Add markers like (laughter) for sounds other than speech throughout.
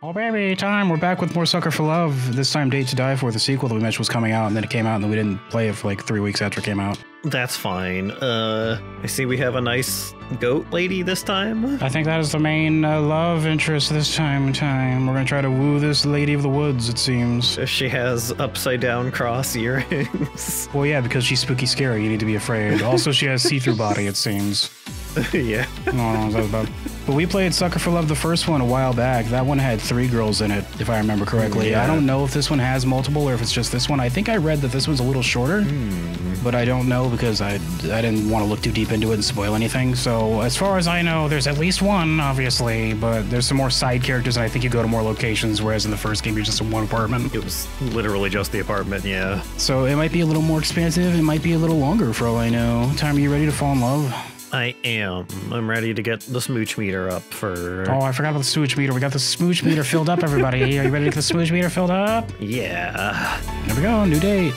Oh baby, time! We're back with more Sucker for Love. This time, Date to Die For, the sequel that we mentioned was coming out, and then it came out, and then we didn't play it for like three weeks after it came out. That's fine. Uh, I see we have a nice goat lady this time. I think that is the main uh, love interest this time time. We're gonna try to woo this lady of the woods, it seems. If she has upside down cross earrings. Well, yeah, because she's spooky scary, you need to be afraid. Also, she has see-through body, it seems. (laughs) yeah. Oh, I don't know what that's about. But we played Sucker for Love, the first one, a while back. That one had three girls in it, if I remember correctly. Yeah. I don't know if this one has multiple or if it's just this one. I think I read that this one's a little shorter, hmm. but I don't know because I, I didn't want to look too deep into it and spoil anything. So, as far as I know, there's at least one, obviously, but there's some more side characters, and I think you go to more locations, whereas in the first game, you're just in one apartment. It was literally just the apartment, yeah. So, it might be a little more expansive, it might be a little longer for all I know. Time, are you ready to fall in love? I am. I'm ready to get the smooch meter up for. Oh, I forgot about the smooch meter. We got the smooch meter filled up, everybody. Are you ready to get the smooch meter filled up? Yeah. Here we go, new date.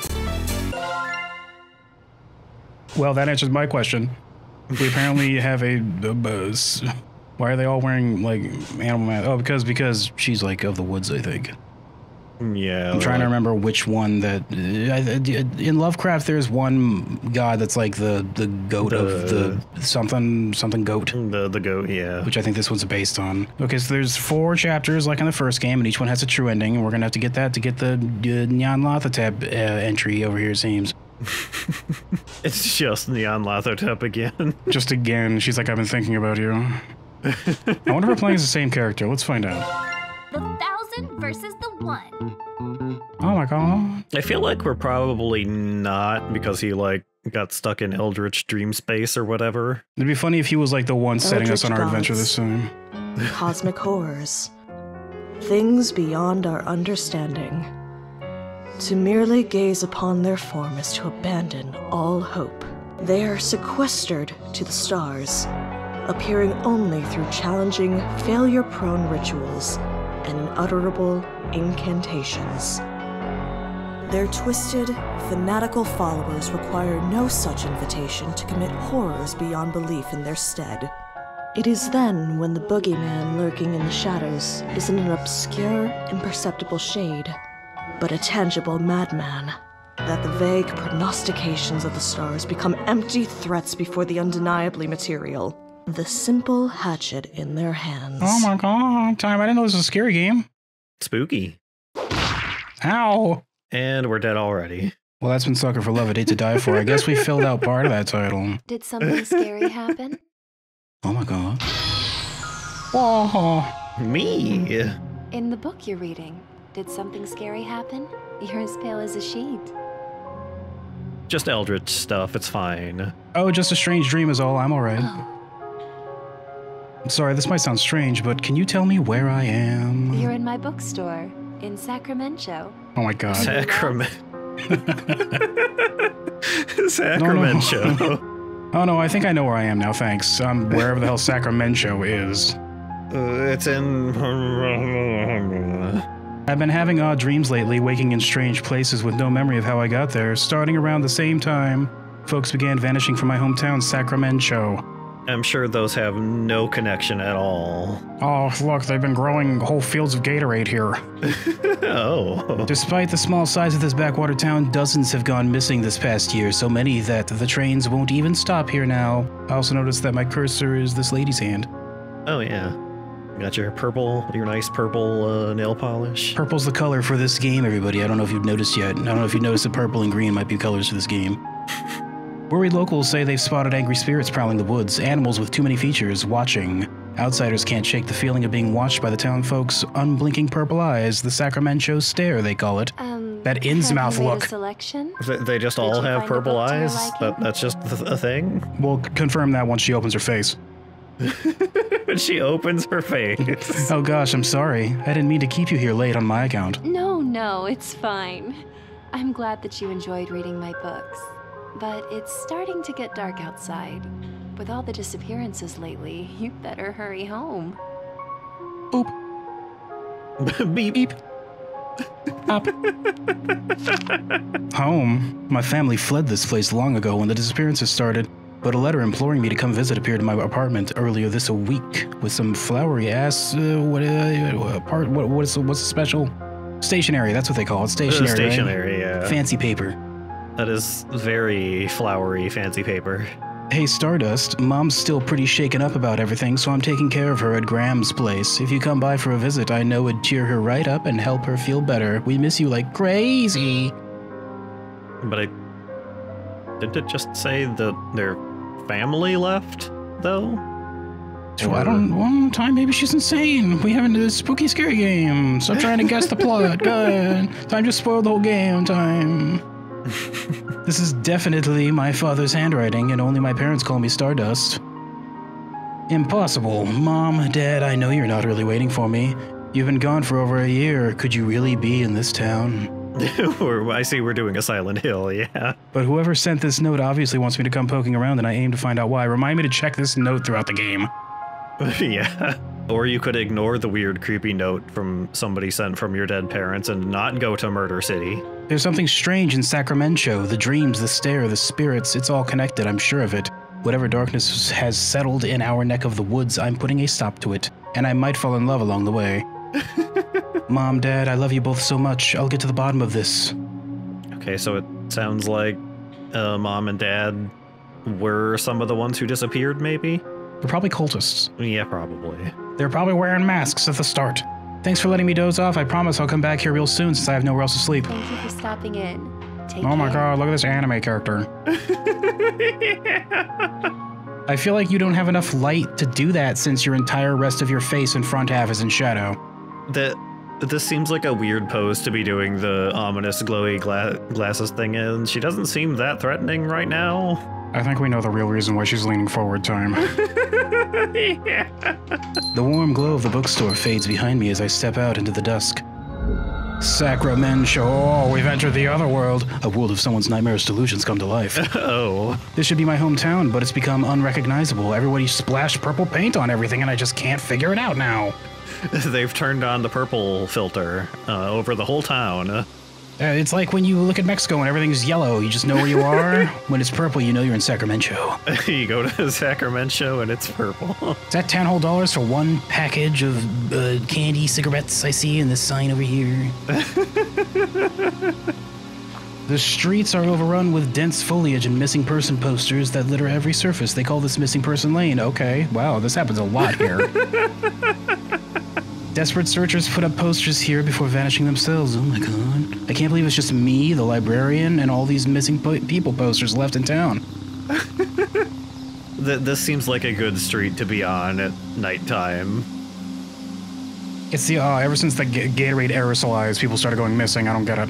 Well, that answers my question. We apparently have a, a buzz. Why are they all wearing like animal masks? Oh, because because she's like of the woods, I think. Yeah. I'm trying to remember which one that uh, in Lovecraft. There's one god that's like the the goat of the something something goat. The, the goat, yeah. which I think this one's based on. Okay, so there's four chapters like in the first game, and each one has a true ending, and we're gonna have to get that to get the uh, Nyan Lothotep uh, entry over here. it Seems (laughs) It's just Neon Lathotep again. (laughs) just again, she's like, I've been thinking about you. I wonder if we're playing as the same character. Let's find out. The thousand versus the one. Oh my god. I feel like we're probably not because he, like, got stuck in Eldritch Dream Space or whatever. It'd be funny if he was like the one setting us on our Eldritch adventure this time. cosmic horrors, things beyond our understanding. To merely gaze upon their form is to abandon all hope. They are sequestered to the stars, appearing only through challenging, failure prone rituals unutterable incantations. Their twisted, fanatical followers require no such invitation to commit horrors beyond belief in their stead. It is then when the boogeyman lurking in the shadows isn't an obscure, imperceptible shade, but a tangible madman, that the vague prognostications of the stars become empty threats before the undeniably material. The simple hatchet in their hands. Oh my god, time. I didn't know this was a scary game. Spooky. Ow. And we're dead already. Well, that's been Sucker for Love, A Date to Die For. I guess we filled out part of that title. (laughs) Did something scary (laughs) happen? Oh my god. Whoa. Me? In the book you're reading, did something scary happen? You're as pale as a sheet. Just Eldritch stuff, it's fine. Oh, just a strange dream is all. I'm alright. Oh, Sorry, this might sound strange, but can you tell me where I am? you're in my bookstore in Sacramento. Oh my god. Sacrament. Sacramento. (laughs) (laughs) Oh no, I think I know where I am now, thanks. Um, wherever the hell Sacramento is. Uh, it's in. (laughs) I've been having odd dreams lately, waking in strange places with no memory of how I got there. Starting around the same time, folks began vanishing from my hometown, Sacramento. I'm sure those have no connection at all. Oh, look, they've been growing whole fields of Gatorade here. (laughs) Oh. Despite the small size of this backwater town, dozens have gone missing this past year, so many that the trains won't even stop here now. I also noticed that my cursor is this lady's hand. Oh, yeah. Got your purple, your nice purple uh, nail polish. Purple's the color for this game, everybody. I don't know if you've noticed yet. I don't know if you've noticed that purple and green might be colors for this game. (laughs) Worried locals say they've spotted angry spirits prowling the woods, animals with too many features, watching. Outsiders can't shake the feeling of being watched by the town folks' unblinking purple eyes, the Sacramento stare, they call it. Um, That have you Innsmouth made a look. They, they just Did all have purple book to your eyes? liking? That, that's just th- a thing? We'll confirm that once she opens her face. When (laughs) she opens her face. Oh gosh, I'm sorry. I didn't mean to keep you here late on my account. No, no, it's fine. I'm glad that you enjoyed reading my books. But it's starting to get dark outside. With all the disappearances lately, you better hurry home. Oop. (laughs) beep. Beep. Up. (laughs) Home. My family fled this place long ago when the disappearances started. but a letter imploring me to come visit appeared in my apartment earlier this week with some flowery ass. Uh, what, uh, part, what, what is, what's the special? Stationery, that's what they call it. Stationery. right? Yeah. Fancy paper. That is very flowery, fancy paper. Hey, Stardust, Mom's still pretty shaken up about everything, so I'm taking care of her at Graham's place. If you come by for a visit, I know it'd cheer her right up and help her feel better. We miss you like crazy. But I didn't it just say that their family left though? So I don't. One time, maybe she's insane. We having a spooky, scary game. Stop trying to guess the plot. (laughs) Good. Time to spoil the whole game. Time. (laughs) this is definitely my father's handwriting, and only my parents call me Stardust. Impossible. Mom, Dad, I know you're not really waiting for me. You've been gone for over a year. Could you really be in this town? (laughs) I see we're doing a Silent Hill, yeah. But whoever sent this note obviously wants me to come poking around, and I aim to find out why. Remind me to check this note throughout the game. (laughs) yeah. Or you could ignore the weird, creepy note from somebody sent from your dead parents and not go to Murder City. There's something strange in Sacramento. The dreams, the stare, the spirits, it's all connected, I'm sure of it. Whatever darkness has settled in our neck of the woods, I'm putting a stop to it. And I might fall in love along the way. (laughs) Mom, Dad, I love you both so much. I'll get to the bottom of this. Okay, so it sounds like uh, mom and dad were some of the ones who disappeared, maybe? They're probably cultists. Yeah, probably. They're probably wearing masks at the start. Thanks for letting me doze off. I promise I'll come back here real soon since I have nowhere else to sleep. Thank you for stopping in. Take Oh my god, look at this anime character. I feel like you don't have enough light to do that since your entire rest of your face and front half is in shadow. That this seems like a weird pose to be doing the ominous glowy gla- glasses thing in. She doesn't seem that threatening right now. I think we know the real reason why she's leaning forward time. (laughs) The warm glow of the bookstore fades behind me as I step out into the dusk. Sacramento, oh, we've entered the other world. A world of someone's nightmarish delusions come to life. (laughs) oh, this should be my hometown, but it's become unrecognizable. Everybody splashed purple paint on everything, and I just can't figure it out now. (laughs) they've turned on the purple filter uh, over the whole town. Uh, it's like when you look at Mexico and everything's yellow, you just know where you (laughs) are. when it's purple, you know you're in Sacramento. (laughs) you go to (laughs) Sacramento and it's purple. Is that 10 whole dollars for one package of uh, candy cigarettes I see in this sign over here? the streets are overrun with dense foliage and missing person posters that litter every surface. They call this missing person lane. Okay, wow, this happens a lot here. Desperate searchers put up posters here before vanishing themselves. Oh my god. I can't believe it's just me, the librarian, and all these missing po- people posters left in town. (laughs) Th- this seems like a good street to be on at nighttime. It's the uh, ever since the G- Gatorade aerosolized, people started going missing. I don't get it.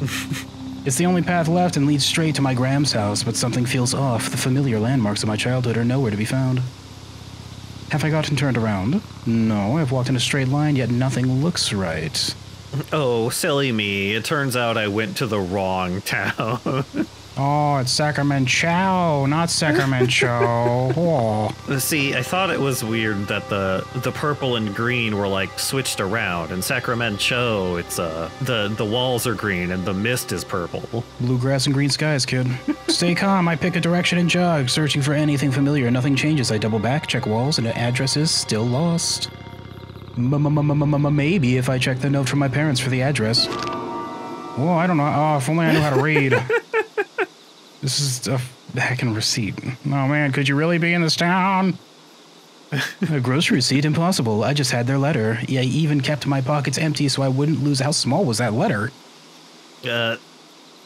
(laughs) it's the only path left and leads straight to my Graham's house, but something feels off. The familiar landmarks of my childhood are nowhere to be found. Have I gotten turned around? No, I've walked in a straight line, yet nothing looks right. Oh, silly me. It turns out I went to the wrong town. (laughs) Oh, it's Sacramento, not Sacramento. (laughs) oh. See, I thought it was weird that the the purple and green were like switched around. In Sacramento, it's uh the the walls are green and the mist is purple. Bluegrass and green skies, kid. Stay calm. I pick a direction and jog, searching for anything familiar. Nothing changes. I double back, check walls, and address is still lost. Maybe if I check the note from my parents for the address. Oh, I don't know. Oh, if only I knew how to read. (laughs) this is a heckin' receipt. Oh man, could you really be in this town? a grocery receipt? Impossible. I just had their letter. Yeah, I even kept my pockets empty so I wouldn't lose. How small was that letter? Uh,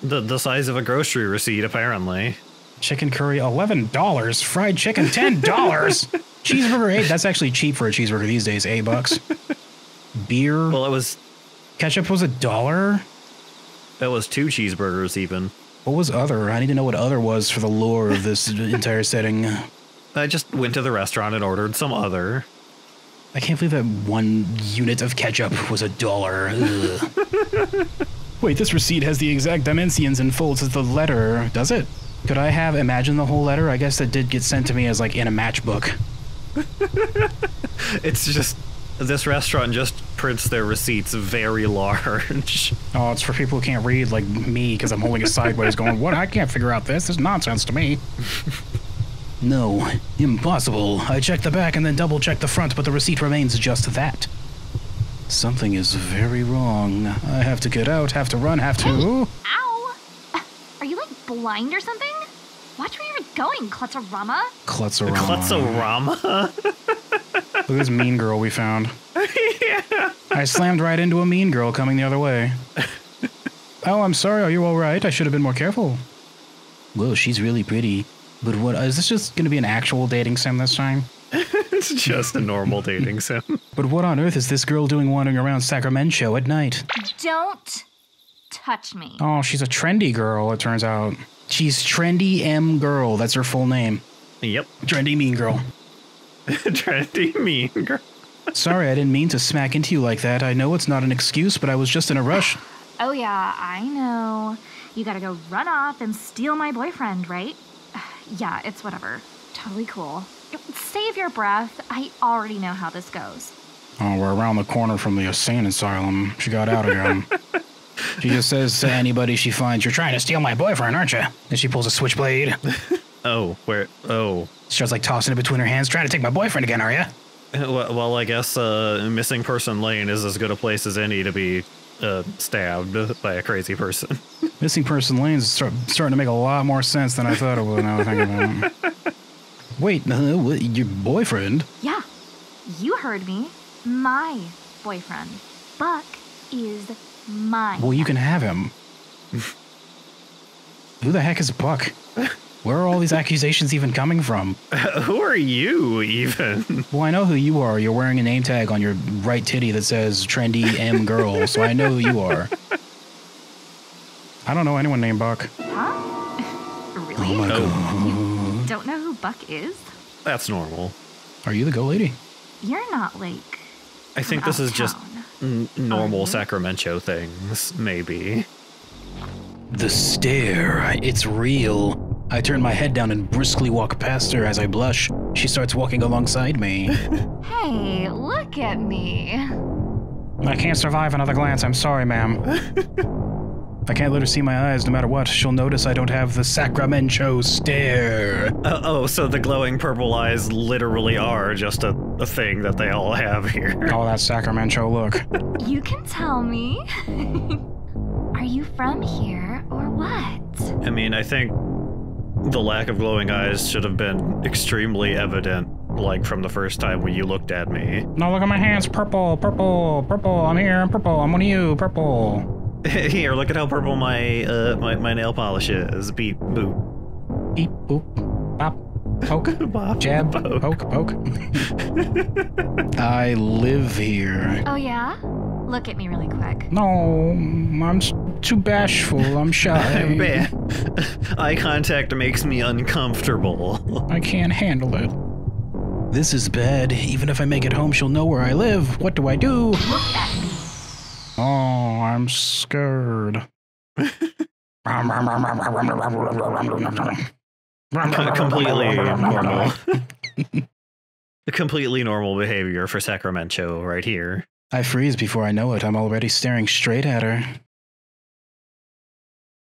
the the size of a grocery receipt apparently. Chicken curry, eleven dollars. Fried chicken, ten dollars. (laughs) cheeseburger, eight. That's actually cheap for a cheeseburger these days. Eight bucks. Beer, Well, it was ketchup was a dollar. That was two cheeseburgers even. What was other? I need to know what other was for the lore of this (laughs) entire setting. I just went to the restaurant and ordered some other. I can't believe that one unit of ketchup was a dollar. (laughs) Wait, this receipt has the exact dimensions and folds as the letter. Does it? Could I have imagined the whole letter? I guess that did get sent to me as like in a matchbook. (laughs) It's just this restaurant just prints their receipts very large. (laughs) Oh, it's for people who can't read like me because I'm holding it sideways going, what? I can't figure out this. This is nonsense to me. (laughs) No, impossible. I checked the back and then double checked the front, but the receipt remains just that. Something is very wrong. I have to get out, have to run, have to. Hey, Ow! (laughs) Are you like blind or something? Watch where you're going, Klutzarama. Klutzarama. Klutzorama? Look at this mean girl we found. yeah. (laughs) I slammed right into a mean girl coming the other way. oh, I'm sorry. Are you all right? I should have been more careful. Whoa, she's really pretty. But what is this just going to be an actual dating sim this time? (laughs) it's just a normal dating sim. But what on earth is this girl doing wandering around Sacramento at night? Don't touch me. Oh, she's a trendy girl, it turns out. She's Trendy M Girl. That's her full name. Yep. Trendy Mean Girl. (laughs) Trendy mean girl. (laughs) Sorry, I didn't mean to smack into you like that. I know it's not an excuse, but I was just in a rush. Oh, yeah, I know. You gotta go run off and steal my boyfriend, right? (sighs) Yeah, it's whatever. Totally cool. Save your breath. I already know how this goes. Oh, we're around the corner from the insane asylum. She got out again. (laughs) she just says to anybody she finds, You're trying to steal my boyfriend, aren't you? And she pulls a switchblade. Oh, where? Oh. She starts like tossing it between her hands, trying to take my boyfriend again, are you? Well, well, I guess uh, missing person lane is as good a place as any to be uh, stabbed by a crazy person. (laughs) Missing person lane's start, starting to make a lot more sense than I thought it would now that I think about it. Wait, uh, what, your boyfriend? Yeah, you heard me. My boyfriend. Buck is mine. Well, you can have him. Who the heck is Buck? Where are all these accusations even coming from? (laughs) Who are you, even? Well, I know who you are. You're wearing a name tag on your right titty that says trendy M girl, (laughs) so I know who you are. I don't know anyone named Buck. Huh? Oh really? Oh my god. Don't know who Buck is? That's normal. Are you the go lady? You're not like. I think this oh, is just uptown. N- normal Oh. Sacramento things, maybe. The stare. It's real. I turn my head down and briskly walk past her as I blush. She starts walking alongside me. (laughs) Hey, look at me. I can't survive another glance. I'm sorry, ma'am. (laughs) I can't let her see my eyes no matter what. She'll notice I don't have the Sacramento stare. Oh, oh, so the glowing purple eyes literally are just a, a thing that they all have here. (laughs) Oh, that Sacramento look. (laughs) You can tell me. (laughs) Are you from here or what? I mean, I think the lack of glowing eyes should have been extremely evident, like from the first time when you looked at me. No, look at my hands. Purple, purple, purple. I'm here. I'm purple. I'm one of you. Purple. (laughs) Here, look at how purple my uh my, my nail polish is. Beep boop. Beep, boop, bop, poke, (laughs) Bop, jab, poke. poke, poke. (laughs) I live here. Oh, yeah? Look at me really quick. No, I'm too bashful. I'm shy. Man, eye contact makes me uncomfortable. I can't handle it. This is bad. Even if I make it home, she'll know where I live. What do I do? Look at me. Oh, I'm scared. Com- completely (laughs) normal. completely normal behavior for Sacramento right here. I freeze before I know it. I'm already staring straight at her.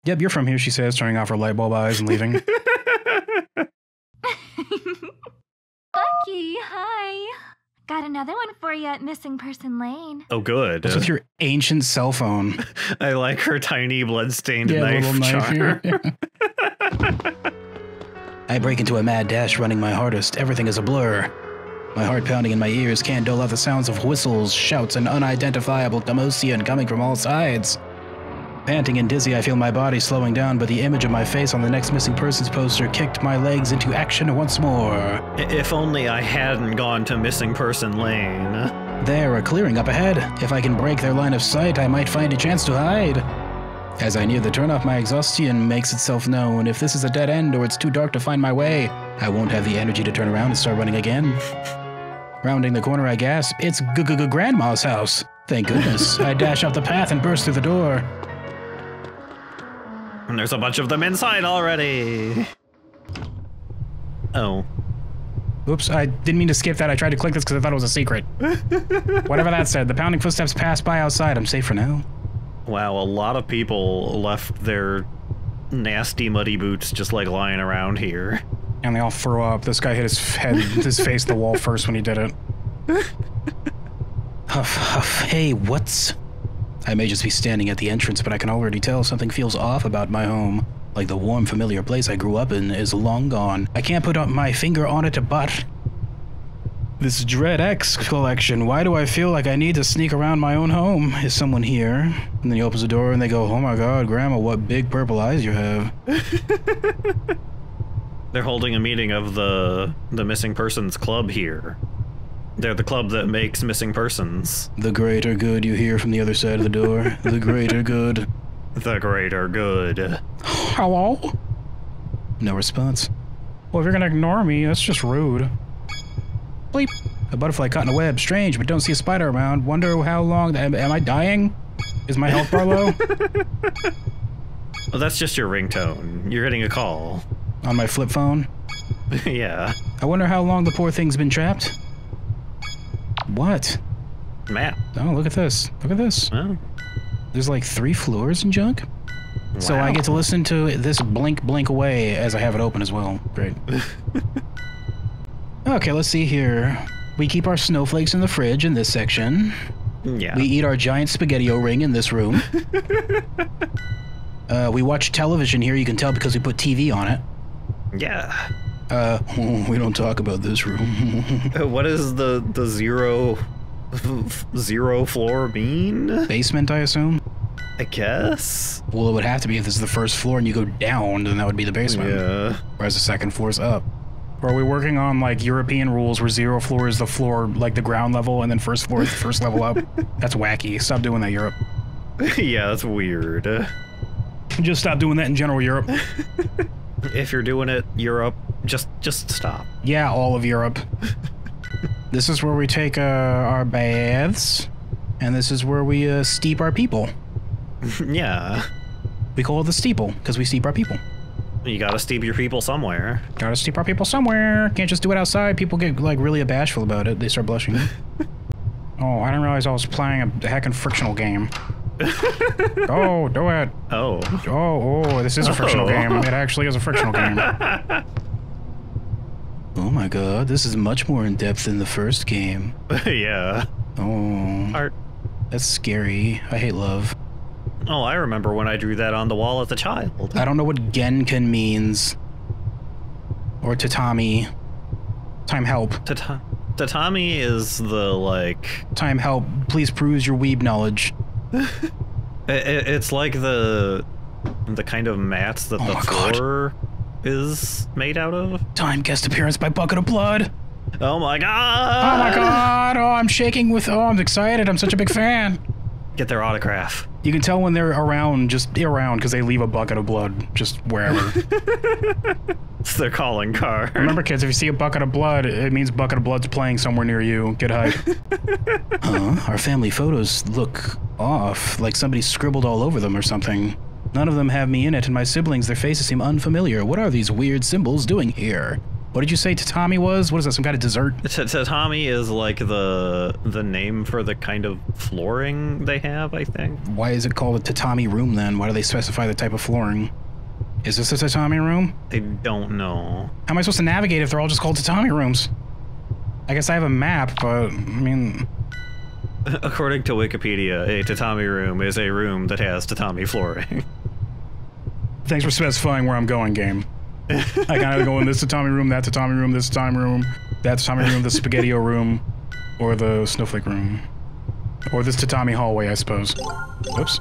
Yep, you're from here, she says, turning off her light bulb eyes and leaving. (laughs) (laughs) Bucky, hi. Got another one for you at Missing Person Lane. oh, good. What's with your ancient cell phone? (laughs) I like her tiny bloodstained Yeah, knife little knife charm. here. (laughs) I break into a mad dash, running my hardest. Everything is a blur. My heart pounding in my ears can't dull out the sounds of whistles, shouts, and unidentifiable commotion coming from all sides. Panting and dizzy, I feel my body slowing down, but the image of my face on the next missing persons poster kicked my legs into action once more. If only I hadn't gone to missing person lane. There, a clearing up ahead. If I can break their line of sight, I might find a chance to hide. As I near the turnoff, my exhaustion makes itself known. If this is a dead end or it's too dark to find my way, I won't have the energy to turn around and start running again. Rounding the corner, I gasp, it's G G G Grandma's house. Thank goodness. (laughs) I dash up the path and burst through the door. And there's a bunch of them inside already. Oh. Oops, I didn't mean to skip that. I tried to click this because I thought it was a secret. Whatever that said, the pounding footsteps pass by outside. I'm safe for now. Wow, a lot of people left their nasty muddy boots just like lying around here. And they all throw up. This guy hit his head, his face the wall first when he did it. Huff, huff. Hey, what's. I may just be standing at the entrance, but I can already tell something feels off about my home. Like the warm, familiar place I grew up in is long gone. I can't put my finger on it, but. This Dread X collection, why do I feel like I need to sneak around my own home? Is someone here? And then he opens the door and they go, Oh my god, Grandma, what big purple eyes you have. (laughs) They're holding a meeting of the the missing persons club here. They're the club that makes missing persons. The greater good you hear from the other side of the door. the greater good. The greater good. Hello? No response. Well, if you're gonna ignore me, that's just rude. Bleep. A butterfly caught in a web. Strange, but don't see a spider around. Wonder how long. Am, am I dying? Is my health bar low? (laughs) Well, that's just your ringtone. You're getting a call. On my flip phone? (laughs) yeah. I wonder how long the poor thing's been trapped. What? Map. Oh, look at this. Look at this. Oh. There's like three floors in junk. Wow. So I get to listen to this blink blink away as I have it open as well. Great. (laughs) okay, let's see here. We keep our snowflakes in the fridge in this section. Yeah. We eat our giant spaghetti-o ring in this room. (laughs) uh, we watch television here. You can tell because we put TV on it. yeah. Uh, (laughs) we don't talk about this room. (laughs) Uh, What is the the zero (laughs) zero floor mean? Basement, I assume. I guess. Well, it would have to be if this is the first floor and you go down, then that would be the basement. Yeah. Whereas the second floor is up. Or are we working on like European rules where zero floor is the floor, like the ground level, and then first floor is the first level up? That's wacky. Stop doing that, Europe. yeah, that's weird. Just stop doing that in general, Europe. If you're doing it, Europe, just just stop. Yeah, all of Europe. (laughs) this is where we take uh, our baths, and this is where we uh, steep our people. (laughs) yeah. We call it the steeple because we steep our people. You gotta steep your people somewhere. Gotta steep our people somewhere. Can't just do it outside. People get like really bashful about it. They start blushing. (laughs) oh, I didn't realize I was playing a heckin' frictional game. Oh, do it. Oh. Oh, oh, this is a frictional Oh. game. It actually is a frictional game. (laughs) oh my god, this is much more in depth than the first game. (laughs) yeah. Oh, Art. that's scary. I hate love. Oh, I remember when I drew that on the wall as a child. I don't know what genkan means. Or tatami. Time help. Tata- tatami is the like. Time help. Please prove your weeb knowledge. (laughs) i i it's like the the kind of mats that Oh the my God. floor is made out of. Time guest appearance by Bucket of Blood. Oh my god! Oh my god. Oh, I'm shaking with. Oh, I'm excited. I'm such a big fan. Get their autograph. You can tell when they're around, just around, because they leave a bucket of blood just wherever. (laughs) It's their calling card. Remember, kids, if you see a bucket of blood, it means bucket of blood's playing somewhere near you. Get hype. (laughs) huh? Our family photos look off, like somebody scribbled all over them or something. None of them have me in it, and my siblings, their faces seem unfamiliar. What are these weird symbols doing here? What did you say tatami was? What is that, some kind of dessert? T- Tatami is like the the name for the kind of flooring they have, I think. Why is it called a tatami room then? Why do they specify the type of flooring? Is this a tatami room? I don't know. How am I supposed to navigate if they're all just called tatami rooms? I guess I have a map, but I mean, (laughs) According to Wikipedia, a tatami room is a room that has tatami flooring. (laughs) thanks for specifying where I'm going, game. I kind of go in this tatami room, that tatami room, this tatami room, that tatami room, the spaghettio room, or the snowflake room. Or this tatami hallway, I suppose. Oops.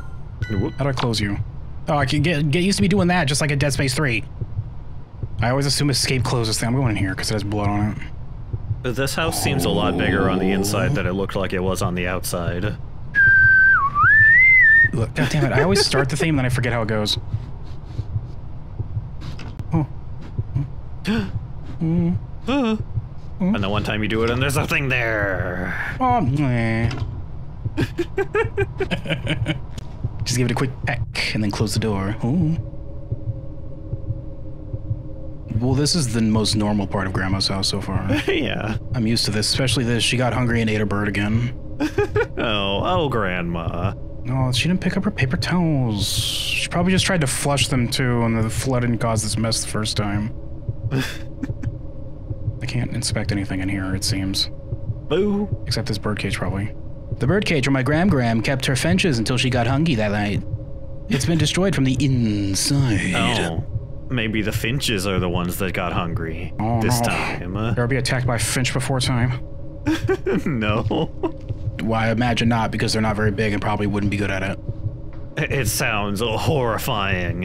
Whoop. How do I close you? Oh, I can get get used to be doing that, just like in Dead Space 3. I always assume escape closes thing. I'm going in here because it has blood on it. This house seems a lot bigger on the inside than it looked like it was on the outside. Look, God damn it! I always start the theme, then I forget how it goes. (gasps) And the one time you do it and there's nothing there. oh. (laughs) Just give it a quick peck and then close the door. Ooh. Well, this is the most normal part of Grandma's house so far. (laughs) yeah. I'm used to this, especially this. She got hungry and ate a bird again. (laughs) Oh, oh, grandma. No, she didn't pick up her paper towels. She probably just tried to flush them too, and the flood didn't cause this mess the first time. (laughs) I can't inspect anything in here, it seems. Boo. Except this birdcage, probably. The birdcage where my Gram Gram kept her finches until she got hungry that night. It's been destroyed from the inside. Oh. Maybe the finches are the ones that got hungry Oh, this no. time. Uh, Ever be attacked by a finch before time? (laughs) no. Well, I imagine not, because they're not very big and probably wouldn't be good at it. It sounds horrifying.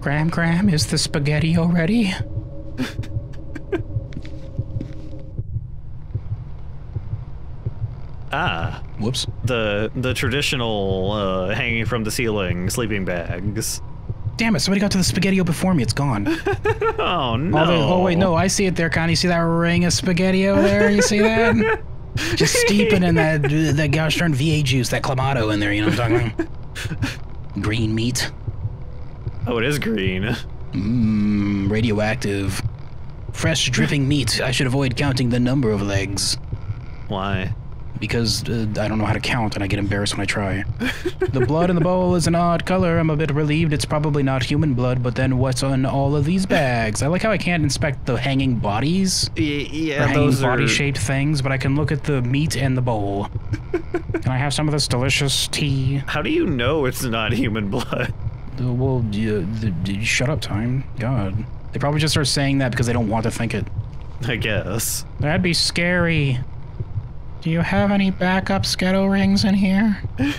Gram Gram, is the spaghetti already? (laughs) Ah, Whoops. the the traditional uh, hanging from the ceiling sleeping bags. Damn it, somebody got to the spaghetti before me. It's gone. Oh (laughs) no! Oh, oh, wait, no, I see it there, Connie. You see that ring of spaghetti over there? You see that? (laughs) Just steeping in that that gosh darn VA juice, that clamato in there. You know what I'm talking about? Green meat. Oh, it is green. Mmm, radioactive. Fresh dripping meat. I should avoid counting the number of legs Why? Because uh, I don't know how to count and I get embarrassed when I try. the blood in the bowl is an odd color. I'm a bit relieved it's probably not human blood, but then what's on all of these bags? I like how I can't inspect the hanging bodies. Y- or yeah, those are. body-shaped things, but I can look at the meat and the bowl. (laughs) can I have some of this delicious tea? How do you know it's not human blood? Uh, well, yeah, the, the- shut up, time. God. They probably just are saying that because they don't want to think it. I guess. That'd be scary. Do you have any backup Skettle rings in here? (laughs)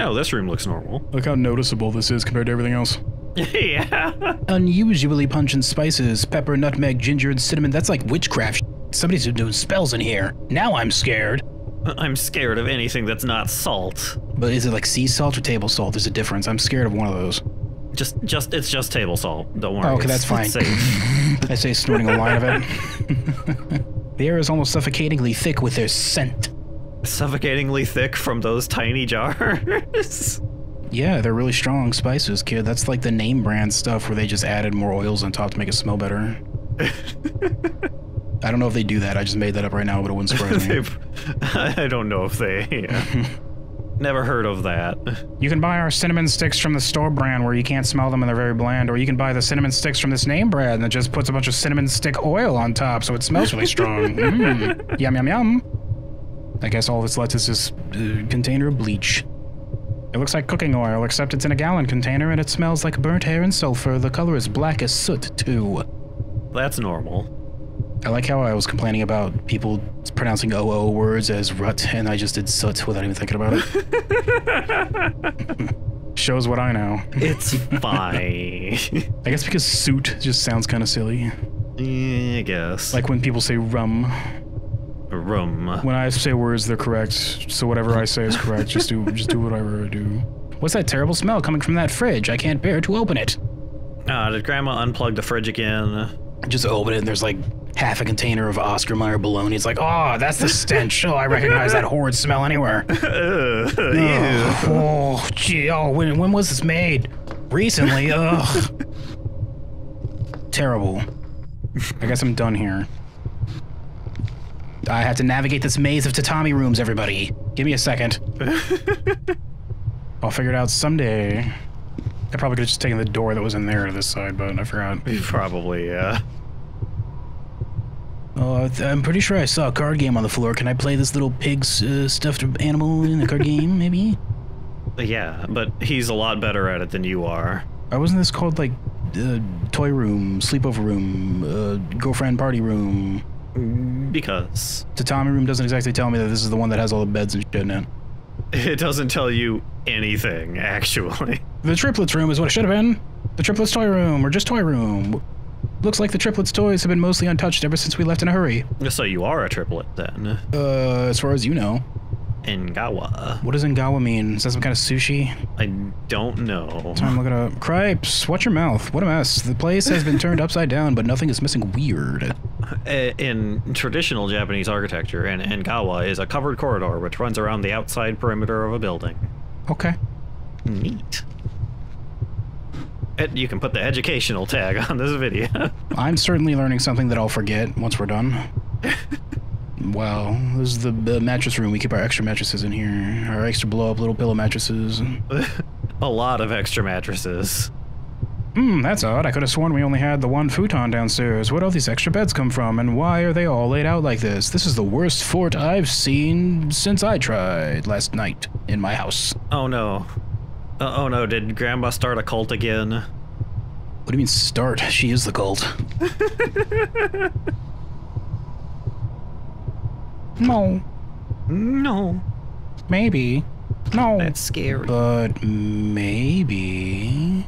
Oh, this room looks normal. Look how noticeable this is compared to everything else. (laughs) yeah. Unusually pungent spices, pepper, nutmeg, ginger, and cinnamon. That's like witchcraft. Somebody's been doing spells in here. Now I'm scared. (laughs) I'm scared of anything that's not salt. But is it like sea salt or table salt? There's a difference. I'm scared of one of those. Just, just, it's just table salt. Don't worry. Oh, okay, It's- that's fine. (laughs) I say snorting a line of it. (laughs) the air is almost suffocatingly thick with their scent. Suffocatingly thick from those tiny jars. Yeah, they're really strong spices, kid. That's like the name brand stuff where they just added more oils on top to make it smell better. (laughs) I don't know if they do that. I just made that up right now, but it wouldn't surprise me. I don't know if they. yeah. Never heard of that. You can buy our cinnamon sticks from the store brand where you can't smell them and they're very bland, or you can buy the cinnamon sticks from this name brand that just puts a bunch of cinnamon stick oil on top so it smells really strong. (laughs) Mm. Yum, yum, yum. I guess all that's left is this uh, container of bleach. It looks like cooking oil, except it's in a gallon container and it smells like burnt hair and sulfur. The color is black as soot, too. That's normal. I like how I was complaining about people pronouncing OO words as rut, and I just did soot without even thinking about it. (laughs) Shows what I know. It's (laughs) fine. I guess because suit just sounds kind of silly. Yeah, I guess. Like when people say rum. room. When I say words, they're correct. So whatever I say is correct. Just do, (laughs) just do whatever I do. What's that terrible smell coming from that fridge? I can't bear to open it. Ah, did Grandma unplug the fridge again? Just open it, and there's like half a container of Oscar Mayer bologna. It's like, oh, that's the stench. Oh, I recognize that horrid smell anywhere. (laughs) Ew. Ugh. Oh, gee. Oh, when, when was this made? Recently. (laughs) Ugh. Terrible. I guess I'm done here. I have to navigate this maze of tatami rooms, everybody. Give me a second. (laughs) I'll figure it out someday. I probably could have just taken the door that was in there to this side, but I forgot. Probably, yeah. Oh, I'm pretty sure I saw a card game on the floor. Can I play this little pig's uh, stuffed animal in the card game, (laughs) maybe? Yeah, but he's a lot better at it than you are. Or wasn't this called like uh, toy room, sleepover room, uh, girlfriend party room? Because the Tatami room doesn't exactly tell me that this is the one that has all the beds and shit in it. (laughs) it doesn't tell you anything, (laughs) actually. The triplets room is what it should have been. The triplets toy room, or just toy room. Looks like the triplets toys have been mostly untouched ever since we left in a hurry. So you are a triplet then. Uh, as far as you know. Engawa. What does Engawa mean? Is that some kind of sushi? I don't know. Time to look it up. Cripes, watch your mouth. What a mess. The place has been turned upside down, but nothing is missing weird. Uh, (laughs) In traditional Japanese architecture, an engawa is a covered corridor which runs around the outside perimeter of a building. Okay. Neat. You can put the educational tag on this video. (laughs) I'm certainly learning something that I'll forget once we're done. (laughs) wow, this is the, the mattress room. We keep our extra mattresses in here. Our extra blow up little pillow mattresses. (laughs) a lot of extra mattresses. Hmm, that's odd. I could have sworn we only had the one futon downstairs. Where'd all these extra beds come from, and why are they all laid out like this? This is the worst fort I've seen since I tried last night in my house. Oh no. Uh, oh no, did Grandma start a cult again? What do you mean start? She is the cult. no, No. maybe. No. That's scary. But maybe.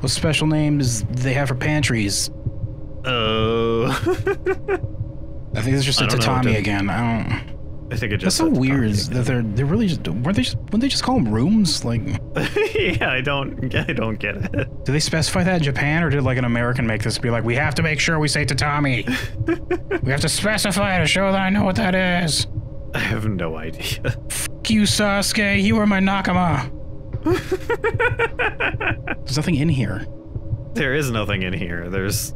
What special names they have for pantries? Oh. (laughs) I think it's just a tatami dude. again. I don't. I think it just. That's so weird that they're they're really just weren't they just wouldn't they just call them rooms? Like, (laughs) yeah, I don't. I don't get it. (laughs) do they specify that in Japan, or did like an American make this be like, we have to make sure we say tatami. (laughs) we have to specify to show that I know what that is. I have no idea. Fuck you, Sasuke. You are my nakama. There's nothing in here. There is nothing in here. There's.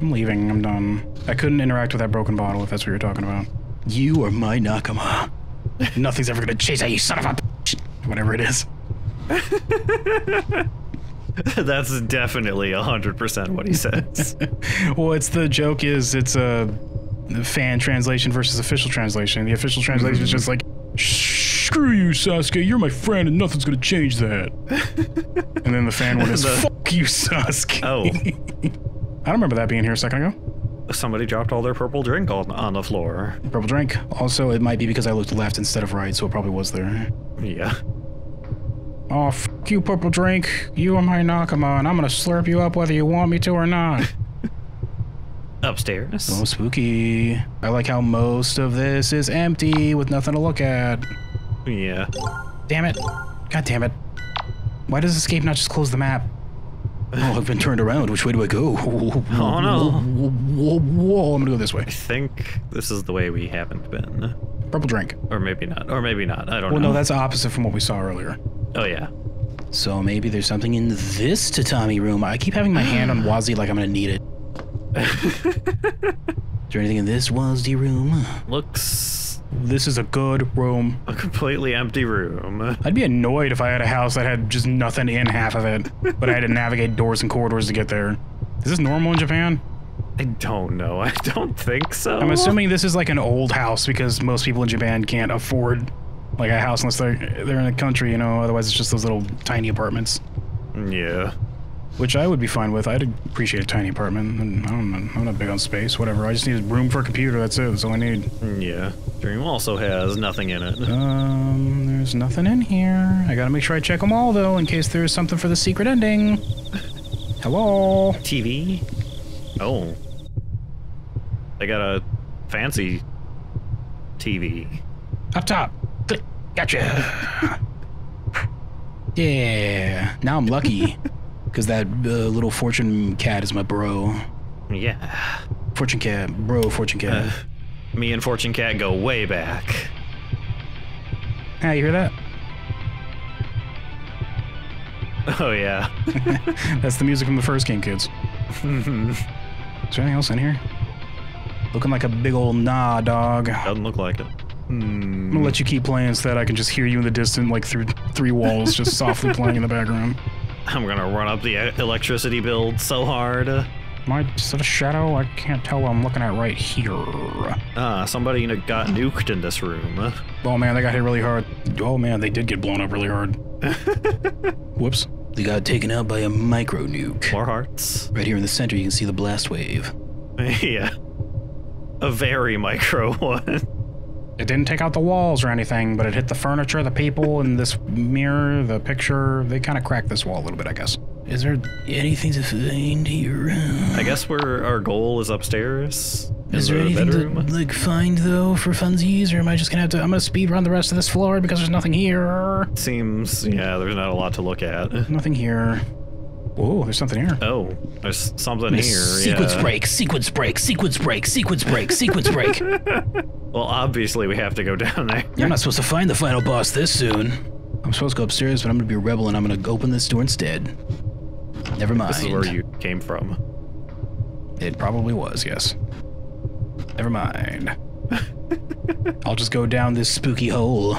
I'm leaving. I'm done. I couldn't interact with that broken bottle if that's what you're talking about. You are my nakama. (laughs) Nothing's ever gonna chase you, you son of a bitch. Whatever it is. (laughs) That's definitely hundred percent what he says. (laughs) well, it's the joke is it's a fan translation versus official translation. The official translation is mm-hmm. just like, screw you, Sasuke. You're my friend, and nothing's gonna change that. and then the fan one is, The- fuck you, Sasuke. Oh. I don't remember that being here a second ago. Somebody dropped all their purple drink on on the floor. Purple drink. Also, it might be because I looked left instead of right, so it probably was there. Yeah. Oh, fuck you, purple drink. You are my nakama, and I'm gonna slurp you up whether you want me to or not. (laughs) Upstairs. Oh, spooky. I like how most of this is empty with nothing to look at. Yeah. Damn it. God damn it. Why does escape not just close the map? (laughs) Oh, I've been turned around. Which way do I go? Oh, no. Whoa, whoa, whoa. I'm gonna go this way. I think this is the way we haven't been. Purple drink. Or maybe not. Or maybe not. I don't Well, know. Well, no, that's opposite from what we saw earlier. Oh yeah. So maybe there's something in this tatami room. I keep having my hand on (gasps) Wazi like I'm gonna need it. (laughs) Is there anything in this Wazi room? Looks This is a good room. a completely empty room. (laughs) I'd be annoyed if I had a house that had just nothing in half of it, but I had to navigate doors and corridors to get there. Is this normal in Japan? I don't know. I don't think so. I'm assuming this is like an old house because most people in Japan can't afford like a house unless they're they're in a country, you know. Otherwise, it's just those little tiny apartments, Yeah. Which I would be fine with. I'd appreciate a tiny apartment. I don't know. I'm not big on space. Whatever. I just need room for a computer. That's it. That's all I need. Yeah. Dream also has nothing in it. Um, there's nothing in here. I gotta make sure I check them all though, in case there's something for the secret ending. (laughs) Hello. TV? Oh. They got a fancy TV. Up top. Click. Gotcha. (laughs) yeah. Now I'm lucky. (laughs) Because that uh, little fortune cat is my bro. Yeah. Fortune cat. Bro, fortune cat. Uh, me and Fortune Cat go way back. ah, you hear that? (laughs) Oh yeah. (laughs) That's the music from the first game, kids. (laughs) Is there anything else in here? Looking like a big old nah, dog. Doesn't look like it. I'm gonna let you keep playing so that I can just hear you in the distance, like through three walls, just softly playing in the background. I'm gonna run up the electricity bill so hard. Am I just at a shadow? I can't tell what I'm looking at right here. Ah, somebody got nuked in this room. Oh man, they got hit really hard. Oh man, they did get blown up really hard. (laughs) Whoops. They got taken out by a micro nuke. More hearts. Right here in the center, you can see the blast wave. (laughs) yeah. A very micro (laughs) one. It didn't take out the walls or anything, but it hit the furniture, the people, and this mirror, the picture. They kind of cracked this wall a little bit, I guess. Is there anything to find here? I guess we're our goal is upstairs. Is in there the anything bedroom. to like find though for funsies, or am I just gonna have to? I'm gonna speed run the rest of this floor because there's nothing here. Seems yeah, there's not a lot to look at. Nothing here. Whoa, there's something here. Oh, there's something here. sequence yeah. break, sequence break, sequence break, sequence break, sequence break. (laughs) (laughs) Well, obviously we have to go down there. I'm not supposed to find the final boss this soon. I'm supposed to go upstairs, but I'm gonna be a rebel and I'm gonna go open this door instead. Never mind. This is where you came from. It probably was, yes. Never mind. (laughs) I'll just go down this spooky hole.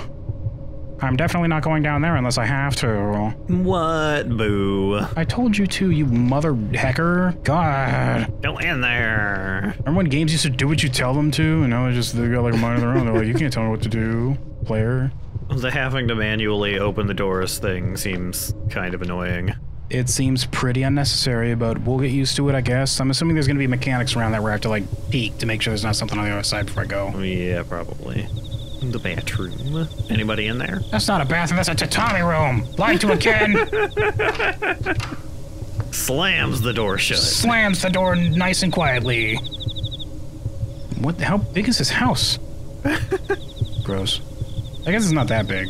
I'm definitely not going down there unless I have to. What? Boo. I told you to, you mother hecker. God. Go in there. Remember when games used to do what you tell them to, and now they just they got like a mind of their own. They're like, you can't tell me what to do, player. The having to manually open the doors thing seems kind of annoying. It seems pretty unnecessary, but we'll get used to it, I guess. I'm assuming there's going to be mechanics around that where I have to like peek to make sure there's not something on the other side before I go. Yeah, probably. The bathroom. Anybody in there? That's not a bathroom. That's a tatami room. Lied to again. Slams the door shut. Slams the door nice and quietly. What? How big is this house? (laughs) Gross. I guess it's not that big.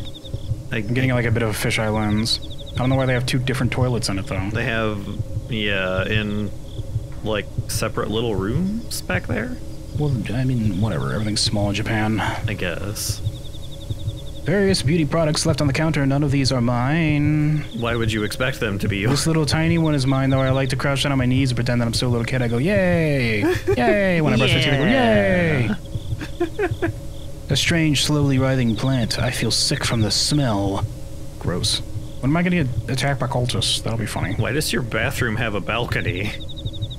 Like, I'm getting like a bit of a fisheye lens. I don't know why they have two different toilets in it though. They have, yeah, in like separate little rooms back there. Well, I mean, whatever. Everything's small in Japan. I guess. Various beauty products left on the counter. None of these are mine. Why would you expect them to be? This little tiny one is mine, though. I like to crouch down on my knees and pretend that I'm still a little kid. I go, yay! Yay! When I brush my teeth, I go, yay! a strange, slowly writhing plant. I feel sick from the smell. Gross. When am I going to get attacked by cultists? That'll be funny. Why does your bathroom have a balcony?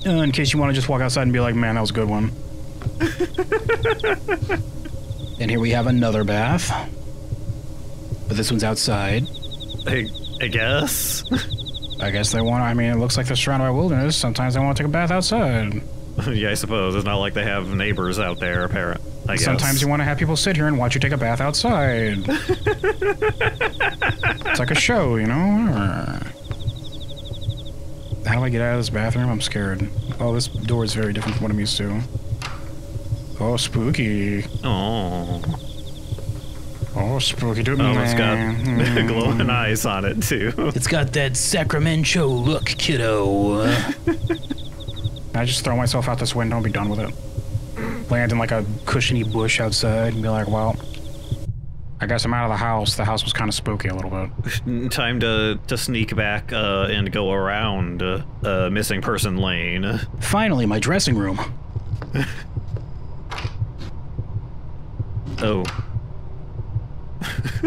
Uh, in case you want to just walk outside and be like, man, that was a good one. (laughs) and here we have another bath. But this one's outside. I, I guess. I guess they want. I mean, it looks like they're surrounded by wilderness. Sometimes they want to take a bath outside. (laughs) yeah, I suppose it's not like they have neighbors out there. Apparent. I guess. Sometimes you want to have people sit here and watch you take a bath outside. (laughs) it's like a show, you know. How do I get out of this bathroom? I'm scared. Oh, this door is very different from what I'm used to. Oh, spooky. Oh. Oh, spooky. Do Oh, it's got (laughs) glowing eyes on it too. It's got that Sacramento look, kiddo. I just throw myself out this window and be done with it. Land in like a cushiony bush outside and be like, well, I guess I'm out of the house. The house was kind of spooky a little bit. (laughs) Time to to sneak back uh, and go around uh, uh, missing person lane. Finally, my dressing room. (laughs) Oh, (laughs)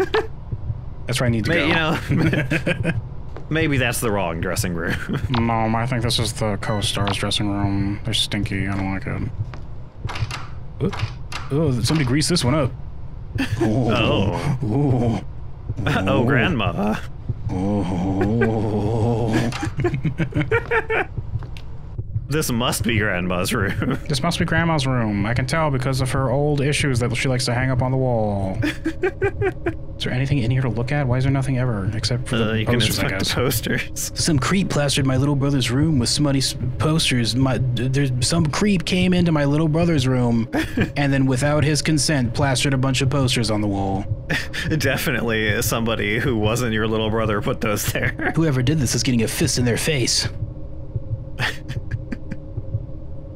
That's where I need to May- go. you know, (laughs) (laughs) maybe that's the wrong dressing room. Mom, I think this is the co-star's dressing room. They're stinky. I don't like it. Oh, oh somebody grease this one up. Oh. Oh. oh, grandma. Oh. This must be grandma's room. (laughs) This must be Grandma's room. I can tell because of her old issues that she likes to hang up on the wall. (laughs) is there anything in here to look at? Why is there nothing ever except for the Uh, you can posters? I inspect the posters. Some creep plastered my little brother's room with smutty posters. My there's some creep came into my little brother's room, (laughs) and then without his consent, plastered a bunch of posters on the wall. Definitely somebody who wasn't your little brother put those there. Whoever did this is getting a fist in their face.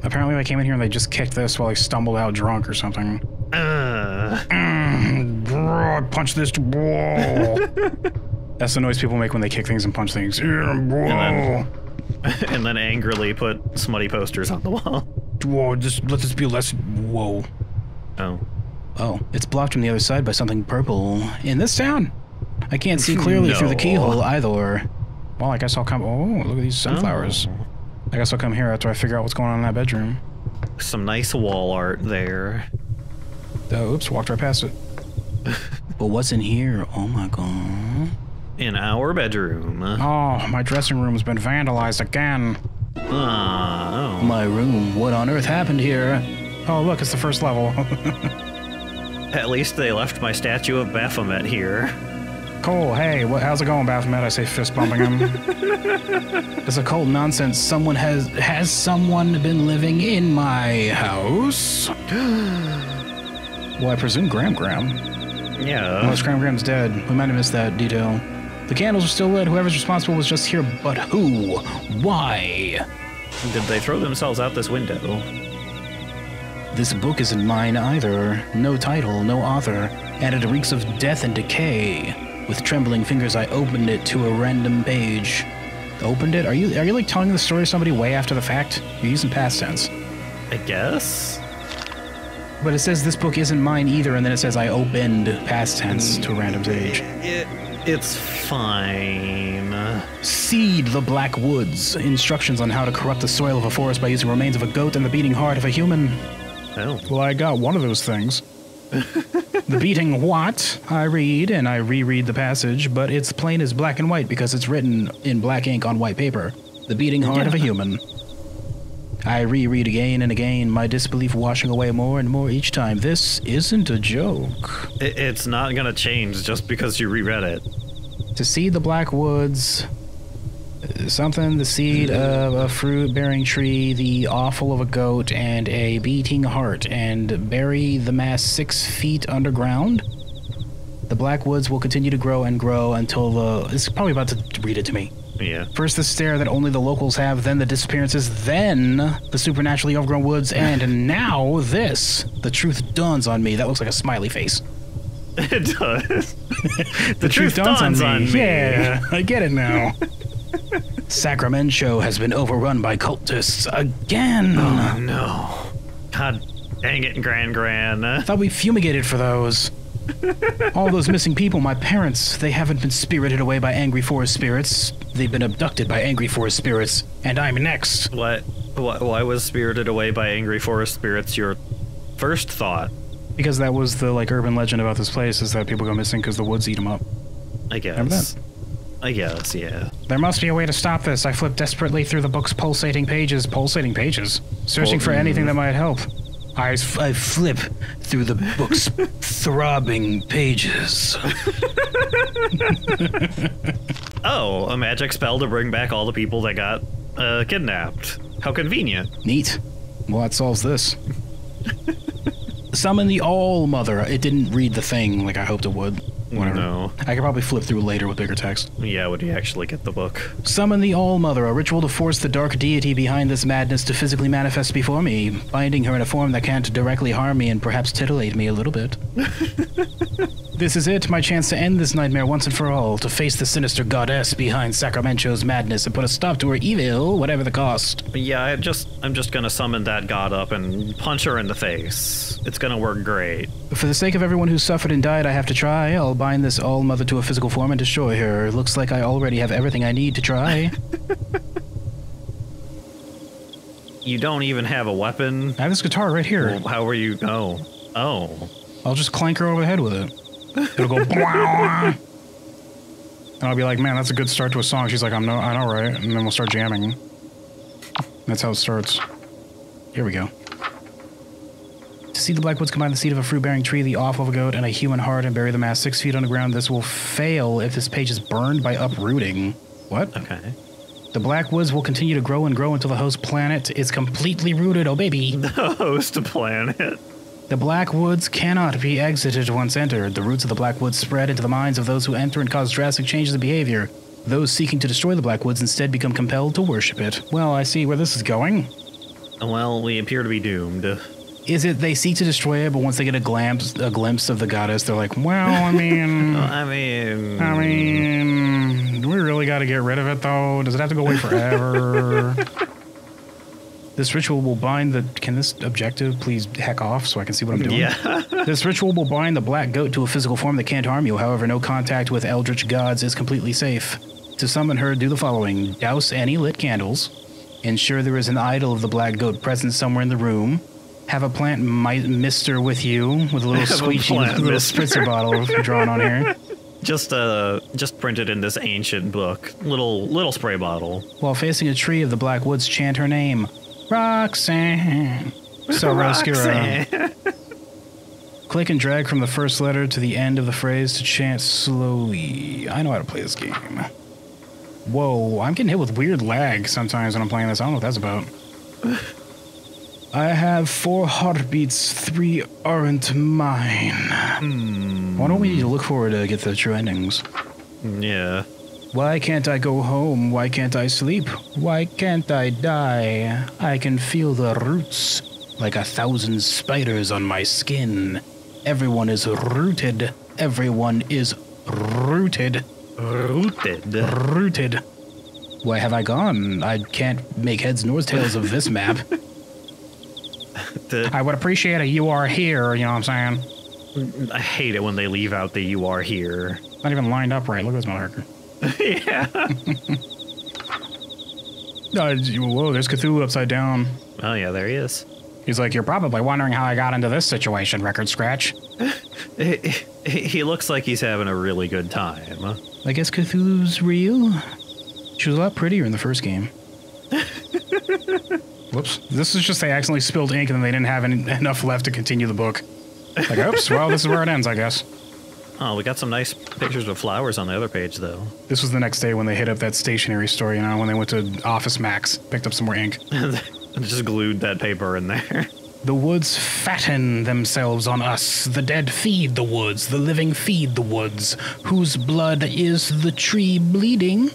Apparently, they came in here and they just kicked this while they stumbled out drunk or something. Uh, Mm, punch this. (laughs) That's the noise people make when they kick things and punch things. Bro. then- (laughs) and then angrily put smutty posters on the wall. Whoa, just let this be less. Whoa. Oh. Oh, it's blocked from the other side by something purple. In this town? I can't see clearly through the (laughs) keyhole either. Well, I guess I'll come. Oh, look at these sunflowers. Oh. I guess I'll come here after I figure out what's going on in that bedroom. Some nice wall art there. Oh, oops, walked right past it. (laughs) but what's in here? Oh my god. In our bedroom. Oh, my dressing room's been vandalized again. Ah, oh. My room. What on earth happened here? Oh, look, it's the first level. (laughs) At least they left my statue of Baphomet here. Cool. Hey, what, how's it going, Baphomet? I say, fist bumping him. (laughs) it's a cold nonsense. Someone has has someone been living in my house? (gasps) well, I presume Graham Graham. Yeah. Unless Graham Graham's dead. We might have missed that detail. The candles are still lit. Whoever's responsible was just here, but who? Why? Did they throw themselves out this window? This book isn't mine either. No title, no author, and it reeks of death and decay. With trembling fingers, I opened it to a random page. Opened it? Are you are you like telling the story to somebody way after the fact? You're using past tense. I guess. But it says this book isn't mine either, and then it says I opened past tense mm. to a random page. It, it's fine. Seed the black woods. Instructions on how to corrupt the soil of a forest by using remains of a goat and the beating heart of a human. Oh. Well, I got one of those things. The beating what? I read and I reread the passage, but it's plain as black and white because it's written in black ink on white paper. The beating heart of a human. I reread again and again, my disbelief washing away more and more each time. This isn't a joke. It's not gonna change just because you reread it. To see the black woods, something, the seed mm-hmm. of a fruit bearing tree, the offal of a goat, and a beating heart, and bury the mass six feet underground. The black woods will continue to grow and grow until the. It's probably about to read it to me. Yeah. First the stare that only the locals have, then the disappearances, then the supernaturally overgrown woods, and (laughs) now this. The truth dawns on me. That looks like a smiley face. It does. (laughs) The, truth, dawns, on, on me. me. Yeah, I get it now. (laughs) Sacramento has been overrun by cultists again. Oh no. God dang it, Gran Gran. I thought we fumigated for those. All those missing people, my parents, they haven't been spirited away by angry forest spirits. They've been abducted by angry forest spirits, and I'm next. What? Why, why was spirited away by angry forest spirits your first thought? Because that was the like urban legend about this place is that people go missing because the woods eat them up. I guess. Remember that? I guess, yeah. There must be a way to stop this. I flipped desperately through the book's pulsating pages, pulsating pages, searching for anything that might help. I, f- I flip through the book's (laughs) throbbing pages. (laughs) Oh, a magic spell to bring back all the people that got uh, kidnapped. How convenient. Neat. Well, that solves this. (laughs) Summon the All Mother. It didn't read the thing like I hoped it would. Whatever. No. I could probably flip through later with bigger text. Yeah, would you actually get the book? Summon the All Mother, a ritual to force the dark deity behind this madness to physically manifest before me, binding her in a form that can't directly harm me and perhaps titillate me a little bit. (laughs) this is it, my chance to end this nightmare once and for all, to face the sinister goddess behind Sacramento's madness and put a stop to her evil, whatever the cost. Yeah, I just I'm just gonna summon that god up and punch her in the face. It's gonna work great. For the sake of everyone who suffered and died, I have to try. I'll bind this All Mother to a physical form and destroy her. Looks like I already have everything I need to try. (laughs) You don't even have a weapon. I have this guitar right here. Well, how are you? Oh, oh. I'll just clank her over the head with it. It'll go. and I'll be like, man, that's a good start to a song. She's like, I'm no, I know, right? And then we'll start jamming. That's how it starts. Here we go. To see the Blackwoods combine the seed of a fruit-bearing tree, the off of a goat, and a human heart, and bury the mass six feet underground, this will fail if this page is burned by uprooting. What? Okay. The Blackwoods will continue to grow and grow until the host planet is completely rooted. Oh, baby. (laughs) The host planet. The Black Woods cannot be exited once entered. The roots of the Black Woods spread into the minds of those who enter and cause drastic changes in behavior. Those seeking to destroy the Black Woods instead become compelled to worship it. Well, I see where this is going. Well, we appear to be doomed. Is it they seek to destroy it, but once they get a glimpse, a glimpse of the goddess, they're like, well, I mean, (laughs) I mean, I mean, do we really got to get rid of it though? Does it have to go away forever? (laughs) this ritual will bind the. Can this objective please heck off so I can see what I'm doing? yeah. (laughs) This ritual will bind the black goat to a physical form that can't harm you. However, no contact with eldritch gods is completely safe. To summon her, do the following douse any lit candles, ensure there is an idol of the black goat present somewhere in the room, have a plant mi- mister with you with a little a little mister. spritzer bottle drawn on here. (laughs) just uh, just printed in this ancient book. Little little spray bottle. While facing a tree of the black woods, chant her name Rhok'zan. So. Rhok'zan. Click and drag from the first letter to the end of the phrase to chant slowly. I know how to play this game. Whoa, I'm getting hit with weird lag sometimes when I'm playing this. I don't know what that's about. I have four heartbeats, three aren't mine. Hmm. Why don't we need to look forward to get the true endings? Yeah. Why can't I go home? Why can't I sleep? Why can't I die? I can feel the roots like a thousand spiders on my skin. Everyone is rooted. Everyone is rooted. Rooted. Rooted. Why have I gone? I can't make heads nor tails of this map. (laughs) The- I would appreciate a you are here, you know what I'm saying? I hate it when they leave out the "you are here." Not even lined up right. Look at this motherfucker. Yeah. (laughs) Uh, whoa, there's Cthulhu upside down. Oh yeah, there he is. He's like, You're probably wondering how I got into this situation, Record Scratch. (laughs) He, looks like he's having a really good time. I guess Cthulhu's real. She was a lot prettier in the first game. (laughs) Whoops. This is just they accidentally spilled ink and then they didn't have any, enough left to continue the book. Like, oops, well, this is where it ends, I guess. Oh, we got some nice pictures of flowers on the other page, though. This was the next day when they hit up that stationery store, you know, when they went to OfficeMax, picked up some more ink. (laughs) And just glued that paper in there. The woods fatten themselves on us. The dead feed the woods. The living feed the woods. Whose blood is the tree bleeding?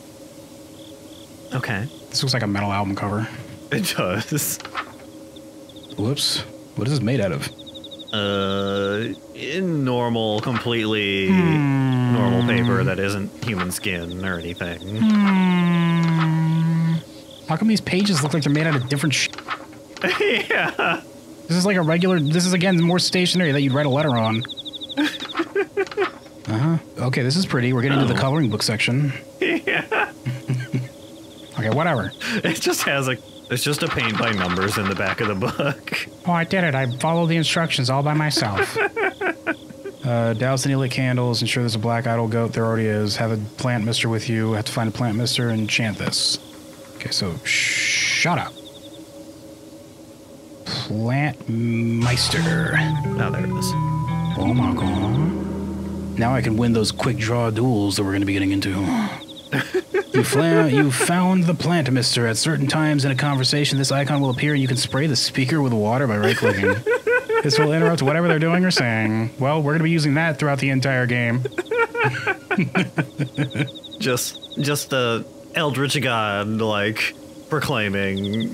Okay. This looks like a metal album cover. It does. Whoops. What is this made out of? Uh, in normal, completely normal paper that isn't human skin or anything. How come these pages look like they're made out of different sh- (laughs) yeah. This is like a regular. This is again more stationery that you'd write a letter on. (laughs) uh huh. Okay, this is pretty. We're getting to the Oh. coloring book section. (laughs) Yeah. Okay, whatever. It just has a. It's just a paint by numbers in the back of the book. Oh, I did it. I followed the instructions all by myself. (laughs) uh, douse the lit candles. Ensure there's a black idol goat. There already is. Have a plant mister with you. Have to find a plant mister and chant this. Okay, so shut up. Plant meister. Oh, there it is. Oh my god. Now I can win those quick draw duels that we're going to be getting into. You, fla- you found the plant mister. At certain times in a conversation, this icon will appear and you can spray the speaker with water by right clicking. this will interrupt whatever they're doing or saying. Well, we're going to be using that throughout the entire game. Just, just a eldritch god like proclaiming,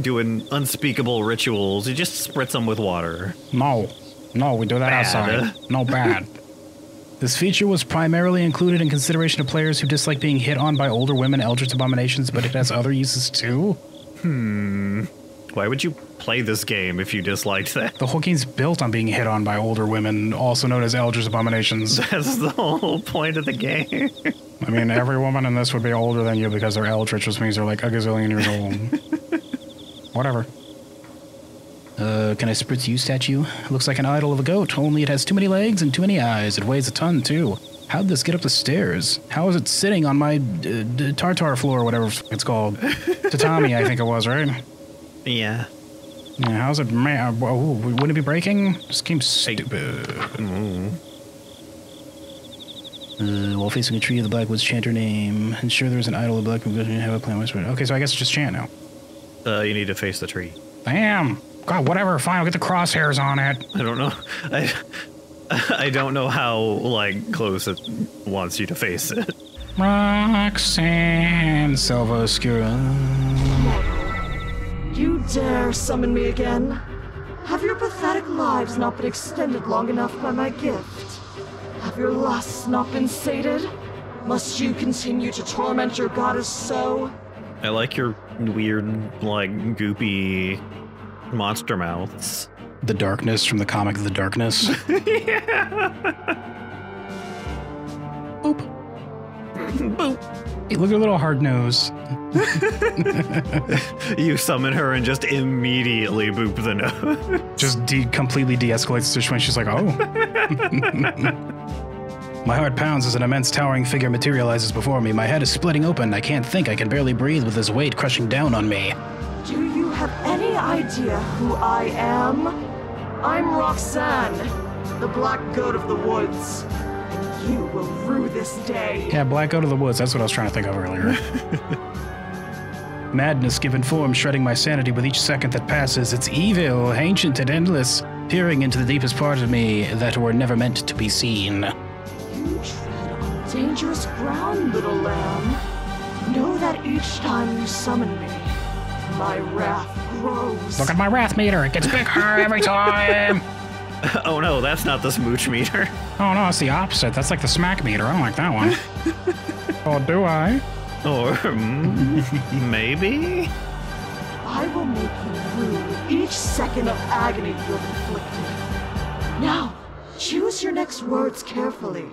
doing unspeakable rituals. You just spritz them with water. No. No, we do that Bad. outside. No bad. This feature was primarily included in consideration of players who dislike being hit on by older women eldritch abominations, but it has other uses too. Hmm. Why would you play this game if you disliked that? The whole game's built on being hit on by older women, also known as eldritch abominations. (laughs) That's the whole point of the game. I mean, every woman in this would be older than you because they're eldritch, which means they're like a gazillion years old. (laughs) Whatever. Uh, can I spritz you, statue? Looks like an idol of a goat, only it has too many legs and too many eyes. It weighs a ton, too. How'd this get up the stairs? How is it sitting on my uh, d- tartar floor, or whatever it's called? (laughs) Tatami, I think it was, right? yeah. Yeah, how's it? Ma- uh, whoa, wouldn't it be breaking? This game's stupid. Mm. Uh, while facing a tree, of the Blackwoods chant her name. Ensure there's an idol of Blackwood. Have a plan. Okay, so I guess it's just chant now. Uh, you need to face the tree. Damn. God, whatever. Fine, I'll get the crosshairs on it. I don't know. I, I don't know how like close it wants you to face it. Rhok'zan Selva Oscura. You dare summon me again? Have your pathetic lives not been extended long enough by my gift? Have your lusts not been sated? Must you continue to torment your goddess so? I like your weird, like goopy monster mouths. The Darkness from the comic The Darkness. (laughs) yeah. Boop. Hey, look at her little hard nose. (laughs) You summon her and just immediately boop the nose. Just de- completely de escalates the situation. She's like, oh. (laughs) My heart pounds as an immense towering figure materializes before me. My head is splitting open. I can't think. I can barely breathe with this weight crushing down on me. Do you have any idea who I am? I'm Rhok'zan, the Black Goat of the Woods. You will rue this day. Yeah, Black Goat of the Woods. That's what I was trying to think of earlier. (laughs) Madness given form, shredding my sanity with each second that passes. It's evil, ancient, and endless, peering into the deepest part of me that were never meant to be seen. You tread on dangerous ground, little lamb. Know that each time you summon me, my wrath grows. Look at my wrath meter. It gets bigger every time. (laughs) oh no, that's not the smooch meter. Oh no, it's the opposite. That's like the smack meter. I don't like that one. (laughs) oh, do I? Or mm, (laughs) maybe? I will make you rue each second of agony you have inflicted. Now, choose your next words carefully.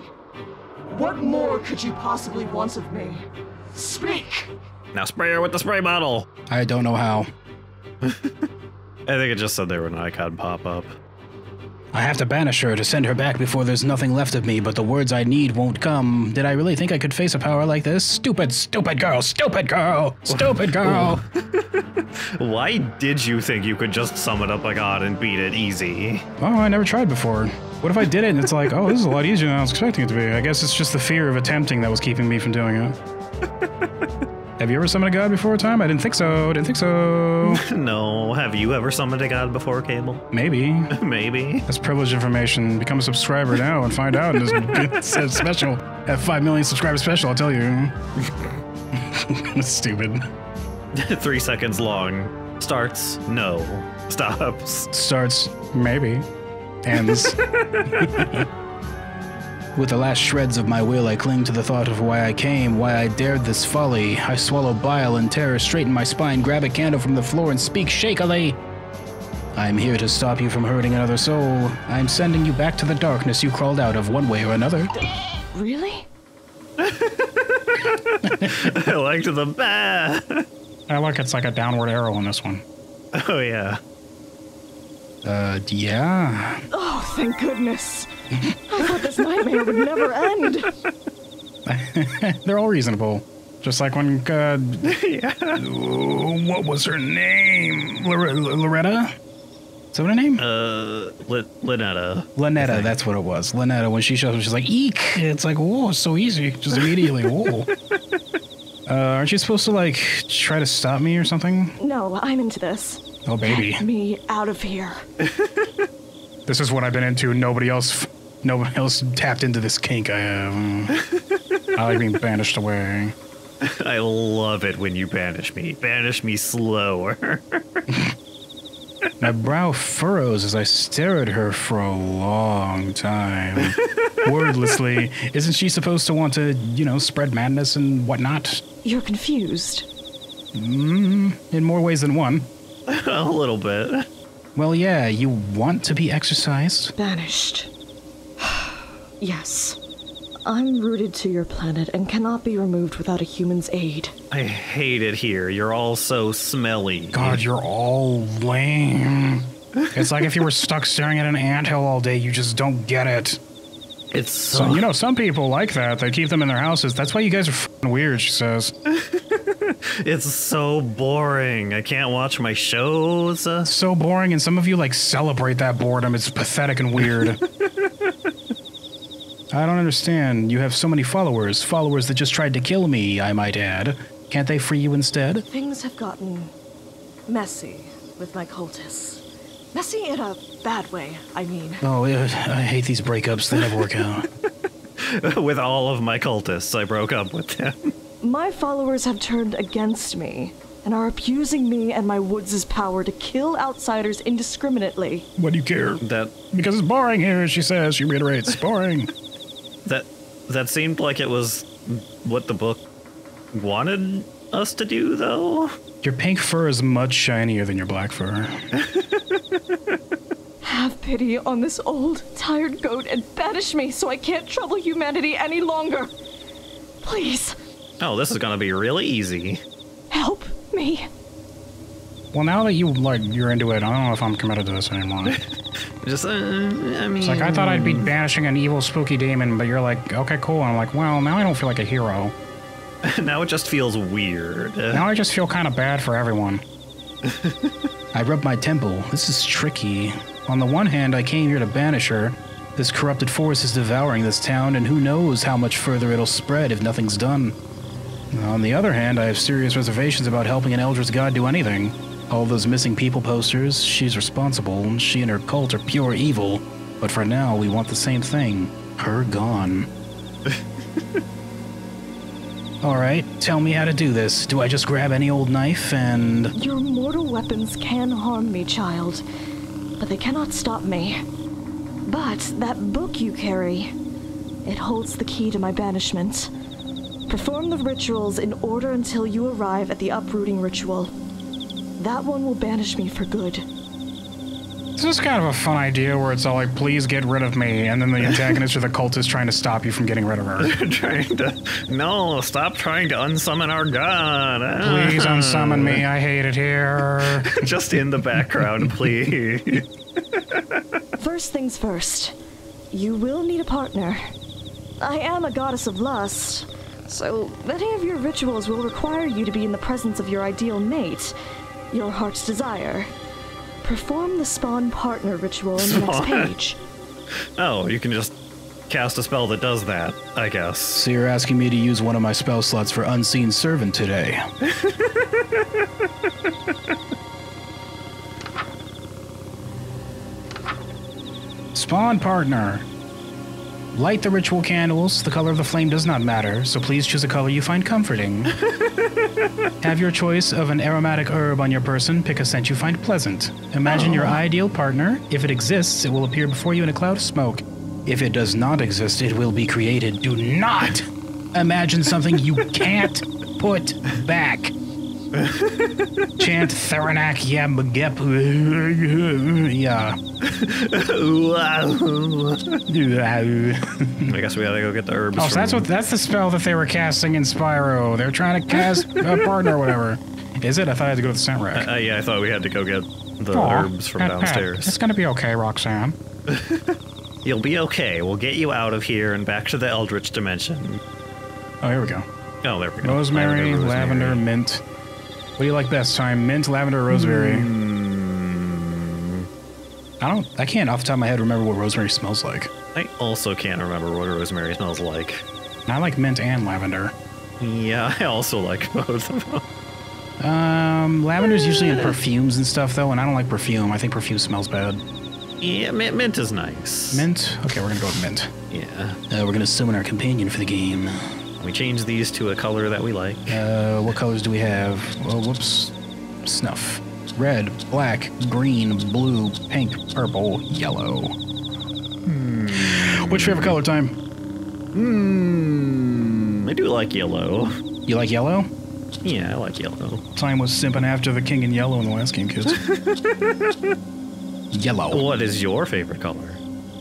What more could you possibly want of me? Speak! Now spray her with the spray bottle. I don't know how. (laughs) I think it just said there would an icon pop up. I have to banish her to send her back before there's nothing left of me, but the words I need won't come. Did I really think I could face a power like this? Stupid, stupid girl, stupid girl, stupid girl. (laughs) Why did you think you could just summon up a god and beat it easy? Oh, I never tried before. What if I did it and it's like, oh, this is a lot easier than I was expecting it to be? I guess it's just the fear of attempting that was keeping me from doing it. (laughs) Have you ever summoned a god before a time? I didn't think so. Didn't think so. (laughs) no. Have you ever summoned a god before, Cable? Maybe. (laughs) Maybe. That's privileged information. Become a subscriber now and find out. And it's (laughs) it's special. At 5 million subscriber special, I'll tell you. Stupid. Three seconds long. Starts. No. Stops. Starts, maybe. Ends. With the last shreds of my will, I cling to the thought of why I came, why I dared this folly. I swallow bile and terror, straighten my spine, grab a candle from the floor, and speak shakily. I'm here to stop you from hurting another soul. I'm sending you back to the darkness you crawled out of one way or another. Really? (laughs) I liked the bah. I like it's like a downward arrow on this one. Oh yeah. Uh, yeah. Oh, thank goodness. I thought this nightmare would never end. (laughs) They're all reasonable. Just like when, uh, yeah. (laughs) what was her name? Lore- Loretta? Is that what her name? Uh, Lit- Lynetta. Lynetta, that's what it was. Lynetta, when she shows up, she's like, eek! It's like, whoa, it's so easy. Just immediately, (laughs) whoa. Uh, aren't you supposed to, like, try to stop me or something? No, I'm into this. Oh, baby. Get me out of here. This is what I've been into. Nobody else, nobody else tapped into this kink I have. (laughs) I like being banished away. I love it when you banish me. Banish me slower. (laughs) My brow furrows as I stare at her for a long time. (laughs) Wordlessly. Isn't she supposed to want to, you know, spread madness and whatnot? You're confused. Mm, in more ways than one. a little bit. Well, yeah, you want to be exercised? Banished. (sighs) yes. I'm rooted to your planet and cannot be removed without a human's aid. I hate it here. You're all so smelly. God, you're all lame. It's like if you were stuck staring at an anthill all day, you just don't get it. It's So, so you know, some people like that. They keep them in their houses. That's why you guys are fing weird, she says. (laughs) (laughs) it's so boring. I can't watch my shows. Uh, So boring, and some of you like celebrate that boredom. It's pathetic and weird. (laughs) I don't understand. You have so many followers. Followers that just tried to kill me, I might add. Can't they free you instead? Things have gotten messy with my cultists. Messy in a bad way, I mean. Oh, yeah, I hate these breakups. They never work out. (laughs) with all of my cultists, I broke up with them. My followers have turned against me and are abusing me and my woods' power to kill outsiders indiscriminately. What do you care? That Because it's boring here, she says. She reiterates, boring. (laughs) that that seemed like it was what the book wanted us to do, though. Your pink fur is much shinier than your black fur. (laughs) Have pity on this old, tired goat and banish me so I can't trouble humanity any longer. Please, Oh, this is gonna be really easy. help me. Well, now that you like you're into it, I don't know if I'm committed to this anymore. (laughs) Just, uh, I mean, It's like I thought I'd be banishing an evil, spooky demon, but you're like, okay, cool. And I'm like, well, now I don't feel like a hero. (laughs) now it just feels weird. Now I just feel kind of bad for everyone. (laughs) I rub my temple. This is tricky. On the one hand, I came here to banish her. This corrupted force is devouring this town, and who knows how much further it'll spread if nothing's done. On the other hand, I have serious reservations about helping an Eldritch God do anything. All those missing people posters, she's responsible. And she and her cult are pure evil. But for now, we want the same thing her gone. (laughs) Alright, tell me how to do this. Do I just grab any old knife and. Your mortal weapons can harm me, child, but they cannot stop me. But that book you carry, it holds the key to my banishment. Perform the rituals in order until you arrive at the uprooting ritual. That one will banish me for good. This is kind of a fun idea where it's all like, please get rid of me, and then the (laughs) antagonist or the cultist trying to stop you from getting rid of her. (laughs) trying to. No, stop trying to unsummon our god. Please ah. unsummon me, I hate it here. (laughs) Just in the background, please. First things first, you will need a partner. I am a goddess of lust, so many of your rituals will require you to be in the presence of your ideal mate, your heart's desire. Perform the spawn partner ritual in the next page. (laughs) Oh, you can just cast a spell that does that, I guess. So you're asking me to use one of my spell slots for Unseen Servant today? (laughs) Spawn partner. Light the ritual candles. The color of the flame does not matter, so please choose a color you find comforting. (laughs) Have your choice of an aromatic herb on your person. Pick a scent you find pleasant. Imagine your oh. ideal partner. If it exists, it will appear before you in a cloud of smoke. If it does not exist, it will be created. Do not imagine something you (laughs) can't put back. (laughs) Chant Theranak Yamagep. (laughs) Yeah. I guess we gotta go get the herbs. Oh, so that's what that's the spell that they were casting in Spyro. They're trying to cast a (laughs) partner or whatever. Is it? I thought I had to go to the scent rack. Uh, uh, yeah, I thought we had to go get the Aw, herbs from pat, pat. downstairs. It's gonna be okay, Rhok'zan. You'll be okay. We'll get you out of here and back to the Eldritch dimension. Oh, here we go. Oh, there we go. Rosemary, rosemary. lavender, mint. What do you like best, time? Mint, lavender, or rosemary? Hmm. I don't. I can't off the top of my head remember what rosemary smells like. I also can't remember what rosemary smells like. I like mint and lavender. Yeah, (laughs) I also like both of them. Um, lavender's usually in perfumes and stuff, though, and I don't like perfume. I think perfume smells bad. Yeah, mint, mint is nice. Mint. Okay, we're gonna go with mint. Yeah. Uh, we're gonna summon our companion for the game. We change these to a color that we like. Uh, what colors do we have? Oh, whoops. Snuff. Red, black, green, blue, pink, purple, yellow. Which favorite color time? Hmm. I do like yellow. You like yellow? Yeah, I like yellow. Time was simping after the king in yellow in the last game, kids. (laughs) yellow. What is your favorite color?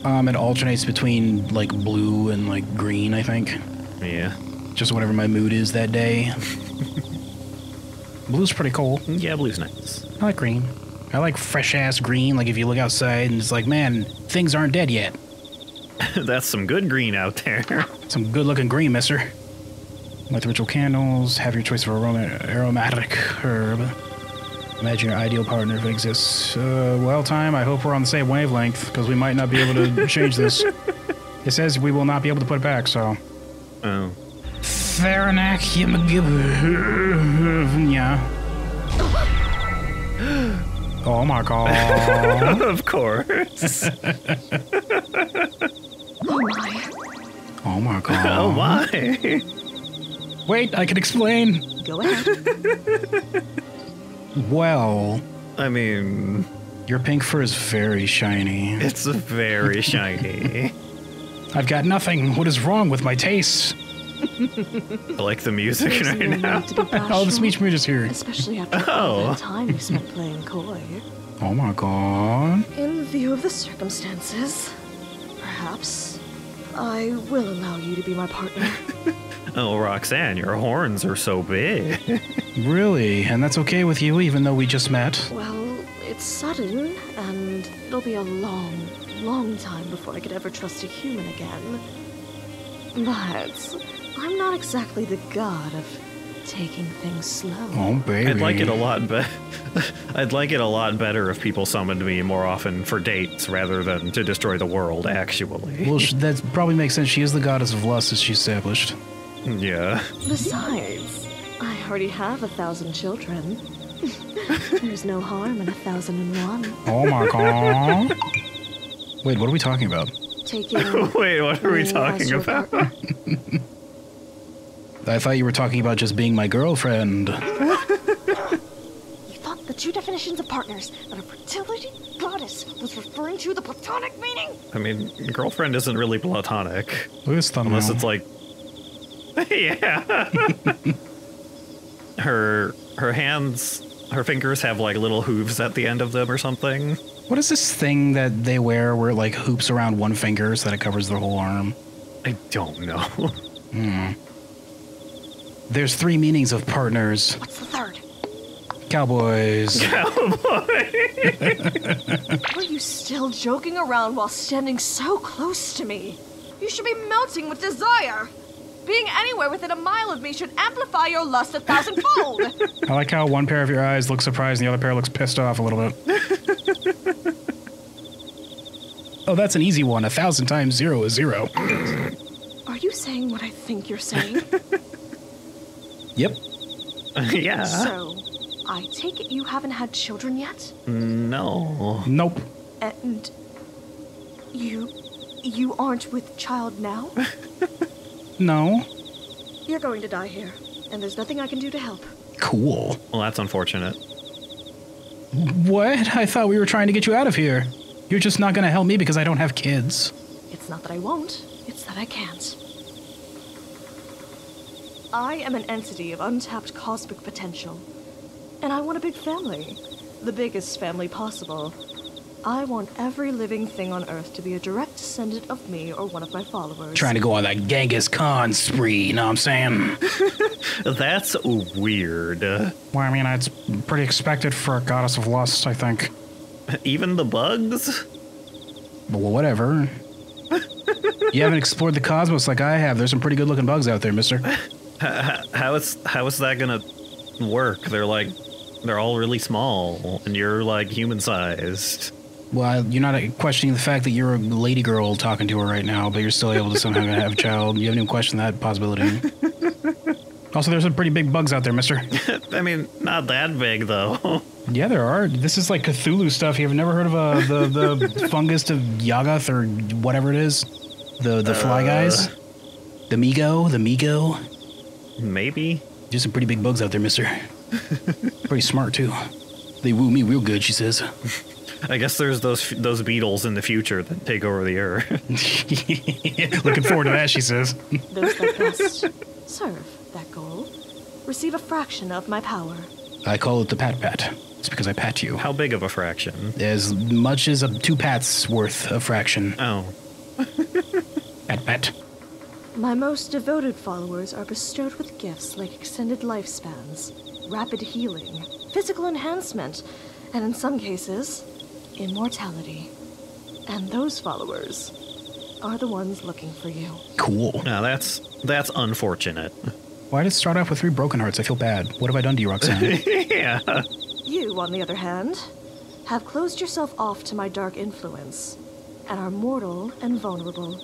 Um, it alternates between like blue and like green, I think. Yeah. Just whatever my mood is that day. (laughs) Blue's pretty cool. Yeah, blue's nice. I like green. I like fresh ass green. Like if you look outside and it's like, man, things aren't dead yet. (laughs) That's some good green out there. (laughs) Some good looking green, mister. Light the ritual candles. Have your choice of aroma- aromatic herb. Imagine your ideal partner if it exists. Uh, well, time, I hope we're on the same wavelength because we might not be able to change this. It says we will not be able to put it back, so. Oh. Theranak Yamagib. Yeah. Oh my god. of course. Oh my. Oh my god. oh my. Wait, I can explain. Go ahead. Well, I mean, your pink fur is very shiny. it's very shiny. I've got nothing. What is wrong with my taste? I like the music There's right no now. need to be (laughs) Oh, the speech mood is here. Especially after Oh. all that time you spent playing coy. Oh my god. In view of the circumstances, perhaps I will allow you to be my partner. (laughs) Oh, Rhok'zan, your horns are so big. (laughs) Really? And that's okay with you, even though we just met? well, it's sudden, and it'll be a long, long time before I could ever trust a human again. But I'm not exactly the god of taking things slow. Oh, baby. I'd like it a lot better. (laughs) I'd like it a lot better if people summoned me more often for dates rather than to destroy the world. Actually, Well, that probably makes sense. She is the goddess of lust, as she established. yeah. Besides, I already have a thousand children. (laughs) There's no harm in a thousand and one. Oh my god. (laughs) Wait, what are we talking about? Taking Wait, what are we talking about? Partner. I thought you were talking about just being my girlfriend. You thought the two definitions of partners that a fertility goddess was referring to the platonic meaning? I mean, girlfriend isn't really platonic Look at this thumbnail. unless it's like, (laughs) yeah. (laughs) her her hands, her fingers have like little hooves at the end of them or something. What is this thing that they wear where it like hoops around one finger so that it covers their whole arm? I don't know. (laughs) Hmm. There's three meanings of partners. What's the third? Cowboys. (laughs) Are you still joking around while standing so close to me? You should be melting with desire. Being anywhere within a mile of me should amplify your lust a thousandfold. (laughs) I like how one pair of your eyes looks surprised and the other pair looks pissed off a little bit. (laughs) oh, that's an easy one. A thousand times zero is zero. Are you saying what I think you're saying? Yep. (laughs) (laughs) yeah. so, I take it you haven't had children yet? No. Nope. And you you aren't with child now? (laughs) No. You're going to die here, and there's nothing I can do to help. Cool. Well, that's unfortunate. What? I thought we were trying to get you out of here. You're just not gonna help me because I don't have kids. It's not that I won't, it's that I can't. I am an entity of untapped cosmic potential, and I want a big family. The biggest family possible. I want every living thing on Earth to be a direct descendant of me or one of my followers. Trying to go on that Genghis Khan spree, you know what I'm saying? (laughs) That's weird. Well, I mean, it's pretty expected for a goddess of lust, I think. (laughs) Even the bugs? Well, whatever. (laughs) you haven't explored the cosmos like I have. There's some pretty good looking bugs out there, mister. How is how is that gonna work? They're like they're all really small, and you're like human sized. Well, you're not questioning the fact that you're a lady girl talking to her right now, but you're still able to somehow have a child. You haven't even questioned that possibility. (laughs) Also, there's some pretty big bugs out there, mister. (laughs) I mean, not that big though. (laughs) Yeah, there are. This is like Cthulhu stuff. You've never heard of uh, the the fungus of Yuggoth or whatever it is? The the fly guys? The Mi-Go? The Mi-Go? Maybe. There's some pretty big bugs out there, mister. pretty smart, too. They woo me real good, she says. I guess there's those those beetles in the future that take over the earth. (laughs) Looking forward to that, she says. Those that best serve that goal receive a fraction of my power. I call it the pat pat. It's because I pat you. How big of a fraction? As much as a two pats worth of fraction. Oh, Pat pat. My most devoted followers are bestowed with gifts like extended lifespans, rapid healing, physical enhancement, and in some cases, immortality. And those followers are the ones looking for you. Cool. now that's that's unfortunate. Why did it start off with three broken hearts? I feel bad. What have I done to you, Rhok'zan? (laughs) yeah. You, on the other hand, have closed yourself off to my dark influence and are mortal and vulnerable.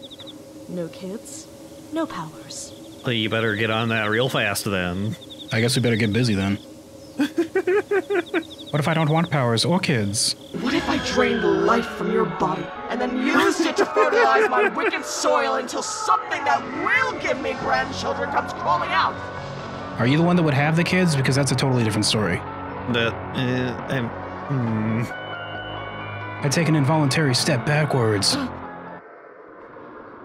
No kids, no powers. Well, you better get on that real fast then. I guess we better get busy then. (laughs) what if I don't want powers or kids? What if I drained life from your body and then used it to fertilize my wicked soil until something that will give me grandchildren comes crawling out? Are you the one that would have the kids? Because that's a totally different story. That uh, I'm, hmm. I take an involuntary step backwards. (gasps)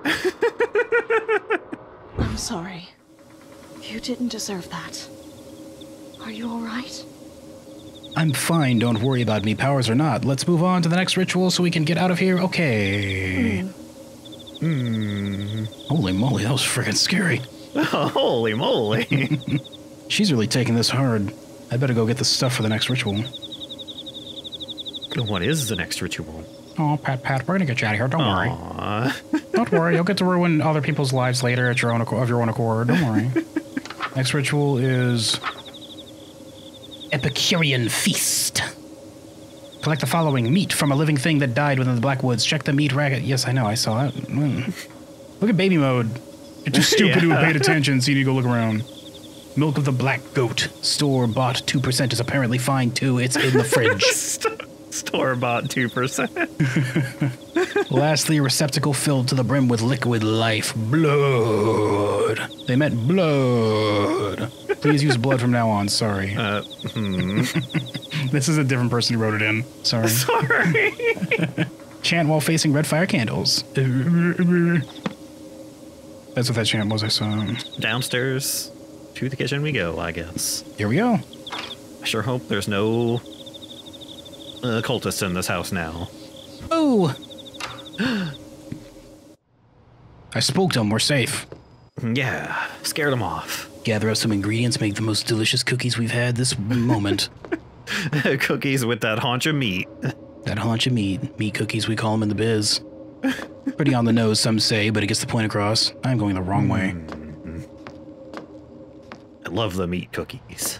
(laughs) I'm sorry. You didn't deserve that. Are you alright? I'm fine, don't worry about me, powers or not. Let's move on to the next ritual so we can get out of here. Okay. Hmm. Holy moly, that was freaking scary. (laughs) Holy moly! (laughs) She's really taking this hard. I better go get the stuff for the next ritual. what is the next ritual? Oh, Pat, Pat, we're gonna get you out of here. Don't worry. Don't worry. You'll get to ruin other people's lives later at your own of your own accord. Don't worry. (laughs) Next ritual is Epicurean Feast. Collect the following meat from a living thing that died within the Black Woods. Check the meat racket. Yes, I know. I saw it. Mm. Look at baby mode. You're too stupid to have (laughs) paid attention, so you need to go look around. Milk of the black goat. Store bought 2% is apparently fine too. It's in the fridge. (laughs) Store bought two percent. (laughs) Lastly, a receptacle filled to the brim with liquid life. Blood. They meant blood. Please use blood from now on. Sorry. Uh, hmm. (laughs) This is a different person who wrote it in. Sorry. (laughs) Sorry. Chant while facing red fire candles. That's what that chant was I saw. Downstairs to the kitchen we go. I guess. Here we go. I sure hope there's no uh, cultists in this house now. Oh! I spooked them. We're safe. Yeah, scared them off. Gather up some ingredients, make the most delicious cookies we've had this moment. (laughs) (laughs) Cookies with that haunch of meat. that haunch of meat. Meat cookies, we call them in the biz. Pretty on the nose, some say, but it gets the point across. I'm going the wrong way. I love the meat cookies.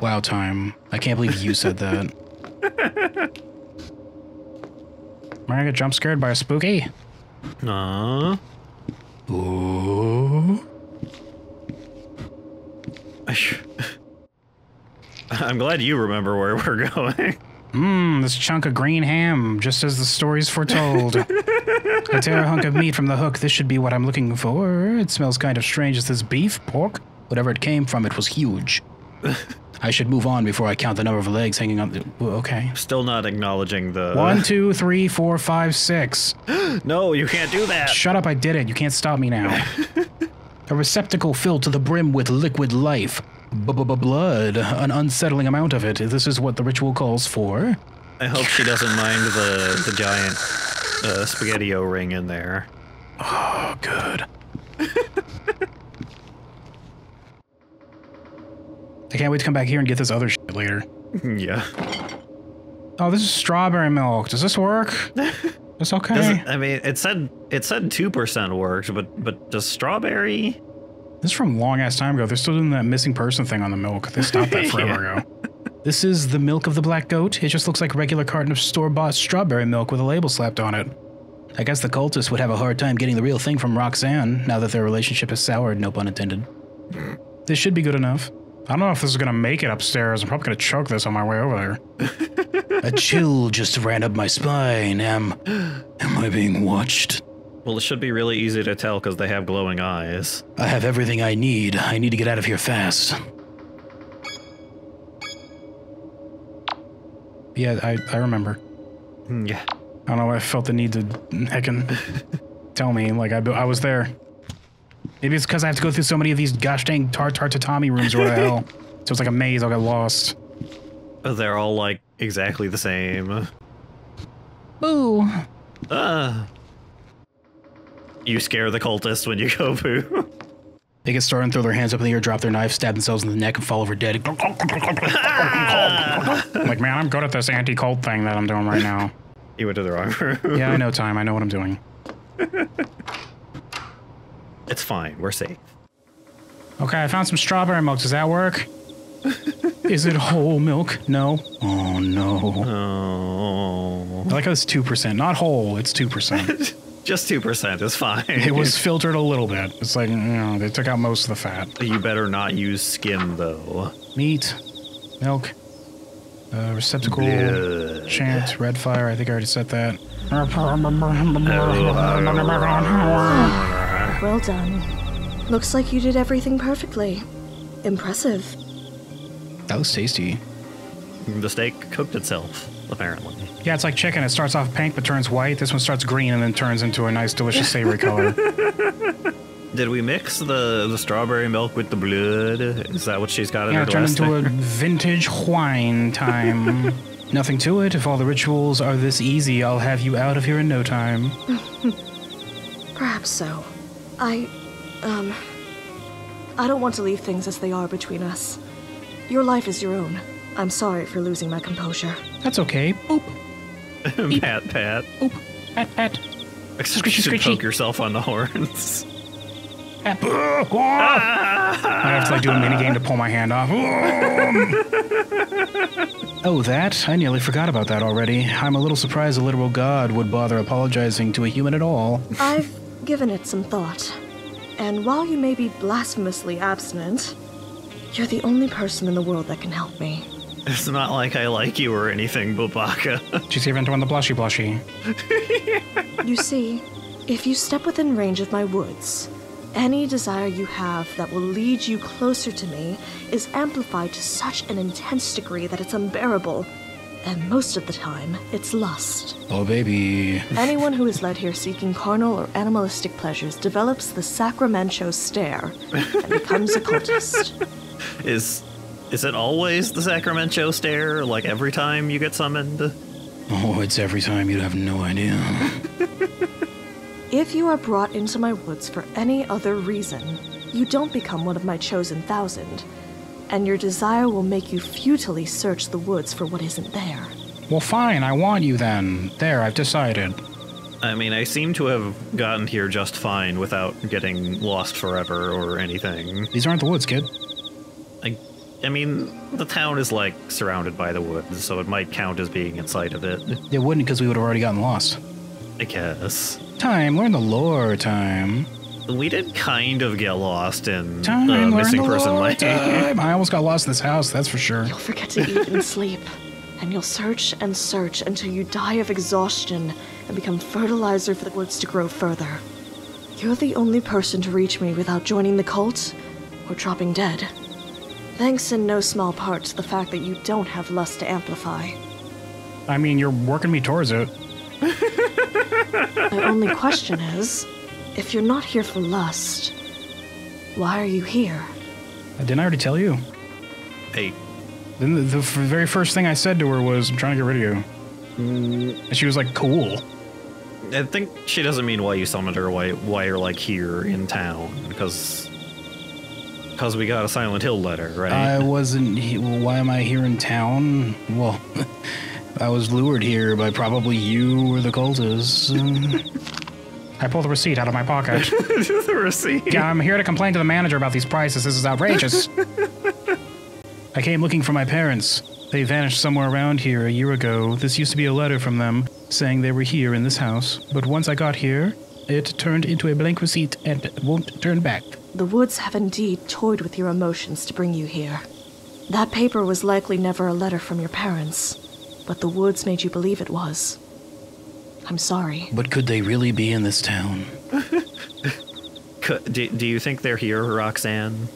Wow, time. I can't believe you said that. (laughs) (laughs) Am I gonna get jump scared by a spooky? Aww. Ooh. (laughs) I'm glad you remember where we're going. Mmm, this chunk of green ham, just as the story's foretold. I tear a hunk of meat from the hook. This should be what I'm looking for. It smells kind of strange. Is this beef? Pork? Whatever it came from, it was huge. (laughs) I should move on before I count the number of legs hanging on the. Okay. Still not acknowledging the. One, (laughs) two, three, four, five, six. No, you can't do that. Shut up, I did it. You can't stop me now. (laughs) a receptacle filled to the brim with liquid life. B-b-b-blood. An unsettling amount of it. This is what the ritual calls for. I hope she doesn't mind the the giant uh, spaghetti-o ring in there. Oh, good. (laughs) I can't wait to come back here and get this other shit later. yeah. Oh, this is strawberry milk. Does this work? (laughs) It's okay. Doesn't, I mean, it said it said two percent worked, but but does strawberry? This is from long ass time ago. They're still doing that missing person thing on the milk. They stopped that (laughs) forever ago. This is the milk of the black goat. It just looks like a regular carton of store bought strawberry milk with a label slapped on it. I guess the cultists would have a hard time getting the real thing from Rhok'zan now that their relationship has soured, no pun intended. This should be good enough. I don't know if this is gonna make it upstairs. I'm probably gonna choke this on my way over there. a chill just ran up my spine. Am, am I being watched? Well, it should be really easy to tell because they have glowing eyes. I have everything I need. I need to get out of here fast. Yeah, I, I remember. Mm, Yeah. I don't know. I felt the need to heckin' tell me like I, I was there. Maybe it's because I have to go through so many of these gosh dang tar tar tatami rooms or what the hell. (laughs) So it's like a maze. I'll get lost. They're all like exactly the same. Boo. Uh. You scare the cultists when you go poo. They get started and throw their hands up in the air, drop their knife, stab themselves in the neck, and fall over dead. (laughs) I'm like, man, I'm good at this anti-cult thing that I'm doing right now. (laughs) you went to the wrong room. Yeah, I know time. I know what I'm doing. It's fine. We're safe. Okay, I found some strawberry milk. Does that work? Is it whole milk? No. Oh no. Oh. I like how it's two percent, not whole. It's two percent. (laughs) Just 2% is fine. It was filtered a little bit. It's like you know they took out most of the fat. You better not use skim, though. Meat, milk, uh, receptacle, Blood. chant, red fire. I think I already said that. Well done. Looks like you did everything perfectly. Impressive. That was tasty. The steak cooked itself, apparently. Yeah, it's like chicken. It starts off pink but turns white. This one starts green and then turns into a nice, delicious, savory color. (laughs) Did we mix the, the strawberry milk with the blood? Is that what she's got in Yeah, her it turned glass? into a vintage wine time. (laughs) Nothing to it. If all the rituals are this easy, I'll have you out of here in no time. (laughs) Perhaps so. I, um, I don't want to leave things as they are between us. Your life is your own. I'm sorry for losing my composure. That's okay. Boop, (laughs) pat, pat. boop, pat, pat, Except Squishy, you should squishy. poke yourself on the horns. pat. (laughs) I have to like do a mini game to pull my hand off. (laughs) oh, that? I nearly forgot about that already. I'm a little surprised a literal god would bother apologizing to a human at all. I've given it some thought. And while you may be blasphemously abstinent, you're the only person in the world that can help me. It's not like I like you or anything, Bubaka. (laughs) She's even doing the blushy blushy. (laughs) You see, if you step within range of my woods, any desire you have that will lead you closer to me is amplified to such an intense degree that it's unbearable. And most of the time, it's lust. Oh, baby. Anyone who is led here seeking carnal or animalistic pleasures develops the Sacramento stare and becomes a cultist. (laughs) is is it always the Sacramento stare? Like every time you get summoned? Oh, it's every time you'd have no idea. (laughs) If you are brought into my woods for any other reason, you don't become one of my chosen thousand, and your desire will make you futilely search the woods for what isn't there. well, fine, I want you then. There, I've decided. I mean, I seem to have gotten here just fine without getting lost forever or anything. These aren't the woods, kid. I, I mean, the town is like surrounded by the woods, so it might count as being inside of it. It wouldn't because we would have already gotten lost. I guess. Time, learn the lore, time. We did kind of get lost in Time, uh, missing the person lore, lane. time. I almost got lost in this house, that's for sure. You'll forget to eat and sleep, and you'll search and search until you die of exhaustion and become fertilizer for the woods to grow further. You're the only person to reach me without joining the cult or dropping dead. Thanks in no small part to the fact that you don't have lust to amplify. I mean, you're working me towards it. My only question is if you're not here for lust, why are you here? Uh, didn't I already tell you? Hey, Then the, the very first thing I said to her was, I'm trying to get rid of you. Mm. And she was like, cool. I think she doesn't mean why you summoned her, why why you're like here in town, because because we got a Silent Hill letter, right? I wasn't. he- Why am I here in town? Well, (laughs) I was lured here by probably you or the cultists. (laughs) I pulled the receipt out of my pocket. (laughs) the receipt. yeah, I'm here to complain to the manager about these prices. This is outrageous. (laughs) I came looking for my parents. They vanished somewhere around here a year ago. This used to be a letter from them saying they were here in this house. But once I got here, it turned into a blank receipt and won't turn back. The woods have indeed toyed with your emotions to bring you here. That paper was likely never a letter from your parents, but the woods made you believe it was. I'm sorry. But could they really be in this town? (laughs) Could, do, do you think they're here, Rhok'zan?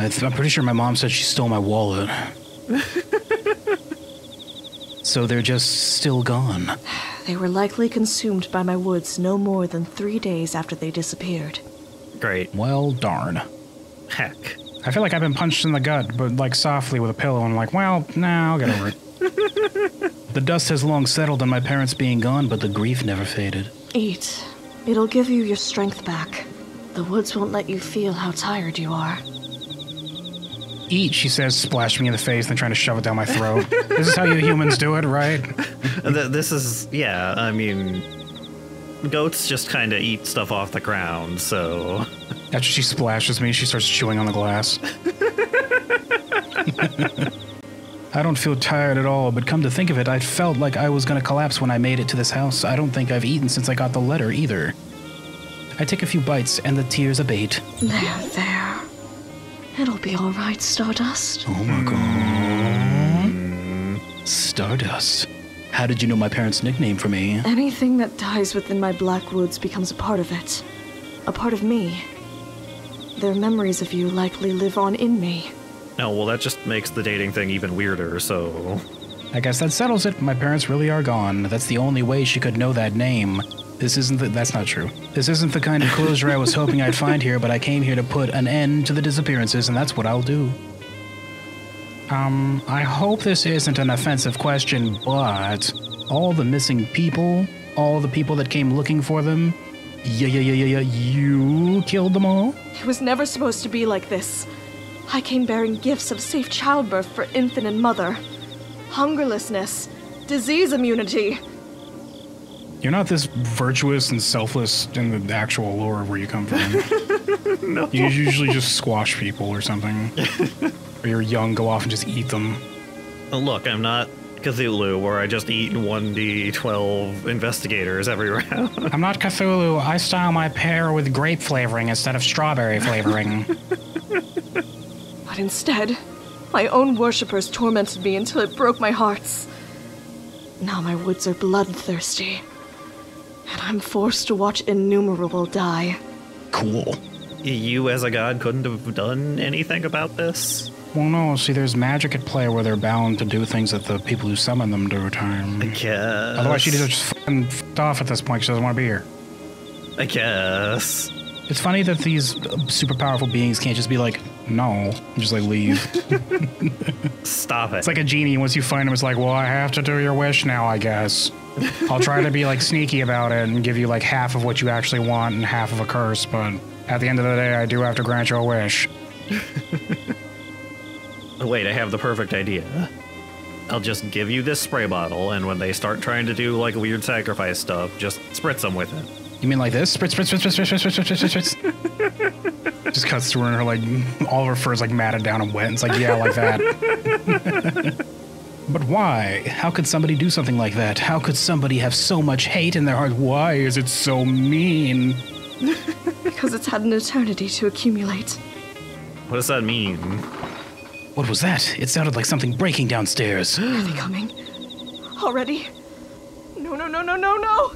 I th- I'm pretty sure my mom said she stole my wallet. (laughs) so they're just still gone. They were likely consumed by my woods no more than three days after they disappeared. Great. Well, darn. Heck. I feel like I've been punched in the gut, but like softly with a pillow, and I'm like, well, nah, I'll get over it. (laughs) the dust has long settled on my parents being gone, but the grief never faded. Eat. It'll give you your strength back. The woods won't let you feel how tired you are. Eat, she says, splash me in the face, then trying to shove it down my throat. this is how you humans do it, right? (laughs) This is, yeah, I mean, goats just kind of eat stuff off the ground, so. After she splashes me, she starts chewing on the glass. (laughs) I don't feel tired at all, but come to think of it, I felt like I was gonna collapse when I made it to this house. I don't think I've eaten since I got the letter either. I take a few bites and the tears abate. There, there. It'll be all right, Stardust. Oh my god. Hmm? Stardust. How did you know my parents' nickname for me? Anything that dies within my black woods becomes a part of it. A part of me. Their memories of you likely live on in me. No, well, that just makes the dating thing even weirder, so. I guess that settles it. My parents really are gone. That's the only way she could know that name. This isn't the, that's not true. This isn't the kind of closure I was (laughs) hoping I'd find here, but I came here to put an end to the disappearances, and that's what I'll do. Um, I hope this isn't an offensive question, but all the missing people, all the people that came looking for them, yeah, yeah, yeah, yeah, yeah, you killed them all? It was never supposed to be like this. I came bearing gifts of safe childbirth for infant and mother, hungerlessness, disease immunity. You're not this virtuous and selfless in the actual lore of where you come from. (laughs) no. You usually just squash people or something. (laughs) or you're young, go off and just eat them. Uh, Look, I'm not Cthulhu, where I just eat 1d12 investigators every (laughs) round. I'm not Cthulhu. I style my pear with grape flavoring instead of strawberry flavoring. But instead, my own worshippers tormented me until it broke my hearts. Now my woods are bloodthirsty, and I'm forced to watch innumerable die. cool. you, as a god, couldn't have done anything about this? Well, no, see, there's magic at play where they're bound to do things that the people who summon them do time. I guess. Otherwise, she'd have just fucking f***ed off at this point. She doesn't want to be here. I guess. It's funny that these super powerful beings can't just be like, no, and just like leave. (laughs) Stop it. It's like a genie. Once you find him, it's like, well, I have to do your wish now, I guess. I'll try to be like sneaky about it and give you like half of what you actually want and half of a curse, but at the end of the day, I do have to grant you a wish. (laughs) Oh, wait, I have the perfect idea. I'll just give you this spray bottle, and when they start trying to do like weird sacrifice stuff, just spritz them with it. You mean like this? Spritz, spritz, spritz, spritz, spritz, spritz, spritz, spritz. Just cuts through her and her like all of her fur is like matted down and wet. It's like yeah, like that. (laughs) but why? How could somebody do something like that? How could somebody have so much hate in their heart? Why is it so mean? (laughs) Because it's had an eternity to accumulate. What does that mean? What was that? It sounded like something breaking downstairs. (gasps) Are they coming? Already? No, no, no, no, no, no!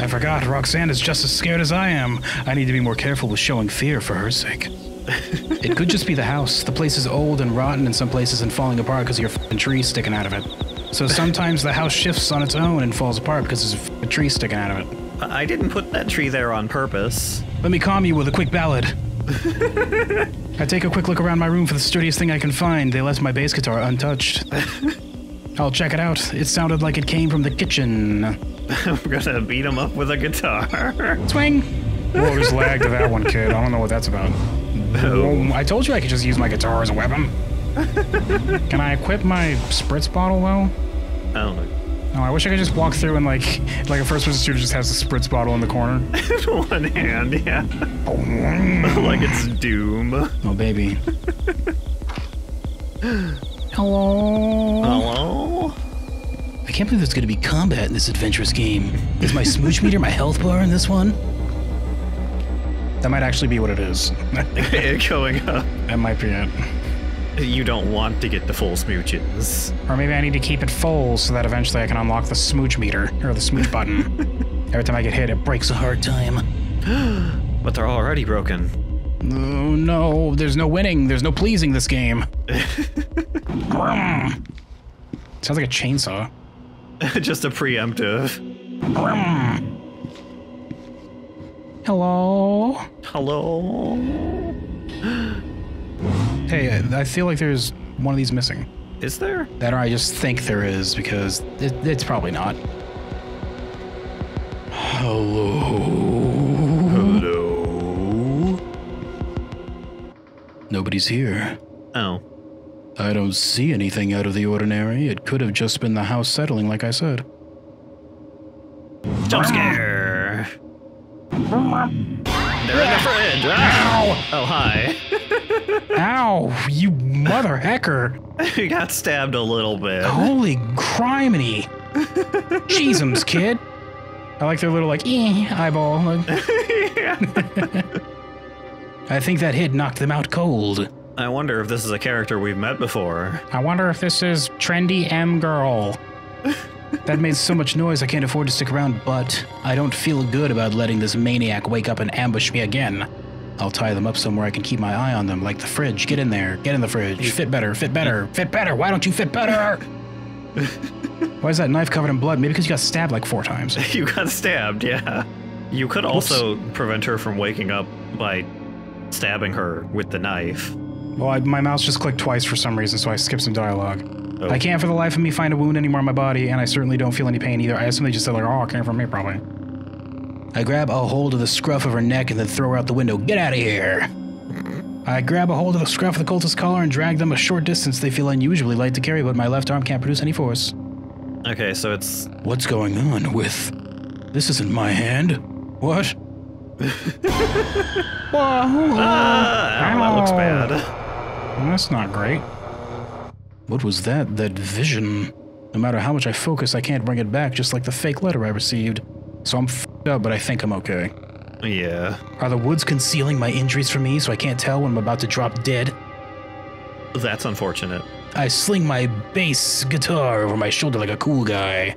I forgot. Rhok'zan is just as scared as I am. I need to be more careful with showing fear for her sake. (laughs) it could just be the house. The place is old and rotten in some places and falling apart because of your f***ing tree sticking out of it. So (laughs) sometimes the house shifts on its own and falls apart because there's a f***ing tree sticking out of it. I I didn't put that tree there on purpose. Let me calm you with a quick ballad. (laughs) I take a quick look around my room for the sturdiest thing I can find. They left my bass guitar untouched. I'll check it out. It sounded like it came from the kitchen. (laughs) I'm gonna beat him up with a guitar. (laughs) Swing! Whoa, there's lag to that one, kid. I don't know what that's about. Whoa, I told you I could just use my guitar as a weapon. (laughs) Can I equip my spritz bottle, though? I don't know. Oh, I wish I could just walk through and, like, like a first person shooter just has a spritz bottle in the corner. One hand, yeah. like it's Doom. Oh, baby. Hello? Hello? I can't believe there's going to be combat in this adventurous game. Is my smooch meter my health bar in this one? That might actually be what it is. (laughs) going up. that might be it. You don't want to get the full smooches. Or maybe I need to keep it full so that eventually I can unlock the smooch meter, or the smooch button. (laughs) Every time I get hit, it breaks a hard time. (gasps) But they're already broken. Oh no, there's no winning, there's no pleasing this game. (laughs) Sounds like a chainsaw. (laughs) Just a preemptive. Hello? Hello? (gasps) Hey, I feel like there's one of these missing. Is there? That or I just think there is because it, it's probably not. Hello? Hello? Nobody's here. Oh. I don't see anything out of the ordinary. It could have just been the house settling, like I said. Jump scare! They're in the fridge! Ah! Oh, hi. (laughs) Ow, you mother hecker! you got stabbed a little bit. Holy criminy! Jeezums, kid! I like their little, like, eh, eyeball. (laughs) Like, (laughs) I think that hit knocked them out cold. I wonder if this is a character we've met before. I wonder if this is trendy M girl. that made so much noise I can't afford to stick around, but I don't feel good about letting this maniac wake up and ambush me again. I'll tie them up somewhere I can keep my eye on them, like the fridge. Get in there. Get in the fridge. You Fit better. Fit better. Fit better. Why don't you fit better? (laughs) Why is that knife covered in blood? Maybe because you got stabbed like four times. (laughs) You got stabbed, yeah. You could also prevent her from waking up by stabbing her with the knife. Well, I, my mouse just clicked twice for some reason, so I skipped some dialogue. Oh. I can't for the life of me find a wound anymore on my body, and I certainly don't feel any pain either. I assume they just said like, "Oh, it came from me, probably." I grab a hold of the scruff of her neck and then throw her out the window. Get out of here! I grab a hold of the scruff of the cultist's collar and drag them a short distance. They feel unusually light to carry, but my left arm can't produce any force. Okay, so it's What's going on with. This isn't my hand. What? Whoa! (laughs) ah, that looks Ow. Bad. That's not great. What was that? That vision? No matter how much I focus, I can't bring it back, just like the fake letter I received. So I'm f***ed up, but I think I'm okay. Yeah, Are the woods concealing my injuries from me so I can't tell when I'm about to drop dead? that's unfortunate. I sling my bass guitar over my shoulder like a cool guy.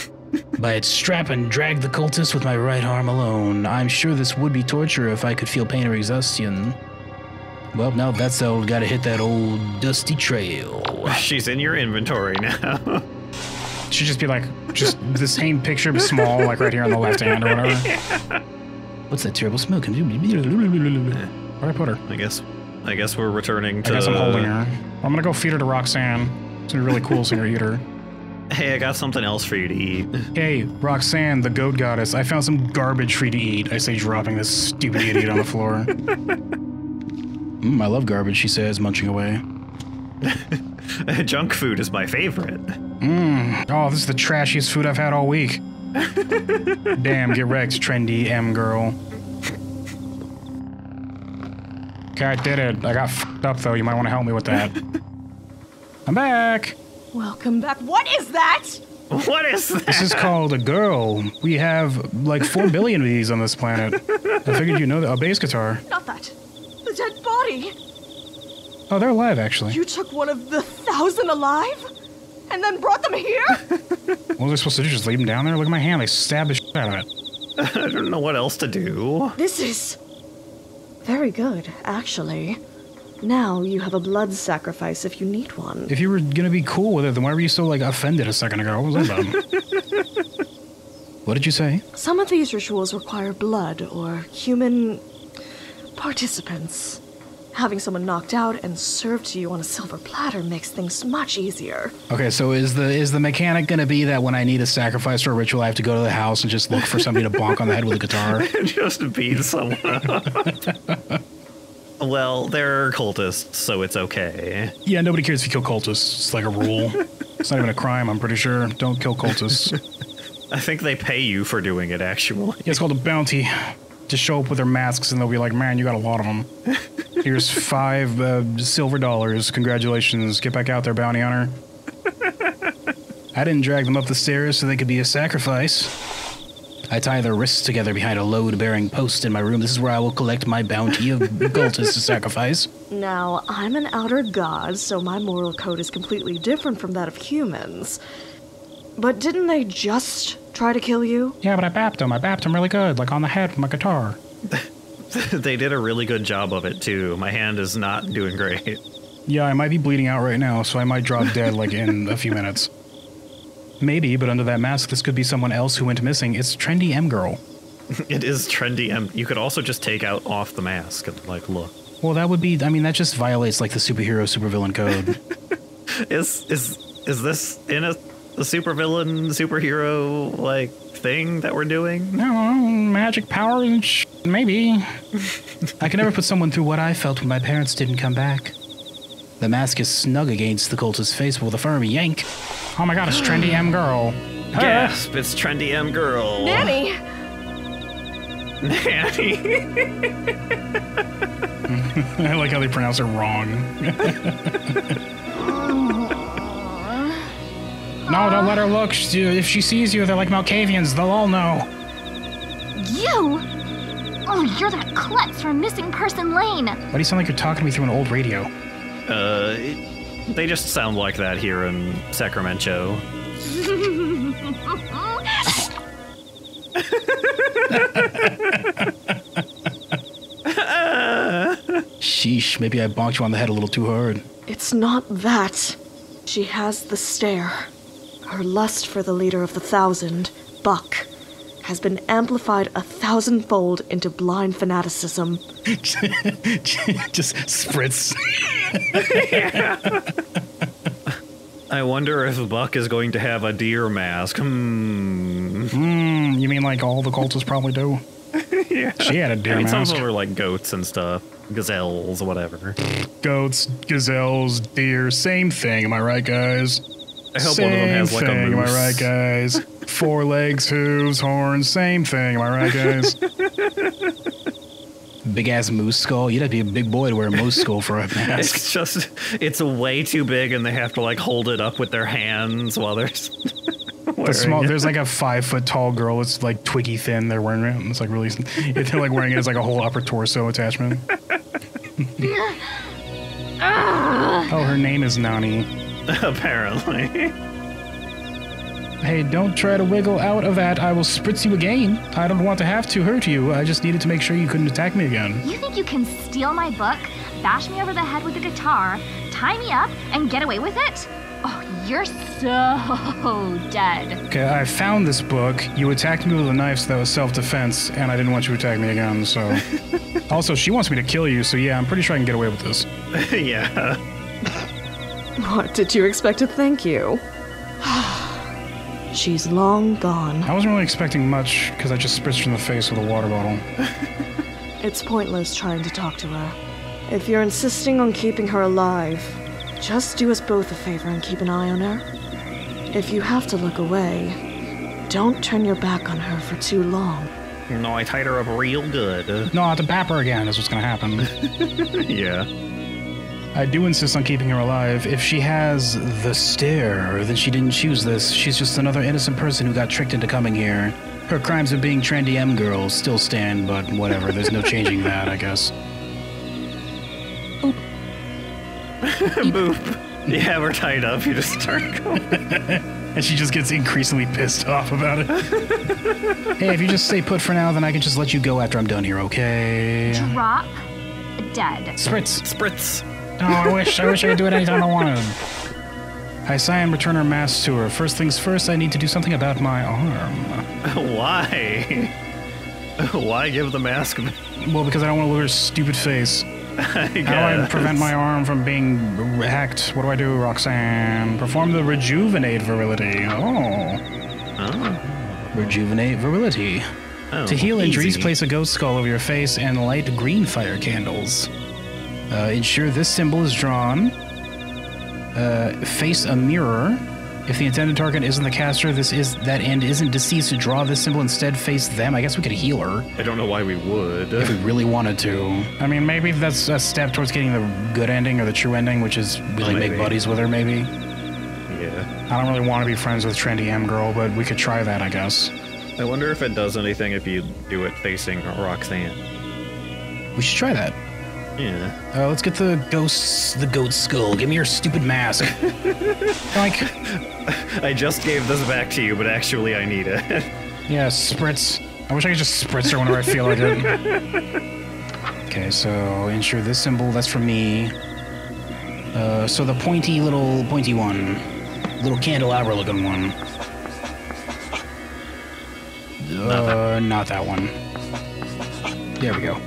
(laughs) By its strap and drag the cultist with my right arm alone. I'm sure this would be torture if I could feel pain or exhaustion. Well, now that's all, gotta hit that old dusty trail. (laughs) She's in your inventory now. Should just be like just the same picture but small, like right here on the left hand or whatever. (laughs) What's that terrible smoke? Where I put her? I guess I guess we're returning to. I guess I'm holding her. I'm gonna go feed her to Rhok'zan. It's gonna be really cool seeing her eat her. Hey, I got something else for you to eat. Hey, Rhok'zan, the goat goddess, I found some garbage for you to eat. I say, dropping this stupid idiot on the floor. (laughs) Mmm, I love garbage, she says, munching away. (laughs) Junk food is my favorite. Mmm, oh, this is the trashiest food I've had all week. (laughs) Damn, get wrecked, trendy M girl. Okay, I did it. I got f***ed up, though. You might want to help me with that. (laughs) I'm back. Welcome back. What is that? What is that? This is called a girl. We have like four billion of these on this planet. I figured you know that. A bass guitar. Not that. The dead body. Oh, they're alive, actually. You took one of the thousand alive? And then brought them here? (laughs) What was I supposed to do? Just leave them down there? Look at my hand. They stabbed the shit out of it. (laughs) I don't know what else to do. this is. Very good, actually. Now you have a blood sacrifice if you need one. If you were gonna be cool with it, then why were you so like offended a second ago? What was that about? (laughs) what did you say? Some of these rituals require blood or human participants. Having someone knocked out and served to you on a silver platter makes things much easier. Okay, so is the is the mechanic gonna be that when I need a sacrifice or a ritual, I have to go to the house and just look for somebody to bonk on the head with a guitar? (laughs) Just beat someone up. (laughs) well, they're cultists, so it's okay. Yeah, nobody cares if you kill cultists. It's like a rule. It's not even a crime, I'm pretty sure. Don't kill cultists. (laughs) I think they pay you for doing it, actually. Yeah, it's called a bounty. Just show up with their masks and they'll be like, man, you got a lot of them. (laughs) Here's five uh, silver dollars. Congratulations. Get back out there, bounty hunter. (laughs) I didn't drag them up the stairs so they could be a sacrifice. I tie their wrists together behind a load bearing post in my room. This is where I will collect my bounty of (laughs) cultists to sacrifice. Now, I'm an outer god, so my moral code is completely different from that of humans. But didn't they just try to kill you? Yeah, but I bapped him. I bapped him really good, like on the head with my guitar. (laughs) they did a really good job of it, too. My hand is not doing great. Yeah, I might be bleeding out right now, so I might drop dead like in a few minutes. Maybe, but under that mask, this could be someone else who went missing. It's trendy M girl. (laughs) It is trendy, M. you could also just take out off the mask and, like, look. Well, that would be. I mean, that just violates like the superhero supervillain code. (laughs) Is is is this in a, a supervillain superhero like thing that we're doing? no, magic powers and sh- maybe. I can never put someone through what I felt when my parents didn't come back. The mask is snug against the cultist's face with a firm yank. Oh my god, it's trendy M girl. (gasps) Gasp! It's trendy M girl. Nanny! Nanny. (laughs) I like how they pronounce it wrong. (laughs) no, don't let her look. She- If she sees you, they're like Malkavians. They'll all know. You? Oh, you're that klutz from Missing Person Lane. Why do you sound like you're talking to me through an old radio? Uh, it- they just sound like that here in Sacramento. Sheesh, maybe I bonked you on the head a little too hard. It's not that. She has the stare. Her lust for the leader of the thousand, Buck, has been amplified a thousandfold into blind fanaticism. (laughs) Just spritz. (laughs) I wonder if Buck is going to have a deer mask. Hmm. Hmm, you mean like all the cultists probably do? (laughs) yeah. She had a deer I mean, some of mask. them are like goats and stuff, gazelles, whatever. Goats, gazelles, deer, same thing. Am I right, guys? I hope same one of them has like a thing, moose. Am I right, guys? (laughs) Four legs, hooves, horns, same thing. Am I right, guys? (laughs) big ass moose skull. You'd have to be a big boy to wear a moose skull for a (laughs) mask. It's just, it's way too big, and they have to like hold it up with their hands while they're. The small, it. there's like a five foot tall girl. It's like twiggy thin. They're wearing it. It's like really. They're like wearing it as like a whole upper torso attachment. oh, her name is Nani. (laughs) apparently. Hey, don't try to wiggle out of that. I will spritz you again. I don't want to have to hurt you. I just needed to make sure you couldn't attack me again. You think you can steal my book, bash me over the head with a guitar, tie me up, and get away with it? Oh, you're so (laughs) dead. Okay, I found this book. You attacked me with a knife, so that was self-defense, and I didn't want you to attack me again. So, (laughs) also, she wants me to kill you. So yeah, I'm pretty sure I can get away with this. yeah. What did you expect to thank you? (sighs) She's long gone. I wasn't really expecting much because I just spritzed her in the face with a water bottle. (laughs) It's pointless trying to talk to her. If you're insisting on keeping her alive, just do us both a favor and keep an eye on her. If you have to look away, don't turn your back on her for too long. No, I tied her up real good. No, I have to bap her again. Is what's gonna happen. (laughs) yeah. I do insist on keeping her alive. If she has the stare, then she didn't choose this. She's just another innocent person who got tricked into coming here. Her crimes of being trendy M girls still stand, but whatever. There's no changing (laughs) that, I guess. (laughs) Boop. You have her tied up. You just start going. (laughs) And she just gets increasingly pissed off about it. hey, if you just stay put for now, then I can just let you go after I'm done here, okay? Drop dead. Spritz. Spritz. No, I wish I wish I could do it anytime I wanted. I sigh and return her mask to her. First things first, I need to do something about my arm. (laughs) Why? (laughs) Why give the mask? Well, because I don't want to look at her stupid face. I (laughs) How do I prevent my arm from being hacked? What do I do, Rhok'zan? Perform the rejuvenate virility. Oh. Oh. Rejuvenate virility. Oh, To heal injuries, place a ghost skull over your face and light green fire candles. Uh, ensure this symbol is drawn. Uh, face a mirror. If the intended target isn't the caster, this is that end isn't deceased to draw this symbol. Instead, face them. I guess we could heal her I don't know why we would. if we really wanted to. I mean, maybe that's a step towards getting the good ending or the true ending, which is we like make Maybe. buddies with her. Maybe. Yeah. I don't really want to be friends with trendy M girl, but we could try that, I guess. I wonder if it does anything if you do it facing Rhok'zan. We should try that. Yeah. Uh, let's get the ghosts, the goat skull. Give me your stupid mask. (laughs) like, I just gave this back to you, but actually I need it. (laughs) yeah, spritz. I wish I could just spritz her whenever I feel like it. Okay, so ensure this symbol, that's for me. Uh, so the pointy little, pointy one. Little candelabra looking one. Uh, not that one. There we go.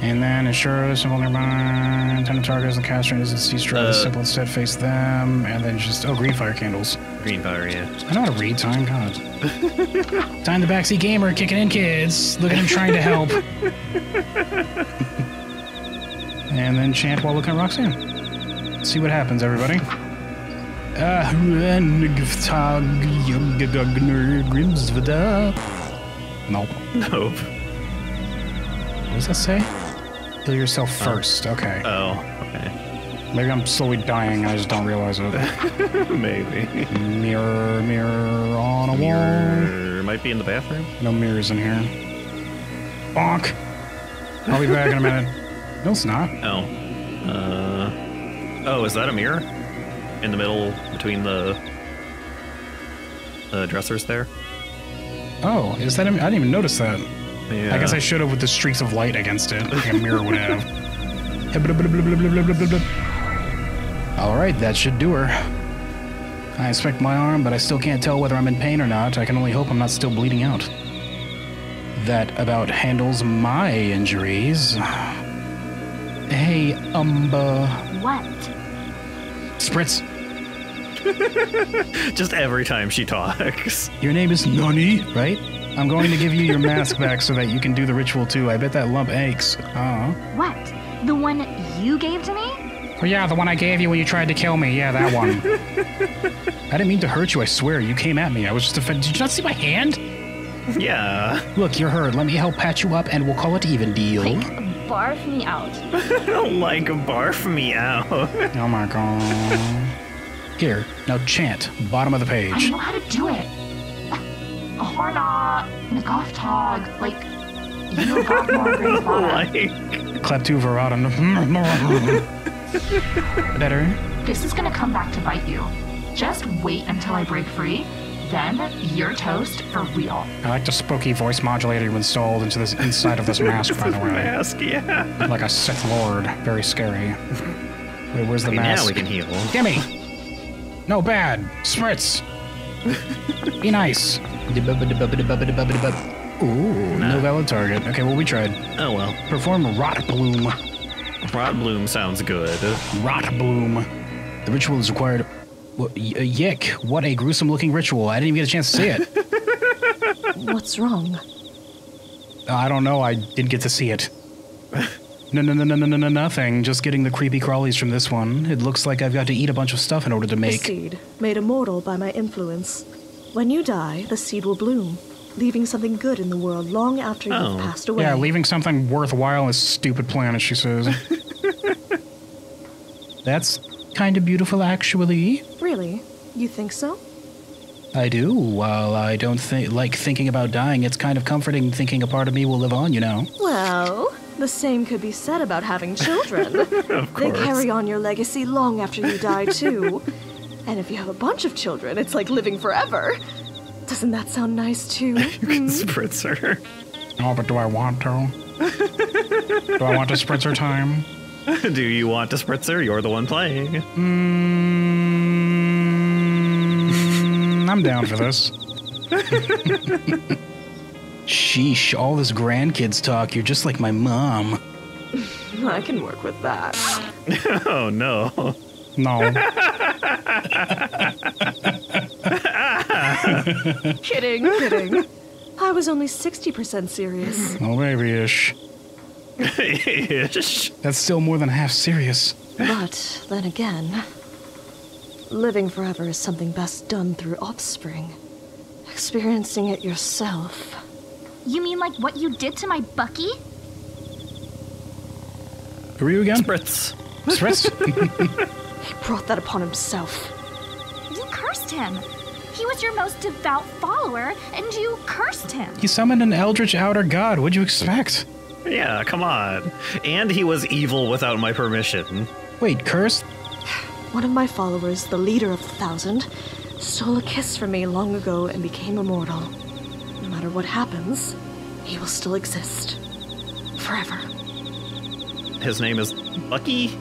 And then ensure the symbol nearby. Intended target is the caster and is deceased. Draw the Uh, symbol instead, face them, and then just oh, green fire candles. Green fire, yeah. I know how to read time, God. (laughs) time the backseat gamer kicking in kids. Look at him trying to help. (laughs) and then chant while looking at Rhok'zan. See what happens, everybody. Nope. Nope. What does that say? Yourself first. Okay. Oh, okay. Maybe I'm slowly dying I just don't realize it. (laughs) Maybe. mirror, mirror on a wall. Might be in the bathroom. No mirrors in here. Bonk. I'll be back in a minute. (laughs) No, it's not. Oh. Uh. Oh, is that a mirror? In the middle between the the dressers there? Oh, is that? A, I didn't even notice that. Yeah. I guess I should have with the streaks of light against it, like a mirror would have. (laughs) All right, that should do her. I inspect my arm, but I still can't tell whether I'm in pain or not. I can only hope I'm not still bleeding out. That about handles my injuries. Hey, Umba. What? Spritz, (laughs) Just every time she talks. your name is Nani, right? I'm going to give you your mask back so that you can do the ritual too. I bet that lump aches. Uh What? The one you gave to me? Oh, yeah, the one I gave you when you tried to kill me. Yeah, that one. (laughs) I didn't mean to hurt you, I swear. You came at me. I was just offended. Did you not see my hand? Yeah. Look, you're hurt. Let me help patch you up and we'll call it even deal. Like, barf me out. I (laughs) don't like barf me out. Oh my god. (laughs) Here, now chant. Bottom of the page. I page. know how to do it. Horna, Nagotog, like, you got more green (laughs) fire. like Kleptu Veratum. (laughs) Better. This is gonna come back to bite you. Just wait until I break free, then you're toast for real. I like the spooky voice modulator you installed into this inside of this mask, by the (laughs) way. mask, yeah. Like a Sith Lord. Very scary. Wait, where's the Okay, mask? now we can heal. Gimme! No, bad. Spritz. Be nice. Ooh, no valid target. Okay, well, we tried. Oh well. Perform Rot Bloom. Rot Bloom sounds good. Rot Bloom. The ritual is required. Wha- uh, Yick, what a gruesome looking ritual. I didn't even get a chance to see it. (laughs) What's wrong? I don't know. I didn't get to see it. (laughs) No, no, no, no, no, no, no, nothing. Just getting the creepy crawlies from this one. It looks like I've got to eat a bunch of stuff in order to The make. seed, made immortal by my influence. When you die, the seed will bloom, leaving something good in the world long after Oh. you've passed away. Yeah, leaving something worthwhile on this stupid planet, she says. (laughs) That's kind of beautiful, actually. Really? You think so? I do. While I don't think like thinking about dying, it's kind of comforting thinking a part of me will live on. You know. Well, the same could be said about having children. (laughs) Of they carry on your legacy long after you die, too. and if you have a bunch of children, it's like living forever. Doesn't that sound nice, too? (laughs) You can spritzer. Oh, but do I want to? do I want to spritzer time? (laughs) Do you want a spritzer? You're the one playing. Mm, I'm down for this. Sheesh, all this grandkids talk. You're just like my mom. (laughs) I can work with that. (laughs) Oh no. No. (laughs) kidding, kidding. I was only 60% serious. oh, maybe ish. Ish. That's still more than half serious. But then again, living forever is something best done through offspring. Experiencing it yourself. You mean like what you did to my Bucky? Who are you again? Spritz. Spritz? (laughs) He brought that upon himself. You cursed him. He was your most devout follower, and you cursed him. he summoned an eldritch outer god. What'd you expect? Yeah, come on. And he was evil without my permission. Wait, cursed? One of my followers, the leader of the Thousand, stole a kiss from me long ago and became immortal. No matter what happens, he will still exist. Forever. His name is Bucky?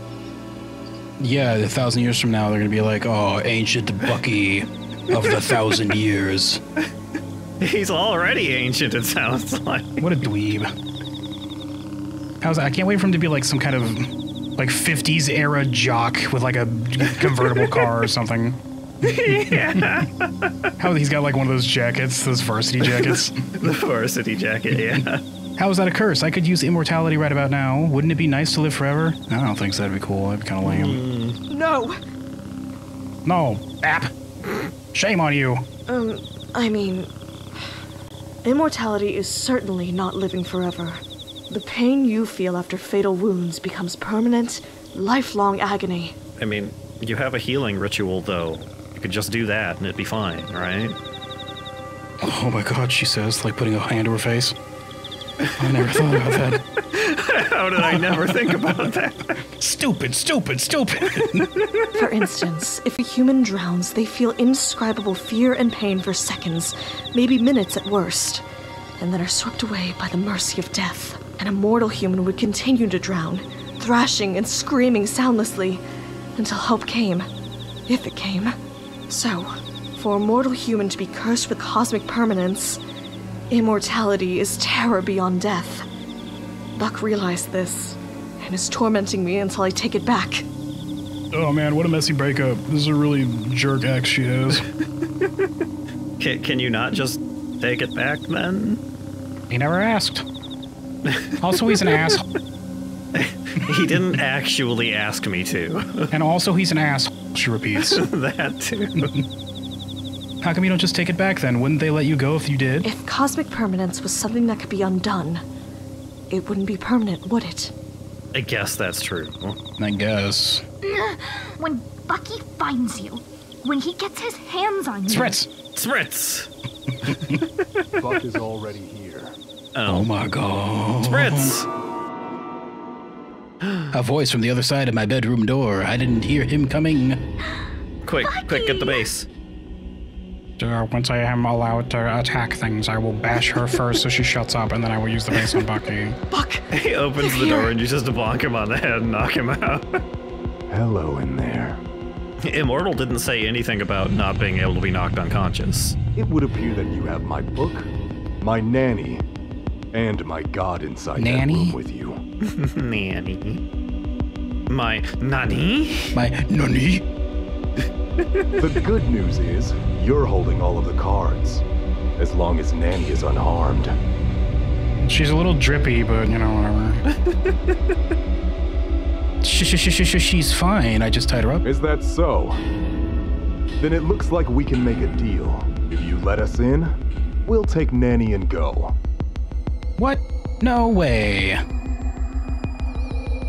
Yeah, a thousand years from now, they're gonna be like, oh, ancient Bucky of the thousand years. (laughs) He's already ancient, it sounds like. What a dweeb. How's that? I can't wait for him to be like some kind of like 50s era jock with like a convertible car or (laughs) something. Yeah. (laughs) How he's got like one of those jackets, those varsity jackets. (laughs) The varsity jacket, yeah. How is that a curse? I could use immortality right about now. Wouldn't it be nice to live forever? I don't think so. That'd be cool. That'd be kind of lame. No! No, app. Shame on you. Um, I mean. Immortality is certainly not living forever. The pain you feel after fatal wounds becomes permanent, lifelong agony. I mean, you have a healing ritual, though. You could just do that and it'd be fine, right? Oh my god, she says, like putting a hand to her face. I never thought about that. (laughs) How did I never think about that? Stupid, stupid, stupid. (laughs) For instance, if a human drowns, they feel indescribable fear and pain for seconds, maybe minutes at worst, and then are swept away by the mercy of death. An immortal human would continue to drown, thrashing and screaming soundlessly, until help came. If it came. So, for a mortal human to be cursed with cosmic permanence, immortality is terror beyond death. Buck realized this, and is tormenting me until I take it back. oh man, what a messy breakup. This is a really jerk ex she has. (laughs) Can, can you not just take it back then? He never asked. Also, he's an (laughs) asshole. (laughs) He didn't actually ask me to. (laughs) And also, he's an asshole, she repeats. (laughs) that too. How come you don't just take it back then? Wouldn't they let you go if you did? If cosmic permanence was something that could be undone, it wouldn't be permanent, would it? I guess that's true. I guess. When Bucky finds you, when he gets his hands on you. Spritz! Spritz! Buck is already here. Oh Oh, my god. Spritz! A voice from the other side of my bedroom door. I didn't hear him coming. Quick, quick, get the base. Uh, once I am allowed to attack things, I will bash her first so she shuts up, and then I will use the base on Bucky. (laughs) Buck! He opens the door and you just bonk him on the head and knock him out. Hello in there. Immortal didn't say anything about not being able to be knocked unconscious. It would appear that you have my book, my nanny, and my god inside Nanny? that room with you. (laughs) Nanny. My nanny? My nanny? (laughs) The good news is, you're holding all of the cards. As long as Nanny is unharmed. She's a little drippy, but you know, whatever. sh- (laughs) sh- sh- sh- sh- she's fine. I just tied her up. Is that so? Then it looks like we can make a deal. If you let us in, we'll take Nanny and go. What? No way.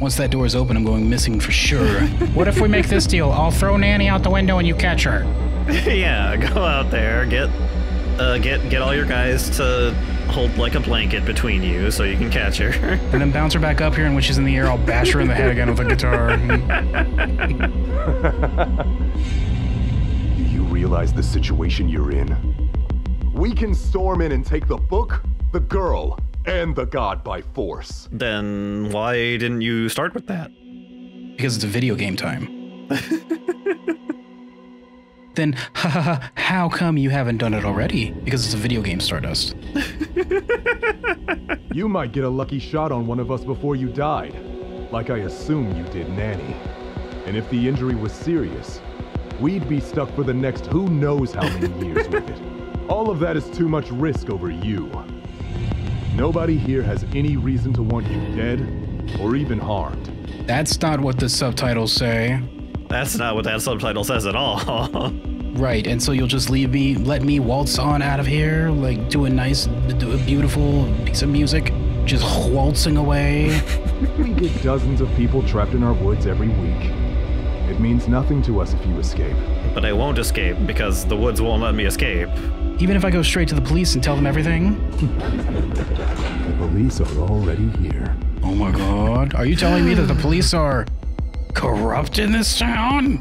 Once that door is open, I'm going missing for sure. (laughs) what if we make this deal? I'll throw Nanny out the window and you catch her. (laughs) yeah, go out there, get uh get get all your guys to hold like a blanket between you so you can catch her. (laughs) And then bounce her back up here, and when she's in the air, I'll bash her in the head again with a guitar. Do you realize the situation you're in? We can storm in and take the book, the girl, and the god by force. then why didn't you start with that? because it's a video game time. (laughs) then, ha ha ha, how come you haven't done it already? Because it's a video game, Stardust. (laughs) You might get a lucky shot on one of us before you died, like I assume you did Nanny. And if the injury was serious, we'd be stuck for the next who knows how many years with it. (laughs) All of that is too much risk over you. Nobody here has any reason to want you dead or even harmed. That's not what the subtitles say. That's not what that subtitle says at all. (laughs) Right, and so you'll just leave me, let me waltz on out of here, like do a nice, do a beautiful piece of music, just waltzing away. (laughs) We get dozens of people trapped in our woods every week. It means nothing to us if you escape. but I won't escape because the woods won't let me escape. Even if I go straight to the police and tell them everything. The police are already here. Oh my god. Are you telling me that the police are corrupt in this town?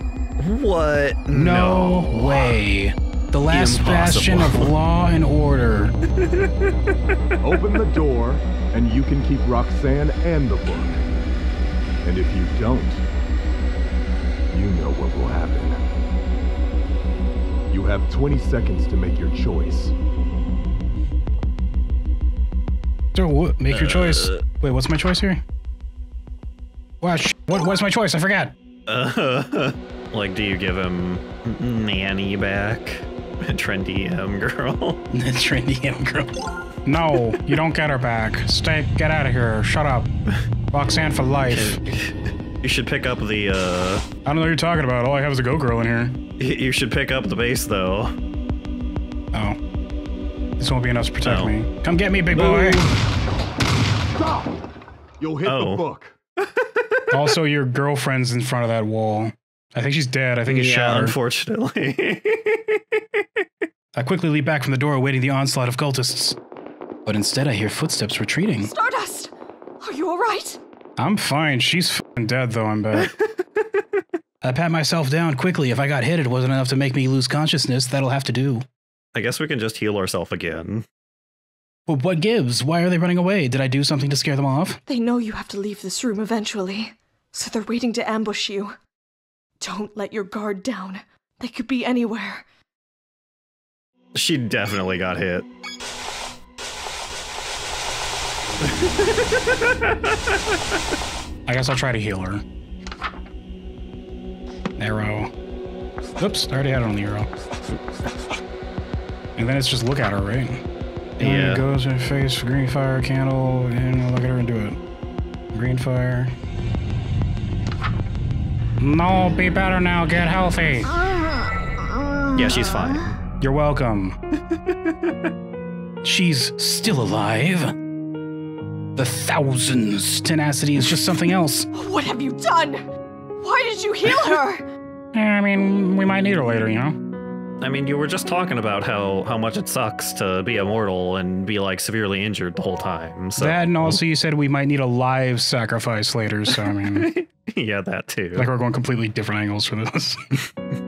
What? No, way. The last bastion of law and order. (laughs) Open the door, and you can keep Roxanne and the book. And if you don't, you know what will happen. You have 20 seconds to make your choice. So what? Make your choice. Uh, Wait, what's my choice here? Wow, sh- what, what's my choice? I forgot. Uh, (laughs) like, do you give him nanny back? (laughs) Trendy M girl. (laughs) Trendy M girl. No, you don't get her back. Stay, get out of here. Shut up. Roxanne for life. You should pick up the. uh I don't know what you're talking about. All I have is a go girl in here. (laughs) You should pick up the base though. Oh. This won't be enough to protect Oh. me. Come get me, big boy. Stop! You'll hit Oh. the book. (laughs) (laughs) also, your girlfriend's in front of that wall. I think she's dead. I think it's yeah, shot her. unfortunately. I quickly leap back from the door, awaiting the onslaught of cultists. But instead, I hear footsteps retreating. Stardust! Are you alright? I'm fine. She's fing dead, though, I'm bet. (laughs) I pat myself down quickly. If I got hit, it wasn't enough to make me lose consciousness. That'll have to do. I guess we can just heal ourselves again. But what gives? Why are they running away? Did I do something to scare them off? They know you have to leave this room eventually, so they're waiting to ambush you. Don't let your guard down. They could be anywhere. She definitely got hit. I guess I'll try to heal her. Arrow. Oops, I already had it on the arrow. And then it's just look at her, right? Yeah. And goes in face, green fire, candle, and look at her and do it. Green fire. No, be better now. Get healthy. Yeah, she's fine. You're welcome. (laughs) She's still alive. The thousands. Tenacity is just something else. What have you done? Why did you heal her? (laughs) I mean, we might need her later, you know? I mean, you were just talking about how how much it sucks to be immortal and be like severely injured the whole time. So that, and also you said we might need a live sacrifice later, so I mean, (laughs) yeah, that too. like we're going completely different angles for this. (laughs)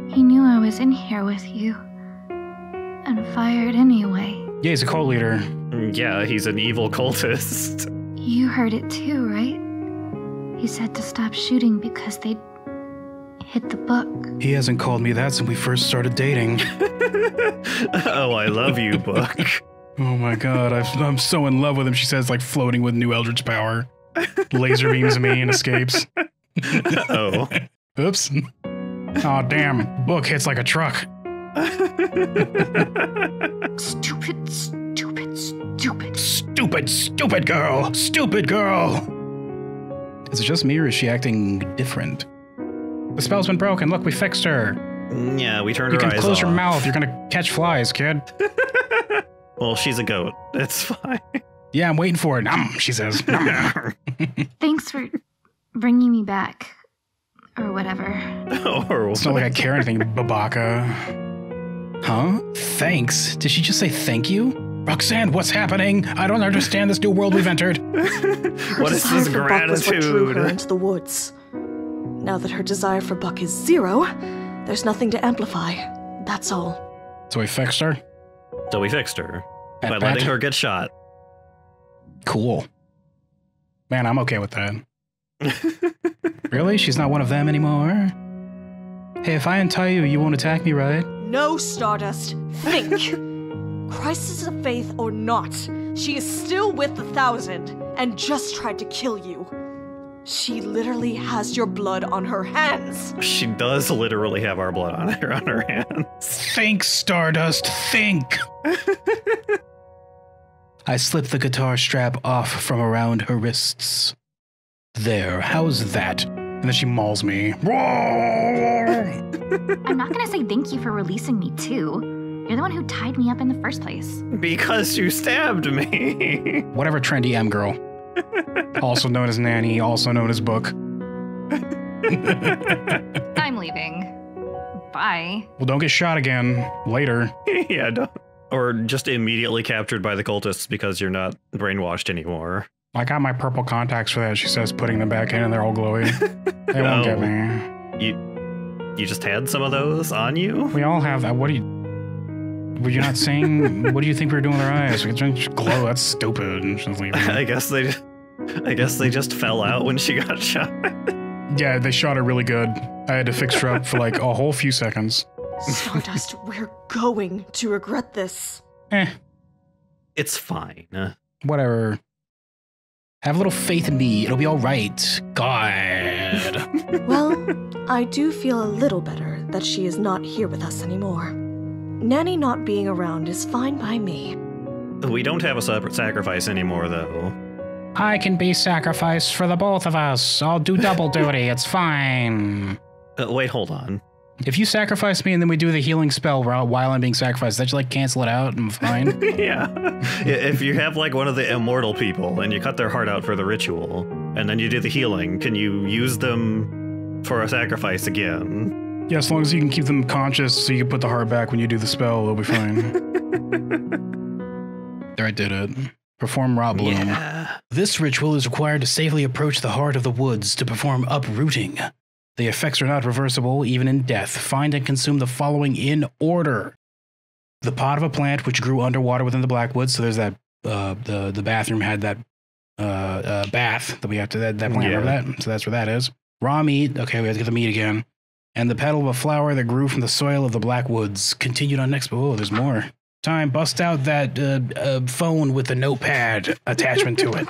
He knew I was in here with you. And fired anyway. yeah, he's a cult leader. Mm, yeah, he's an evil cultist. You heard it too, right? He said to stop shooting because they'd hid the book. He hasn't called me that since we first started dating. (laughs) oh, I love you, book. (laughs) Oh my god, i I'm so in love with him, she says, like floating with new Eldritch power. Laser beams me and escapes. (laughs) oh. Oops. Oh damn, book hits like a truck. Stupid, stupid, stupid. Stupid, stupid girl! Stupid girl! Is it just me or is she acting different? The spell's been broken. Look, we fixed her. Yeah, we turned You her can eyes close your mouth. You're gonna catch flies, kid. (laughs) Well, she's a goat. It's fine. Yeah, I'm waiting for it. Nom, she says. (laughs) Nom. Thanks for bringing me back. Or whatever. (laughs) or It's not like I care anything, Babaka. Huh? Thanks? Did she just say thank you? Roxanne, what's happening? I don't understand this new world we've entered. (laughs) Her What is desire this for Buck was what drew her gratitude? into the woods. Now that her desire for Buck is zero, there's nothing to amplify. That's all. So we fixed her. So we fixed her Pat, by pat. letting her get shot. Cool. Man, I'm okay with that. (laughs) really? She's not one of them anymore? Hey, if I untie you, you won't attack me, right? No, Stardust. Think. (laughs) Crisis of faith or not, she is still with the Thousand and just tried to kill you. She literally has your blood on her hands. She does literally have our blood on her on her hands. Think, Stardust, think! (laughs) I slip the guitar strap off from around her wrists. There, how's that? And then she mauls me. (laughs) I'm not gonna say thank you for releasing me, too. You're the one who tied me up in the first place. Because you stabbed me. (laughs) Whatever trendy M girl. also known as Nanny, also known as Book. (laughs) I'm leaving. Bye. Well, don't get shot again later. (laughs) yeah, don't. Or just immediately captured by the cultists because you're not brainwashed anymore. I got my purple contacts for that. She says, putting them back in, and they're all glowy. They won't get me. You you just had some of those on you? We all have that. What do you? Were you not saying? (laughs) what do you think we were doing with our eyes? We can just glow. That's stupid. And she's (laughs) leaving. I guess they I guess they just fell out when she got (laughs) shot. Yeah, they shot her really good. I had to fix her up for like a whole few seconds. Stardust, we're going to regret this. Eh, It's fine. Uh, whatever. Have a little faith in me. It'll be all right. God. Well, I do feel a little better that she is not here with us anymore. Nanny not being around is fine by me. We don't have a separate sacrifice anymore though. I can be sacrificed for the both of us. I'll do double (laughs) duty. It's fine. Uh, wait, hold on. If you sacrifice me and then we do the healing spell while while I'm being sacrificed, that you like cancel it out. I'm fine. (laughs) yeah. If you have like one of the immortal people and you cut their heart out for the ritual and then you do the healing, can you use them for a sacrifice again? Yeah, as long as you can keep them conscious so you can put the heart back when you do the spell, they'll be fine. (laughs) there, I did it. Perform Rob Bloom. Yeah. This ritual is required to safely approach the heart of the woods to perform uprooting. The effects are not reversible, even in death. Find and consume the following in order: the pot of a plant which grew underwater within the Blackwoods. So there's that. Uh, the the bathroom had that uh, uh, bath that we have to that, that plant. Yeah. Remember that? So that's where that is. Raw meat. Okay, we have to get the meat again. And the petal of a flower that grew from the soil of the black woods. Continued on next. Oh, there's more. Time. Bust out that uh, uh, phone with the notepad attachment to it.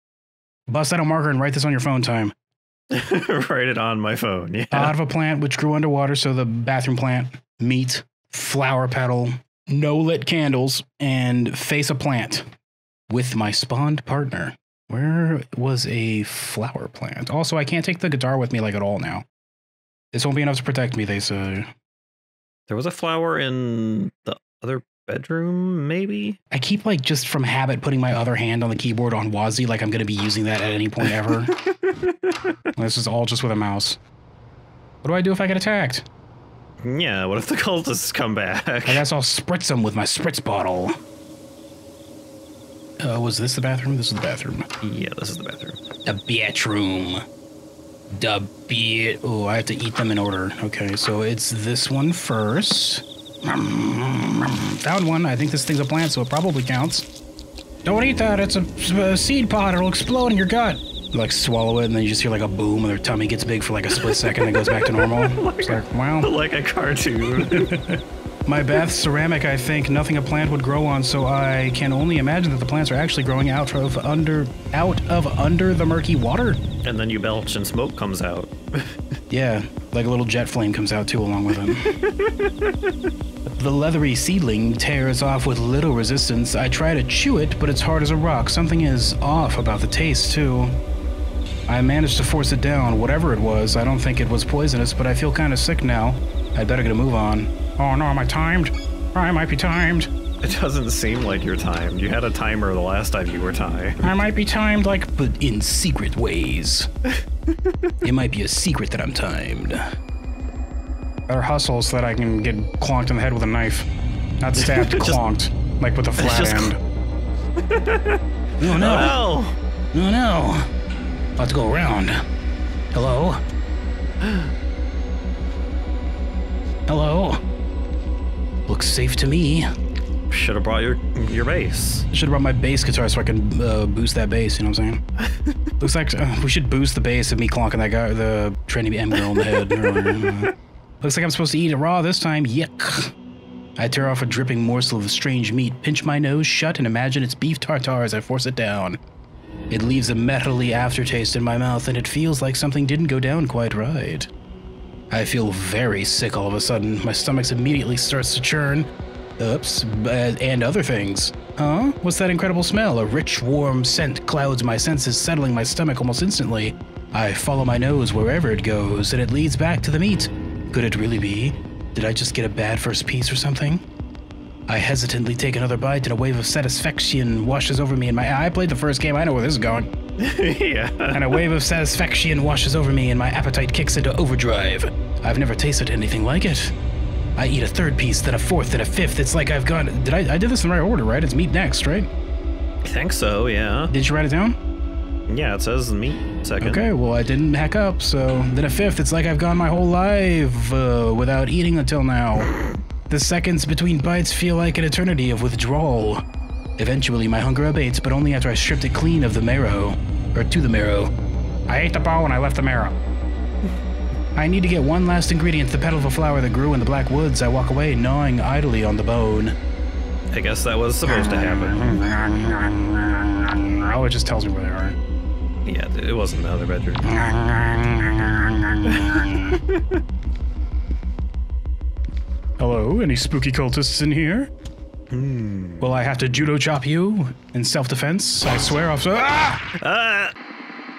(laughs) Bust out a marker and write this on your phone. Time. (laughs) Write it on my phone. Yeah. Out of a plant which grew underwater, so the bathroom plant, meat, flower petal, no lit candles, and face a plant with my spawned partner. Where was a flower plant? Also, I can't take the guitar with me like at all now. This won't be enough to protect me, they say. There was a flower in the other bedroom, maybe? I keep like just from habit putting my other hand on the keyboard on Wazi like I'm gonna be using that at any point ever. (laughs) this is all just with a mouse. What do I do if I get attacked? yeah, what if the cultists come back? I guess I'll spritz them with my spritz bottle. Uh, was this the bathroom? This is the bathroom. Yeah, this is the bathroom. The bathroom. The beat. Oh, I have to eat them in order. Okay, so it's this one first. Found one. I think this thing's a plant, so it probably counts. Don't eat that. It's a, a seed pod. It'll explode in your gut. like swallow it, and then you just hear like a boom, and their tummy gets big for like a split second, and goes back to normal. (laughs) It's like, wow. like a cartoon. (laughs) My bath ceramic, I think nothing a plant would grow on, so I can only imagine that the plants are actually growing out of under out of under the murky water. and then you belch and smoke comes out. (laughs) Yeah, like a little jet flame comes out too along with them. (laughs) the leathery seedling tears off with little resistance. I try to chew it, but it's hard as a rock. Something is off about the taste, too. I managed to force it down, whatever it was. I don't think it was poisonous, but I feel kind of sick now. I'd better get a move on. Oh no, am I timed? I might be timed. It doesn't seem like you're timed. You had a timer the last time you were timed. I might be timed, like, (laughs) but in secret ways. it might be a secret that I'm timed. Better hustle so that I can get clonked in the head with a knife. Not (laughs) stabbed, Just- clonked. Like with a flat just end. (laughs) oh no. Oh! Oh no. Let's go around. Hello? (gasps) Hello? Looks safe to me. Should have brought your your base. Should have brought my bass guitar so I can uh, boost that bass. You know what I'm saying? (laughs) Looks like uh, we should boost the bass of me clonking that guy, the trendy M girl in the head. earlier. (laughs) Looks like I'm supposed to eat it raw this time. Yuck. I tear off a dripping morsel of strange meat, pinch my nose shut, and imagine it's beef tartare as I force it down. It leaves a metally aftertaste in my mouth, and it feels like something didn't go down quite right. I feel very sick all of a sudden. My stomach immediately starts to churn. Oops, and other things. Huh? What's that incredible smell? A rich, warm scent clouds my senses, settling my stomach almost instantly. I follow my nose wherever it goes, and it leads back to the meat. Could it really be? Did I just get a bad first piece or something? I hesitantly take another bite, and a wave of satisfaction washes over me. In my I played the first game. I know where this is going. (laughs) yeah. And a wave of satisfaction washes over me, and my appetite kicks into overdrive. I've never tasted anything like it. I eat a third piece, then a fourth, then a fifth. It's like I've gone. Did I? I did this in the right order, right? It's meat next, right? I think so, yeah. Did you write it down? Yeah, it says meat second. Okay, well, I didn't hack up, so then a fifth. It's like I've gone my whole life uh, without eating until now. The seconds between bites feel like an eternity of withdrawal. Eventually, my hunger abates, but only after I stripped it clean of the marrow. Or to the marrow. I ate the bow and I left the marrow. I need to get one last ingredient, the petal of a flower that grew in the black woods. I walk away, gnawing idly on the bone. I guess that was supposed to happen. Oh, it just tells me where they are. Yeah, it wasn't the other bedroom. (laughs) Hello, any spooky cultists in here? Will I have to judo chop you in self defense? I swear off. Ah! Ah!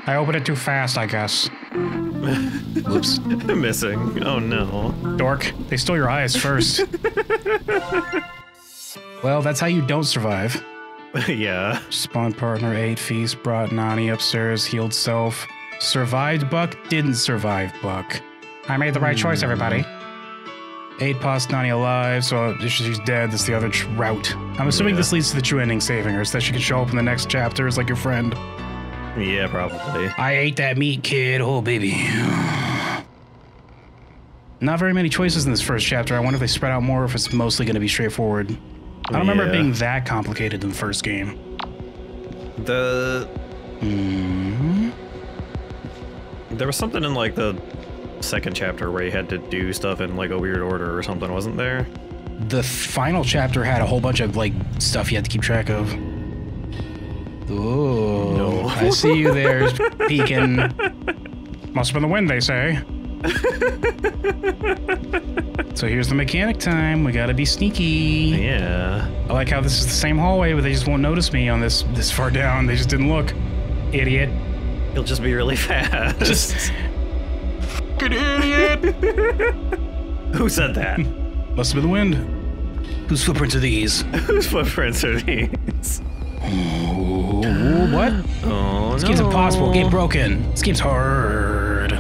I opened it too fast, I guess. (laughs) Whoops. Missing. Oh no. Dork, they stole your eyes first. (laughs) well, that's how you don't survive. (laughs) yeah. Spawn partner, 8 feast, brought Nani upstairs, healed self. Survived Buck, didn't survive Buck. I made the right choice, everybody. 8 past Nani alive, so if she's dead, that's the other tr- route. I'm assuming Yeah. this leads to the true ending saving her, so that she can show up in the next chapters like your friend. Yeah, probably. I ate that meat, kid. Oh, baby. Not very many choices in this first chapter. I wonder if they spread out more or if it's mostly going to be straightforward. I don't remember it being that complicated in the first game. The hmm there was something in like the second chapter where you had to do stuff in like a weird order or something, wasn't there? The final chapter had a whole bunch of like stuff you had to keep track of. Oh, No. I see you there, (laughs) peeking. Must have been the wind, they say. (laughs) so here's the mechanic time. We gotta be sneaky. Yeah. I like how this is the same hallway, but they just won't notice me on this this far down. They just didn't look. Idiot. He'll just be really (laughs) fast. Just good idiot. (laughs) Who said that? Must have been the wind. Whose footprints are these? (laughs) Whose footprints are these? Oh, what? Oh This no. game's impossible. Game broken. This game's hard.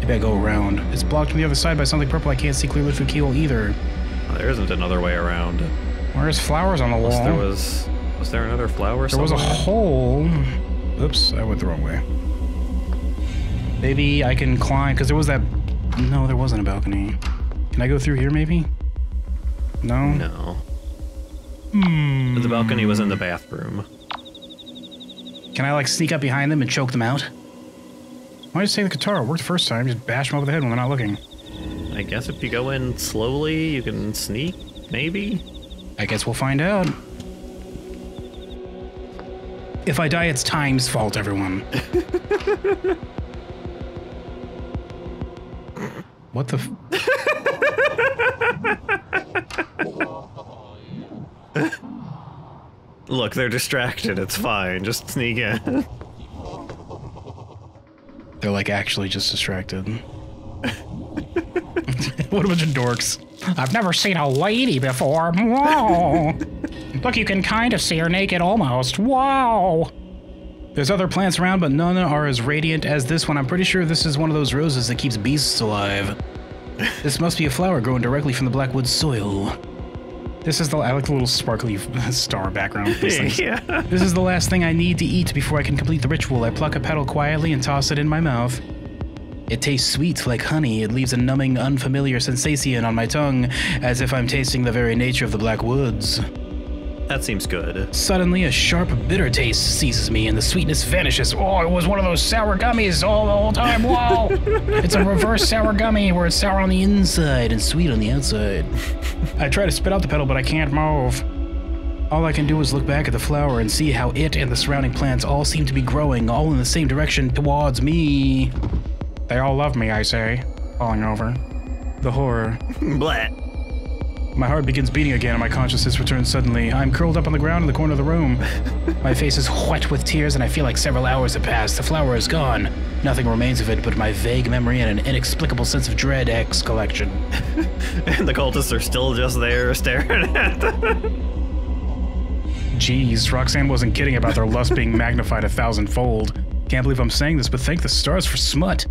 Maybe I go around. It's blocked on the other side by something purple. I can't see clearly through the keyhole either. There isn't another way around. Where's flowers on the Unless wall? there was was there another flower There was a hole. Oops, I went the wrong way. Maybe I can climb because there was that. No, there wasn't a balcony. Can I go through here? Maybe. No. No. Hmm. The balcony was in the bathroom. Can I like sneak up behind them and choke them out? Why just take the guitar? It worked the first time. Just bash them over the head when they're not looking. I guess if you go in slowly, you can sneak, maybe? I guess we'll find out. If I die, it's time's fault, everyone. (laughs) what the? F- (laughs) Look, they're distracted. It's fine. Just sneak in. They're like actually just distracted. (laughs) what a bunch of dorks. I've never seen a lady before. Whoa. (laughs) Look, you can kind of see her naked almost. Wow. There's other plants around, but none are as radiant as this one. I'm pretty sure this is one of those roses that keeps beasts alive. This must be a flower growing directly from the Blackwood soil. This is the I like the little sparkly (laughs) star background. (laughs) yeah. This is the last thing I need to eat before I can complete the ritual. I pluck a petal quietly and toss it in my mouth. It tastes sweet like honey. It leaves a numbing, unfamiliar sensation on my tongue, as if I'm tasting the very nature of the black woods. That seems good. Suddenly, a sharp, bitter taste seizes me, and the sweetness vanishes. Oh, it was one of those sour gummies all the whole time. (laughs) Wow! it's a reverse sour gummy where it's sour on the inside and sweet on the outside. I try to spit out the petal, but I can't move. All I can do is look back at the flower and see how it and the surrounding plants all seem to be growing, all in the same direction towards me. They all love me, I say, falling over. The horror. (laughs) Blah. My heart begins beating again and my consciousness returns suddenly. I'm curled up on the ground in the corner of the room. my face is wet with tears and I feel like several hours have passed. The flower is gone. Nothing remains of it but my vague memory and an inexplicable sense of dread X collection. (laughs) And the cultists are still just there staring at them. Jeez, Roxanne wasn't kidding about their lust being magnified a thousandfold. Can't believe I'm saying this, but thank the stars for smut.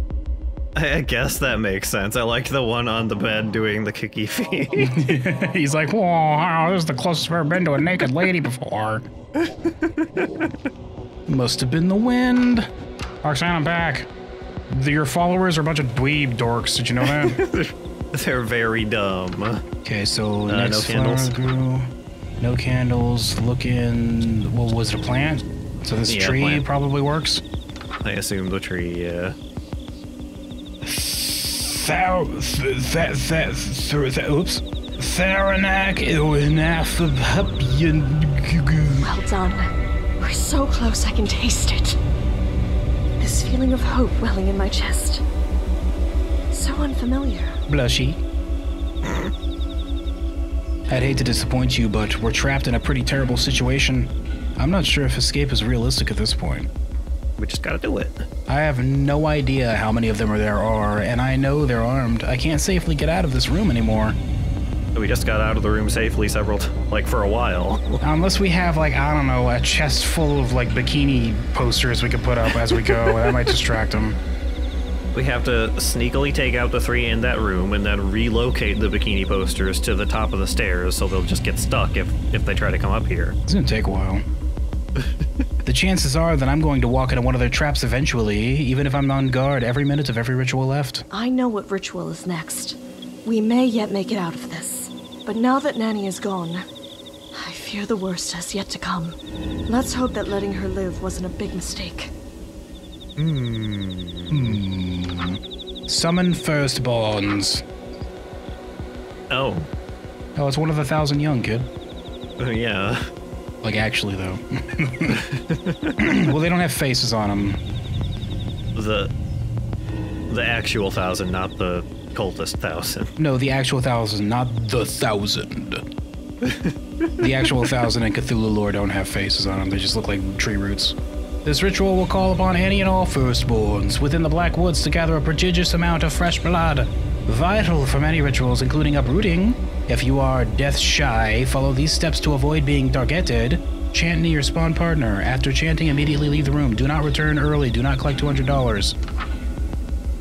I guess that makes sense. I like the one on the bed doing the kicky feet. (laughs) He's like, whoa, this is the closest I've ever been to a naked lady before. (laughs) Must have been the wind. Roxanne, I'm back. The- Your followers are a bunch of dweeb dorks. Did you know that? (laughs) They're very dumb. okay, so Uh, next no candles? grew. No candles. Look in. What was it? A plant? So this Yeah, tree plant. probably works. I assume the tree, yeah. Thou, that, that, that, oops. Tharanak. Well done. We're so close I can taste it. This feeling of hope welling in my chest. So unfamiliar. Blushy. I'd hate to disappoint you, but we're trapped in a pretty terrible situation. I'm not sure if escape is realistic at this point. We just gotta do it. I have no idea how many of them there are, and I know they're armed. I can't safely get out of this room anymore. We just got out of the room safely several, t- like for a while. Unless we have, like, I don't know, a chest full of, like, bikini posters we could put up as we go. that might distract them. (laughs) We have to sneakily take out the three in that room and then relocate the bikini posters to the top of the stairs so they'll just get stuck if, if they try to come up here. It's gonna take a while. (laughs) the chances are that I'm going to walk into one of their traps eventually, even if I'm on guard every minute of every ritual left. I know what ritual is next. We may yet make it out of this. But now that Nanny is gone, I fear the worst has yet to come. Let's hope that letting her live wasn't a big mistake. Hmm. Summon firstborns. Oh, Oh, it's one of the thousand young, kid. uh, (laughs) yeah. Like, actually, though. (laughs) well, they don't have faces on them. The the actual thousand, not the cultist thousand. No, the actual thousand, not the thousand. the actual thousand and Cthulhu lore don't have faces on them. They just look like tree roots. This ritual will call upon any and all firstborns within the Black Woods to gather a prodigious amount of fresh blood. Vital for many rituals, including uprooting. If you are death shy, follow these steps to avoid being targeted. Chant near your spawn partner. After chanting, immediately leave the room. Do not return early. Do not collect $200.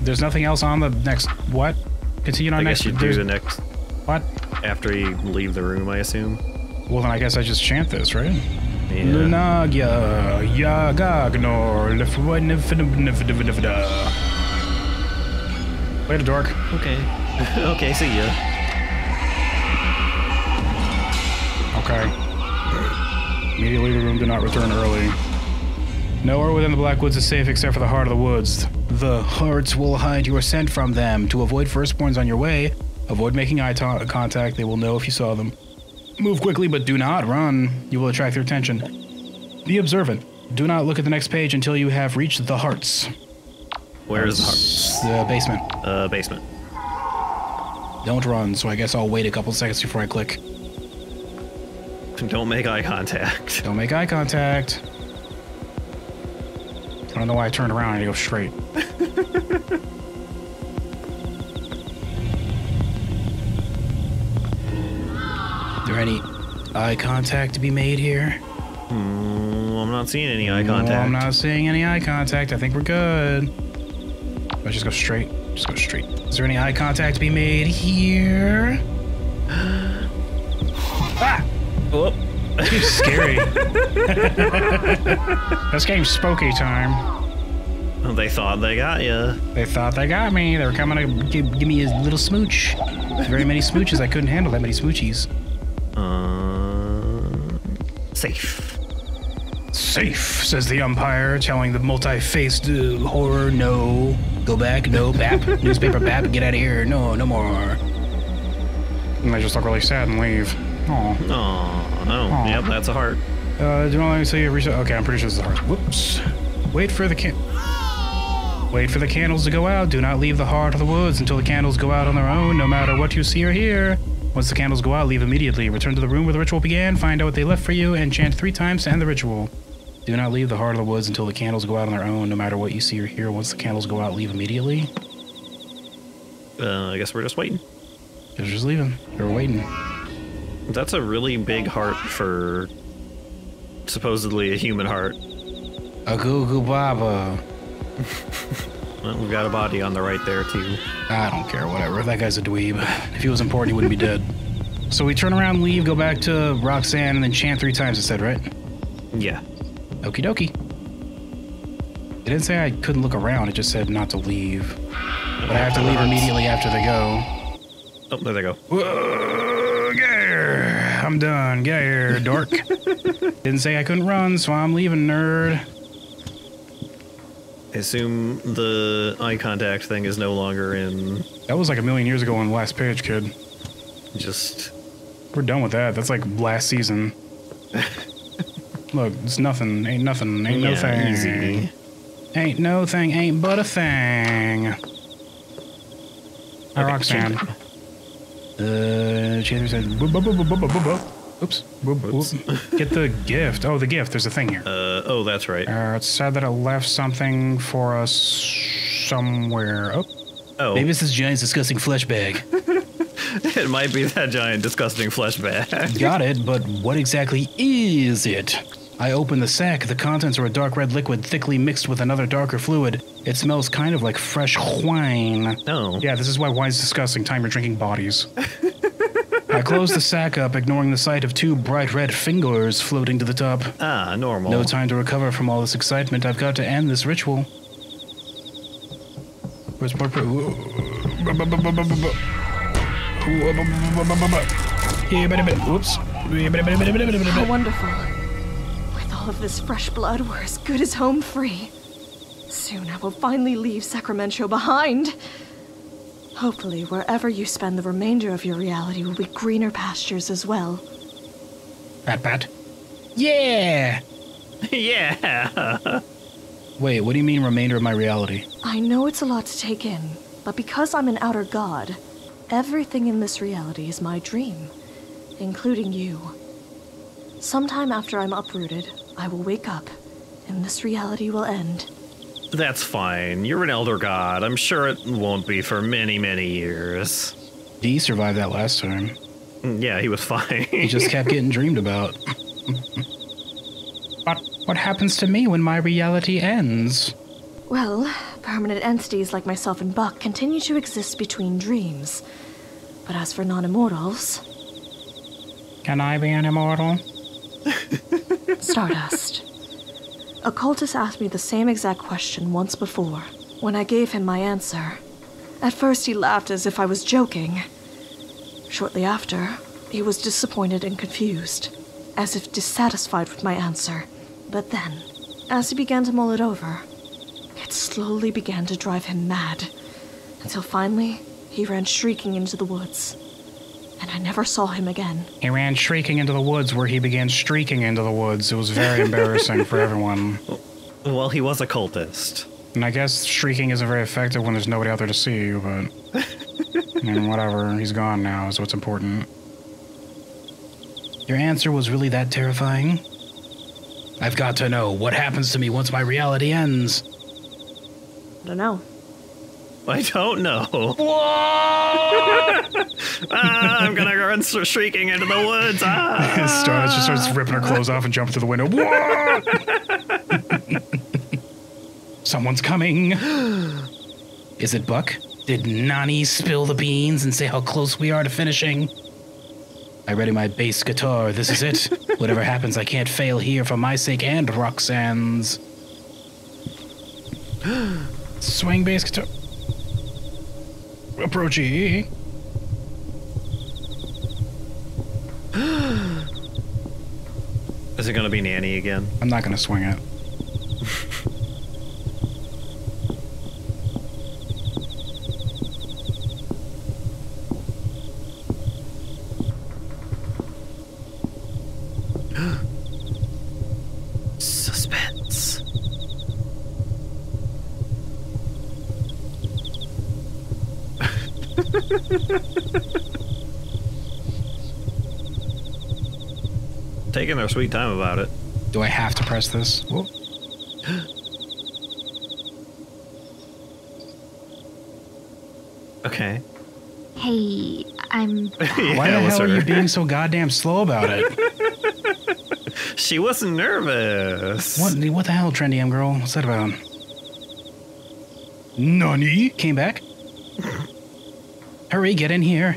There's nothing else on the next. What? Continue on I next. guess you do the next What? after you leave the room, I assume. Well, then I guess I just chant this, right? Yeah. Lunagya Yagagnor Lifwanifidifidifidifida. Later, dork. Okay. okay, see ya. Okay. Immediately leave the room, do not return early. Nowhere within the Blackwoods is safe except for the heart of the woods. The hearts will hide your scent from them. To avoid firstborns on your way, avoid making eye to- contact. They will know if you saw them. Move quickly, but do not run. You will attract their attention. Be observant. Do not look at the next page until you have reached the hearts. Where is the heart? The basement. Uh, basement. Don't run, so I guess I'll wait a couple seconds before I click. Don't make eye contact. Don't make eye contact. I don't know why I turned around and I go straight. there any eye contact to be made here? Mm, I'm not seeing any eye No, contact. I'm not seeing any eye contact. I think we're good. Let's just go straight. Just go straight. Is there any eye contact to be made here? (gasps) ah! This scary. (laughs) this game's spooky time. they thought they got you. They thought they got me. They were coming to give, give me a little smooch. Very many smooches. I couldn't handle that many smoochies. Uh, safe. Safe, says the umpire, telling the multi-faced uh, horror, no. Go back, no, bap. Newspaper bap, get out of here. No, no more. And they just look really sad and leave. Oh. Oh, no. Yep, that's a heart. Uh, do you want me see you reach. Okay, I'm pretty sure it's a heart. Whoops. Wait for the can. Wait for the candles to go out. Do not leave the heart of the woods until the candles go out on their own, no matter what you see or hear. Once the candles go out, leave immediately. Return to the room where the ritual began, find out what they left for you, and chant three times to end the ritual. Do not leave the heart of the woods until the candles go out on their own, no matter what you see or hear. Once the candles go out, leave immediately. Uh, I guess we're just waiting. Just leaving. They're waiting. That's a really big heart for supposedly a human heart. A goo goo baba. Well, we've got a body on the right there, too. I don't care, whatever. That guy's a dweeb. If he was important, he wouldn't be dead. So we turn around, leave, go back to Roxanne, and then chant three times, said, right? Yeah. Okie dokie. It didn't say I couldn't look around, it just said not to leave. But I have to leave immediately after they go. Oh, there they go. Whoa, here. I'm done. Get here, dork. (laughs) didn't say I couldn't run, so I'm leaving, nerd. I assume the eye contact thing is no longer in That was like a million years ago on the Last Page, kid. just. We're done with that. That's like last season. (laughs) Look, it's nothing. Ain't nothing. Ain't no thing. easy. Ain't no thing. Ain't but a thing. Hi, Okay, Roxanne. Uh, Chandler said. Oops. Boop, boop. (laughs) Get the gift. Oh, the gift. There's a thing here. Uh, oh, that's right. Uh, it said that it left something for us somewhere. Oh, Oh, maybe it's this giant disgusting flesh bag. (laughs) it might be that giant disgusting flesh bag. Got it, but what exactly is it? I open the sack. The contents are a dark red liquid thickly mixed with another darker fluid. It smells kind of like fresh wine. No. Yeah, this is why wine's disgusting. Time you're drinking bodies. I close the sack up, ignoring the sight of two bright red fingers floating to the top. Ah, normal. No time to recover from all this excitement. I've got to end this ritual. Where's my Whoops. How wonderful. All of this fresh blood, we're as good as home free. Soon I will finally leave Sacramento behind. Hopefully, wherever you spend the remainder of your reality will be greener pastures as well. Pat pat. Yeah. (laughs) yeah. (laughs) Wait, what do you mean remainder of my reality? I know it's a lot to take in, but because I'm an outer god, everything in this reality is my dream, including you. Sometime after I'm uprooted, I will wake up, and this reality will end. That's fine. You're an elder god. I'm sure it won't be for many, many years. Dee survived that last time. Yeah, he was (laughs) fine. He just kept getting dreamed about. but what happens to me when my reality ends? Well, permanent entities like myself and Buck continue to exist between dreams. But as for non immortals, Can I be an immortal? (laughs) Stardust. (laughs) A cultist asked me the same exact question once before. When I gave him my answer, at first he laughed as if I was joking. Shortly after, he was disappointed and confused, as if dissatisfied with my answer. But then, as he began to mull it over, it slowly began to drive him mad. Until finally, he ran shrieking into the woods. And I never saw him again. He ran shrieking into the woods where he began streaking into the woods. It was very (laughs) embarrassing for everyone. Well, he was a cultist. And I guess shrieking isn't very effective when there's nobody out there to see you, but. I mean, whatever. He's gone now, is what's important. Your answer was really that terrifying? I've got to know what happens to me once my reality ends. I don't know. I don't know. (laughs) ah, I'm gonna run s- shrieking into the woods. Ah. (laughs) Star just starts ripping her clothes off and jumping through the window. (laughs) Someone's coming. (gasps) Is it Buck? Did Nani spill the beans and say how close we are to finishing? I ready my bass guitar. This is it. Whatever happens, I can't fail here for my sake and Roxanne's. (gasps) Swing bass guitar. Approachy. (gasps) Is it gonna be Nanny again? I'm not gonna swing it. (laughs) Taking their sweet time about it. Do I have to press this? Okay. Hey, I'm. (laughs) Yeah, Why the it was hell are you being so goddamn slow about it? (laughs) She wasn't nervous. What what the hell, trendy M girl? What's that about? Nani? Came back? (laughs) Hurry, get in here.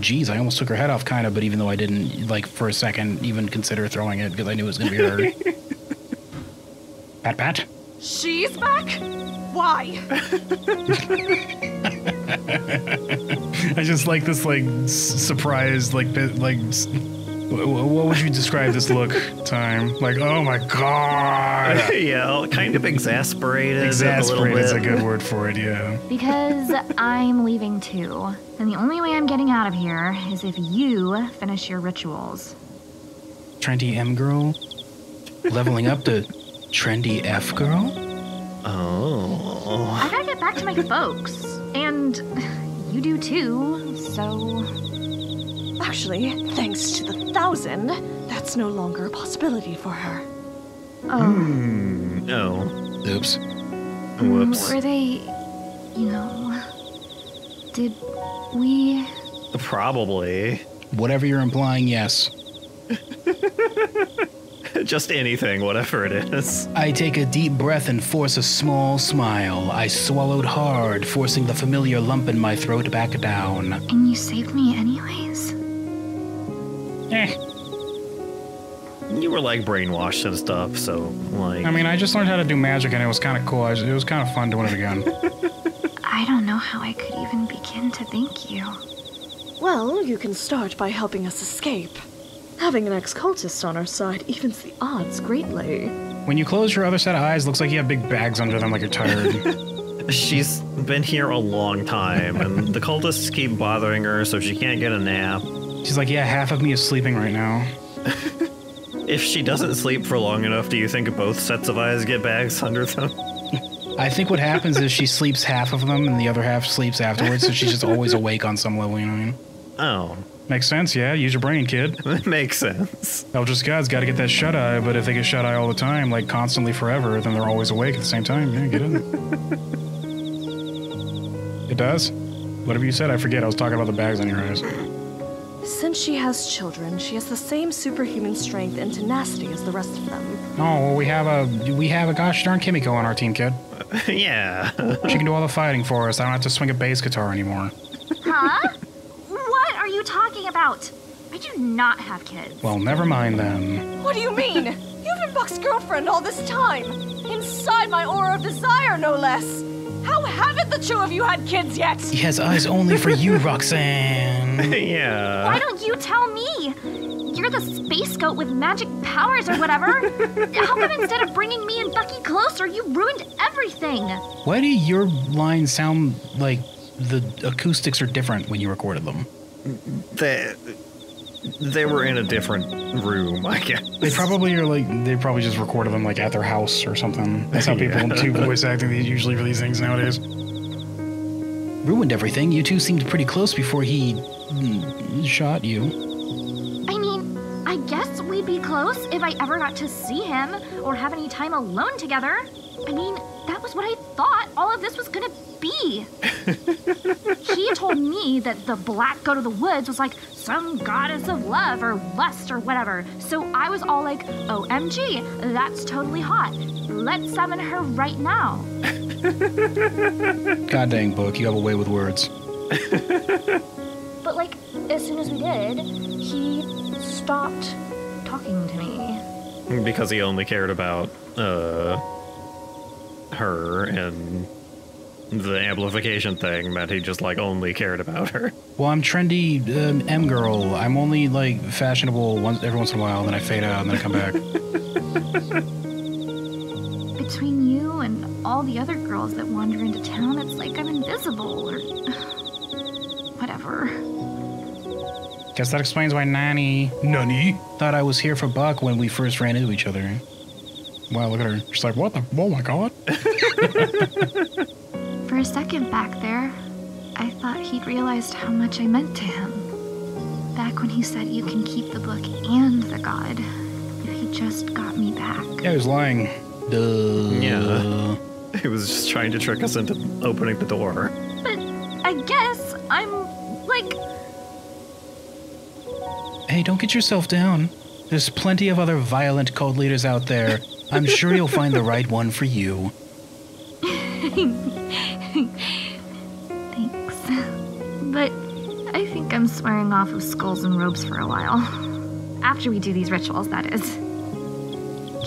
Jeez, I almost took her head off, kind of, but even though I didn't, like, for a second, even consider throwing it because I knew it was going to be her. (laughs) pat, pat. She's back? Why? (laughs) I just like this, like, s- surprised, like, bit, like, s- what would you describe this look time? Like, oh my god. (laughs) yeah, kind of exasperated. Exasperated is a a little bit. good word for it, yeah. Because I'm leaving too. And the only way I'm getting out of here is if you finish your rituals. Trendy M girl? Leveling up to trendy F girl? Oh. I gotta get back to my folks. And you do too, so. Actually, thanks to the thousand, that's no longer a possibility for her. Um, hmm, oh. No. Oops. Um, Whoops. Were they. You know. Did we. Probably. Whatever you're implying, yes. (laughs) Just anything, whatever it is. I take a deep breath and force a small smile. I swallowed hard, forcing the familiar lump in my throat back down. And you saved me anyways? Eh. You were like brainwashed and stuff, so like. I mean, I just learned how to do magic and it was kind of cool. I was- It was kind of fun doing it again. (laughs) I don't know how I could even begin to thank you. Well, you can start by helping us escape. Having an ex-cultist on our side evens the odds greatly. when you close your other set of eyes, looks like you have big bags under them like you're tired. (laughs) (laughs) She's been here a long time, and the cultists keep bothering her, so she can't get a nap. She's like, yeah, half of me is sleeping right now. (laughs) If she doesn't sleep for long enough, do you think both sets of eyes get bags under them? (laughs) I think what happens is she sleeps half of them and the other half sleeps afterwards, so she's just always awake on some level, you know what I mean? Oh, Makes sense, yeah. Use your brain, kid. (laughs) makes sense. Eldritch God's got to get that shut eye, but if they get shut eye all the time, like constantly forever, then they're always awake at the same time. Yeah, get it. it does? Whatever you said, I forget. I was talking about the bags on your eyes. Since she has children, she has the same superhuman strength and tenacity as the rest of them. Oh, well, we have a we have a gosh darn Kimiko on our team, kid. (laughs) yeah. She can do all the fighting for us. I don't have to swing a bass guitar anymore. Huh? what are you talking about? I do not have kids. Well, never mind then. What do you mean? You've been Buck's girlfriend all this time. Inside my aura of desire, no less. How haven't the two of you had kids yet? He has eyes only for you, (laughs) Roxanne. Yeah. Why don't you tell me? you're the space goat with magic powers or whatever. (laughs) How come instead of bringing me and Bucky closer, you ruined everything? Why do your lines sound like the acoustics are different when you recorded them? They, they were in a different room, I guess. They probably are like they probably just recorded them like at their house or something. That's how people Yeah. do voice acting these usually for these things nowadays. Ruined everything. You two seemed pretty close before he mm, shot you. I mean, I guess we'd be close if I ever got to see him or have any time alone together. I mean, that was what I thought all of this was gonna be. (laughs) he told me that the black goat of the woods was like some goddess of love or lust or whatever. So I was all like, OMG, that's totally hot. Let's summon her right now. (laughs) God dang book, you have a way with words. But like, as soon as we did, he stopped talking to me. because he only cared about uh her and the amplification thing meant he just like only cared about her. Well, I'm trendy um, M girl. I'm only like fashionable once every once in a while, then I fade out and then I come back. (laughs) Between you and all the other girls that wander into town, it's like I'm invisible or. (sighs) whatever. Guess that explains why Nanny Nani thought I was here for Buck when we first ran into each other. Wow, look at her. She's like, what the? Oh my god. (laughs) For a second back there, I thought he'd realized how much I meant to him. Back when he said you can keep the book and the god, if he just got me back. Yeah, he was lying. Duh. Yeah. (laughs) He was just trying to trick us into opening the door. But I guess I'm like. Hey, don't get yourself down. There's plenty of other violent cult leaders out there. I'm sure you'll find the right one for you. Thanks. But I think I'm swearing off of skulls and robes for a while. After we do these rituals, that is.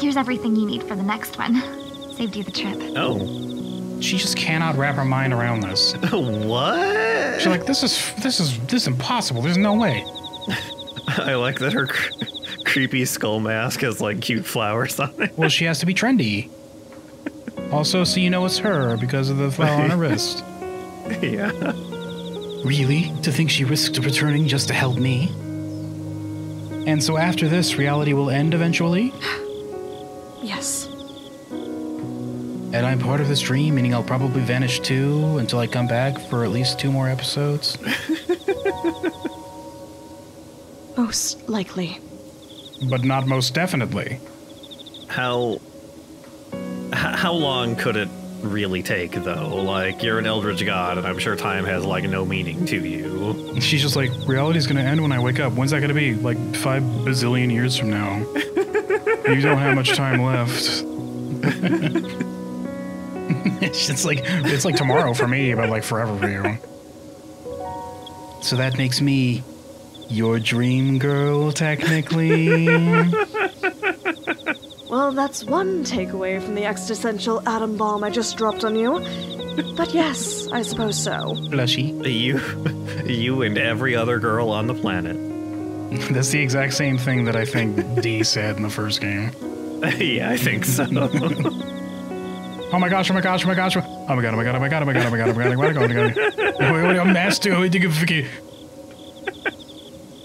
Here's everything you need for the next one. Saved you the trip. Oh. She just cannot wrap her mind around this. (laughs) what? She's like, this is this is this is impossible. There's no way. (laughs) I like that her cr- creepy skull mask has like cute flowers on it. Well, she has to be trendy. Also, so you know it's her because of the flower on her (laughs) wrist. yeah. Really? To think she risked returning just to help me? And so after this, reality will end eventually? (gasps) Yes. And I'm part of this dream, meaning I'll probably vanish too until I come back for at least two more episodes. (laughs) Most likely. But not most definitely. How how long could it really take though? Like you're an eldritch god and I'm sure time has like no meaning to you. She's just like, reality's gonna end when I wake up. When's that gonna be? Like five bazillion years from now. you don't have much time left. (laughs) it's just like it's like tomorrow for me, but like forever for you. So that makes me your dream girl, technically. well, that's one takeaway from the existential atom bomb I just dropped on you. But yes, I suppose so. Blushy. You, you, and every other girl on the planet. That's the exact same thing that I think D said in the first game. yeah, I think so. Oh my gosh, oh my gosh, oh my gosh. Oh my god, oh my god, oh my god, oh my god, oh my god, oh my god, oh my god, oh my god. oh my god.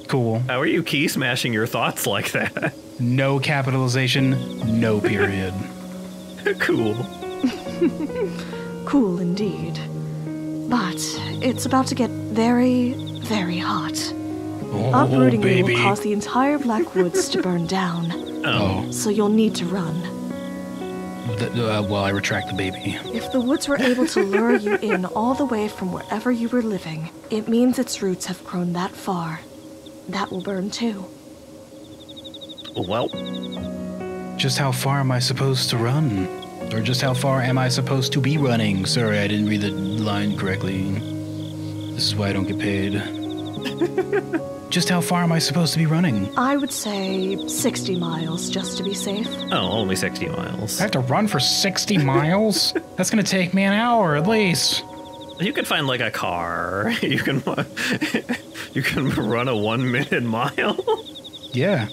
Cool. How are you key smashing your thoughts like that? (laughs) No capitalization, no period. (laughs) cool. (laughs) Cool indeed. But it's about to get very, very hot. Oh, Uprooting you will cause the entire Black Woods to burn down, Oh, so you'll need to run. th- uh, well, I retract the baby. If the woods were able to lure you in all the way from wherever you were living, it means its roots have grown that far. That will burn too. Well, Just how far am I supposed to run? Or just how far am I supposed to be running? Sorry, I didn't read the line correctly. This is why I don't get paid. (laughs) just how far am I supposed to be running? I would say 60 miles just to be safe. oh, only 60 miles. I have to run for 60 miles? (laughs) That's gonna take me an hour at least. You can find like a car. (laughs) You can you can run a 1 minute mile. Yeah.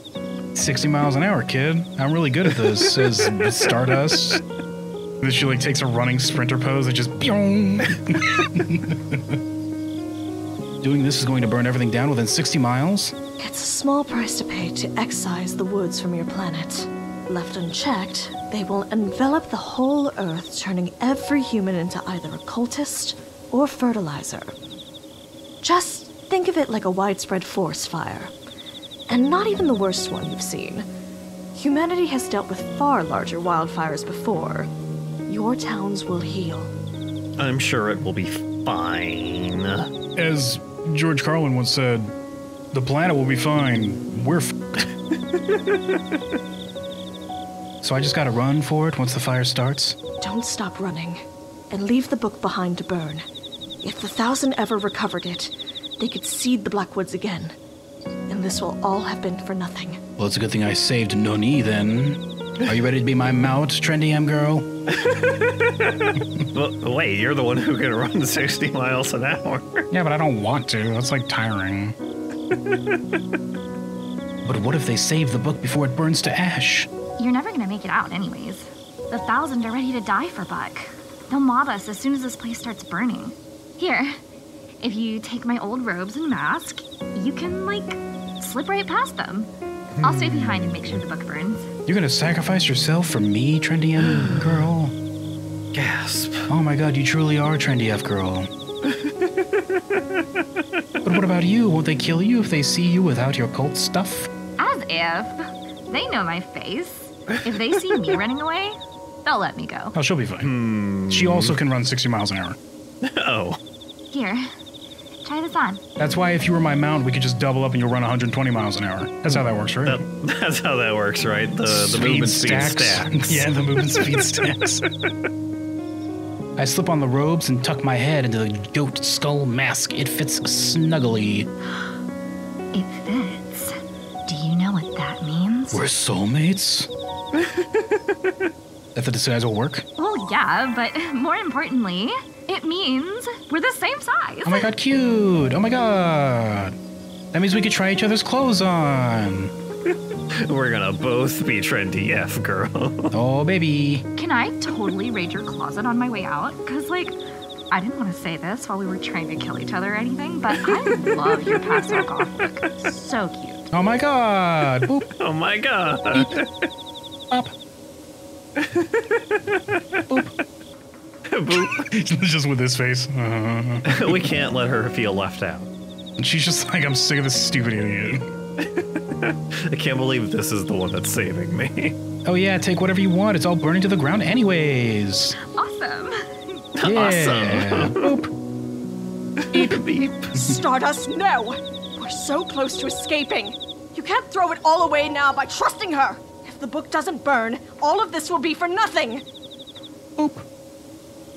60 miles an hour, kid. I'm really good at this, says Stardust. Then she like takes a running sprinter pose and just Pyong. (laughs) Doing this is going to burn everything down within 60 miles? It's a small price to pay to excise the woods from your planet. Left unchecked, they will envelop the whole Earth, turning every human into either a cultist or fertilizer. Just think of it like a widespread forest fire. And not even the worst one you've seen. Humanity has dealt with far larger wildfires before. Your towns will heal. I'm sure it will be fine. As George Carlin once said, the planet will be fine. We're f- (laughs) So I just gotta run for it once the fire starts? Don't stop running, and leave the book behind to burn. If the Thousand ever recovered it, they could seed the Blackwoods again. And this will all have been for nothing. Well, it's a good thing I saved Noni then. Are you ready to be my mount, Trendy M girl? Well, wait, you're the one who can run (laughs) 60 miles an hour. Yeah, but I don't want to. That's like tiring. but what if they save the book before it burns to ash? You're never gonna make it out, anyways. The thousand are ready to die for Buck. They'll mob us as soon as this place starts burning. Here, if you take my old robes and mask, you can, like, slip right past them. I'll stay behind and make sure the book burns. You're gonna sacrifice yourself for me, Trendy M (sighs) girl? Gasp. Oh my god, you truly are Trendy F girl. (laughs) but what about you? Won't they kill you if they see you without your cult stuff? As if. They know my face. If they see me (laughs) running away, they'll let me go. Oh, she'll be fine. Hmm. She also can run 60 miles an hour. (laughs) Oh. Here, try this on. That's why if you were my mount, we could just double up and you'll run 120 miles an hour. That's how that works, right? That, (laughs) that's how that works, right? The, the movement speed stacks. yeah, the movement (laughs) speed stacks. I slip on the robes and tuck my head into the goat skull mask. It fits snugly. It fits. Do you know what that means? We're soulmates? (laughs) that the disguise will work? Well, yeah, but more importantly, it means we're the same size. Oh my god, cute! Oh my god! That means we could try each other's clothes on. (laughs) We're gonna both be trendy F, girl. (laughs) Oh, baby. Can I totally raid your closet on my way out? Because, like, I didn't want to say this while we were trying to kill each other or anything, but I (laughs) love your pastel goth look. So cute. Oh my god! Boop, oh my god. pop. Boop. (laughs) just with this face. (laughs) We can't let her feel left out. she's just like, I'm sick of this stupid idiot. (laughs) I can't believe this is the one that's saving me. Oh yeah, take whatever you want. It's all burning to the ground anyways. Awesome. Yeah. Awesome. Boop. Beep beep. Stardust, no! We're so close to escaping. You can't throw it all away now by trusting her. If the book doesn't burn, all of this will be for nothing. Boop.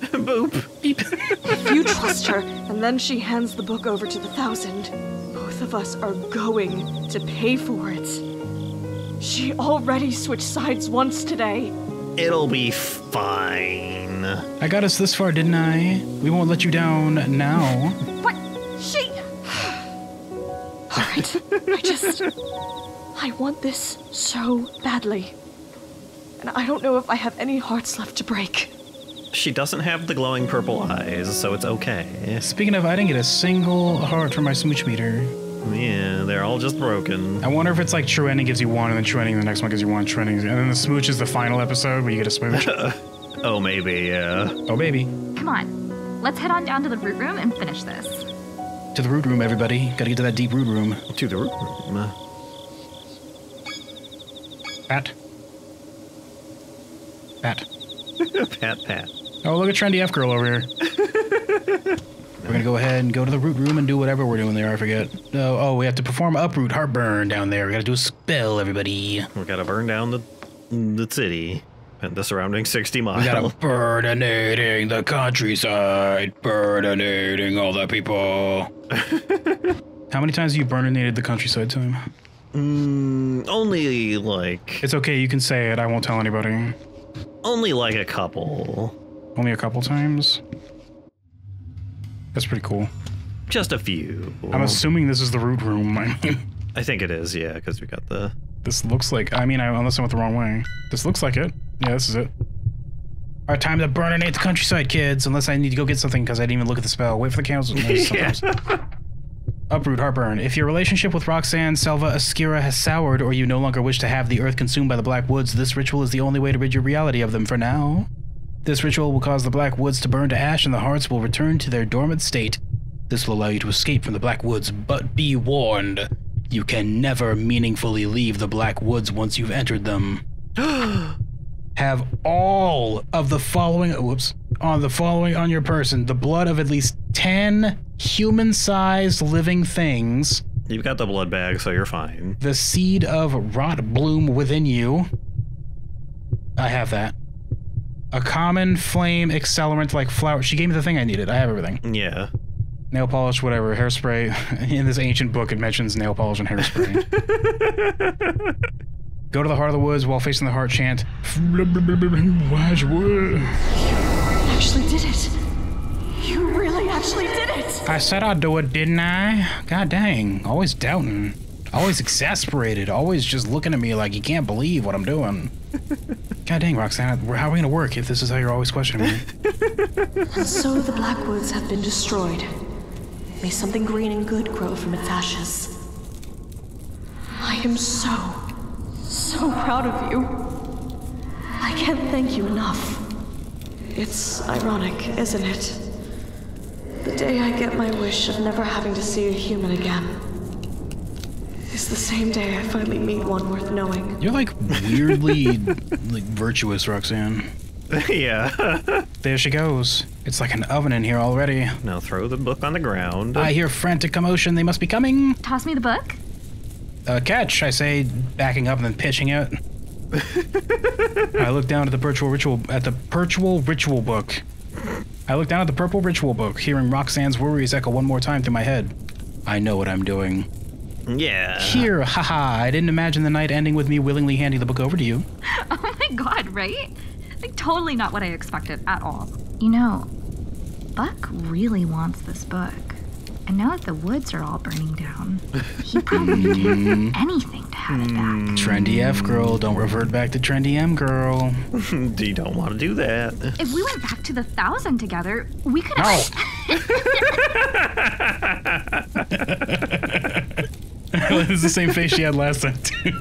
Boop. Beep. If you trust her, and then she hands the book over to the Thousand, both of us are going to pay for it. She already switched sides once today. It'll be fine. I got us this far, didn't I? We won't let you down now. But she. Alright, I just. I want this so badly. And I don't know if I have any hearts left to break. She doesn't have the glowing purple eyes, so it's okay. Speaking of, I didn't get a single heart for my smooch meter. Yeah, they're all just broken. I wonder if it's like true ending gives you one, and then true ending the next one gives you one, true ending, and then the smooch is the final episode where you get a smooch. (laughs) Oh, maybe, yeah. oh maybe. Come on. Let's head on down to the root room and finish this. to the root room, everybody. Gotta get to that deep root room. To the root room. Pat. Pat. Pat, pat. Oh, look at trendy F girl over here. we're gonna go ahead and go to the root room and do whatever we're doing there. I forget. Oh, oh, we have to perform uproot heartburn down there. We gotta do a spell, everybody. We gotta burn down the the city and the surrounding 60 We gotta miles. burninating the countryside, burninating all the people. (laughs) How many times have you burninated the countryside, Tim? Mm, only like It's okay, you can say it. I won't tell anybody. Only like a couple. Only a couple times. That's pretty cool. Just a few. I'm assuming this is the root room. I mean, I think it is, yeah, because we got the. This looks like. I mean, I, unless I went the wrong way. This looks like it. Yeah, this is it. Right, time to burn and burninate the countryside, kids. Unless I need to go get something because I didn't even look at the spell. Wait for the candles. (laughs) Yeah. Uproot Heartburn. If your relationship with Rhok'zan Selva Askira has soured or you no longer wish to have the earth consumed by the Black Woods, this ritual is the only way to rid your reality of them for now. This ritual will cause the Black Woods to burn to ash and the hearts will return to their dormant state. This will allow you to escape from the Black Woods, but be warned. You can never meaningfully leave the Black Woods once you've entered them. (gasps) Have all of the following whoops on the following on your person the blood of at least 10 human-sized living things You've got the blood bag, so you're fine. the seed of rot bloom within you. I have that. A common flame accelerant like flower. She gave me the thing I needed. I have everything. Yeah. Nail polish, whatever, hairspray. (laughs) In this ancient book, it mentions nail polish and hairspray. (laughs) Go to the heart of the woods while facing the heart chant. (laughs) Actually did it. You really actually did it. I said I'd do it, didn't I? God dang. Always doubting. Always exasperated. Always just looking at me like you can't believe what I'm doing. (laughs) God dang, Rhok'zan. How are we going to work if this is how you're always questioning me? (laughs) And so the Blackwoods have been destroyed. May something green and good grow from its ashes. I am so, so proud of you. I can't thank you enough. It's ironic, isn't it? The day I get my wish of never having to see a human again is the same day I finally meet one worth knowing. You're like weirdly (laughs) like virtuous, Rhok'zan. (laughs) yeah. (laughs) There she goes. It's like an oven in here already. now throw the book on the ground. I hear frantic commotion. They must be coming. Toss me the book. Uh, catch, I say, backing up and then pitching it. (laughs) I look down at the virtual ritual at the virtual ritual book. I look down at the purple ritual book, hearing Rhok'zan's worries echo one more time through my head. I know what I'm doing. yeah. Here, haha, I didn't imagine the night ending with me willingly handing the book over to you. (laughs) Oh my god, right? Like, totally not what I expected at all. You know, Buck really wants this book. And now that the woods are all burning down, he probably (laughs) do anything to have it back. Hmm. Trendy F girl, don't revert back to trendy M girl. (laughs) you don't want to do that. If we went back to the thousand together, we could have. No! (laughs) it's the same face she had last time, too.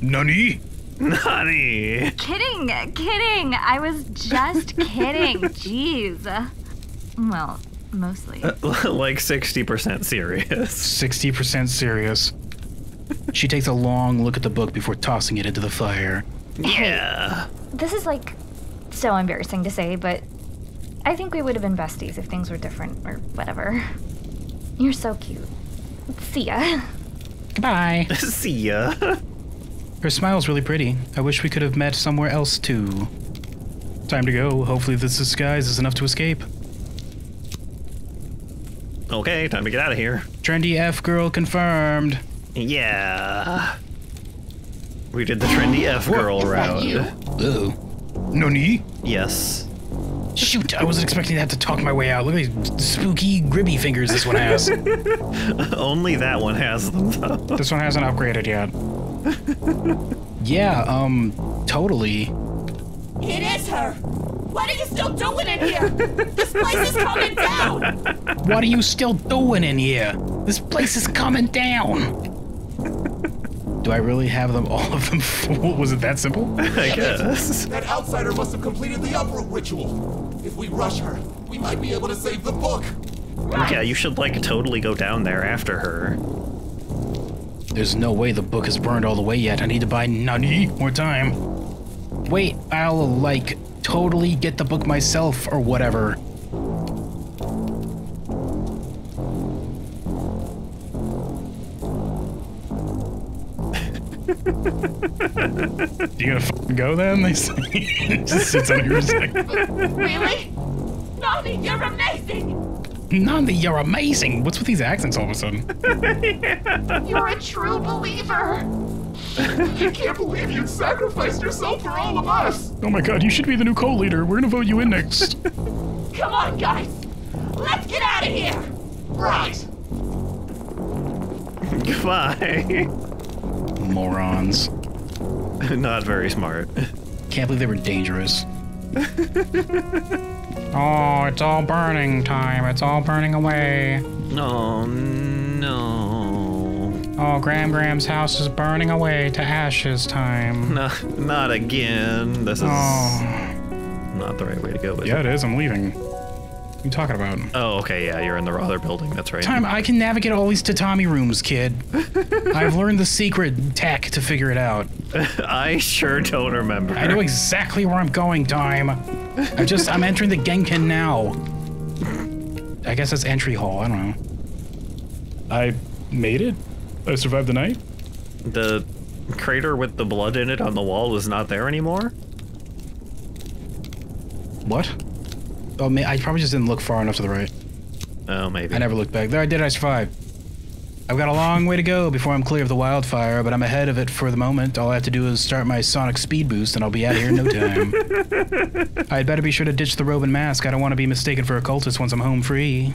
Nani? Honey. Kidding, kidding. I was just kidding. Jeez. Well, mostly. Uh, (laughs) like 60% serious. 60% serious. She takes a long look at the book before tossing it into the fire. Yeah. This is like so embarrassing to say, but I think we would have been besties if things were different or whatever. You're so cute. See ya. Goodbye. (laughs) See ya. Her smile's really pretty. I wish we could have met somewhere else too. Time to go. Hopefully this disguise is enough to escape. Okay, time to get out of here. Trendy F girl confirmed. Yeah. We did the trendy F girl route. Oh. Nani? Yes. Shoot, I wasn't expecting to have to talk my way out. Look at these spooky, gribby fingers this one has. (laughs) Only that one has them though. this one hasn't upgraded yet. yeah, um, totally. It is her! What are you still doing in here? This place is coming down! What are you still doing in here? This place is coming down. Do I really have them, all of them full? Was it that simple? (laughs) I guess. That outsider must have completed the uproot ritual. If we rush her, we might be able to save the book. Yeah, you should like totally go down there after her. There's no way the book has burned all the way yet. I need to buy Nani more time. Wait, I'll, like, totally get the book myself or whatever. (laughs) you gonna f***ing go then? They say. (laughs) Just sits on your side. Really? Nani, you're amazing! Nani, you're amazing. What's with these accents all of a sudden? (laughs) You're a true believer! I can't believe you sacrificed yourself for all of us. Oh my god, you should be the new co-leader. We're gonna vote you in next. (laughs) Come on, guys! Let's get out of here! Right. (laughs) Goodbye. Morons. (laughs) Not very smart. Can't believe they were dangerous. oh, it's all burning time. It's all burning away. Oh no. Oh, Graham Graham's house is burning away to ashes time. (laughs) No, not again. This is Oh. not the right way to go. Is Yeah, it? it is. I'm leaving. What are you talking about? Oh, okay. Yeah, you're in the other building. That's right. Time, I can navigate all these tatami rooms, kid. (laughs) I've learned the secret tech to figure it out. (laughs) I sure don't remember. I know exactly where I'm going, Time. I just, I'm entering the genkan now. I guess that's entry hall. I don't know. I made it. I survived the night. The crater with the blood in it on the wall is not there anymore. What? Oh, ma- I probably just didn't look far enough to the right. Oh, maybe. I never looked back. There I did. I survived. I've got a long way to go before I'm clear of the wildfire, but I'm ahead of it for the moment. All I have to do is start my sonic speed boost, and I'll be out of here in no time. (laughs) I'd better be sure to ditch the robe and mask. I don't want to be mistaken for a cultist once I'm home free.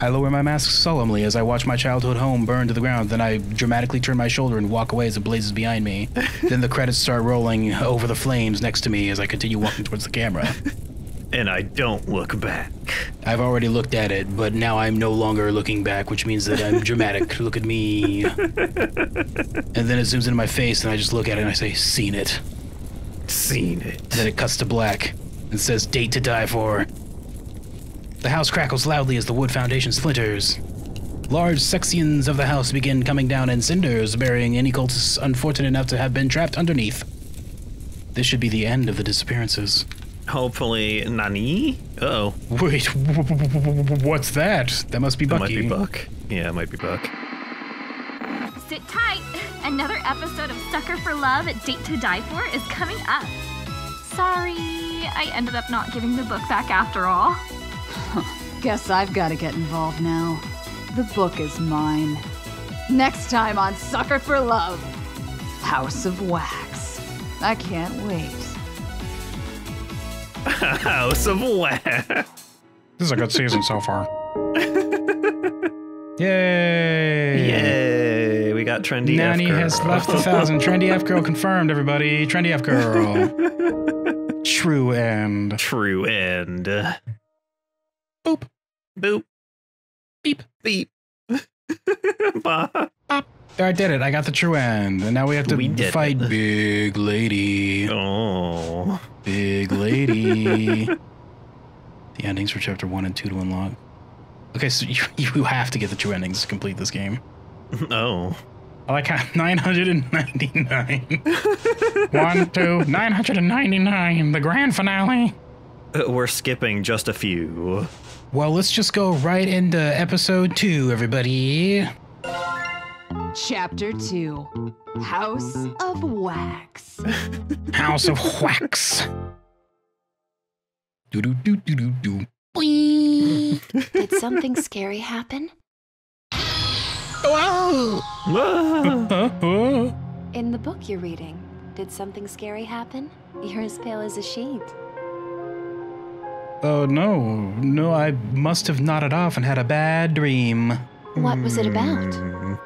I lower my mask solemnly as I watch my childhood home burn to the ground. Then I dramatically turn my shoulder and walk away as it blazes behind me. (laughs) then the credits start rolling over the flames next to me as I continue walking towards the camera. (laughs) And I don't look back. I've already looked at it, but now I'm no longer looking back, which means that I'm dramatic. (laughs) look at me. and then it zooms into my face, and I just look at it and I say, Seen it. Seen it. Then it cuts to black and says, Date to die for. The house crackles loudly as the wood foundation splinters. Large sections of the house begin coming down in cinders, burying any cultists unfortunate enough to have been trapped underneath. This should be the end of the disappearances. Hopefully, Nani? Uh oh. Wait, (laughs) what's that? That must be That Bucky. might be Buck. Yeah, it might be Buck. Sit tight. Another episode of Sucker for Love Date to Die For is coming up. Sorry, I ended up not giving the book back after all. Guess I've got to get involved now. The book is mine. Next time on Sucker for Love House of Wax. I can't wait. (laughs) House of Wax. This is a good season so far. (laughs) Yay! Yay! We got trendy. Nanny F girl. has left the thousand. Trendy F girl confirmed, everybody. Trendy F girl. (laughs) True end. True end. Boop. Boop. Beep. Beep. (laughs) Bah. I did it. I got the true end. And now we have to We fight it. Big Lady. Oh. Big Lady. (laughs) the endings for chapter 1 and 2 to unlock. Okay, so (laughs) you, you have to get the true endings to complete this game. Oh. I like how 999. One, two, 999. The grand finale. Uh, We're skipping just a few. Well, let's just go right into episode two, everybody. Chapter 2 House of Wax. (laughs) House of Wax. Do do do do do do. Boing. Did something scary happen? Wow. In the book you're reading, did something scary happen? You're as pale as a sheet. Oh no, no! I must have nodded off and had a bad dream. What was it about? Mm.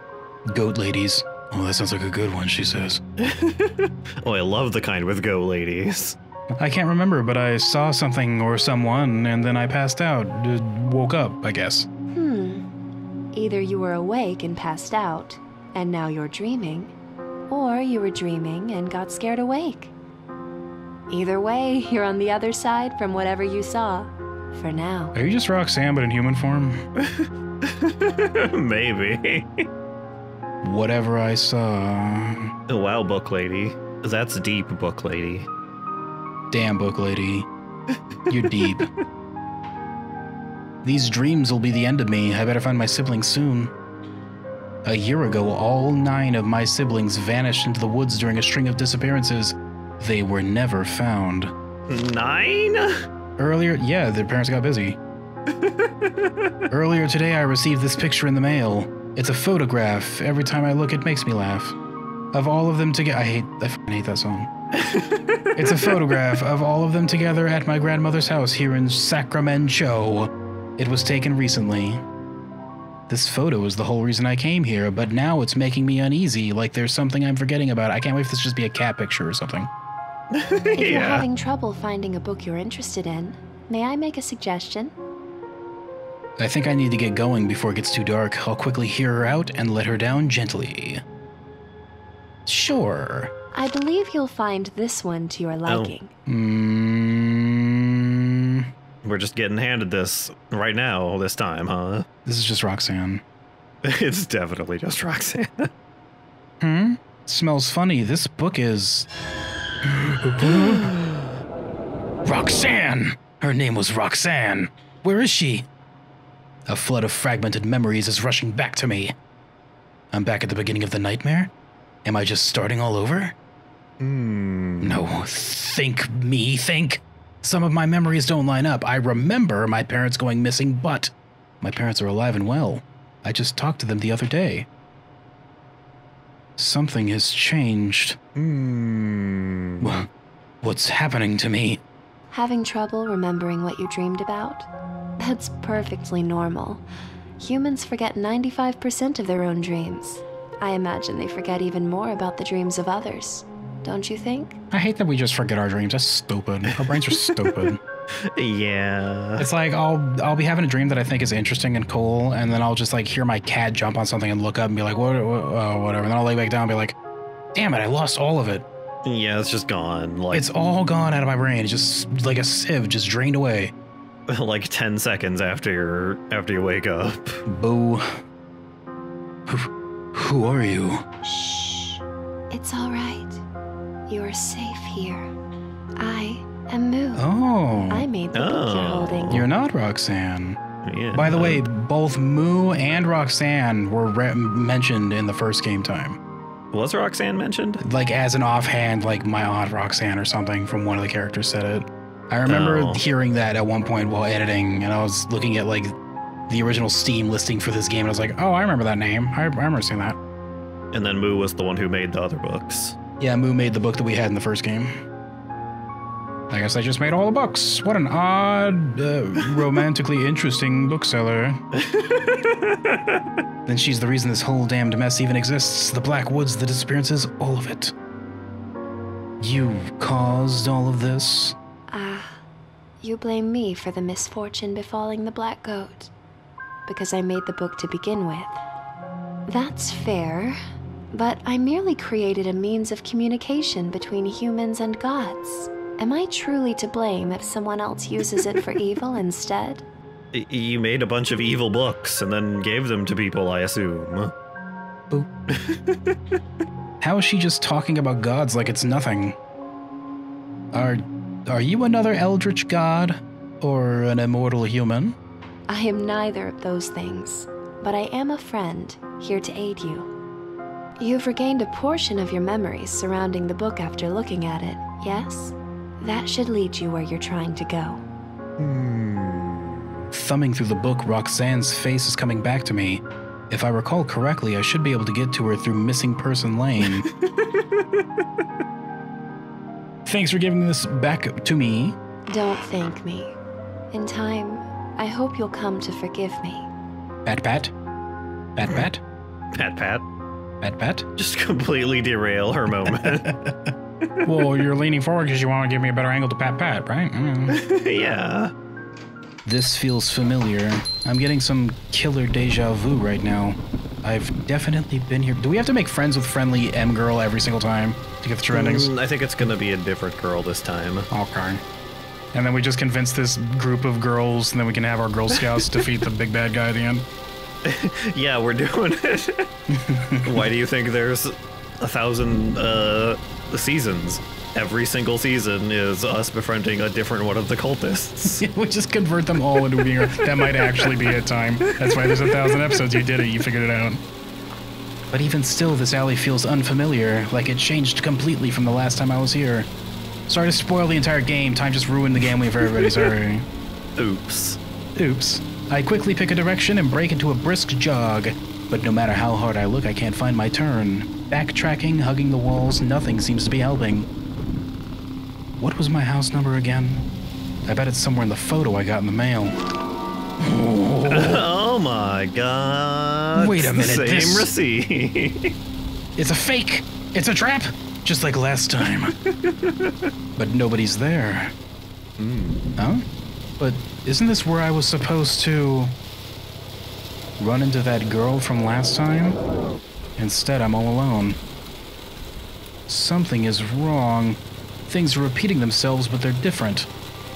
Goat ladies. Oh, that sounds like a good one. She says. (laughs) Oh, I love the kind with goat ladies. I can't remember, but I saw something or someone, and then I passed out. Uh, woke up, I guess. Hmm. Either you were awake and passed out, and now you're dreaming, or you were dreaming and got scared awake. Either way, you're on the other side from whatever you saw. For now. Are you just Rhok'zan, but in human form? (laughs) Maybe. Whatever I saw. wow, book lady. That's deep, book lady. Damn, book lady. You're deep. These dreams will be the end of me. I better find my siblings soon. A year ago, all nine of my siblings vanished into the woods during a string of disappearances. They were never found. Nine? Earlier, yeah, their parents got busy. (laughs) Earlier today, I received this picture in the mail. It's a photograph. Every time I look, it makes me laugh. Of all of them together, I hate, I hate that song. (laughs) it's a photograph of all of them together at my grandmother's house here in Sacramento. It was taken recently. This photo is the whole reason I came here, but now it's making me uneasy, like there's something I'm forgetting about. I can't wait for this to just be a cat picture or something. If you're yeah. having trouble finding a book you're interested in, may I make a suggestion? I think I need to get going before it gets too dark. I'll quickly hear her out and let her down gently. Sure. I believe you'll find this one to your liking. Mm, We're just getting handed this right now, this time, huh? this is just Rhok'zan. (laughs) It's definitely just Rhok'zan. (laughs) Hmm? Smells funny. This book is. (gasps) Rhok'zan! Her name was Rhok'zan. Where is she? A flood of fragmented memories is rushing back to me. I'm back at the beginning of the nightmare? Am I just starting all over? Hmm. No, think me, think. Some of my memories don't line up. I remember my parents going missing, but my parents are alive and well. I just talked to them the other day. Something has changed. Hmm. Wha- What's happening to me? Having trouble remembering what you dreamed about? That's perfectly normal. Humans forget 95% of their own dreams. I imagine they forget even more about the dreams of others. Don't you think? I hate that we just forget our dreams. That's stupid. Our brains are stupid. (laughs) Yeah. It's like I'll I'll be having a dream that I think is interesting and cool, and then I'll just like hear my cat jump on something and look up and be like, what, what oh, whatever. And then I'll lay back down and be like, damn it, I lost all of it. Yeah, it's just gone. Like It's all gone out of my brain. It's just like a sieve, just drained away. (laughs) like ten seconds after you after you wake up. Boo. Who, who are you? Shh. It's all right. You are safe here. I am Moo. Oh, I made the book you're Oh. holding. you're not Rhok'zan. Yeah. By the way, both Moo and Rhok'zan were re- mentioned in the first game time. was Rhok'zan mentioned? like as an offhand, like my aunt Rhok'zan or something from one of the characters said it. I remember Oh. hearing that at one point while editing, and I was looking at like the original Steam listing for this game, and I was like, oh, I remember that name. I, I remember seeing that. And then Moo was the one who made the other books. Yeah, Moo made the book that we had in the first game. I guess I just made all the books. What an odd, uh, romantically interesting bookseller. (laughs) then she's the reason this whole damned mess even exists. The Black Woods, the disappearances, all of it. You caused all of this? Ah, you blame me for the misfortune befalling the black goat. Because I made the book to begin with. That's fair, but I merely created a means of communication between humans and gods. Am I truly to blame if someone else uses it for evil instead? (laughs) You made a bunch of evil books and then gave them to people, I assume. (laughs) How is she just talking about gods like it's nothing? Are are you another eldritch god or an immortal human? I am neither of those things, but I am a friend here to aid you. You've regained a portion of your memories surrounding the book after looking at it, yes? That should lead you where you're trying to go. Hmm. Thumbing through the book, Rhok'zan's face is coming back to me. If I recall correctly, I should be able to get to her through Missing Person Lane. (laughs) Thanks for giving this back to me. Don't thank me. In time, I hope you'll come to forgive me. Pat pat. Pat pat. Pat pat. Pat pat. Just completely derail her moment. (laughs) well, you're leaning forward because you want to give me a better angle to pat pat, right? Mm. (laughs) yeah. This feels familiar. I'm getting some killer deja vu right now. I've definitely been here. Do we have to make friends with friendly M girl every single time to get the true endings? Mm, I think it's gonna be a different girl this time. Okay. And then we just convince this group of girls, and then we can have our Girl Scouts (laughs) defeat the big bad guy at the end. (laughs) Yeah, we're doing it. Why do you think there's a thousand uh, seasons? Every single season is us befriending a different one of the cultists. (laughs) we just convert them all into being. That might actually be a time. That's why there's a thousand episodes. You did it. You figured it out. But even still, this alley feels unfamiliar, like it changed completely from the last time I was here. Sorry to spoil the entire game. Time just ruined the game for everybody. Sorry. Oops. Oops. I quickly pick a direction and break into a brisk jog. But no matter how hard I look, I can't find my turn. Backtracking, hugging the walls, nothing seems to be helping. What was my house number again? I bet it's somewhere in the photo I got in the mail. Oh (laughs) Oh my god. Wait a minute, Same this- receipt. It's a fake! It's a trap! Just like last time. but nobody's there. Hmm. Huh? But isn't this where I was supposed to run into that girl from last time? Instead, I'm all alone. Something is wrong. Things are repeating themselves, but they're different.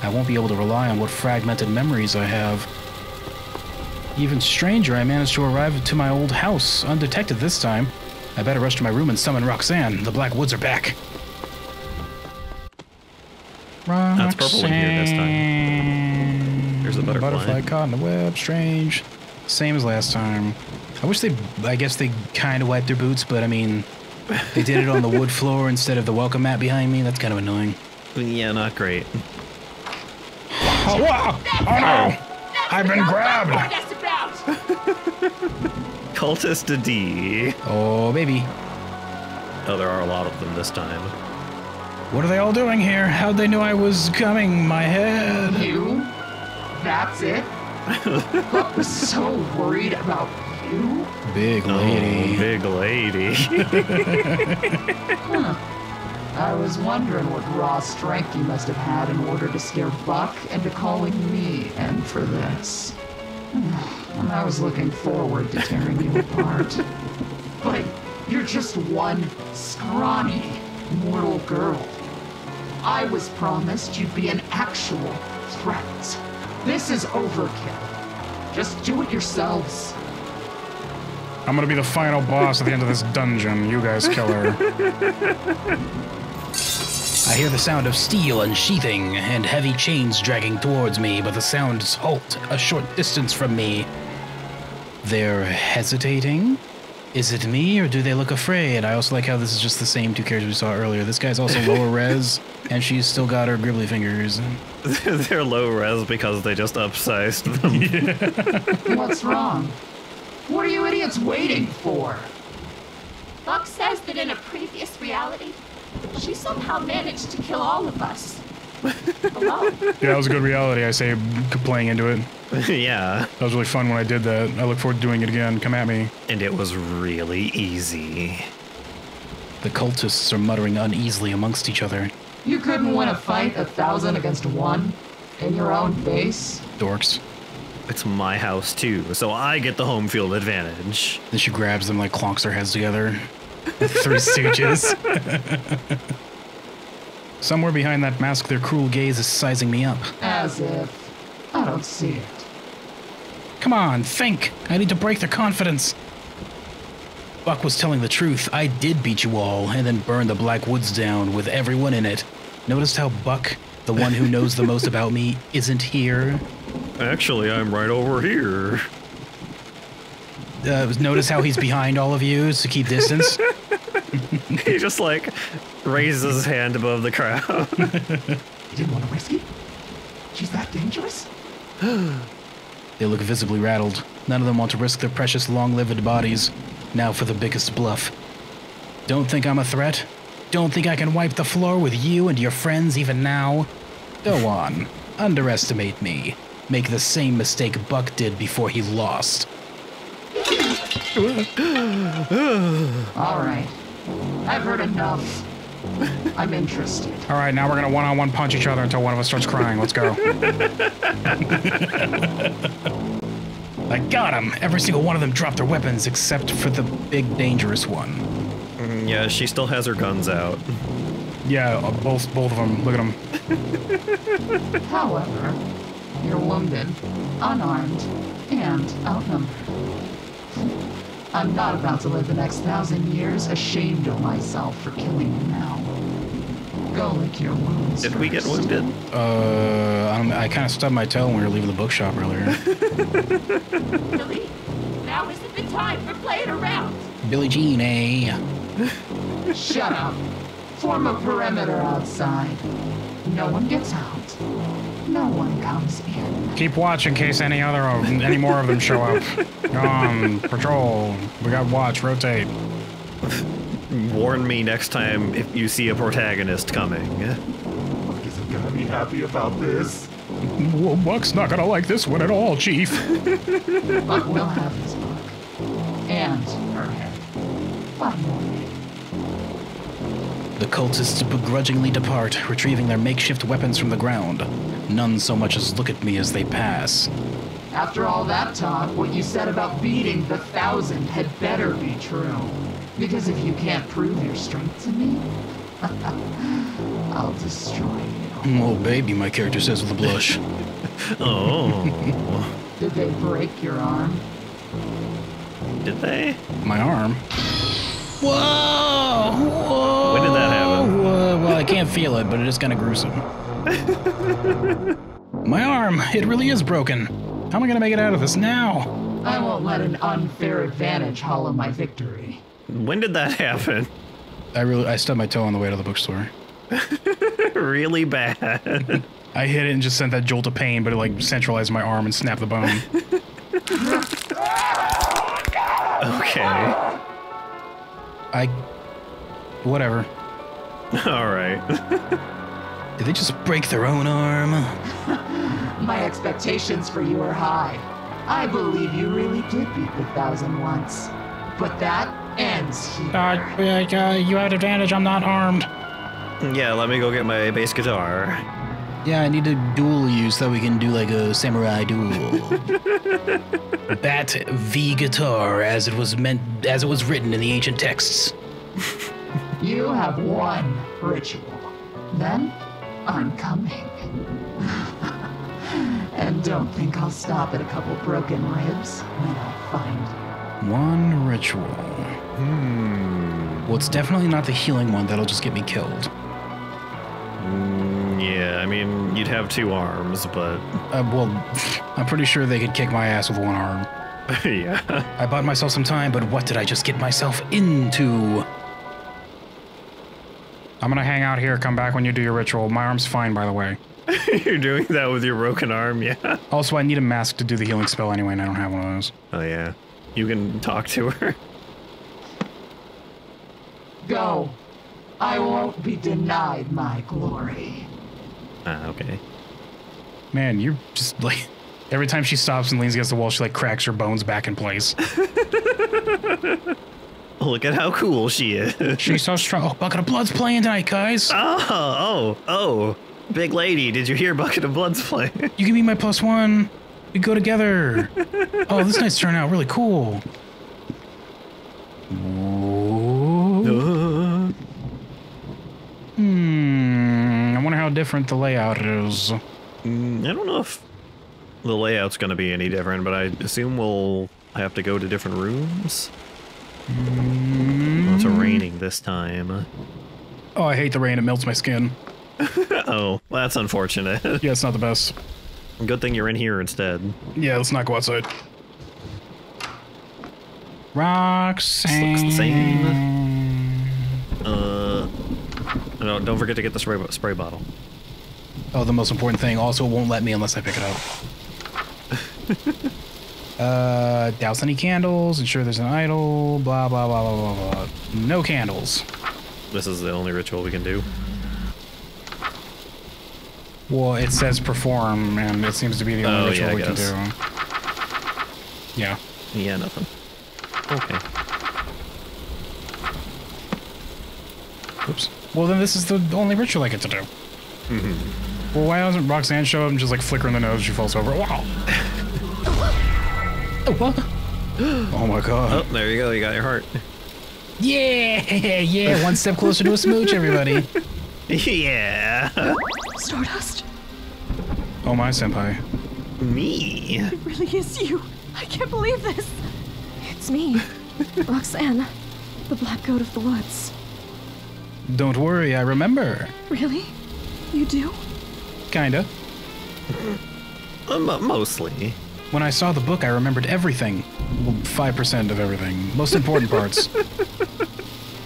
I won't be able to rely on what fragmented memories I have. Even stranger, I managed to arrive to my old house, undetected this time. I better rush to my room and summon Rhok'zan. The Black Woods are back. Rhok'zan. That's purple in here this time. There's a butterfly. Butterfly caught in the web. Strange. Same as last time. I wish they. I guess they kind of wiped their boots, but I mean, they did it on the wood (laughs) floor instead of the welcome mat behind me. That's kind of annoying. Yeah, not great. Oh, wow! oh no! Oh. I've been grabbed. (laughs) Cultist D. Oh baby, Oh, there are a lot of them this time. what are they all doing here? How'd they know I was coming? My head. You? That's it? (laughs) I was so worried about you. Big lady. Oh, big lady. I was wondering what raw strength you must have had in order to scare Buck into calling me in for this. And I was looking forward to tearing you apart. (laughs) But you're just one scrawny, mortal girl. I was promised you'd be an actual threat. This is overkill. Just do it yourselves. I'm gonna be the final boss at the end of this dungeon. You guys kill her. I hear the sound of steel unsheathing and heavy chains dragging towards me, but the sounds halt a short distance from me. They're hesitating? Is it me, or do they look afraid? I also like how this is just the same two characters we saw earlier. This guy's also lower (laughs) res, and she's still got her gribbly fingers. (laughs) They're low res because they just upsized them. (laughs) What's wrong? What are you idiots waiting for? Buck says that in a previous reality, she somehow managed to kill all of us. Alone. (laughs) Yeah, that was a good reality. I say, playing into it. (laughs) yeah. That was really fun when I did that. I look forward to doing it again. Come at me. And it was really easy. The cultists are muttering uneasily amongst each other. You couldn't win a fight a thousand against one in your own base? Dorks. It's my house too, so I get the home field advantage. Then she grabs them, like clonks their heads together. Three Stooges. (laughs) Somewhere behind that mask, their cruel gaze is sizing me up. As if. I don't see it. Come on, think! I need to break their confidence. Buck was telling the truth. I did beat you all, and then burn the Black Woods down with everyone in it. Noticed how Buck, the one who knows the most about me, isn't here? Actually, I'm right over here. Uh, notice how he's behind all of you to keep distance? (laughs) (laughs) he just like raises his hand above the crowd. (laughs) You didn't want to risk it? She's that dangerous? (gasps) They look visibly rattled. None of them want to risk their precious long-lived bodies. Now for the biggest bluff. Don't think I'm a threat? Don't think I can wipe the floor with you and your friends even now? Go on. Underestimate me. Make the same mistake Buck did before he lost. All right. I've heard enough. I'm interested. All right, now we're gonna one-on-one punch each other until one of us starts crying. Let's go. (laughs) I got him. Every single one of them dropped their weapons except for the big dangerous one. Mm, yeah, she still has her guns out. Yeah, uh, both both of them. Look at them. (laughs) However, you're wounded, unarmed, and outnumbered. I'm not about to live the next thousand years ashamed of myself for killing you now. Go lick your wounds. Did we get wounded? Uh, I, don't, I kind of stubbed my toe when we were leaving the bookshop earlier. (laughs) Billy, now isn't the time for playing around. Billie Jean, eh? (laughs) Shut up. Form a perimeter outside. No one gets out. No one comes in. Keep watch in case any other of any more of them show up. Go (laughs) on, um, patrol. We got watch. Rotate. Warn me next time if you see a protagonist coming. Buck isn't gonna be happy about this. Well, Buck's not gonna like this one at all, Chief. (laughs) Buck will have his book. And her head. One more day. The cultists begrudgingly depart, retrieving their makeshift weapons from the ground. None so much as look at me as they pass. After all that talk, what you said about beating the thousand had better be true. Because if you can't prove your strength to me, (laughs) I'll destroy you. Oh, baby, my character says with a blush. (laughs) Oh. Did they break your arm? Did they? My arm. Whoa! Whoa! I can't feel it, but it is kind of gruesome. My arm! It really is broken. How am I gonna make it out of this now? I won't let an unfair advantage hollow my victory. When did that happen? I really, I stubbed my toe on the way to the bookstore. (laughs) really bad. I hit it and just sent that jolt of pain, but it like centralized my arm and snapped the bone. (laughs) Okay. I, whatever. (laughs) All right. Did (laughs) they just break their own arm? (laughs) My expectations for you are high. I believe you really did beat the thousand once. But that ends here. Uh, uh, you have advantage. I'm not armed. Yeah, let me go get my bass guitar. Yeah, I need to duel you so we can do like a samurai duel. Bat V guitar, as it was meant, as it was written in the ancient texts. You have one ritual. Then I'm coming. (laughs) and don't think I'll stop at a couple broken ribs when I find you. One ritual. Hmm. Well, it's definitely not the healing one. That'll just get me killed. Mm, yeah, I mean, you'd have two arms, but Uh, well, (laughs) I'm pretty sure they could kick my ass with one arm. (laughs) yeah. I bought myself some time, but what did I just get myself into? I'm gonna hang out here. Come back when you do your ritual. My arm's fine, by the way. (laughs) You're doing that with your broken arm, yeah. (laughs) Also, I need a mask to do the healing spell anyway, and I don't have one of those. Oh yeah. You can talk to her. Go. I won't be denied my glory. Ah, okay. Man, you're just like every time she stops and leans against the wall, she like cracks her bones back in place. (laughs) (laughs) Look at how cool she is. (laughs) She's so strong. Oh, Bucket of Blood's playing tonight, guys. Oh, oh, oh. Big lady, did you hear Bucket of Blood's playing? (laughs) You give me my plus one. We go together. oh, this night's turned out really cool. Hmm. I wonder how different the layout is. Mm, I don't know if the layout's going to be any different, but I assume we'll have to go to different rooms. Oh, it's raining this time. Oh, I hate the rain. It melts my skin. (laughs) oh, well, that's unfortunate. Yeah, it's not the best. Good thing you're in here instead. Yeah, let's not go outside. Rocks. This looks the same. Uh, no, don't forget to get the spray, spray bottle. Oh, the most important thing. Also, it won't let me unless I pick it up. (laughs) uh, douse any candles. Ensure there's an idol. Blah blah blah blah blah blah. No candles. This is the only ritual we can do. Well, it says perform, and it seems to be the only Oh, ritual yeah, we can do. Yeah. Yeah, nothing. Okay. Oops. Well, then this is the only ritual I get to do. Mm-hmm. Well, why doesn't Rhok'zan show up and just like flicker in the nose? She falls over. Wow. (laughs) oh, what? Oh my god. Oh, there you go. You got your heart. Yeah, yeah. One step closer to a smooch, everybody. (laughs) yeah. Stardust? Oh my senpai. Me. It really is you. I can't believe this. It's me, (laughs) Rhok'zan, the Black Goat of the Woods. Don't worry, I remember. Really? You do? Kinda. Uh, mostly. When I saw the book, I remembered everything. 5% of everything. Most important parts.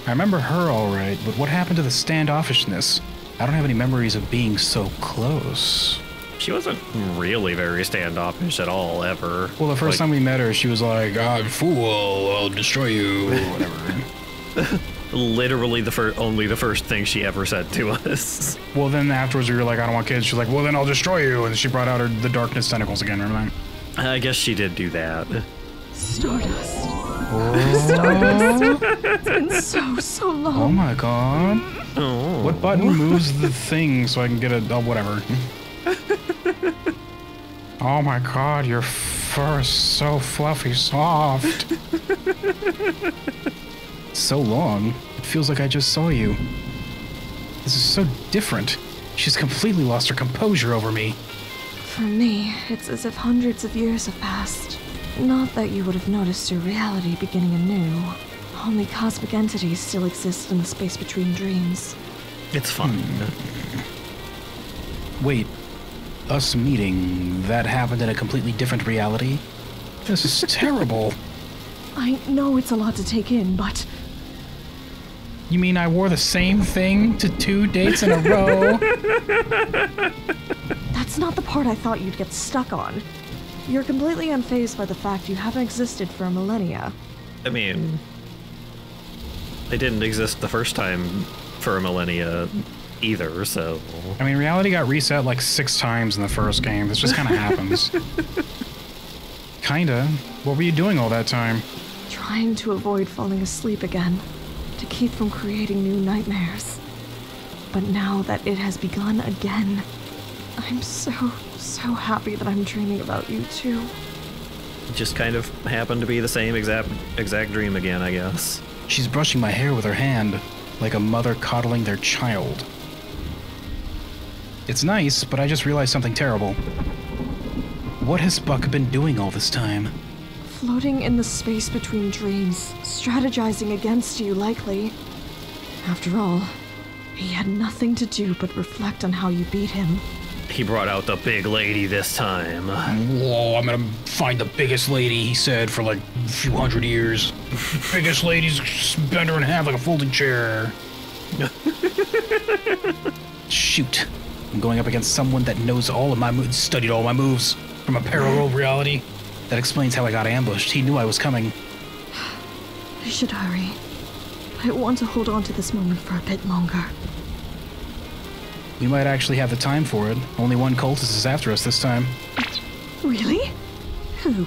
I remember her all right, but what happened to the standoffishness? I don't have any memories of being so close. She wasn't really very standoffish at all, ever. Well, the first Like, time we met her, she was like, ah, fool, I'll destroy you, whatever. (laughs) literally the first, only the first thing she ever said to us. Well, then afterwards, we were like, I don't want kids. She's like, well, then I'll destroy you. And she brought out her the darkness tentacles again. Remember that? I guess she did do that. Stardust. Oh. Stardust. it's been so, so long. Oh my god. Oh. What button moves the thing so I can get a. Oh, whatever. (laughs) oh my god, your fur is so fluffy soft. so long. It feels like I just saw you. This is so different. She's completely lost her composure over me. For me, it's as if hundreds of years have passed. Not that you would have noticed your reality beginning anew. Only cosmic entities still exist in the space between dreams. It's fine. Wait, us meeting, that happened in a completely different reality? This is (laughs) terrible. I know it's a lot to take in, but You mean I wore the same thing to two dates in a row? (laughs) that's not the part I thought you'd get stuck on. You're completely unfazed by the fact you haven't existed for a millennia. I mean, they didn't exist the first time for a millennia either, so. I mean, reality got reset like six times in the first game. This just kind of (laughs) happens. Kinda. What were you doing all that time? Trying to avoid falling asleep again, to keep from creating new nightmares. But now that it has begun again, I'm so, so happy that I'm dreaming about you too. Just kind of happened to be the same exact exact dream again, I guess. She's brushing my hair with her hand, like a mother coddling their child. It's nice, but I just realized something terrible. What has Buck been doing all this time? Floating in the space between dreams, strategizing against you, likely. After all, he had nothing to do but reflect on how you beat him. He brought out the big lady this time. Whoa, I'm gonna find the biggest lady, he said, for like a few hundred years. biggest lady's bend her in half like a folding chair. Shoot. I'm going up against someone that knows all of my moves, studied all my moves from a parallel reality. That explains how I got ambushed. He knew I was coming. I should hurry. I want to hold on to this moment for a bit longer. We might actually have the time for it. Only one cultist is after us this time. Really? Who?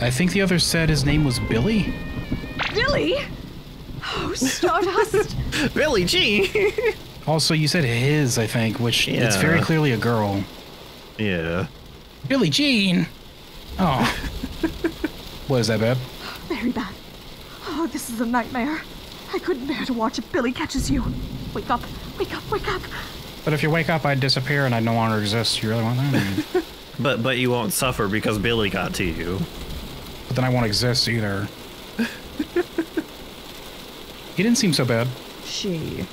I think the other said his name was Billy. Billy? Oh, Stardust! (laughs) Billy G! (laughs) Also, you said his, I think, which it's very clearly a girl. yeah. Billy Jean! Oh. (laughs) what is that, Beb? Very bad. Oh, this is a nightmare. I couldn't bear to watch if Billy catches you. Wake up, wake up, wake up. But if you wake up, I'd disappear and I'd no longer exist. You really want that? (laughs) But but you won't suffer because Billy got to you. but then I won't exist either. he didn't seem so bad. She.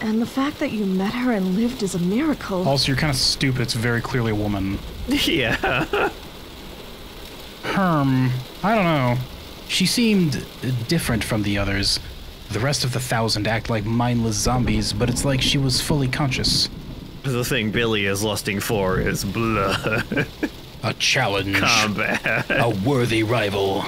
And the fact that you met her and lived is a miracle. Also, you're kind of stupid. It's very clearly a woman. (laughs) yeah. Herm, I don't know. She seemed different from the others. The rest of the thousand act like mindless zombies, but it's like she was fully conscious. The thing Billy is lusting for is blood. A challenge. Combat. A worthy rival.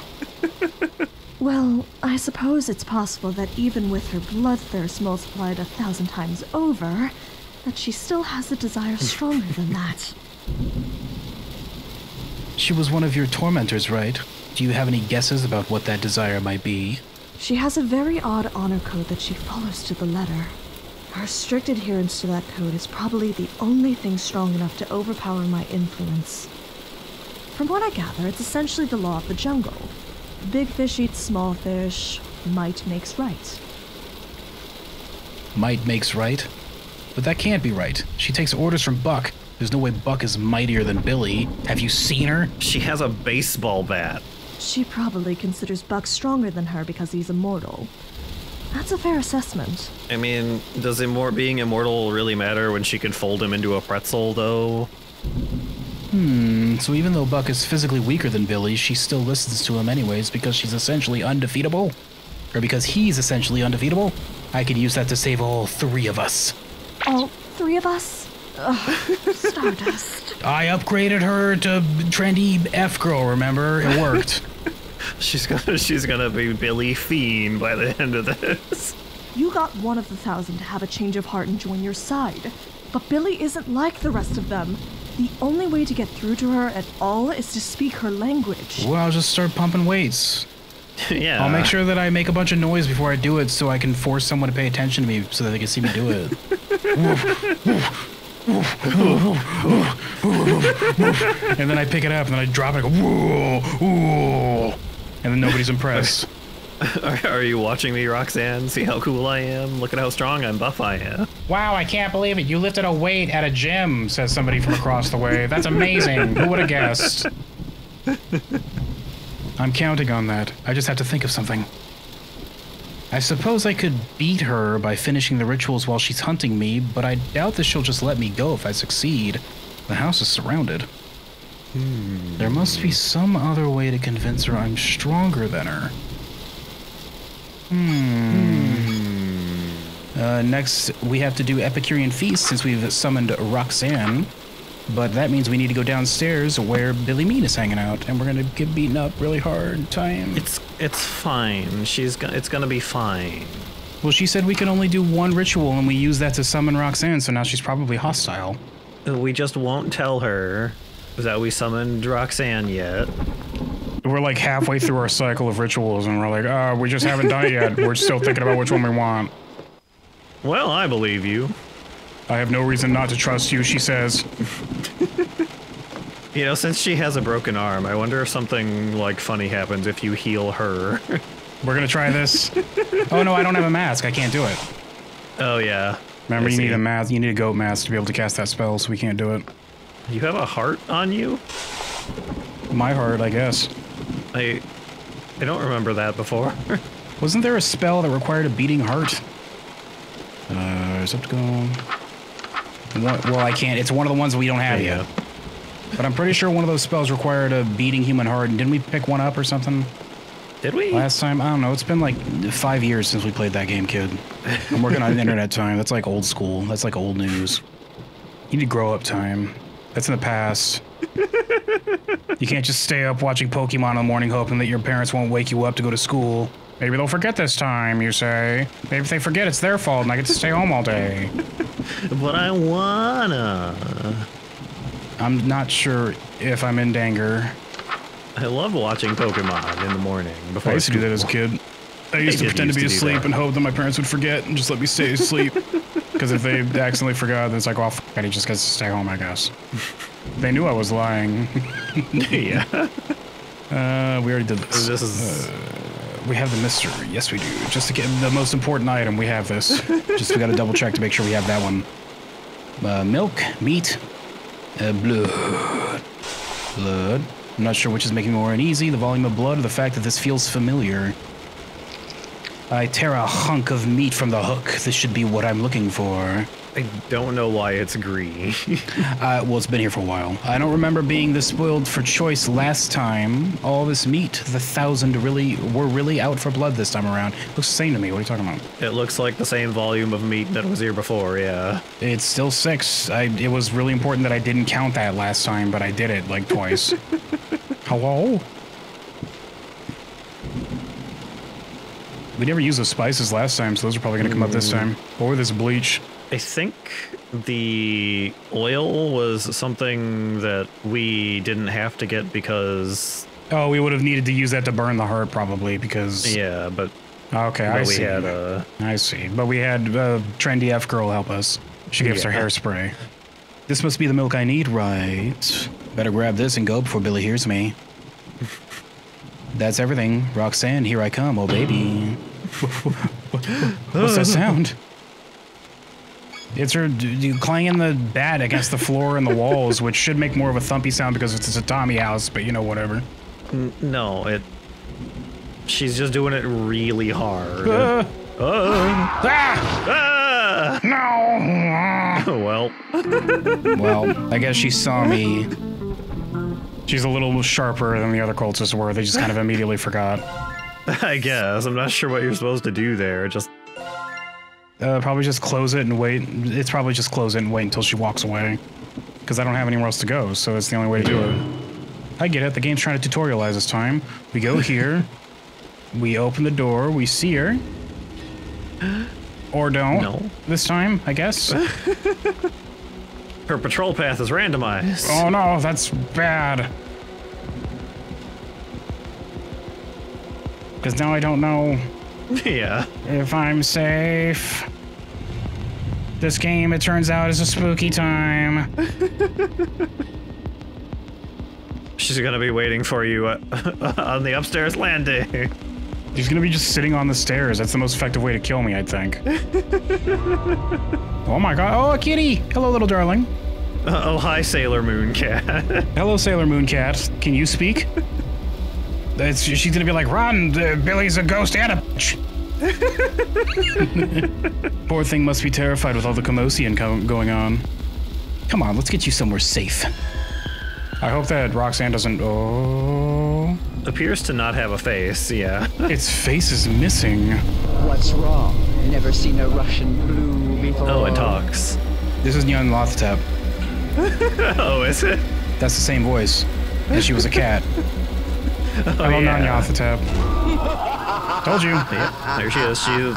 Well, I suppose it's possible that even with her bloodthirst multiplied a thousand times over, that she still has a desire stronger than that. She was one of your tormentors, right? Do you have any guesses about what that desire might be? She has a very odd honor code that she follows to the letter. Her strict adherence to that code is probably the only thing strong enough to overpower my influence. From what I gather, it's essentially the law of the jungle. Big fish eats small fish, might makes right. Might makes right? But that can't be right. She takes orders from Buck. There's no way Buck is mightier than Billy. Have you seen her? She has a baseball bat. She probably considers Buck stronger than her because he's immortal. That's a fair assessment. I mean, does immor- being immortal really matter when she can fold him into a pretzel, though? Hmm, so even though Buck is physically weaker than Billy, she still listens to him anyways because she's essentially undefeatable? Or because he's essentially undefeatable? I could use that to save all three of us. All three of us? Ugh, Stardust. (laughs) I upgraded her to trendy F girl, remember? It worked. She's gonna (laughs) she's gonna be Billy Fiend by the end of this. You got one of the thousand to have a change of heart and join your side. But Billy isn't like the rest of them. The only way to get through to her at all is to speak her language. Well, I'll just start pumping weights. (laughs) yeah. I'll make sure that I make a bunch of noise before I do it so I can force someone to pay attention to me so that they can see me do it. (laughs) and then I pick it up and then I drop it and I go, whoa, whoa. And then nobody's impressed. (laughs) Are, are you watching me, Rhok'zan? See how cool I am? Look at how strong and buff I am. Wow, I can't believe it. You lifted a weight at a gym, says somebody from across the way. That's amazing. Who would have guessed? I'm counting on that. I just have to think of something. I suppose I could beat her by finishing the rituals while she's hunting me, but I doubt that she'll just let me go if I succeed. The house is surrounded. There must be some other way to convince her I'm stronger than her. Hmm. Uh, next, we have to do Epicurean Feast since we've summoned Rhok'zan. But that means we need to go downstairs where Billy Mean is hanging out, and we're gonna get beaten up really hard. Time. It's it's fine. She's go- it's gonna be fine. Well, she said we can only do one ritual, and we use that to summon Rhok'zan, so now she's probably hostile. We just won't tell her that we summoned Rhok'zan yet. We're like halfway through our cycle of rituals, and we're like, uh, we just haven't done it yet. We're still thinking about which one we want. Well, I believe you. I have no reason not to trust you, she says. (laughs) You know, since she has a broken arm, I wonder if something like funny happens if you heal her. (laughs) We're gonna try this. oh no, I don't have a mask. I can't do it. oh yeah. Remember, I you need a mask. You need a goat mask to be able to cast that spell, so we can't do it. You have a heart on you? My heart, I guess. I I don't remember that before. (laughs) Wasn't there a spell that required a beating heart? Uh, Receptacle. One, well, I can't. It's one of the ones we don't have yet. But I'm pretty sure one of those spells required a beating human heart. And didn't we pick one up or something Did we? last time? I don't know. It's been like five years since we played that game, kid. I'm working on (laughs) internet time. That's like old school. That's like old news. You need to grow up time. That's in the past. you can't just stay up watching Pokemon in the morning hoping that your parents won't wake you up to go to school. Maybe they'll forget this time, you say. Maybe if they forget, it's their fault and I get to stay home all day. (laughs) But I wanna. I'm not sure if I'm in danger. I love watching Pokemon in the morning before I used to do that as a kid. I used to did pretend to be to asleep and hope that my parents would forget and just let me stay asleep. (laughs) Because if they accidentally forgot, then it's like, well, it, he just gets to stay home, I guess. they knew I was lying. (laughs) yeah. Uh, we already did this. This is We have the mystery. Yes, we do. Just to get the most important item, we have this. Just we got to double check to make sure we have that one. Uh, milk, meat, uh, blood. Blood. I'm not sure which is making me more uneasy, the volume of blood or the fact that this feels familiar. I tear a hunk of meat from the hook. This should be what I'm looking for. I don't know why it's green. (laughs) Uh, well, it's been here for a while. I don't remember being this spoiled for choice last time. All this meat, the thousand, really were really out for blood this time around. Looks the same to me. What are you talking about? it looks like the same volume of meat that was here before, yeah. It's still six. I, it was really important that I didn't count that last time, but I did it like twice. (laughs) Hello? We never used those spices last time, so those are probably gonna come up this time. Or this bleach. I think the oil was something that we didn't have to get because Oh, we would have needed to use that to burn the heart probably because. yeah, but Okay, but I we see. had uh I see. But we had uh, trendy F girl help us. She gave us her hairspray. This must be the milk I need, right? Better grab this and go before Billy hears me. That's everything. Rhok'zan, here I come, oh baby. (laughs) What's that sound? It's her d- d- clanging the bat against the floor and the walls, which should make more of a thumpy sound because it's a Tommy house, but you know, whatever. no, it she's just doing it really hard. Uh, Oh. ah! Ah! No! (laughs) well, Well, I guess she saw me. She's a little sharper than the other cultists were. They just kind of immediately forgot. (laughs) I guess I'm not sure what you're supposed to do there. Just Uh, probably just close it and wait. It's probably just close it and wait until she walks away. Because I don't have anywhere else to go, so it's the only way to do it. I get it. The game's trying to tutorialize this time. We go (laughs) here. we open the door. We see her. Or don't. No. This time, I guess. (laughs) Her patrol path is randomized. oh no, that's bad. Because now I don't know yeah. if I'm safe. This game, it turns out, is a spooky time. (laughs) She's gonna be waiting for you uh, (laughs) on the upstairs landing. He's gonna be just sitting on the stairs. That's the most effective way to kill me, I think. (laughs) oh my god. Oh, a kitty! Hello, little darling. Uh, oh, hi, Sailor Moon Cat. Hello, Sailor Moon Cat. Can you speak? It's, she's gonna be like, run! Uh, Billy's a ghost and a bitch. (laughs) Poor thing must be terrified with all the commotion co- going on. Come on, let's get you somewhere safe. I hope that Rhok'zan doesn't. Oh. Appears to not have a face, yeah. (laughs) its face is missing. What's wrong? Never seen a Russian blue before? Oh, it talks. This is Nyan Lothotep. (laughs) oh, is it? That's the same voice. And she was a cat. Oh, Hello, yeah. Nyan Lothotep. (laughs) Told you. Yep, there she is. She's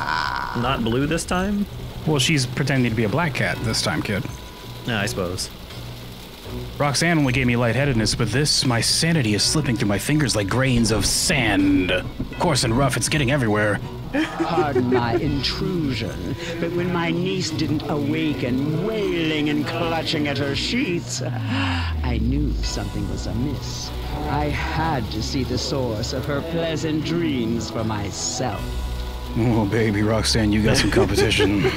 not blue this time? Well, she's pretending to be a black cat this time, kid. Yeah, I suppose. Rhok'zan only gave me lightheadedness, but this, my sanity is slipping through my fingers like grains of sand. Coarse and rough, it's getting everywhere. Pardon my intrusion, but when my niece didn't awaken, wailing and clutching at her sheets, I knew something was amiss. I had to see the source of her pleasant dreams for myself. Oh, baby, Rhok'zan, you got some competition. (laughs)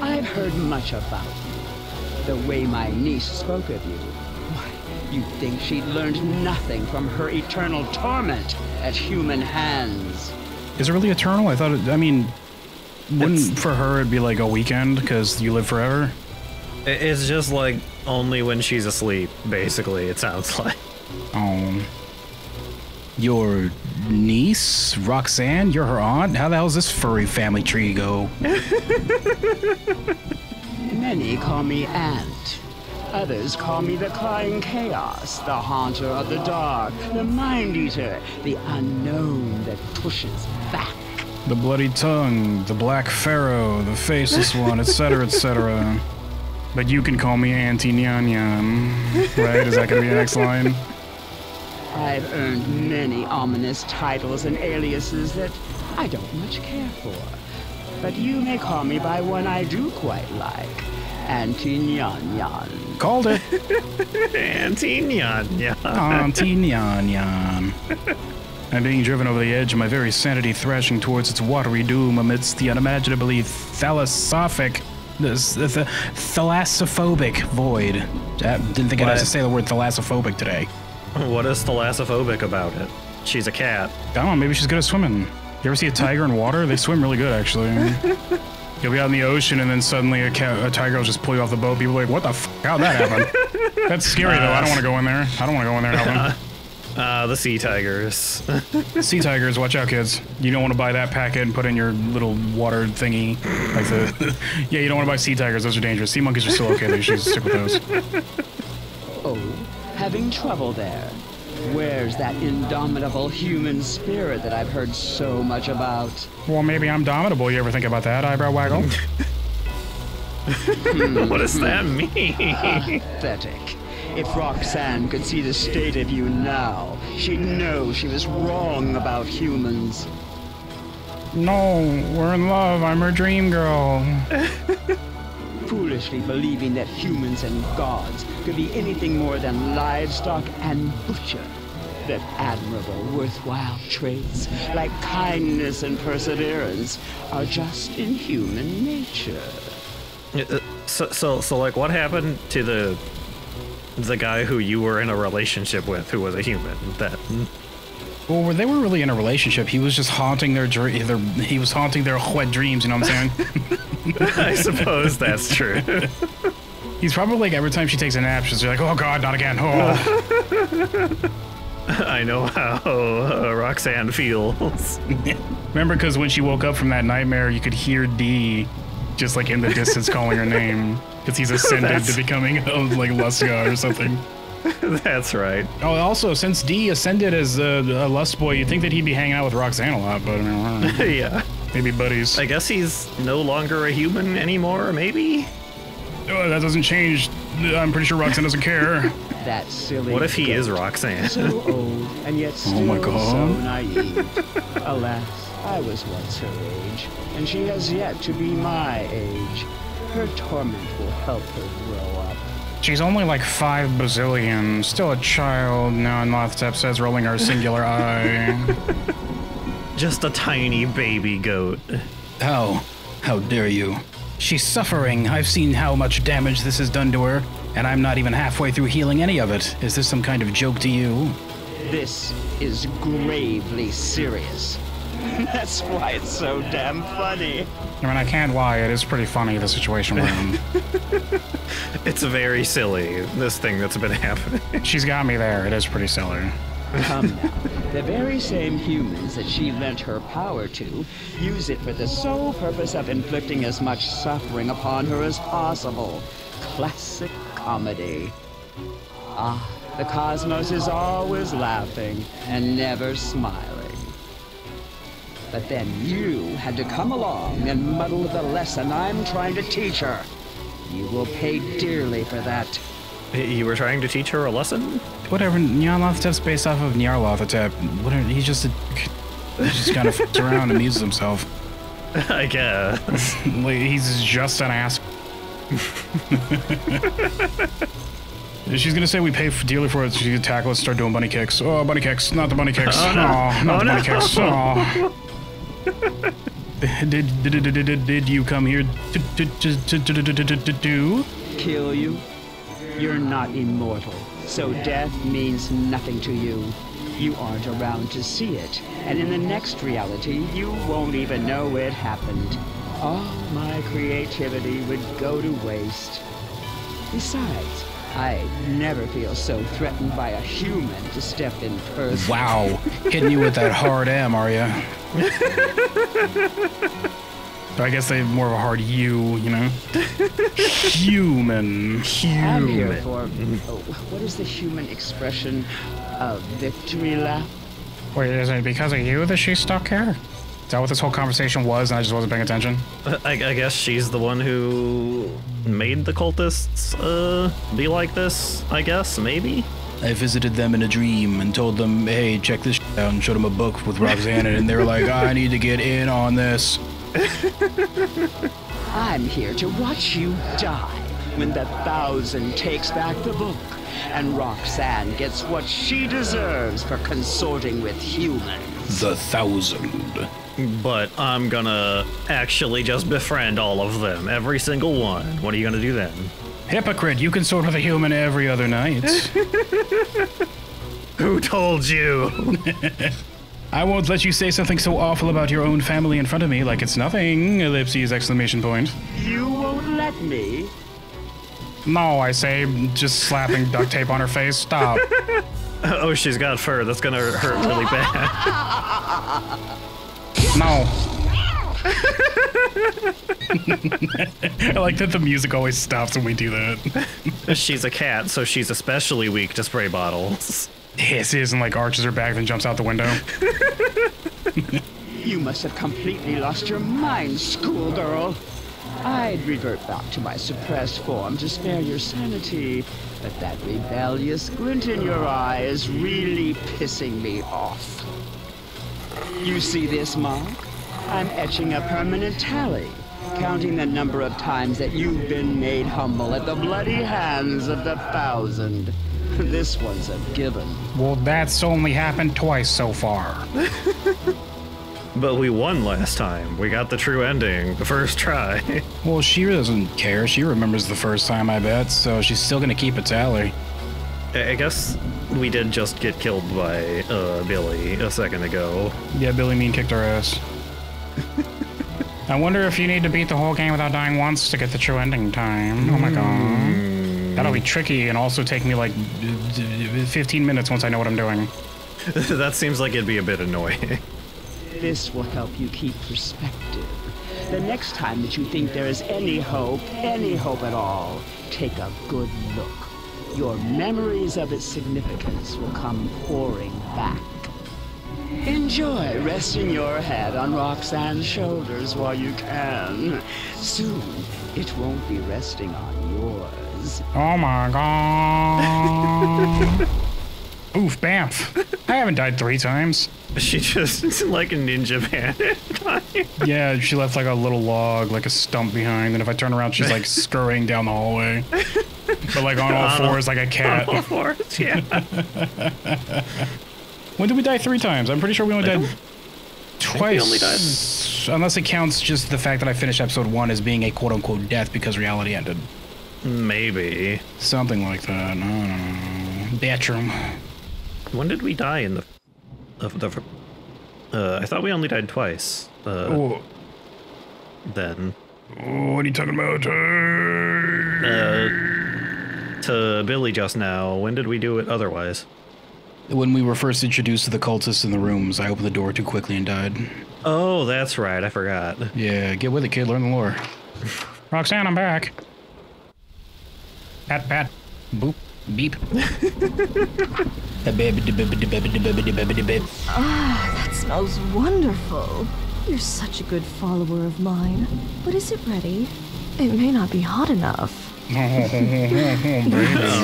I've heard much about you. The way my niece spoke of you. Why, you'd think she'd learned nothing from her eternal torment at human hands. Is it really eternal? I thought it, I mean, wouldn't for her it'd be like a weekend because you live forever? I- It's just like only when she's asleep, basically, it sounds (laughs) like. Oh. Your niece, Rhok'zan? You're her aunt? How the hell's this furry family tree go? (laughs) Many call me Aunt. Others call me the Crying Chaos, the Haunter of the Dark, the Mind Eater, the Unknown that pushes back. The bloody tongue, the black pharaoh, the faceless one, etc., etc. (laughs) But you can call me Auntie Nyan Nyan, right? Is that gonna be the next line? I've earned many ominous titles and aliases that I don't much care for. But you may call me by one I do quite like. Auntie Nyan Nyan. Called it. (laughs) Auntie Nyan Nyan. Auntie Nyan Nyan. I'm being driven over the edge of my very sanity, thrashing towards its watery doom amidst the unimaginably thalassophic, this, the, the thalassophobic void. I didn't think I'd have to say the word thalassophobic today. What is thalassophobic about it? She's a cat. I don't know, maybe she's good at swimming. You ever see a tiger in water? They swim really good, actually. (laughs) You'll be out in the ocean, and then suddenly a, cat, a tiger will just pull you off the boat. People are like, what the f? How'd that happen? (laughs) That's scary, though. I don't want to go in there. I don't want to go in there and help him. (laughs) Uh, the sea tigers. (laughs) sea tigers, watch out, kids. You don't want to buy that packet and put in your little water thingy. Like the. (laughs) yeah, you don't want to buy sea tigers. Those are dangerous. Sea monkeys are still okay. They should stick with those. Oh, having trouble there. Where's that indomitable human spirit that I've heard so much about? Well, maybe I'm domitable. You ever think about that, eyebrow waggle? (laughs) what does that mean? Pathetic. If Rhok'zan could see the state of you now, she'd know she was wrong about humans. No, we're in love. I'm her dream girl. (laughs) Foolishly believing that humans and gods could be anything more than livestock and butcher. That admirable, worthwhile traits, like kindness and perseverance, are just in human nature. Uh, So, so, so, like, what happened to the the guy who you were in a relationship with, who was a human? That Well, they were really in a relationship. He was just haunting their, their he was haunting their wet dreams. You know what I'm saying? (laughs) (laughs) I suppose that's true. (laughs) He's probably like every time she takes a nap, she's like, "Oh God, not again!" Oh. I know how uh, Rhok'zan feels. Remember, because when she woke up from that nightmare, you could hear D just like in the distance calling her name because he's ascended That's- to becoming oh, (laughs) like Luska or something. (laughs) That's right. Oh, also, since D ascended as a, a lust boy, you'd think that he'd be hanging out with Rhok'zan a lot, but I, mean, I don't know. yeah. maybe buddies. I guess he's no longer a human anymore, maybe? Oh, that doesn't change. I'm pretty sure Rhok'zan doesn't care. (laughs) That silly. What if he is. Rhok'zan? So old and yet still Oh my so naive. Alas, I was once her age, and she has yet to be my age. Her torment will help her grow up. She's only like five bazillion, still a child. Now, in Mothstep says, rolling her singular (laughs) eye. Just a tiny baby goat. How? How dare you? She's suffering. I've seen how much damage this has done to her, and I'm not even halfway through healing any of it. Is this some kind of joke to you? This is gravely serious. (laughs) That's why it's so damn funny. I mean, I can't lie. It is pretty funny, the situation we're in. (laughs) It's very silly, this thing that's been happening. She's got me there. It is pretty silly. Come now. The very same humans that she lent her power to use it for the sole purpose of inflicting as much suffering upon her as possible. Classic comedy. Ah, the cosmos is always laughing and never smiling. But then you had to come along and muddle the lesson I'm trying to teach her. You will pay dearly for that. You were trying to teach her a lesson? Whatever. Nyarlathotep's based off of Nyarlathotep. Whatever. He's just a. He just kind of fucks around and amuses himself. I guess. (laughs) Like, he's just an ass. (laughs) She's gonna say we pay dearly for it. So she can tackle it, start doing bunny kicks. Oh, bunny kicks, not the bunny kicks. Oh, Oh, not Oh, the no. bunny kicks. Oh. (laughs) (laughs) did, did, did, did, did you come here to, do? Kill you? You're not immortal, so death means nothing to you. You aren't around to see it, and in the next reality, you won't even know it happened. All my creativity would go to waste. Besides, I never feel so threatened by a human to step in person. Wow, hitting you with that hard M, are you? I guess they have more of a hard U, you know? Human. I'm here Human. for, oh, what is the human expression? A victory lap? Wait, is it because of you that she's stuck here? Is that what this whole conversation was and I just wasn't paying attention? I, I guess she's the one who made the cultists uh, be like this, I guess, maybe? I visited them in a dream and told them, hey, check this shit out, and showed them a book with Rhok'zan in it, and they were like, I need to get in on this. (laughs) I'm here to watch you die when the thousand takes back the book and Rhok'zan gets what she deserves for consorting with humans. The thousand. But I'm gonna actually just befriend all of them, every single one. What are you gonna do then? Hypocrite, you consort with a human every other night. (laughs) Who told you? (laughs) I won't let you say something so awful about your own family in front of me like it's nothing, ellipses, exclamation point. You won't let me? No, I say, just slapping duct tape on her face. Stop. (laughs) oh, she's got fur. That's gonna hurt really bad. No. (laughs) I like that the music always stops when we do that. she's a cat, so she's especially weak to spray bottles. Hisses and like arches her back, then jumps out the window. (laughs) You must have completely lost your mind, schoolgirl. I'd revert back to my suppressed form to spare your sanity, but that rebellious glint in your eye is really pissing me off. You see this mark? I'm etching a permanent tally, counting the number of times that you've been made humble at the bloody hands of the thousand. (laughs) This one's a given. Well, that's only happened twice so far. (laughs) But we won last time. We got the true ending, the first try. (laughs) Well, she doesn't care. She remembers the first time, I bet, so she's still gonna keep a tally. I I guess we did just get killed by uh, Billy a second ago. Yeah, Billy Mean kicked our ass. (laughs) I wonder if you need to beat the whole game without dying once to get the true ending time. Oh my god. That'll be tricky and also take me like 15 minutes once I know what I'm doing. (laughs) that seems like it'd be a bit annoying. This will help you keep perspective. The next time that you think there is any hope, any hope at all, take a good look. Your memories of its significance will come pouring back. Enjoy resting your head on Rhok'zan's shoulders while you can. Soon, it won't be resting on yours. Oh my god. (laughs) Oof, Bamf. I haven't died three times. (laughs) She just like a ninja man. (laughs) Yeah, she left like a little log, like a stump behind, and if I turn around, she's like (laughs) scurrying down the hallway. But like on all fours, like a cat. on all fours, yeah. when did we die three times? I'm pretty sure we only I died twice. Unless it counts just the fact that I finished episode one as being a quote unquote death because reality ended. Maybe. Something like that. I don't know. Bedroom. When did we die in the? The, the uh, I thought we only died twice. Uh, Oh, Then. what are you talking about? Uh, to Billy just now. When did we do it otherwise? When we were first introduced to the cultists in the rooms, I opened the door too quickly and died. Oh, that's right. I forgot. Yeah, get with it, kid. Learn the lore. Rhok'zan, I'm back. Pat, pat. Boop. Beep. Ah, that smells wonderful. You're such a good follower of mine. But is it ready? It may not be hot enough.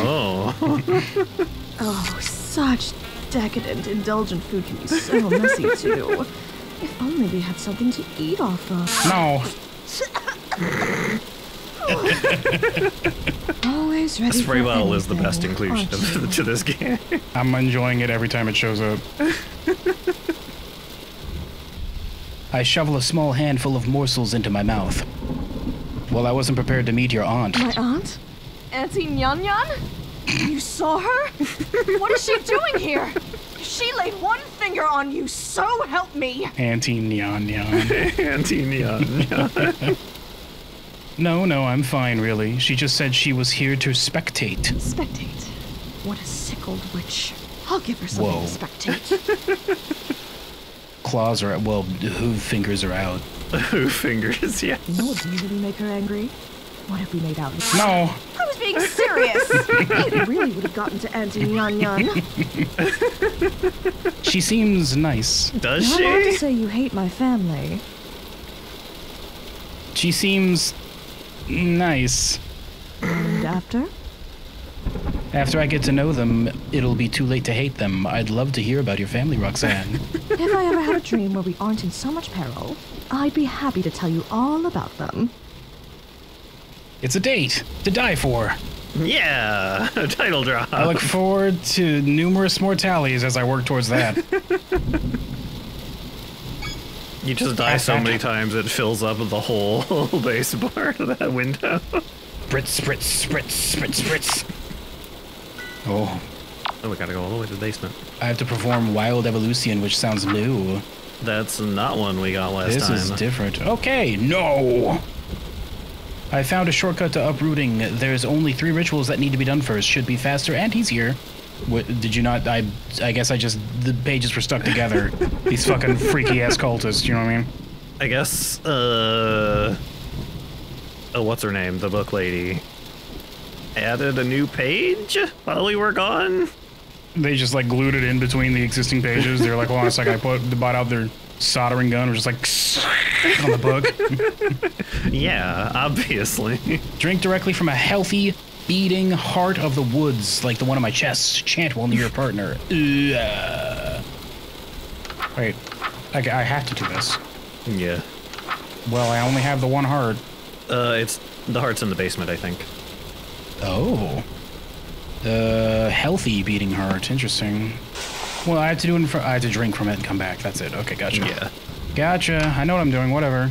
Oh. (laughs) Oh, such decadent, indulgent food can be so messy too. If only we had something to eat off of. No. (laughs) Always ready. Spray for bottle is the best inclusion of, to this game. (laughs) I'm enjoying it every time it shows up. (laughs) I shovel a small handful of morsels into my mouth. Well, I wasn't prepared to meet your aunt. My aunt? Auntie Nyan Nyan? You saw her? what is she doing here? She laid one finger on you, so help me! Auntie Nyan Nyan. (laughs) Auntie Nyan Nyan No, no, I'm fine, really. She just said she was here to spectate. Spectate. What a sickled witch. I'll give her something Whoa. to spectate. (laughs) Claws are well, hoof fingers are out. (laughs) Hoof fingers, yeah. You know what would really make her angry? What if we made out No. I was being serious! (laughs) it really would have gotten to Auntie Nyan Nyan. She seems nice. Does You're allowed to she? say you hate my family. She seems nice. And after? After I get to know them, it'll be too late to hate them. I'd love to hear about your family, Rhok'zan. (laughs) If I ever have a dream where we aren't in so much peril, I'd be happy to tell you all about them. It's a date to die for. Yeah, (laughs) a title drop. I look forward to numerous mortalities as I work towards that. (laughs) You just die so many times it fills up the whole (laughs) base part of that window. Spritz, spritz, spritz, spritz, spritz. Oh, Oh, we gotta go all the way to the basement. I have to perform Wild Evolution, which sounds new. That's not one we got last this time. This is different. Okay, no! I found a shortcut to uprooting. There's only three rituals that need to be done first. Should be faster and easier. What, did you not? I I guess I just the pages were stuck together. (laughs) These fucking freaky ass cultists. You know what I mean? I guess, uh. Oh, what's her name? The book lady. Added a new page while we were gone? They just like glued it in between the existing pages. They're like, hold on a second. I put bought out their soldering gun, or just like (laughs) on the book. (laughs) Yeah, obviously. Drink directly from a healthy, beating heart of the woods, like the one on my chest. Chant while near your (laughs) partner. Ugh. Wait, I, I have to do this. Yeah. Well, I only have the one heart. Uh, it's the heart's in the basement, I think. Oh. The healthy beating heart. Interesting. Well, I have to do it. I have to drink from it and come back. That's it. Okay, gotcha. Yeah. Gotcha. I know what I'm doing. Whatever.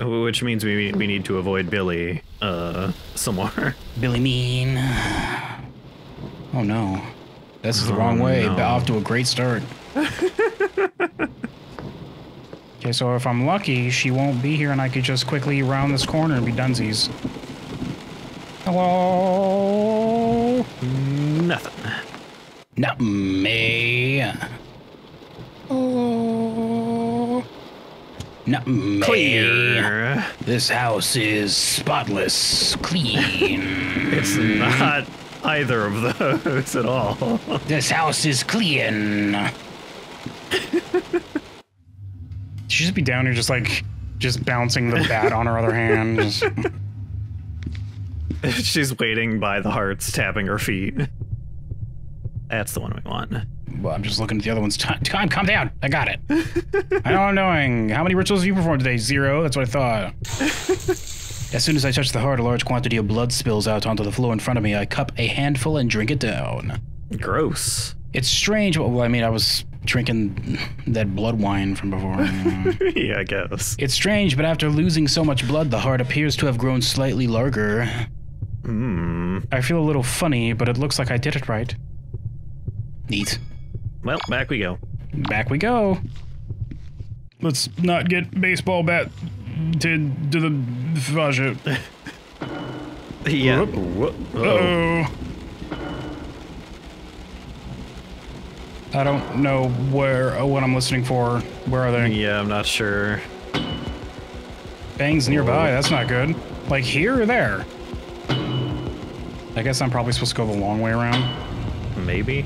Which means we we need to avoid Billy uh some more. Billy Mean. Oh no. This is the wrong Oh, way. no. but Off to a great start. (laughs) okay, so if I'm lucky, she won't be here and I could just quickly round this corner and be dunsies. Hello? Nothing. Not me. Oh. Not me. Clear. This house is spotless, clean. (laughs) It's not either of those at all. This house is clean. she should be down here just like just bouncing the bat on her other hand. Just, (laughs) She's waiting by the hearts, tapping her feet. That's the one we want. Well, I'm just looking at the other ones. Time, time, calm down. I got it. I know I'm doing. How many rituals have you performed today? Zero. That's what I thought. (laughs) As soon as I touch the heart, a large quantity of blood spills out onto the floor in front of me. I cup a handful and drink it down. Gross. It's strange. Well, I mean, I was drinking that blood wine from before. (laughs) yeah, I guess. It's strange, but after losing so much blood, the heart appears to have grown slightly larger. Hmm. I feel a little funny, but it looks like I did it right. Neat. Well, back we go. Back we go. Let's not get baseball bat to to the fudge. (laughs) Yeah. Whoop. Whoa. Uh-oh. I don't know where uh, what I'm listening for. Where are they? Yeah, I'm not sure. Bangs nearby. That's not good. Like here or there? I guess I'm probably supposed to go the long way around. Maybe.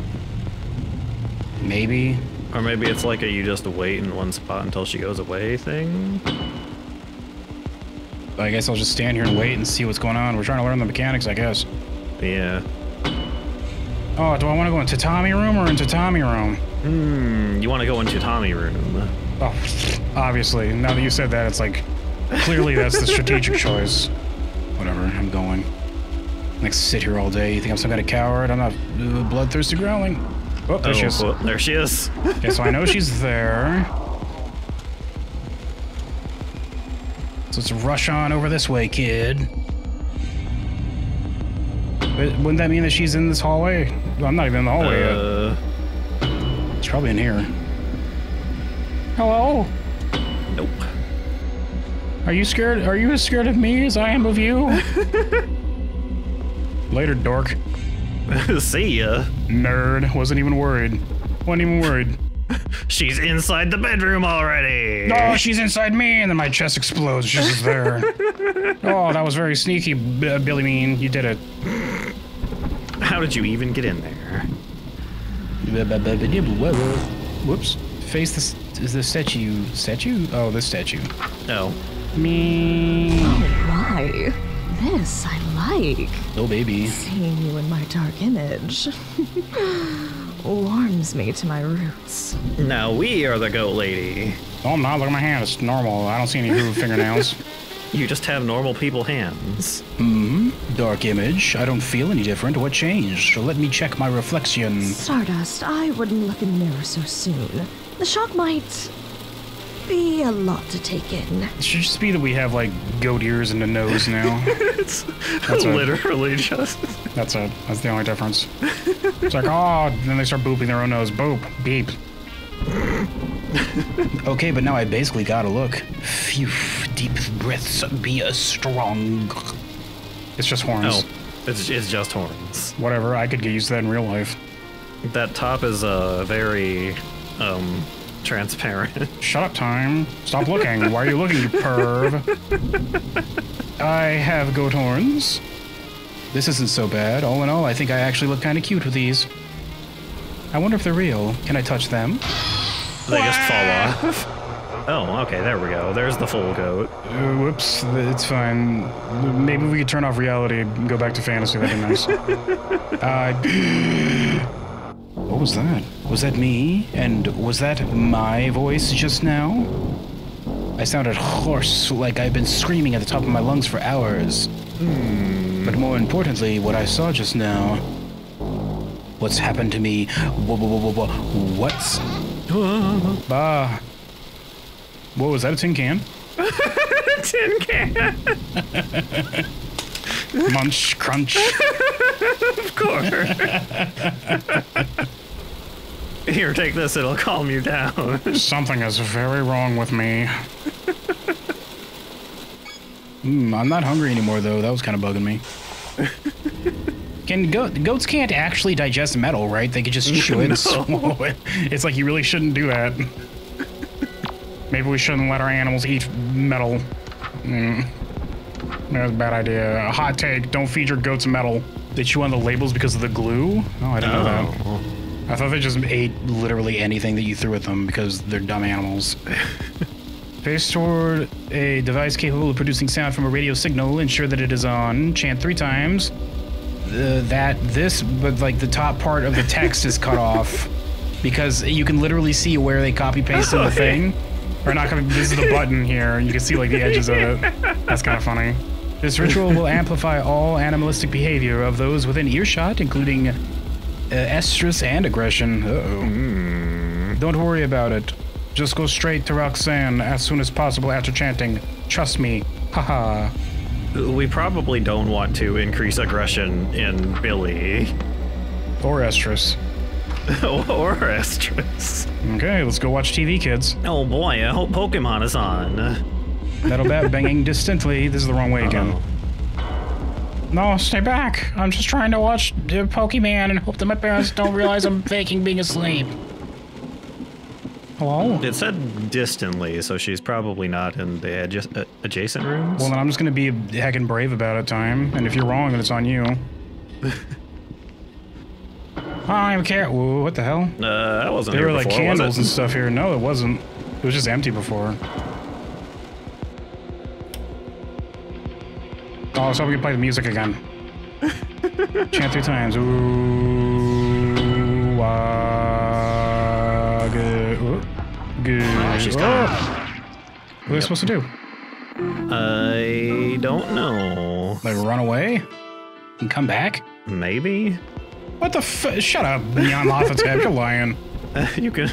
Maybe. Or maybe it's like a you just wait in one spot until she goes away thing. I guess I'll just stand here and wait and see what's going on. We're trying to learn the mechanics, I guess. Yeah. Oh, do I want to go in tatami room or in tatami room? Hmm, you want to go into Tommy room. Oh, obviously. Now that you said that, it's like clearly that's the strategic (laughs) choice. Whatever, I'm going. Like sit here all day. You think I'm some kind of coward? I'm not uh, bloodthirsty growling. Oh, there she is. well, there she is. Okay, so I know she's (laughs) there. So let's rush on over this way, kid. But wouldn't that mean that she's in this hallway? Well, I'm not even in the hallway Uh, yet. It's probably in here. Hello? nope. Are you scared? Are you as scared of me as I am of you? (laughs) Later, dork. (laughs) See ya. Nerd. Wasn't even worried. Wasn't even worried. (laughs) She's inside the bedroom already. Oh, she's inside me, and then my chest explodes. She's just there. (laughs) oh, that was very sneaky, B- Billy Mean. You did it. How did you even get in there? Whoops. Face this is the statue. Statue? Oh, this statue. Oh. Me. Oh, why? This I like. Oh, baby. Seeing you in my dark image (laughs) warms me to my roots. Now we are the goat lady. Oh, I'm not. Look at my hand. It's normal. I don't see any groove (laughs) fingernails. You just have normal people hands. Hmm. Dark image. I don't feel any different. What changed? Let me check my reflection. Stardust, I wouldn't look in the mirror so soon. The shock might be a lot to take in. It should just be that we have like goat ears and a nose now. (laughs) it's That's a- literally just. That's it. That's the only difference. It's like, oh, then they start booping their own nose. Boop. Beep. (laughs) okay, but now I basically gotta look. Phew. Deep breaths. Be a strong. It's just horns. Oh, it's, it's just horns. Whatever. I could get used to that in real life. That top is uh, very um, transparent. (laughs) Shut up, time. Stop looking. Why are you looking, you perv? I have goat horns. This isn't so bad. All in all, I think I actually look kind of cute with these. I wonder if they're real. Can I touch them? They just fall off. (laughs) Oh, okay, there we go. There's the full goat. Uh, whoops, it's fine. Maybe we could turn off reality and go back to fantasy. That'd be nice. (laughs) uh, what was that? Was that me? And was that my voice just now? I sounded hoarse, like I've been screaming at the top of my lungs for hours. Hmm. But more importantly, what I saw just now. What's happened to me? Wha- wha- wha- wha- What's. (gasps) Bah. What was that? A tin can? (laughs) Tin can. (laughs) Munch, crunch. (laughs) of course. (laughs) Here, take this. It'll calm you down. (laughs) Something is very wrong with me. Hmm, I'm not hungry anymore though. That was kind of bugging me. Can goat, goats can't actually digest metal, right? They could just chew it and swallow it. It's like you really shouldn't do that. Maybe we shouldn't let our animals eat metal. Mm. That's a bad idea. A hot take: Don't feed your goats metal. They chew on the labels because of the glue? Oh, I didn't know that. Oh. I thought they just ate literally anything that you threw at them because they're dumb animals. (laughs) Face toward a device capable of producing sound from a radio signal. Ensure that it is on. Chant three times. Uh, that this, but like the top part of the text is cut (laughs) off because you can literally see where they copy pasted the (laughs) thing. Or not copy. This is the button here. You can see like the edges of it. That's kind of funny. This ritual will amplify all animalistic behavior of those within earshot, including uh, estrus and aggression. Uh-oh. Don't worry about it. Just go straight to Rhok'zan as soon as possible after chanting. Trust me. Haha. We probably don't want to increase aggression in Billy. Or estrus. (laughs) or Estrus. Okay, let's go watch TV, kids. Oh boy, I hope Pokemon is on. Metal bat (laughs) banging distantly. This is the wrong way again. No, stay back. I'm just trying to watch uh, Pokemon and hope that my parents don't realize I'm faking being asleep. Hello? It said distantly, so she's probably not in the adja- uh, adjacent rooms. Well, then I'm just gonna be heckin' brave about it, time. And if you're wrong, then it's on you. (laughs) I don't even care. Whoa, what the hell? Uh, that wasn't There here were like before, was candles and stuff here. No, it wasn't. It was just empty before. Oh, so we can play the music again. (laughs) Chant three times. Ooh, wah, good, ooh, good. Oh, she's gone. What are they supposed to do? I don't know. Like run away and come back? Maybe. What the f? Shut up, Neon Mothotep. You're lying. (laughs) you can.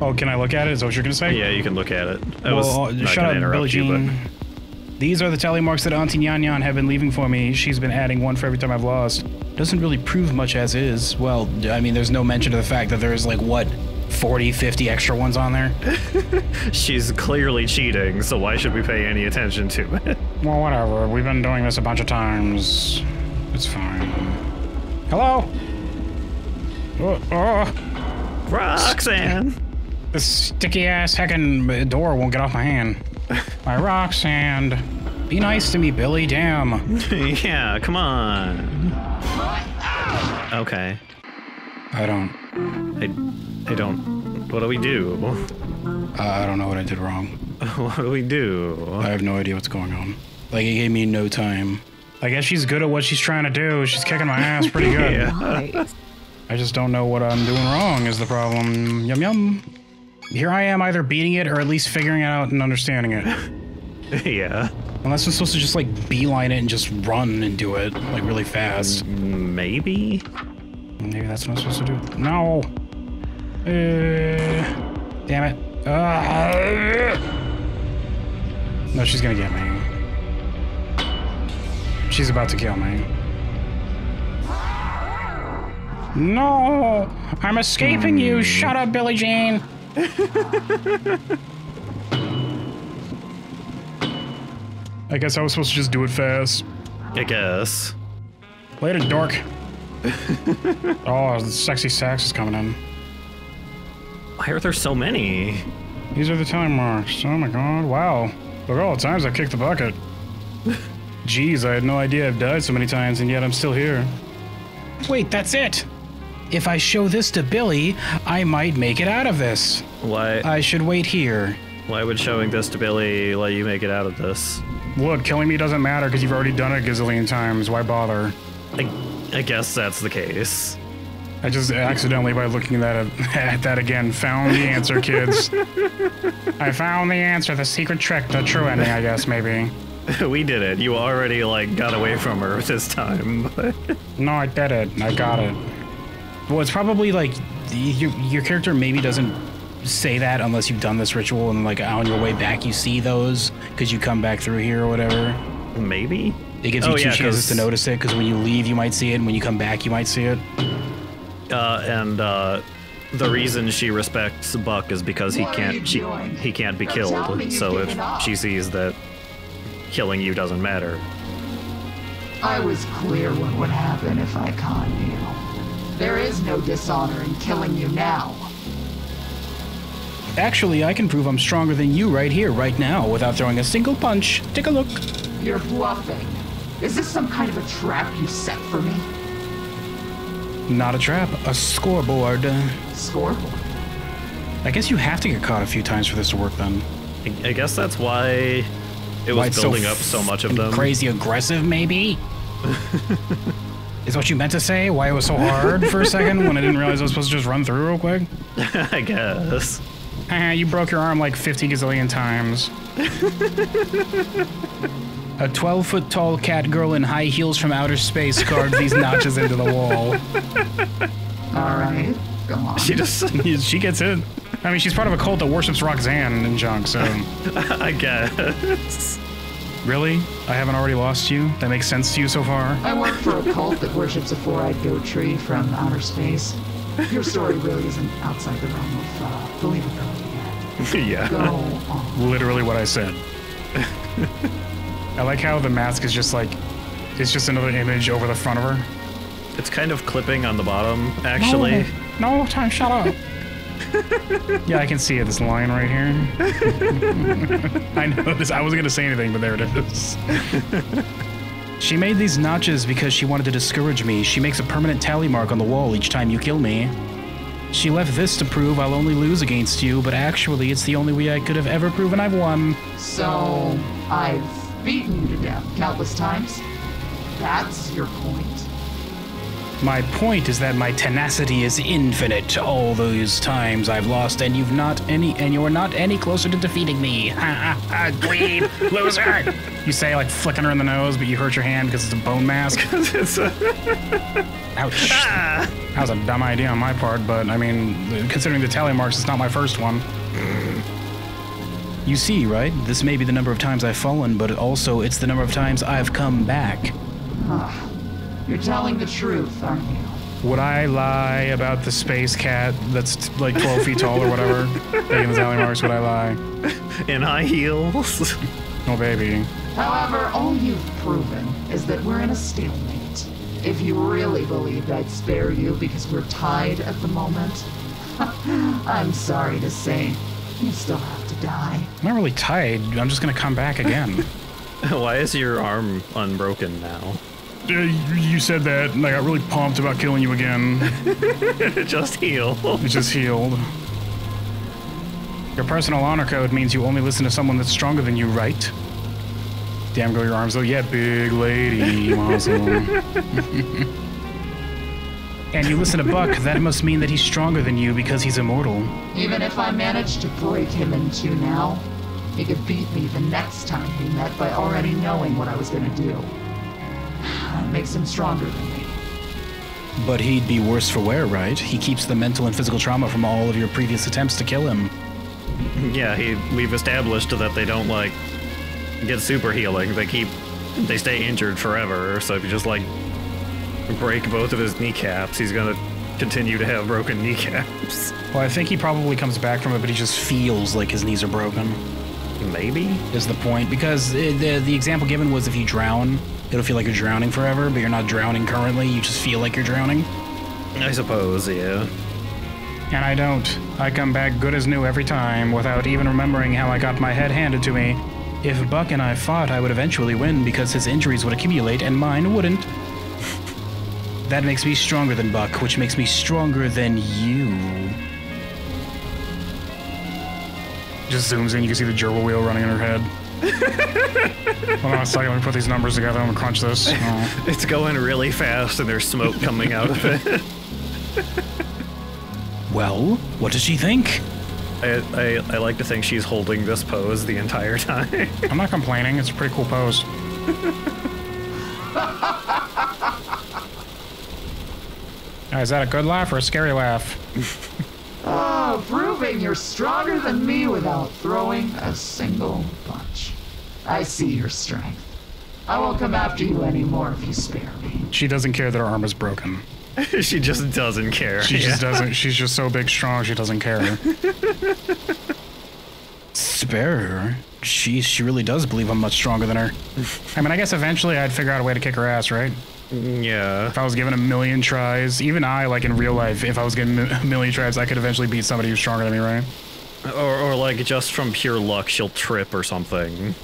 Oh, can I look at it? Is that what you're gonna say? Yeah, you can look at it. I well, was uh, not shut gonna up, interrupt Billie you, Jean. These are the tally marks that Auntie Nyan Nyan have been leaving for me. She's been adding one for every time I've lost. Doesn't really prove much as is. Well, I mean, there's no mention of the fact that there's like, what, 40, 50 extra ones on there? (laughs) she's clearly cheating. So why should we pay any attention to it? Well, whatever. We've been doing this a bunch of times. It's fine. Hello? Oh, oh. Rhok'zan. This sticky ass heckin' door won't get off my hand. My Rhok'zan. Be nice to me, Billy. Damn. (laughs) yeah, come on. Okay. I don't. I, I don't. What do we do? Uh, I don't know what I did wrong. (laughs) what do we do? I have no idea what's going on. Like, it gave me no time. I guess she's good at what she's trying to do. She's kicking my ass pretty (laughs) good. Yeah. I just don't know what I'm doing wrong is the problem. Yum yum. Here I am either beating it or at least figuring it out and understanding it. (laughs) yeah. Unless I'm supposed to just like beeline it and just run and do it like really fast. Maybe. Maybe that's what I'm supposed to do. No. Uh, damn it. Uh, no, she's gonna get me. She's about to kill me. No! I'm escaping you! Hmm. Shut up, Billie Jean! I guess I was supposed to just do it fast. I guess. Later, dork. (laughs) oh, the sexy sax is coming in. Why are there so many? These are the time marks. Oh my god, wow. Look at all the times I kicked the bucket. (laughs) Jeez, I had no idea I've died so many times, and yet I'm still here. Wait, that's it! If I show this to Billy, I might make it out of this. Why? I should wait here. Why would showing this to Billy let you make it out of this? Look, killing me doesn't matter because you've already done it a gazillion times. Why bother? I, I guess that's the case. I just accidentally, by looking at, it, (laughs) at that again, found the answer, kids. (laughs) I found the answer, the secret trick, the true ending, I guess, maybe. (laughs) we did it. You already like got away from her (laughs) this time. (laughs) No, I did it. I got it. Well, it's probably like your, your character maybe doesn't say that unless you've done this ritual and like on your way back you see those because you come back through here or whatever. Maybe. It gives you Oh, two yeah, chances 'cause- to notice it because when you leave you might see it and when you come back you might see it. Uh, and uh, the reason she respects Buck is because he What are can't she, he can't be killed. So if given she sees that killing you doesn't matter, I was clear what would happen if I conned you. There is no dishonor in killing you now. Actually, I can prove I'm stronger than you right here, right now, without throwing a single punch. Take a look. You're bluffing. Is this some kind of a trap you set for me? Not a trap, a scoreboard. Scoreboard? I guess you have to get caught a few times for this to work then. I, I guess that's why it Why was it's so building up so much of them. Crazy aggressive, maybe? (laughs) Is what you meant to say? Why it was so hard for a second when I didn't realize I was supposed to just run through real quick? (laughs) I guess. Ah, you broke your arm like 50 gazillion times. A 12 foot tall cat girl in high heels from outer space carved these notches into the wall. (laughs) All right, go on. She just. she gets it. I mean, she's part of a cult that worships Rhok'zan and junk, so. (laughs) I guess. Really? I haven't already lost you? That makes sense to you so far? I work for a cult that worships a four-eyed goat tree from outer space. Your story really isn't outside the realm of uh, believability yet. (laughs) yeah. Go on. Literally what I said. I like how the mask is just like, it's just another image over the front of her. It's kind of clipping on the bottom, actually. No, time, shut up. (laughs) yeah, I can see it, this line right here. (laughs) I noticed, I wasn't gonna say anything, but there it is. (laughs) she made these notches because she wanted to discourage me. She makes a permanent tally mark on the wall each time you kill me. She left this to prove I'll only lose against you, but actually, it's the only way I could have ever proven I've won. So, I've beaten you to death countless times. That's your point. My point is that my tenacity is infinite. All those times I've lost, and you've not any, and you're not any closer to defeating me. Ha ha ha! Dweeb, (laughs) loser! You say like flicking her in the nose, but you hurt your hand because it's a bone mask. (laughs) it's a (laughs) Ouch! Ah. That was a dumb idea on my part, but I mean, considering the tally marks, it's not my first one. You see, right? This may be the number of times I've fallen, but also it's the number of times I've come back. Huh. You're telling the truth, aren't you? Would I lie about the space cat that's t- like 12 feet tall or whatever? Taking the tally marks, would I lie? In high heels. Oh, baby. However, all you've proven is that we're in a stalemate. If you really believed I'd spare you because we're tied at the moment, (laughs) I'm sorry to say, you still have to die. I'm not really tied. I'm just gonna come back again. (laughs) Why is your arm unbroken now? Uh, you said that, and I got really pumped about killing you again. it (laughs) just healed. It just healed. Your personal honor code means you only listen to someone that's stronger than you, right? Damn, go your arms though. Yeah, big lady. Awesome. (laughs) and you listen to Buck, that must mean that he's stronger than you because he's immortal. Even if I managed to break him in two now, he could beat me the next time we met by already knowing what I was gonna do. That makes him stronger than me. But he'd be worse for wear, right? He keeps the mental and physical trauma from all of your previous attempts to kill him. (clears throat) Yeah, he. We've established that they don't like get super healing. They keep. They stay injured forever. So if you just like break both of his kneecaps, he's gonna continue to have broken (laughs) kneecaps. Well, I think he probably comes back from it, but he just feels like his knees are broken. Maybe is the point because it, the the example given was if you drown, it'll feel like you're drowning forever, but you're not drowning currently. You just feel like you're drowning. I suppose, yeah. And I don't. I come back good as new every time without even remembering how I got my head handed to me. If Buck and I fought, I would eventually win because his injuries would accumulate and mine wouldn't. That makes me stronger than Buck, which makes me stronger than you. Just zooms in, you can see the gerbil wheel running in her head. (laughs) Hold on a second, let me put these numbers together, I'm gonna crunch this. Oh. (laughs) It's going really fast, and there's smoke coming out of it. (laughs) Well, what does she think? I, I I like to think she's holding this pose the entire time. I'm not complaining, it's a pretty cool pose. Is that a good laugh or a scary laugh? Oh, proving you're stronger than me without throwing a single punch. I see your strength. I won't come after you anymore if you spare me. She doesn't care that her arm is broken. (laughs) she just doesn't care. She just doesn't. She's just so big, strong. She doesn't care. (laughs) Spare her. She she really does believe I'm much stronger than her. I mean, I guess eventually I'd figure out a way to kick her ass, right? Yeah. If I was given a million tries, even I, like in real life, if I was given a million tries, I could eventually beat somebody who's stronger than me, right? Or, or like just from pure luck, she'll trip or something.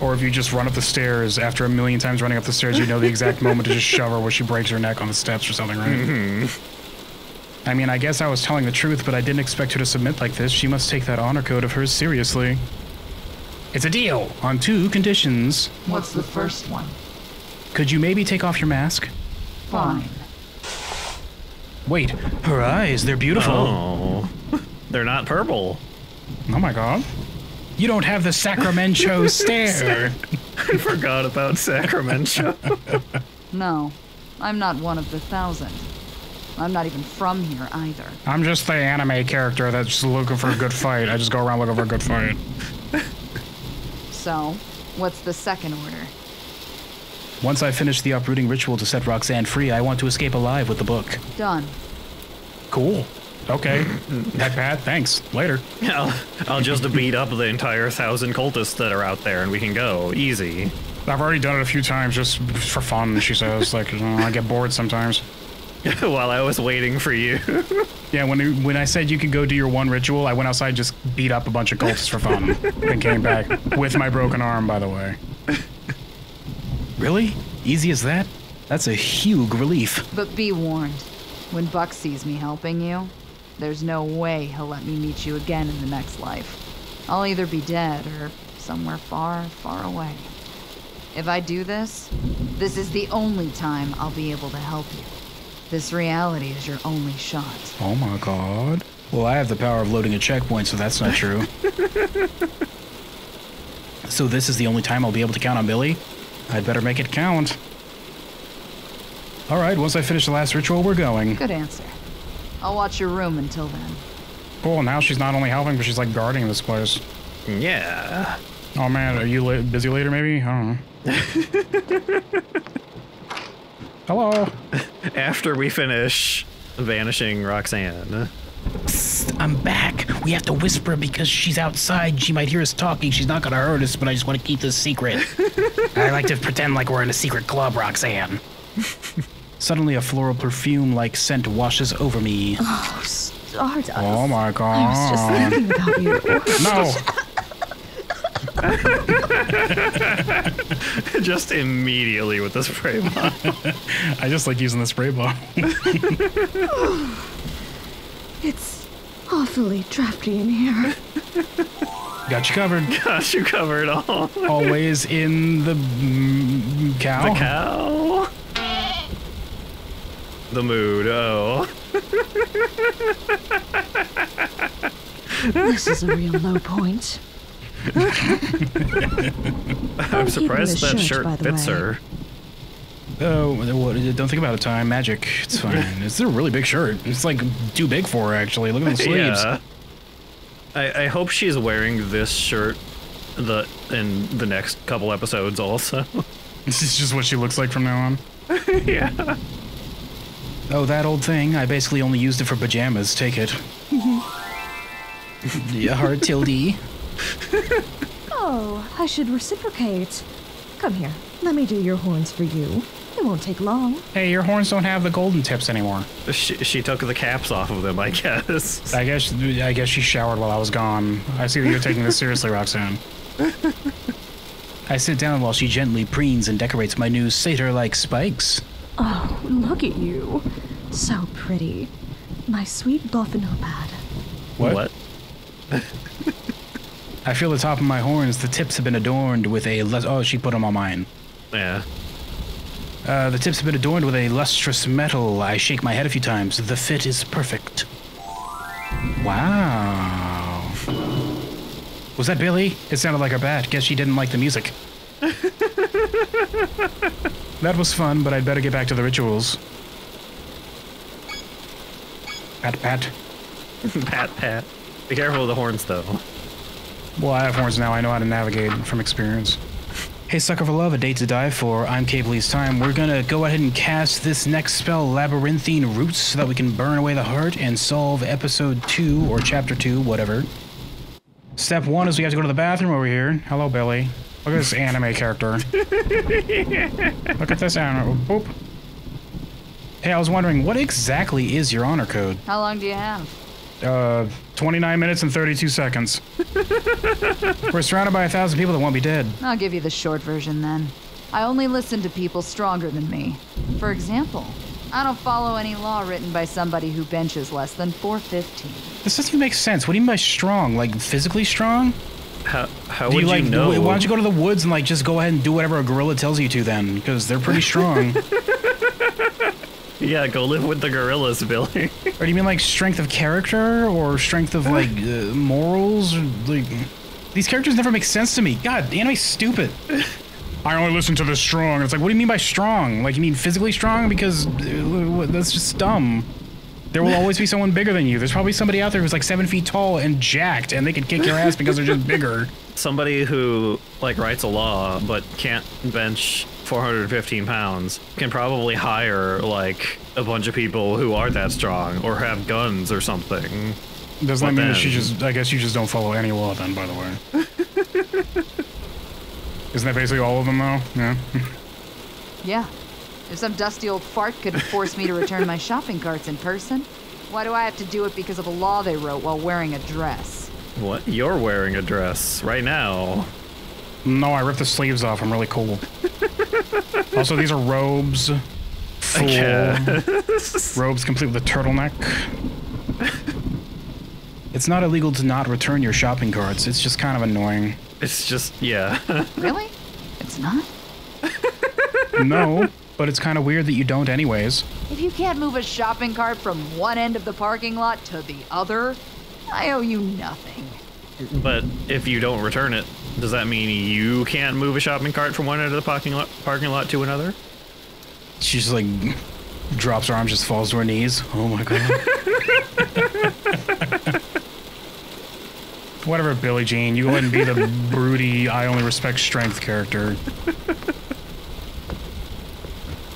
Or if you just run up the stairs after a million times running up the stairs, you know the exact (laughs) moment to just shove her where she breaks her neck on the steps or something, right? Mm-hmm. I mean, I guess I was telling the truth, but I didn't expect her to submit like this. She must take that honor code of hers seriously. It's a deal on two conditions. What's the first one? Could you maybe take off your mask? Fine. Wait, her eyes, they're beautiful. Oh. (laughs) They're not purple. Oh my god. You don't have the Sacramento (laughs) stare. I forgot about Sacramento. (laughs) No, I'm not one of the thousand. I'm not even from here either. I'm just the anime character that's looking for a good fight. I just go around looking for a good fight. So, what's the second order? Once I finish the uprooting ritual to set Rhok'zan free, I want to escape alive with the book. Done. Cool. Okay. Pat pat, thanks. Later. I'll, I'll just beat up the entire thousand cultists that are out there and we can go. Easy. I've already done it a few times just for fun, she says. Like, you know, I get bored sometimes. (laughs) While I was waiting for you. (laughs) Yeah, when when I said you could go do your one ritual, I went outside and just beat up a bunch of cultists for fun. and came back with my broken arm, by the way. Really? Easy as that? That's a huge relief. But be warned, when Buck sees me helping you, there's no way he'll let me meet you again in the next life. I'll either be dead or somewhere far, far away. If I do this, this is the only time I'll be able to help you. This reality is your only shot. Oh my god. Well, I have the power of loading a checkpoint, so that's not true. (laughs) so this is the only time I'll be able to count on Billy? I'd better make it count. Alright, once I finish the last ritual, we're going. Good answer. I'll watch your room until then. Cool, now she's not only helping, but she's like guarding this place. Yeah. Oh man, are you la- busy later maybe? I don't know. (laughs) Hello. After we finish vanishing Rhok'zan. I'm back. We have to whisper because she's outside. She might hear us talking. She's not gonna hurt us, but I just want to keep this secret. (laughs) I like to pretend like we're in a secret club, Rhok'zan. (laughs) Suddenly, a floral perfume like scent washes over me. Oh, Stardust. Oh my god. I was just thinking about you. (laughs) No. just immediately with the spray bottle. I just like using the spray bottle. It's awfully drafty in here. Got you covered. (laughs) Got you covered all. Always in the mm, cow. The cow. The mood. Oh. This is a real low point. (laughs) I'm surprised that shirt, shirt fits way. her. Oh, what, don't think about it, time. Magic. It's fine. (laughs) it's a really big shirt. It's like too big for her, actually. Look at the sleeves. Yeah. I, I hope she's wearing this shirt the in the next couple episodes also. (laughs) This is just what she looks like from now on. (laughs) yeah. Oh, that old thing. I basically only used it for pajamas. Take it. Mm-hmm. yeah, hard tilde. Oh, I should reciprocate. Come here. Let me do your horns for you. It won't take long. Hey, your horns don't have the golden tips anymore. She, she took the caps off of them, I guess. I guess I guess she showered while I was gone. I see that you're taking this seriously, (laughs) Rhok'zan. I sit down while she gently preens and decorates my new satyr-like spikes. Oh, look at you. So pretty. My sweet Gothenopad. What? I feel the top of my horns. The tips have been adorned with a. Lus- oh, she put them on mine. Yeah. Uh, the tips have been adorned with a lustrous metal. I shake my head a few times. The fit is perfect. Wow. Was that Billy? It sounded like a bat. Guess she didn't like the music. (laughs) that was fun, but I'd better get back to the rituals. Pat, pat. (laughs) pat, pat. Be careful of the horns, though. Well, I have horns now. I know how to navigate from experience. Hey, Sucker for Love, a date to die for. I'm Cabely's Time. We're gonna go ahead and cast this next spell, Labyrinthine Roots, so that we can burn away the heart and solve episode 2 or chapter 2, whatever. Step 1 is we have to go to the bathroom over here. Hello, Billy. Look at this anime character. (laughs) Look at this anime. Boop. Hey, I was wondering, what exactly is your honor code? How long do you have? Uh, 29 minutes and 32 seconds. (laughs) We're surrounded by a thousand people that won't be dead. I'll give you the short version then. I only listen to people stronger than me. For example, I don't follow any law written by somebody who benches less than 415. This doesn't even make sense. What do you mean by strong? Like physically strong? How how Do would you like? you know? Why don't you go to the woods and like just go ahead and do whatever a gorilla tells you to then? Because they're pretty strong. (laughs) Yeah, go live with the gorillas, Billy. (laughs) or do you mean like strength of character or strength of like uh, morals? Or, like these characters never make sense to me. God, the anime's stupid. (laughs) I only listen to the strong. It's like, what do you mean by strong? Like, you mean physically strong? Because uh, that's just dumb. There will always be someone bigger than you. There's probably somebody out there who's like seven feet tall and jacked, and they can kick your ass because they're just bigger. (laughs) Somebody who like writes a law but can't bench 415 pounds can probably hire like a bunch of people who are that strong or have guns or something. Doesn't What that mean that then? you just? I guess you just don't follow any law then. By the way. (laughs) Isn't that basically all of them though? Yeah. Yeah. If some dusty old fart could force me to return my shopping carts in person, why do I have to do it because of a law they wrote while wearing a dress? What? You're wearing a dress right now. No, I ripped the sleeves off. I'm really cool. (laughs) also, these are robes. Full (laughs) robes complete with a turtleneck. It's not illegal to not return your shopping carts. It's just kind of annoying. It's just yeah. (laughs) Really? It's not? no, but it's kind of weird that you don't anyways. If you can't move a shopping cart from one end of the parking lot to the other, I owe you nothing. but if you don't return it, does that mean you can't move a shopping cart from one end of the parking lot parking lot to another? She just like drops her arms, just falls to her knees. Oh my god. (laughs) Whatever, Billie Jean. You wouldn't be the broody, I only respect strength character.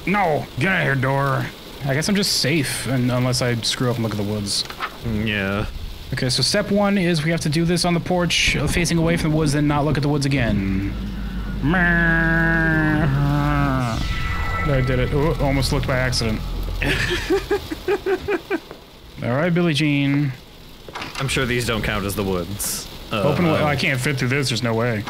No, get out of here, door. I guess I'm just safe, and unless I screw up and look at the woods. Mm, Yeah. Okay, so step one is we have to do this on the porch, uh, facing away from the woods, then not look at the woods again. I did it. Ooh, almost looked by accident. (laughs) All right, Billie Jean. I'm sure these don't count as the woods. Uh, Open. I can't fit through this. There's no way.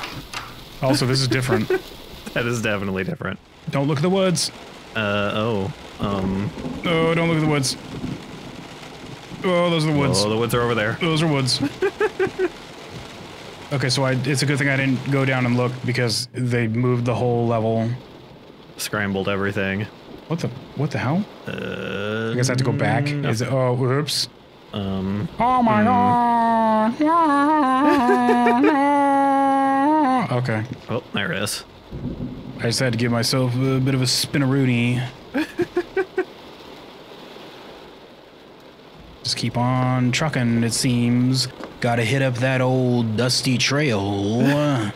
Also, this is different. (laughs) that is definitely different. Don't look at the woods. Uh oh. Um. Oh, don't look at the woods. Oh, those are the woods. Oh, the woods are over there. Those are woods. (laughs) okay, so I, it's a good thing I didn't go down and look because they moved the whole level. Scrambled everything. What the? What the hell? Uh, I guess I have to go back. Is it? Oh, whoops. Um. Oh my god. (laughs) okay. Oh, there it is. I just had to give myself a bit of a spinneroonie. Just keep on trucking, it seems. Gotta hit up that old dusty trail. (laughs)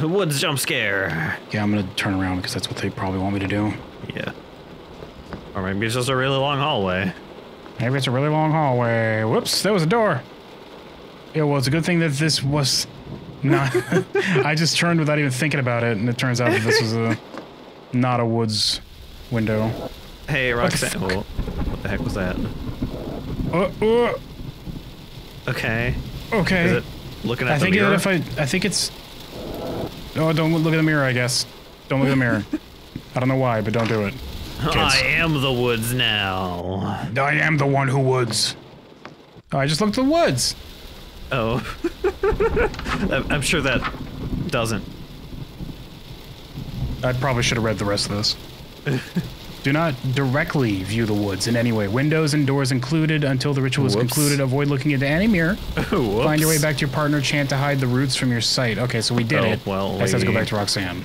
Woods jump scare. Yeah, I'm gonna turn around because that's what they probably want me to do. Yeah. Or maybe it's just a really long hallway. Maybe it's a really long hallway. Whoops, there was a door. Yeah, well, it's a good thing that this was not. (laughs) I just turned without even thinking about it, and it turns out that this was a not a woods window. Hey, Rhok'zan. What the heck was that? Uh, uh, Okay. okay. Is it looking at I the think mirror? that if I, I think it's. Oh, don't look at the mirror. I guess. Don't look at the mirror. (laughs) I don't know why, but don't do it. Kids. I am the woods now. I am the one who woods. Oh, I just looked at the woods. Oh. (laughs) I'm I'm sure that doesn't. I probably should have read the rest of this. (laughs) Do not directly view the woods in any way. Windows and doors included until the ritual is Whoops. concluded. Avoid looking into any mirror. (laughs) Find your way back to your partner. Chant to hide the roots from your sight. Okay, so we did Oh, it. well, have to go we- back to Rhok'zan.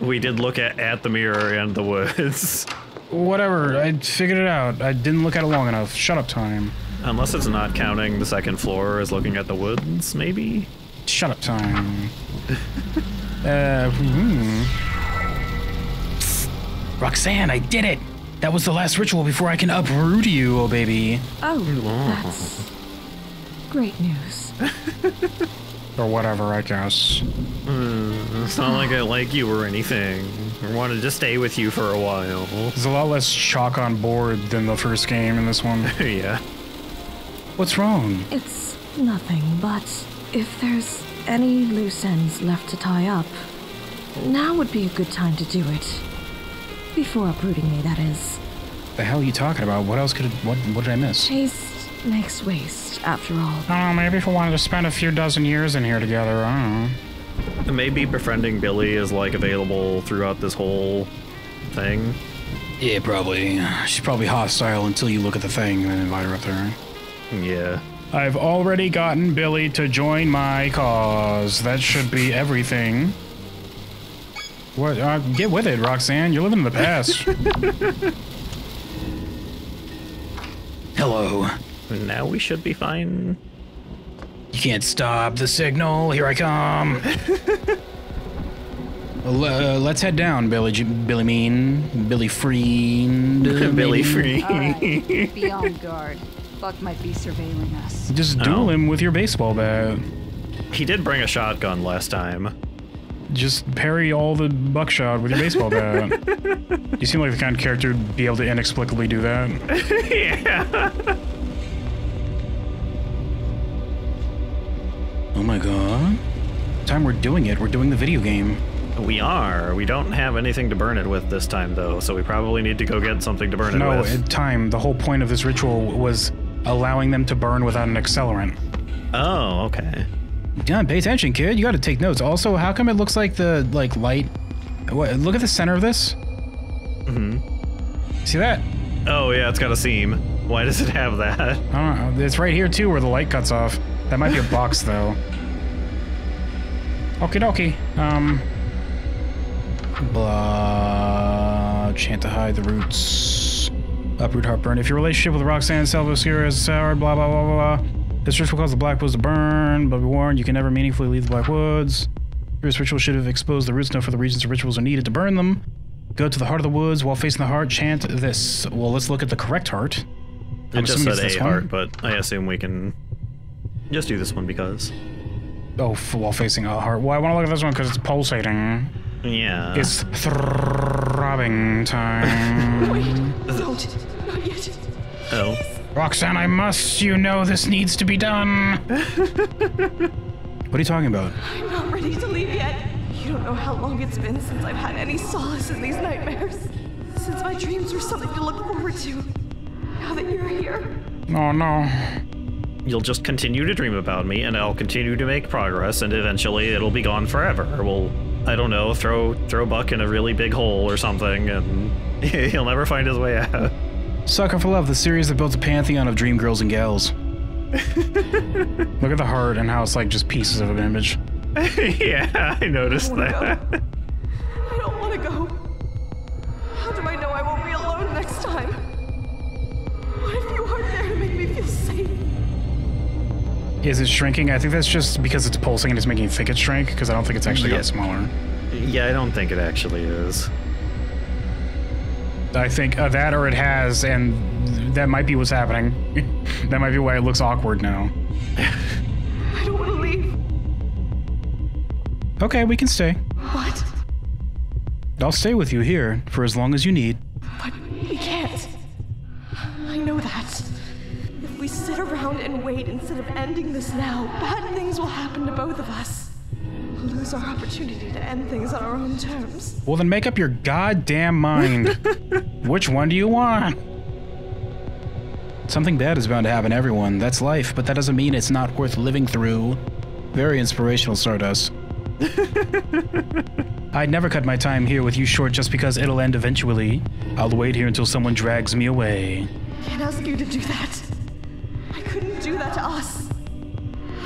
We did look at, at the mirror and the woods. (laughs) Whatever. I figured it out. I didn't look at it long enough. Shut up, time. Unless it's not counting the second floor as looking at the woods, maybe? Shut up, time. (laughs) uh, hmm. Rhok'zan, I did it. That was the last ritual before I can uproot you, oh baby. Oh, that's great news. (laughs) Or whatever, I guess. Mm, it's not like I like you or anything. I wanted to stay with you for a while. There's a lot less chalk on board than the first game in this one. (laughs) yeah. What's wrong? It's nothing, but if there's any loose ends left to tie up, now would be a good time to do it. Before uprooting me, that is. The hell are you talking about? What else could it, what what did I miss? Haste makes waste, after all. I don't know, maybe if we wanted to spend a few dozen years in here together, I don't know. Maybe befriending Billy is like available throughout this whole thing. Yeah, probably. She's probably hostile until you look at the thing and then invite her up there. Yeah. I've already gotten Billy to join my cause. That should be everything. What? Uh, get with it, Rhok'zan. You're living in the past. (laughs) Hello. Now we should be fine. You can't stop the signal. Here I come. (laughs) Well, uh, let's head down, Billy. J- Billy Mean, Billy Friend, (laughs) Billy maybe? Free. Alright, be on guard. Buck might be surveilling us. Just duel Oh. him with your baseball bat. He did bring a shotgun last time. Just parry all the buckshot with your baseball bat. (laughs) you seem like the kind of character who'd be able to inexplicably do that. (laughs) yeah. Oh my god. Time we're doing it, we're doing the video game. We are. We don't have anything to burn it with this time, though, so we probably need to go get something to burn it with. No, with. time. The whole point of this ritual was allowing them to burn without an accelerant. Oh, okay. Yeah, pay attention, kid. You got to take notes. Also, how come it looks like the like light? What? Look at the center of this. Mm hmm See that? Oh, yeah, it's got a seam. Why does it have that? I don't know. It's right here too, where the light cuts off. That might be a box, (laughs) though. Okie dokie. Um. Blah. Chant to hide the roots. Uproot heartburn. If your relationship with Rhok'zan Salvosura is sour, blah blah blah blah blah. This ritual causes the Black Woods to burn, but be warned, you can never meaningfully leave the Black Woods. This ritual should have exposed the roots enough for the regions the rituals are needed to burn them. Go to the heart of the woods while facing the heart. Chant this. Well, let's look at the correct heart. I'm It just said a this one. heart, but I assume we can just do this one because. Oh, f- while facing a heart. Well, I want to look at this one because it's pulsating. Yeah. It's throbbing time. (laughs) Don't. Not yet. Oh. Rhok'zan, I must. You know this needs to be done. (laughs) what are you talking about? I'm not ready to leave yet. You don't know how long it's been since I've had any solace in these nightmares. Since my dreams were something to look forward to. Now that you're here, Oh no. You'll just continue to dream about me, and I'll continue to make progress, and eventually it'll be gone forever. We'll, I don't know, throw throw Buck in a really big hole or something, and (laughs) he'll never find his way out. Sucker for Love, the series that built a pantheon of dream girls and gals. (laughs) Look at the heart and how it's like just pieces of an image. (laughs) yeah, I noticed that. (laughs) I don't want to go. How do I know I won't be alone next time? What if you aren't there to make me feel safe? Is it shrinking? I think that's just because it's pulsing and it's making you think it shrink, because I don't think it's actually Yeah. got smaller. Yeah, I don't think it actually is. I think uh, that or it has, and that might be what's happening. (laughs) that might be why it looks awkward now. I don't want to leave. Okay, we can stay. What? I'll stay with you here for as long as you need. But we can't. I know that. If we sit around and wait instead of ending this now, bad things will happen to both of us. Lose our opportunity to end things on our own terms. Well, then make up your goddamn mind. (laughs) Which one do you want? Something bad is bound to happen to everyone. That's life, but that doesn't mean it's not worth living through. Very inspirational, Stardust. (laughs) I'd never cut my time here with you short just because it'll end eventually. I'll wait here until someone drags me away. Can't ask you to do that. I couldn't do that to us.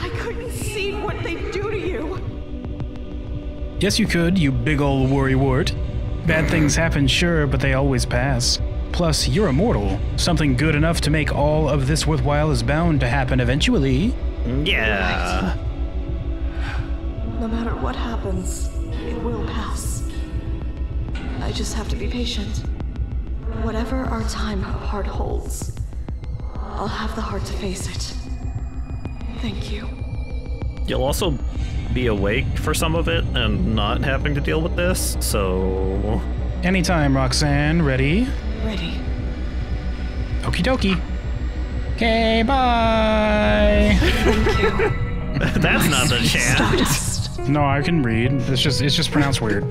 I couldn't see what they do. Yes, you could, you big ol' worrywart. Bad things happen, sure, but they always pass. Plus, you're immortal. Something good enough to make all of this worthwhile is bound to happen eventually. Yeah. No matter what happens, it will pass. I just have to be patient. Whatever our time apart holds, I'll have the heart to face it. Thank you. You'll also be awake for some of it and not having to deal with this, so. Anytime, Rhok'zan. Ready? Ready. Okie dokie. Okay, bye. Thank you. (laughs) That's not the chant. No, I can read. It's just it's just pronounced weird.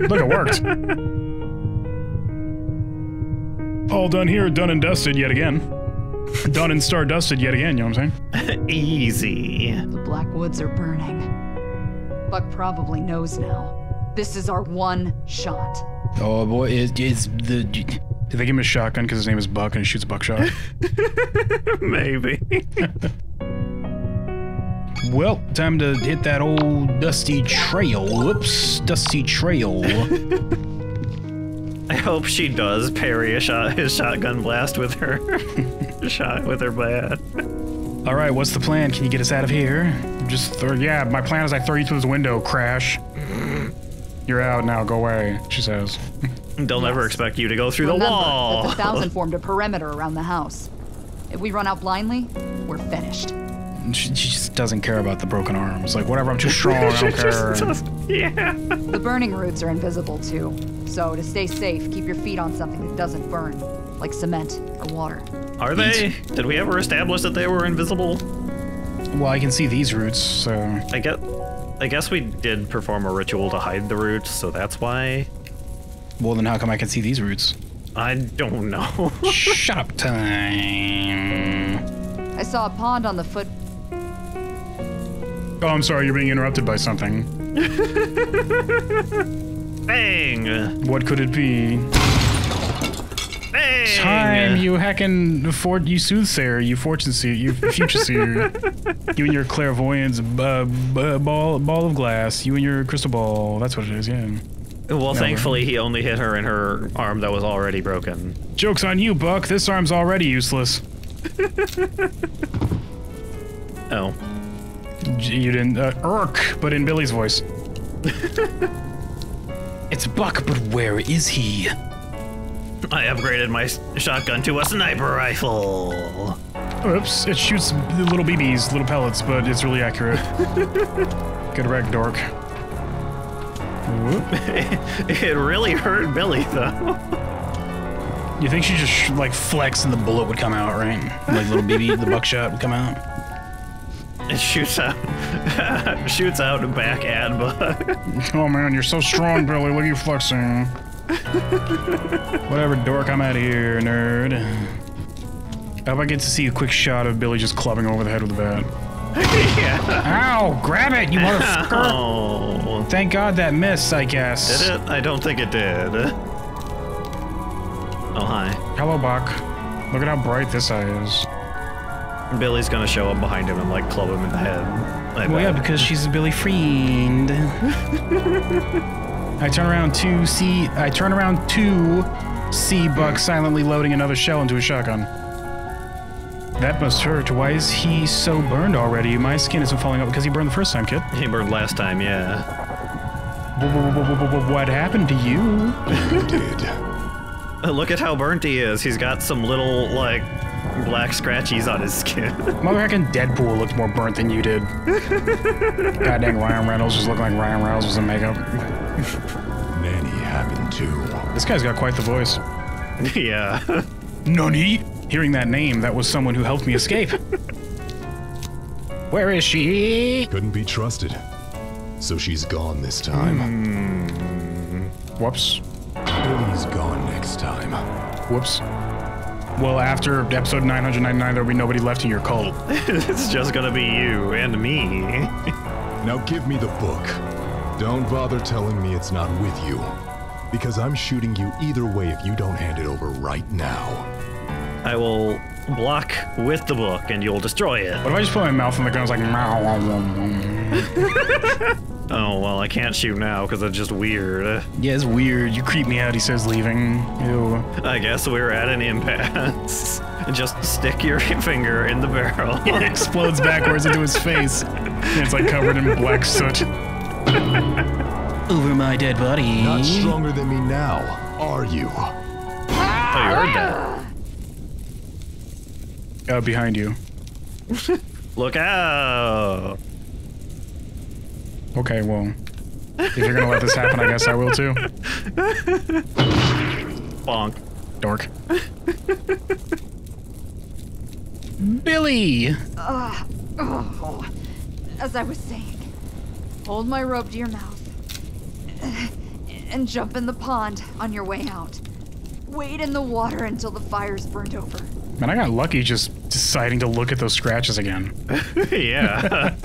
Look, it worked. (laughs) All done here, done and dusted yet again. Done and star dusted yet again, you know what I'm saying? (laughs) Easy. The Black Woods are burning. Buck probably knows now. This is our one shot. Oh boy, it, it's the. Did they give him a shotgun because his name is Buck and he shoots buckshot? (laughs) Maybe. (laughs) well, time to hit that old dusty trail. Whoops, dusty trail. (laughs) I hope she does parry a shot his shotgun blast with her shot with her bat. All right, what's the plan? Can you get us out of here? Just throw, yeah, my plan is I throw you through this window, crash. You're out now, go away, she says. They'll never expect you to go through Remember the wall. that the Thousand (laughs) formed a perimeter around the house. If we run out blindly, we're finished. She, she just doesn't care about the broken arms. Like, whatever, I'm too strong, I (laughs) don't care. yeah. The burning roots are invisible too. So to stay safe, keep your feet on something that doesn't burn, like cement or water. Are they? Did we ever establish that they were invisible? Well, I can see these roots, so. I get. I guess we did perform a ritual to hide the roots, so that's why. Well, then how come I can see these roots? I don't (laughs) know. Shut up time. I saw a pond on the foot. Oh, I'm sorry, you're being interrupted by something. (laughs) Bang! What could it be? Bang! Time, you heckin' fort, you soothsayer, you fortune seer, you future seer, (laughs) you and your clairvoyance uh, b- ball ball of glass, you and your crystal ball. That's what it is, yeah. Well, No, thankfully, he only hit her in her arm that was already broken. Joke's on you, Buck. This arm's already useless. (laughs) Oh. You didn't, uh, irk, but in Billy's voice. (laughs) it's Buck, but where is he? I upgraded my shotgun to a sniper rifle. Oops, it shoots little BBs, little pellets, but it's really accurate. (laughs) Good wreck, dork. Whoop. (laughs) it really hurt Billy, though. You think she just like flex and the bullet would come out, right? Like little BB, the buckshot would come out. It shoots out, (laughs) shoots out and back at Buck. Oh man, you're so strong, Billy. Look at you flexing. (laughs) Whatever, dork. I'm out of here, nerd. How about I get to see a quick shot of Billy just clubbing over the head with the bat? (laughs) yeah. Ow! Grab it, you (laughs) motherfucker! Oh. Thank God that missed, I guess. Did it? I don't think it did. Oh, hi. Hello, Buck. Look at how bright this eye is. Billy's gonna show up behind him and like club him in the head. I Well, yeah, because she's a Billy friend. I turn around to see. I turn around to see Buck silently loading another shell into his shotgun. That must hurt. Why is he so burned already? My skin isn't falling out because he burned the first time, kid. He burned last time, yeah. What happened to you? did. (laughs) Look at how burnt he is. He's got some little like black scratchies on his skin. (laughs) Motherfucking Deadpool looked more burnt than you did. (laughs) God dang Ryan Reynolds just looked like Ryan Reynolds was in makeup. Nanny happened too. This guy's got quite the voice. (laughs) yeah. Nani? Hearing that name, that was someone who helped me escape. Where is she? Couldn't be trusted. So she's gone this time. Hmm. Whoops. Billy's gone next time. Whoops. Well, after episode 999, there'll be nobody left in your cult. (laughs) it's just gonna be you and me. Now give me the book. Don't bother telling me it's not with you. Because I'm shooting you either way if you don't hand it over right now. I will block with the book and you'll destroy it. What if I just put my mouth on the gun? It's like. (laughs) Oh, well, I can't shoot now because it's just weird. yeah, it's weird. You creep me out, he says, leaving. Ew. I guess we're at an impasse. (laughs) Just stick your (laughs) finger in the barrel. It explodes backwards into his face. And it's like covered in black soot. (laughs) Over my dead body. Not stronger than me now, are you? Oh, you heard that. Uh, behind you. (laughs) Look out! Okay, well, if you're gonna let this happen, I guess I will too. (laughs) Bonk. Dork. Billy! Ugh. Oh. As I was saying, hold my rope to your mouth and jump in the pond on your way out. Wait in the water until the fire's burnt over. Man, I got lucky just deciding to look at those scratches again. (laughs) yeah. (laughs)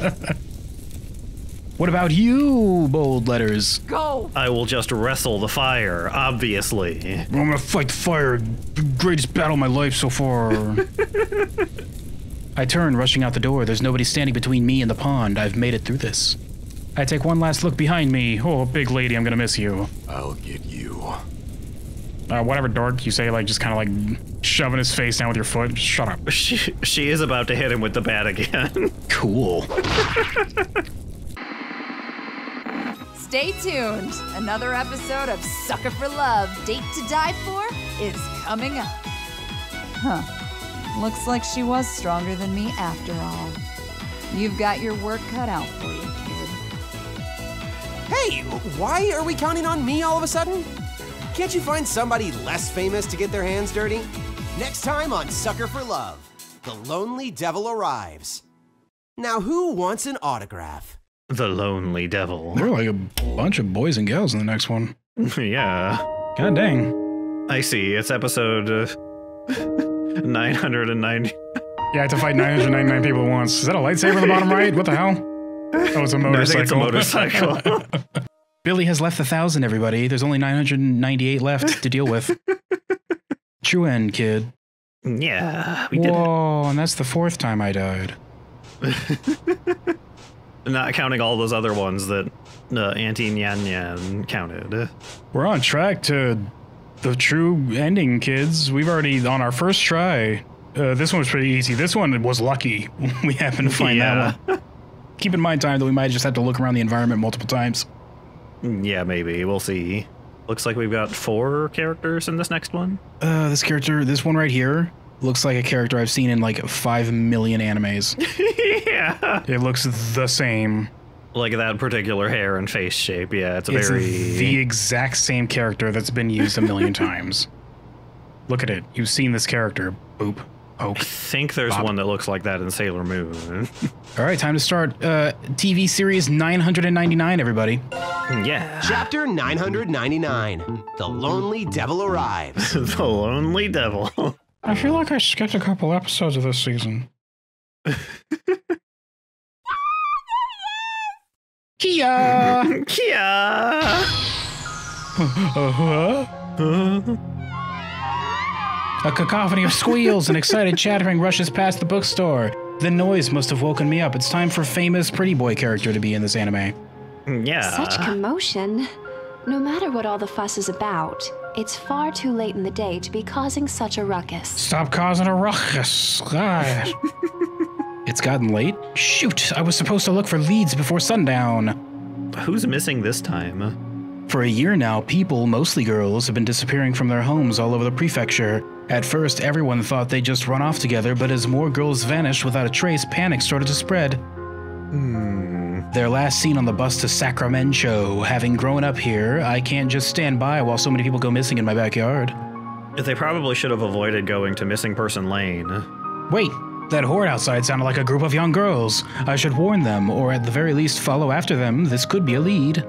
What about you, bold letters? Go! I will just wrestle the fire, obviously. I'm gonna fight the fire. Greatest battle of my life so far. (laughs) I turn, rushing out the door. There's nobody standing between me and the pond. I've made it through this. I take one last look behind me. Oh, big lady, I'm gonna miss you. I'll get you. Uh, whatever, dork. You say, like, just kind of like shoving his face down with your foot. Shut up. She, she is about to hit him with the bat again. (laughs) Cool. Stay tuned. Another episode of Sucker for Love Date to Die For is coming up. Huh. Looks like she was stronger than me after all. You've got your work cut out for you, kid. Hey, why are we counting on me all of a sudden? Can't you find somebody less famous to get their hands dirty? Next time on Sucker for Love, the lonely devil arrives. Now, who wants an autograph? The Lonely Devil. There are like a bunch of boys and girls in the next one. (laughs) yeah. God dang. I see. It's episode uh, (laughs) 990. Yeah, I have to fight 999 people at once. Is that a lightsaber in the bottom right? What the hell? Oh, it's a (laughs) No, it's a motorcycle. motorcycle. (laughs) Billy has left the thousand, everybody. There's only 998 left to deal with. (laughs) True end, kid. yeah, we did Whoa, and that's the fourth time I died. Not counting all those other ones that uh, Auntie Nyan Nyan counted. We're on track to the true ending, kids. We've already on our first try. Uh, this one was pretty easy. This one was lucky. we happened to find Yeah. that one. Keep in mind, time that we might just have to look around the environment multiple times. Yeah, maybe. We'll see. Looks like we've got four characters in this next one. Uh, this character, this one right here, looks like a character I've seen in like five million animes. (laughs) yeah. It looks the same. Like that particular hair and face shape. Yeah, it's a It's very. the exact same character that's been used a million (laughs) times. Look at it. You've seen this character. Boop. Hope. I think there's Bob. one that looks like that in Sailor Moon. All right, time to start. Uh, TV series 999, everybody. yeah. Chapter 999 The Lonely Devil Arrives. (laughs) the Lonely Devil. I feel like I skipped a couple episodes of this season. (laughs) Kia! (laughs) Kia! A cacophony of squeals and excited chattering rushes past the bookstore. The noise must have woken me up. It's time for famous pretty boy character to be in this anime. Yeah. Such commotion. No matter what all the fuss is about, it's far too late in the day to be causing such a ruckus. Stop causing a ruckus. (laughs) It's gotten late? Shoot, I was supposed to look for leads before sundown. Who's missing this time? For a year now, people, mostly girls, have been disappearing from their homes all over the prefecture. At first, everyone thought they'd just run off together, but as more girls vanished without a trace, panic started to spread. Hmm. Their last seen on the bus to Sacramento. Having grown up here, I can't just stand by while so many people go missing in my backyard. They probably should have avoided going to Missing Person Lane. Wait, that horde outside sounded like a group of young girls. I should warn them, or at the very least follow after them. This could be a lead.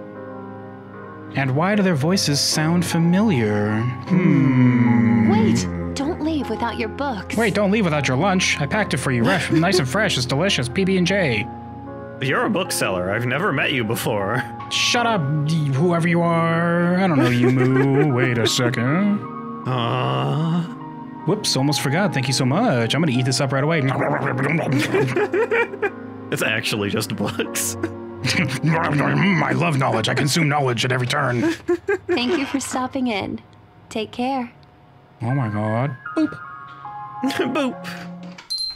And why do their voices sound familiar? Hmm. Wait, don't leave without your books. Wait, don't leave without your lunch. I packed it for you, Resh, (laughs) nice and fresh. It's delicious. PB and J. You're a bookseller. I've never met you before. Shut up, whoever you are. I don't know you, Moo. (laughs) Wait a second. Uh, Whoops, almost forgot. Thank you so much. I'm gonna eat this up right away. (laughs) it's actually just books. I love knowledge. I consume knowledge at every turn. Thank you for stopping in. Take care. Oh my god. Boop. (laughs) Boop.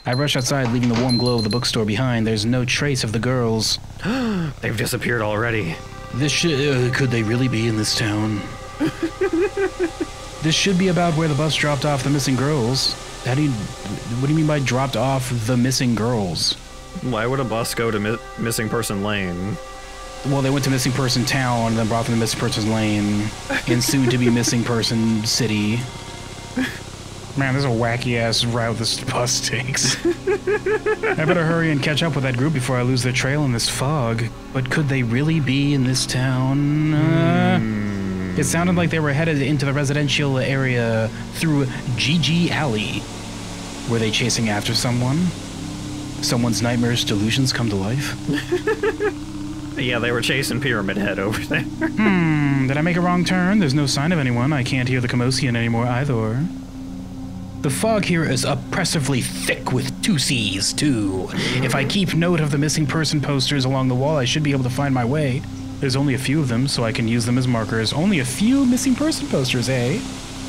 I rush outside, leaving the warm glow of the bookstore behind. There's no trace of the girls. (gasps) They've disappeared already. This should. Uh, could they really be in this town? (laughs) this should be about where the bus dropped off the missing girls. How do you. What do you mean by dropped off the missing girls? Why would a bus go to mi- Missing Person Lane? Well, they went to missing person town and then brought them to missing person lane and soon to be missing person city. Man, this is a wacky ass route this bus takes. I better hurry and catch up with that group before I lose their trail in this fog. But could they really be in this town? Uh, It sounded like they were headed into the residential area through GG Alley. Were they chasing after someone? Someone's nightmares delusions come to life? (laughs) Yeah, they were chasing Pyramid Head over there. Hmm, did I make a wrong turn? There's no sign of anyone. I can't hear the commotion anymore either. The fog here is oppressively thick with two C's, too. If I keep note of the missing person posters along the wall, I should be able to find my way. There's only a few of them, so I can use them as markers. Only a few missing person posters, eh?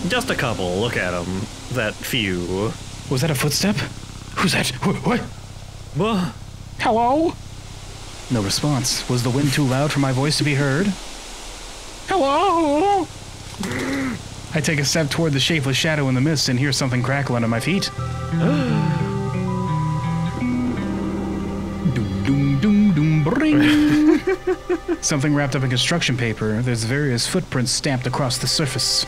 Just a couple. Look at them. That few. Was that a footstep? Who's that? Wh- What? What? Hello? No response. Was the wind too loud for my voice to be heard? Hello? I take a step toward the shapeless shadow in the mist and hear something crackle under my feet. (gasps) doom, doom, doom, doom, bring. (laughs) something wrapped up in construction paper. There's various footprints stamped across the surface.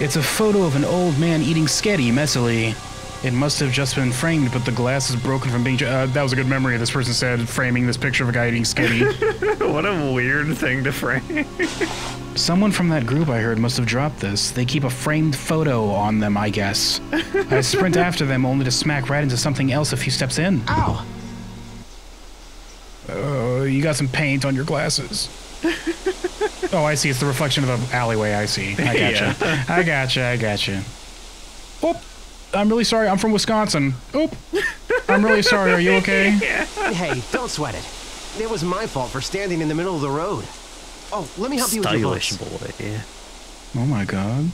It's a photo of an old man eating sketty messily. It must have just been framed, but the glass is broken from being. Uh, that was a good memory. This person said framing this picture of a guy eating skinny. (laughs) what a weird thing to frame. (laughs) Someone from that group I heard must have dropped this. They keep a framed photo on them, I guess. I sprint (laughs) after them only to smack right into something else a few steps in. Ow! Oh, you got some paint on your glasses. oh, I see. It's the reflection of the alleyway. I see. I gotcha. Yeah. I gotcha. I gotcha. Oop. I'm really sorry. I'm from Wisconsin. Oop. I'm really sorry. Are you okay? (laughs) Hey, don't sweat it. It was my fault for standing in the middle of the road. Oh, let me help you with your Stylish books. boy. Oh my god.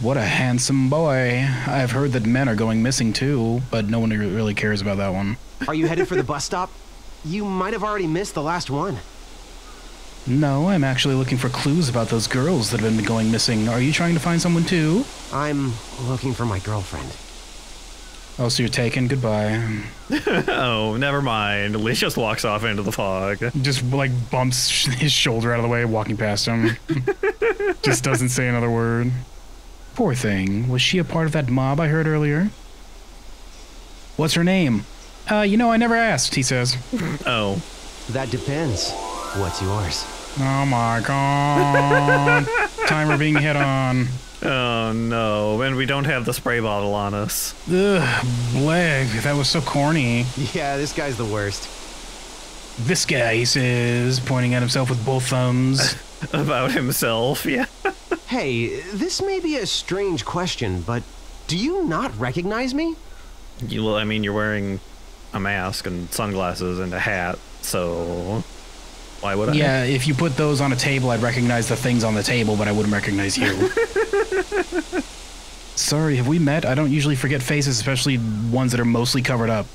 What a handsome boy. I've heard that men are going missing too, but no one really cares about that one. Are you headed for the bus stop? You might have already missed the last one. No, I'm actually looking for clues about those girls that have been going missing. Are you trying to find someone too? I'm looking for my girlfriend. Oh, so you're taken? Goodbye. (laughs) oh, never mind. Lee just walks off into the fog. Just like bumps (laughs) his shoulder out of the way walking past him. (laughs) Just doesn't say another word. Poor thing. Was she a part of that mob I heard earlier? What's her name? Uh, you know, I never asked, he says. Oh. That depends. What's yours? Oh my god. (laughs) Timer being hit on. Oh no, and we don't have the spray bottle on us. Ugh, Bleg, that was so corny. Yeah, this guy's the worst. This guy, he says, pointing at himself with both thumbs. (laughs) About himself, yeah. (laughs) Hey, this may be a strange question, but do you not recognize me? You, I mean, you're wearing a mask and sunglasses and a hat, so why would I? Yeah, if you put those on a table, I'd recognize the things on the table, but I wouldn't recognize you. (laughs) Sorry, have we met? I don't usually forget faces, especially ones that are mostly covered up.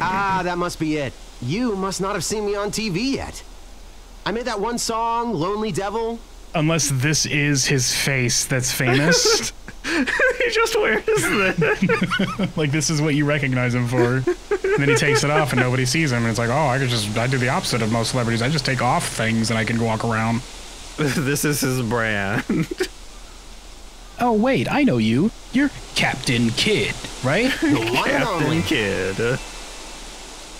Ah, that must be it. You must not have seen me on TV yet. I made that one song, Lonely Devil. Unless this is his face that's famous. (laughs) he just wears this. (laughs) like, this is what you recognize him for. And then he takes it off and nobody sees him. And it's like, oh, I could just, I do the opposite of most celebrities. I just take off things and I can walk around. (laughs) this is his brand. Oh, wait, I know you. You're Captain Kidd, right? Captain Kid.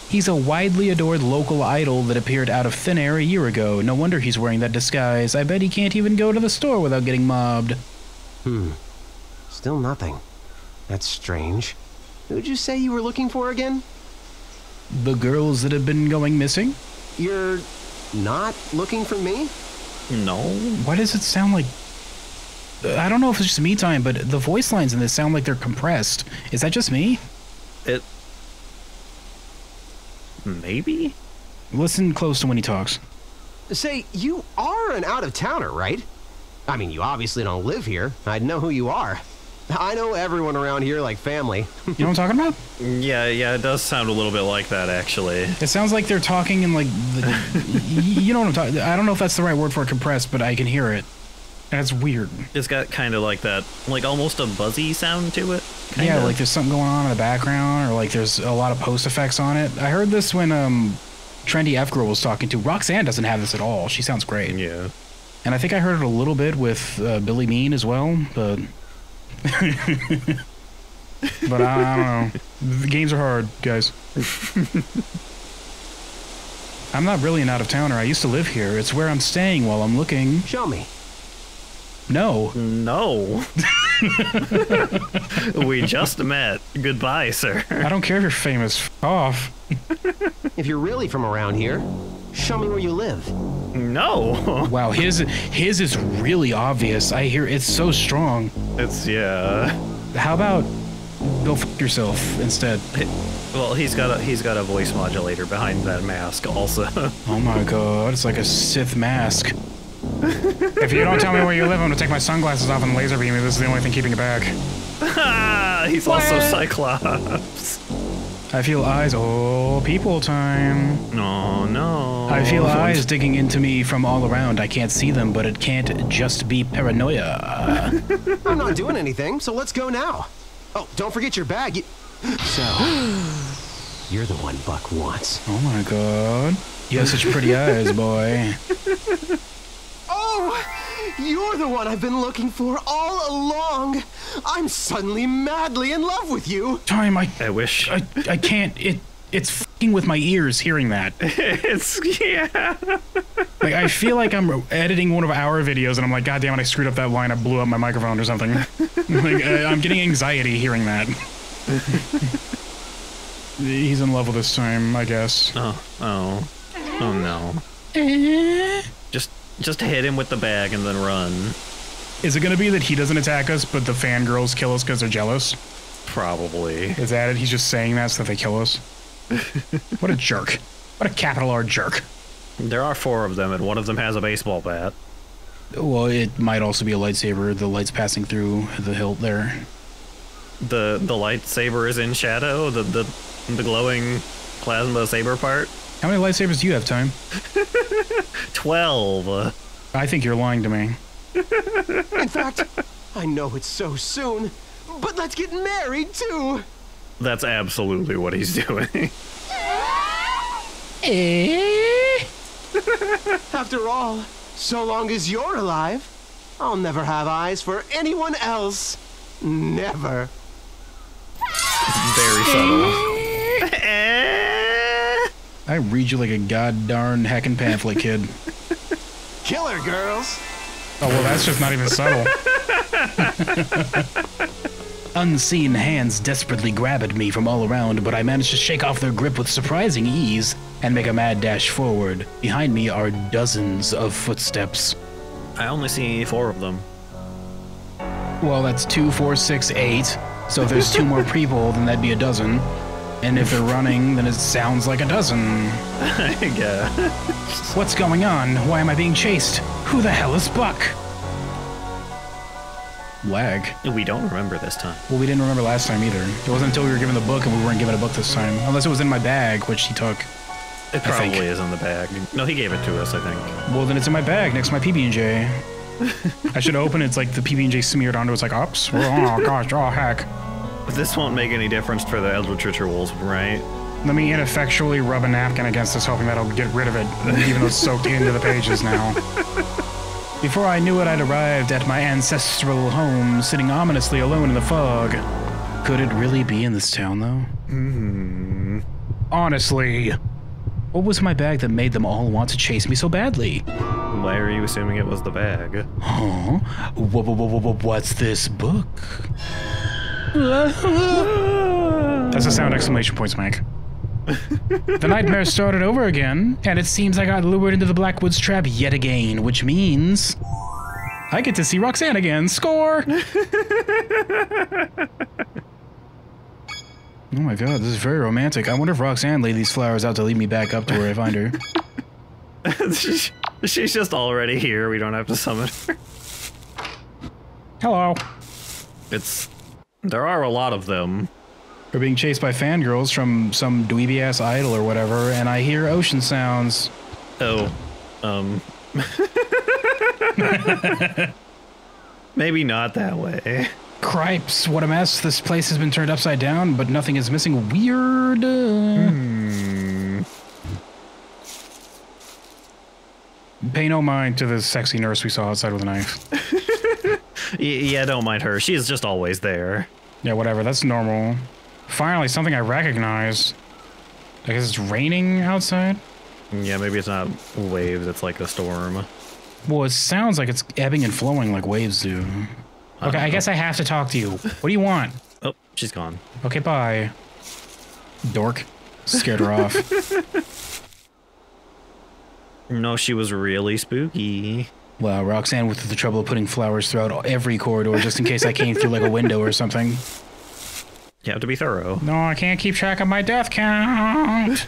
He's a widely adored local idol that appeared out of thin air a year ago. No wonder he's wearing that disguise. I bet he can't even go to the store without getting mobbed. Hmm. Still nothing. That's strange. Who'd you say you were looking for again? The girls that have been going missing? You're not looking for me? No. Why does it sound like. I don't know if it's just me time, but the voice lines in this sound like they're compressed. Is that just me? It. Maybe? Listen close to when he talks. Say, you are an out of towner, right? I mean, you obviously don't live here. I'd know who you are. I know everyone around here like family. (laughs) You know what I'm talking about? Yeah, yeah, it does sound a little bit like that, actually. It sounds like they're talking in like. The, (laughs) you know what I'm talking. I don't know if that's the right word for compressed, but I can hear it, and it's weird. It's got kind of like that, like almost a buzzy sound to it. Kinda. Yeah, like there's something going on in the background, or like there's a lot of post effects on it. I heard this when um, trendy F girl was talking to. Rhok'zan doesn't have this at all. She sounds great. Yeah. And I think I heard it a little bit with uh, Billy Mean as well, but. (laughs) but I, I don't know. The games are hard, guys. (laughs) I'm not really an out of towner. I used to live here. It's where I'm staying while I'm looking. Show me. No. No. (laughs) we just met. Goodbye, sir. I don't care if you're famous. F off. If you're really from around here, show me where you live. No. Wow, his his is really obvious. I hear it's so strong. It's yeah. How about go f yourself instead? Well, he's got a he's got a voice modulator behind that mask also. (laughs) Oh my god, it's like a Sith mask. If you don't tell me where you live, I'm gonna take my sunglasses off and laser beam you. This is the only thing keeping it back. (laughs) he's also Cyclops. I feel eyes. Oh, people time. Oh no. I feel eyes digging into me from all around. I can't see them, but it can't just be paranoia. (laughs) I'm not doing anything, so let's go now. Oh, don't forget your bag. You... (gasps) So, (gasps) you're the one Buck wants. Oh my god. You have such pretty eyes, boy. (laughs) Oh, you're the one I've been looking for all along. I'm suddenly madly in love with you. Time, I. I wish. I, I can't. It. It's fucking with my ears hearing that. (laughs) it's yeah. Like I feel like I'm editing one of our videos and I'm like, God damn it, I screwed up that line. I blew up my microphone or something. (laughs) like I, I'm getting anxiety hearing that. (laughs) He's in love with us time, I guess. Oh, oh, oh no. Eh? just, just hit him with the bag and then run. Is it gonna be that he doesn't attack us, but the fangirls kill us because they're jealous? Probably. Is that it? He's just saying that so that they kill us? (laughs) what a jerk. What a capital R jerk. There are four of them, and one of them has a baseball bat. Well, it might also be a lightsaber. The light's passing through the hilt there. The the lightsaber is in shadow. The the the glowing plasma saber part. How many lightsabers do you have, Time? (laughs) Twelve. I think you're lying to me. (laughs) In fact, I know it's so soon, but let's get married too. That's absolutely what he's doing. (laughs) Eh? After all, so long as you're alive, I'll never have eyes for anyone else. Never. Very subtle. Eh? Eh? I read you like a god darn heckin' pamphlet, kid. Killer girls. Oh, well, that's just not even subtle. (laughs) Unseen hands desperately grab at me from all around, but I manage to shake off their grip with surprising ease and make a mad dash forward. Behind me are dozens of footsteps. I only see four of them. Well, that's two, four, six, eight. So if there's two more (laughs) people, then that'd be a dozen. And if they're running, then it sounds like a dozen. (laughs) yeah. What's going on? Why am I being chased? Who the hell is Buck? Lag. We don't remember this time. Well, we didn't remember last time either. It wasn't until we were given the book and we weren't given a book this time. Unless it was in my bag, which he took. It I probably think. is in the bag. No, he gave it to us, I think. Well, then it's in my bag next to my PB&J. (laughs) I should open it. It's like the PB&J smeared onto it. It's like, oops. Oh, gosh. Oh, heck. This won't make any difference for the Eldritch Rituals, right? Let me ineffectually rub a napkin against this, hoping that'll get rid of it, even though it's soaked (laughs) into the pages now. Before I knew it, I'd arrived at my ancestral home, sitting ominously alone in the fog. Could it really be in this town, though? Hmm. Honestly, what was my bag that made them all want to chase me so badly? Why are you assuming it was the bag? Huh? Wha- wha- wha- wha- What's this book? That's a sound exclamation points, Mike. the nightmare started over again, and it seems I got lured into the Blackwoods trap yet again, which means I get to see Rhok'zan again. Score! Oh my god, this is very romantic. I wonder if Rhok'zan laid these flowers out to lead me back up to where I find her. She's- (laughs) She's just already here. We don't have to summon her. Hello. It's. There are a lot of them. We're being chased by fangirls from some dweeby ass idol or whatever, and I hear ocean sounds. Oh. Um. (laughs) Maybe not that way. Cripes, what a mess. This place has been turned upside down, but nothing is missing. Weird. uh, Pay no mind to the sexy nurse we saw outside with a knife. (laughs) (laughs) Yeah, don't mind her. She's just always there. Yeah, whatever. That's normal. Finally, something I recognize. I guess it's raining outside. Yeah, maybe it's not waves. It's like a storm. Well, it sounds like it's ebbing and flowing like waves do. Okay, I guess I have to talk to you. What do you want? Oh, she's gone. Okay, bye. Dork. Scared her off. (laughs) No, she was really spooky. Wow, Rhok'zan with the trouble of putting flowers throughout every corridor just in case I came through like a window or something. You have to be thorough. No, I can't keep track of my death count.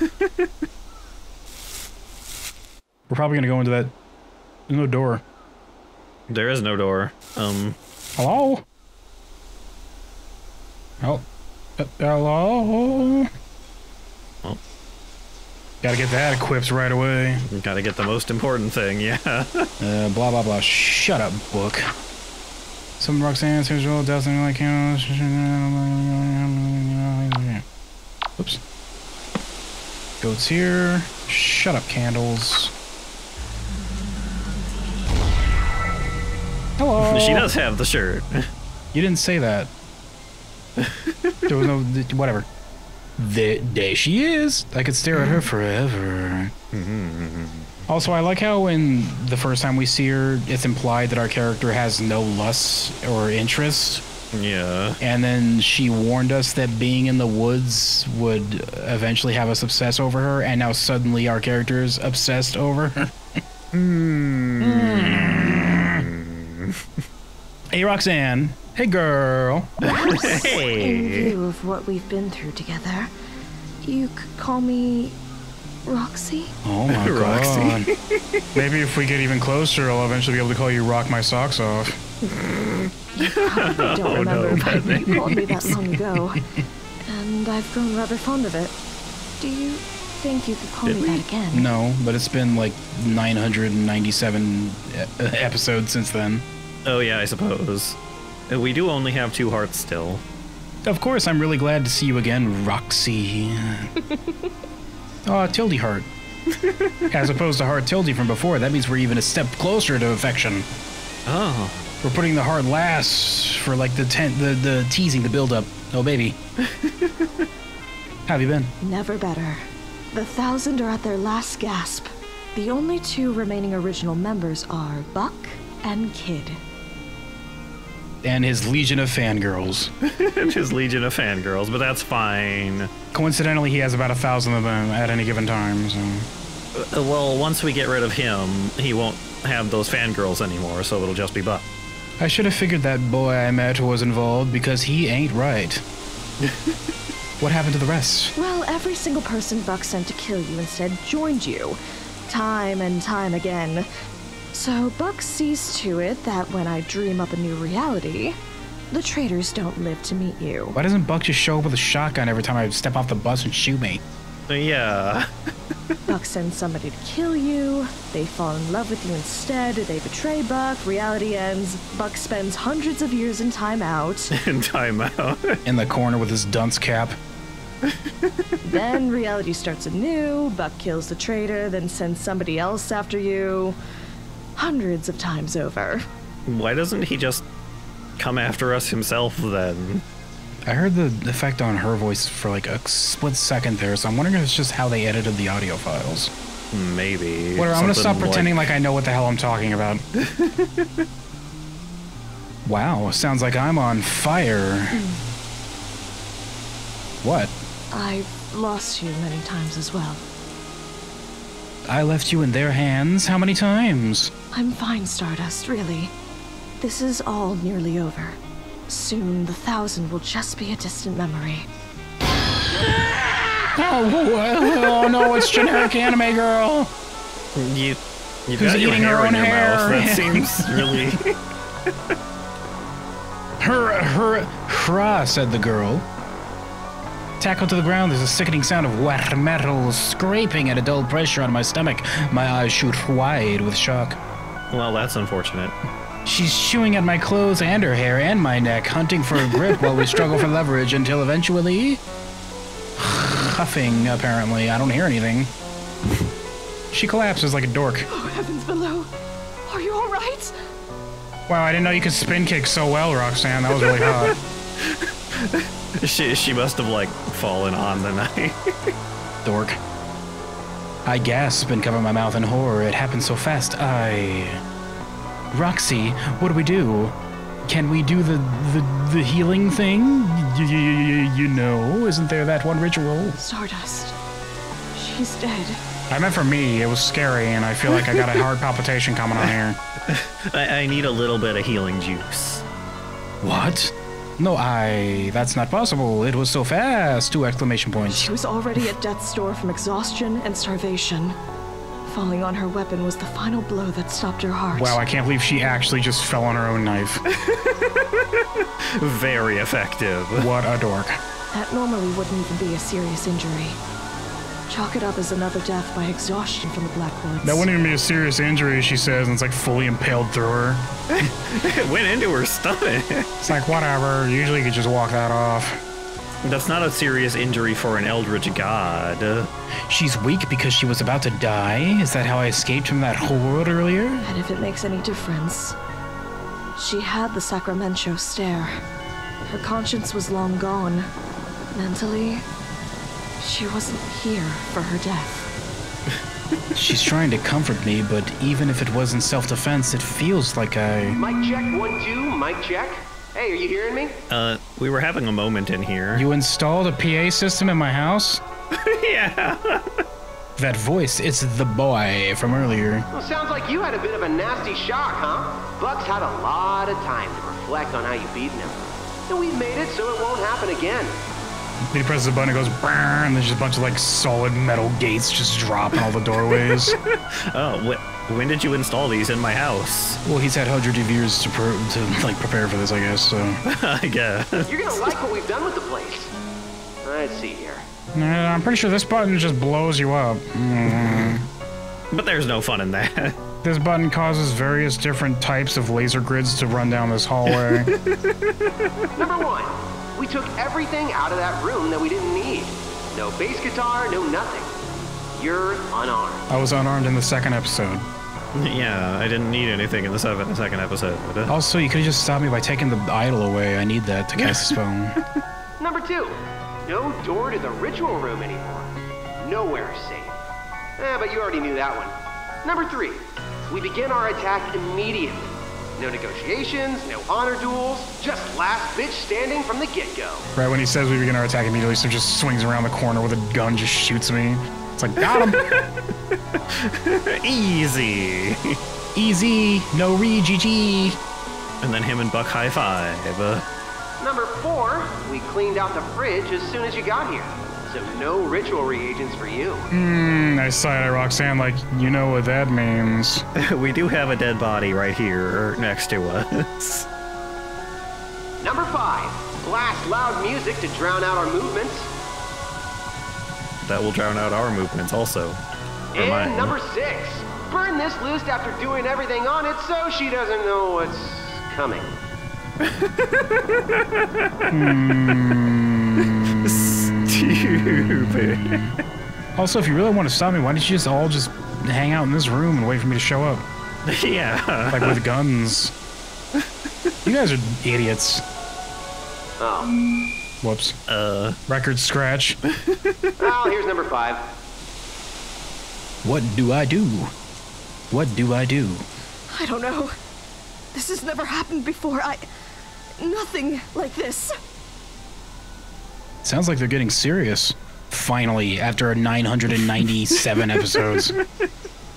We're probably gonna go into that. There's no door. There is no door. Um, Hello? Oh. Uh, hello? Oh. Gotta get that equipped right away. gotta get the most important thing, yeah. Uh, blah, blah, blah. Shut up, book. Some Rhok'zan says, well, doesn't like candles. Oops. Goats here. Shut up, candles. Hello. she does have the shirt. You didn't say that. there was no whatever. There, there she is. I could stare at her forever. Mm-hmm. Also, I like how in the first time we see her, it's implied that our character has no lust or interest. Yeah. And then she warned us that being in the woods would eventually have us obsess over her, and now suddenly our character is obsessed over her. Hmm. (laughs) hey, Rhok'zan. Hey, girl. hey. In view of what we've been through together, you could call me Roxy? Oh my (laughs) god. Maybe if we get even closer, I'll eventually be able to call you Rock My Socks Off. You probably don't (laughs) Oh, no, remember, bad but you (laughs) called me that long ago. And I've grown rather fond of it. Do you think you could call Did me we? that again? No, but it's been like 997 e- episodes since then. Oh, yeah, I suppose. Uh, We do only have two hearts still. Of course, I'm really glad to see you again, Roxy. Oh, (laughs) Tildy Heart. As opposed to Heart Tildy from before, that means we're even a step closer to affection. Oh. We're putting the heart last for like the ten, the, the teasing, the build up. Oh, baby. How have you been? Never better. The thousand are at their last gasp. The only two remaining original members are Buck and Kid. And his legion of fangirls. (laughs) and his legion of fangirls, but that's fine. Coincidentally, he has about a thousand of them at any given time, so. Uh, well, once we get rid of him, he won't have those fangirls anymore, so it'll just be Buck. I should have figured that boy I met was involved because he ain't right. (laughs) what happened to the rest? Well, every single person Buck sent to kill you instead joined you. Time and time again. So Buck sees to it that when I dream up a new reality, the traitors don't live to meet you. Why doesn't Buck just show up with a shotgun every time I step off the bus and shoot me? Yeah. (laughs) Buck sends somebody to kill you. They fall in love with you instead. They betray Buck. Reality ends. Buck spends hundreds of years in timeout. (laughs) In timeout. (laughs) In the corner with his dunce cap. then reality starts anew. Buck kills the traitor, then sends somebody else after you. Hundreds of times over. Why doesn't he just come after us himself then? I heard the effect on her voice for like a split second there, so I'm wondering if it's just how they edited the audio files. Maybe. Whatever, I'm gonna stop something pretending like... I know what the hell I'm talking about. (laughs) wow, sounds like I'm on fire. What? I've lost you many times as well. I left you in their hands how many times? I'm fine, Stardust, really. This is all nearly over. Soon, the thousand will just be a distant memory. (laughs) Oh, oh no, it's generic anime girl. You, you Who's got your eating her hair in own your hair? mouth. That (laughs) seems really. Her, her, hurrah, said the girl. Tackled to the ground, there's a sickening sound of wet metal scraping at a dull pressure on my stomach. My eyes shoot wide with shock. Well, that's unfortunate. She's chewing at my clothes and her hair and my neck, hunting for a grip while we struggle for leverage until eventually. (sighs) Huffing, apparently. I don't hear anything. she collapses like a dork. Oh, heavens below. Are you alright? Wow, I didn't know you could spin kick so well, Rhok'zan. That was really hot. (laughs) She she must have like fallen on the night. Dork. I gasp and cover my mouth in horror. It happened so fast. I. Roxy, what do we do? Can we do the the, the healing thing? Y- y- y- you know, isn't there that one ritual? Stardust. She's dead. I meant for me. It was scary, and I feel like I got a heart (laughs) palpitation coming on here. (laughs) I, I need a little bit of healing juice. What? No, I. That's not possible. It was so fast. Two exclamation points. She was already at death's door from exhaustion and starvation. Falling on her weapon was the final blow that stopped her heart. Wow, I can't believe she actually just fell on her own knife. (laughs) Very effective. What a dork. That normally wouldn't even be a serious injury. Chalk it up as another death by exhaustion from the Black Blackwoods. That wouldn't even be a serious injury, she says, and it's like fully impaled through her. (laughs) it went into her stomach. It's like, whatever. Usually you could just walk that off. That's not a serious injury for an Eldritch god. She's weak because she was about to die? Is that how I escaped from that horde earlier? And if it makes any difference, she had the Sacramento stare. Her conscience was long gone. Mentally, she wasn't here for her death. (laughs) She's trying to comfort me, but even if it wasn't self defense, it feels like I. Mic check, one, two, mic check. Hey, are you hearing me? Uh, we were having a moment in here. You installed a PA system in my house? (laughs) yeah. (laughs) That voice, it's the boy from earlier. Well, sounds like you had a bit of a nasty shock, huh? Buck's had a lot of time to reflect on how you beat him. And we've made it so it won't happen again. He presses a button, it goes brrrr, and there's just a bunch of like solid metal gates just drop in all the doorways. (laughs) oh, wh- when did you install these in my house? well, he's had hundreds of years to, per- to like prepare for this, I guess. So (laughs) I guess. You're gonna like what we've done with the place. Let's see here. Uh, I'm pretty sure this button just blows you up. Mm. (laughs) But there's no fun in that. This button causes various different types of laser grids to run down this hallway. Number one, we took everything out of that room that we didn't need. No bass guitar, no nothing. You're unarmed. I was unarmed in the second episode. (laughs) yeah, I didn't need anything in the seven, second episode. Also, you could have just stopped me by taking the idol away. I need that to cast a (laughs) spell. Number two, no door to the ritual room anymore. Nowhere safe. Eh, but you already knew that one. Number three, we begin our attack immediately. No negotiations, no honor duels, just last bitch standing from the get-go. right when he says we begin our attack immediately, so just swings around the corner with a gun, just shoots me. It's like, got him! (laughs) Easy. Easy, no re GG. And then him and Buck high five. Uh, Number four, we cleaned out the fridge as soon as you got here. So no ritual reagents for you. Hmm, nice side eye, Rhok'zan, like, you know what that means. (laughs) we do have a dead body right here next to us. Number five, blast loud music to drown out our movements. That will drown out our movements also. And mine. number six, burn this list after doing everything on it so she doesn't know what's coming. Stupid. (laughs) Also, if you really want to stop me, why don't you just all just hang out in this room and wait for me to show up? (laughs) yeah. Like with guns. You guys are idiots. Oh. Whoops. Uh. Record scratch. (laughs) Well, here's number five. What do I do? What do I do? I don't know. This has never happened before. I. Nothing like this. Sounds like they're getting serious. Finally, after 997 (laughs) episodes.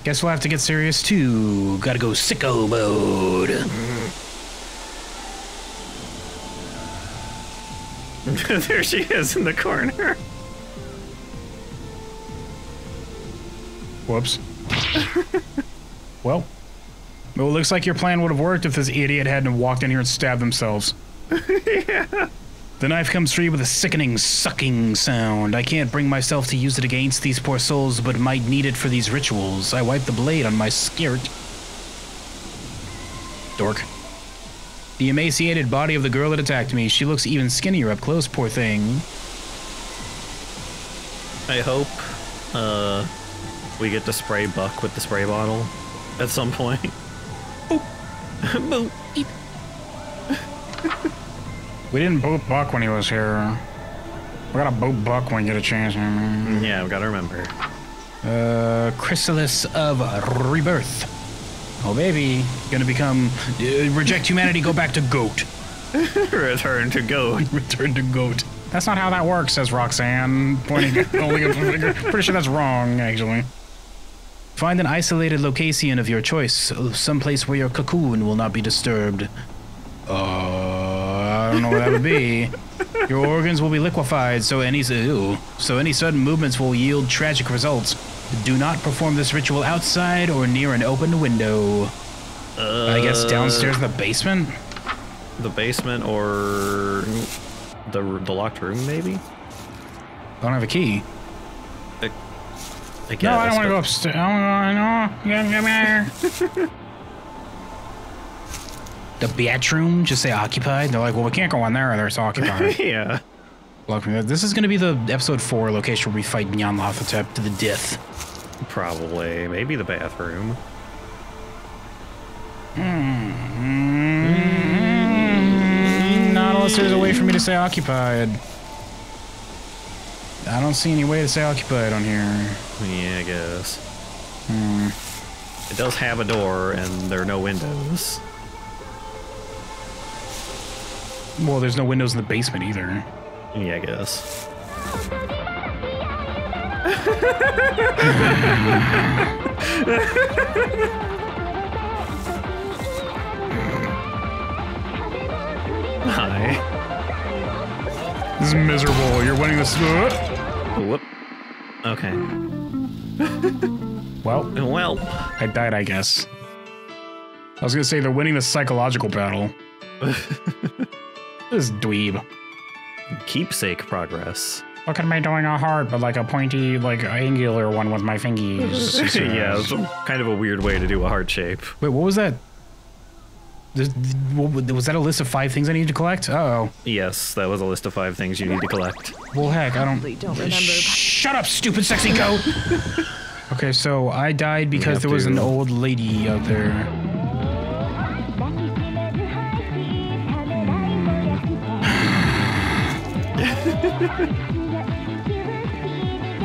Guess we'll have to get serious too. Gotta go sicko mode. (laughs) there she is in the corner. Whoops. well, well, it looks like your plan would have worked if this idiot hadn't walked in here and stabbed themselves. (laughs) yeah. The knife comes free with a sickening, sucking sound. I can't bring myself to use it against these poor souls, but might need it for these rituals. I wipe the blade on my skirt. Dork. The emaciated body of the girl that attacked me. She looks even skinnier up close, poor thing. I hope uh, we get to spray Buck with the spray bottle at some point. Boop. (laughs) Boop. We didn't boot Buck when he was here. We gotta boot Buck when we get a chance. Yeah, we gotta remember. Uh, Chrysalis of Rebirth. Oh, baby. Gonna become. Uh, reject humanity, go back to goat. (laughs) Return to goat. (laughs) Return to goat. That's not how that works, says Rhok'zan, pointing holding up a finger. Pretty sure that's wrong, actually. Find an isolated location of your choice, someplace where your cocoon will not be disturbed. Uh, don't know what that would be. Your organs will be liquefied, so any ew, so any sudden movements will yield tragic results. Do not perform this ritual outside or near an open window. Uh, I guess downstairs in the basement. The basement or the the locked room, maybe. I don't have a key. I, I guess. no, I don't want to go upstairs. I don't want to. No, The bathroom, just say occupied. They're like, well, we can't go in there. There's occupied. (laughs) yeah. Look, this is going to be the episode four location where we fight Nyanlathotep to the death. Probably. Maybe the bathroom. Mm, Not unless there's a way for me to say occupied. I don't see any way to say occupied on here. Yeah, I guess. Hmm. It does have a door, and there are no windows. Well, there's no windows in the basement either. Yeah, I guess. Hi. This is miserable. You're winning this. Whoop. Okay. Well, well, I died, I guess. I was gonna say they're winning the psychological battle. (laughs) this dweeb. Keepsake progress. Look at me doing a heart, but like a pointy, like angular one with my fingies. (laughs) yeah, it's kind of a weird way to do a heart shape. Wait, what was that? Was that a list of five things I need to collect? Uh oh. Yes, that was a list of five things you need to collect. Well, heck, I don't. don't remember. Shut up, stupid sexy goat! (laughs) okay, so I died because there was an old lady out there.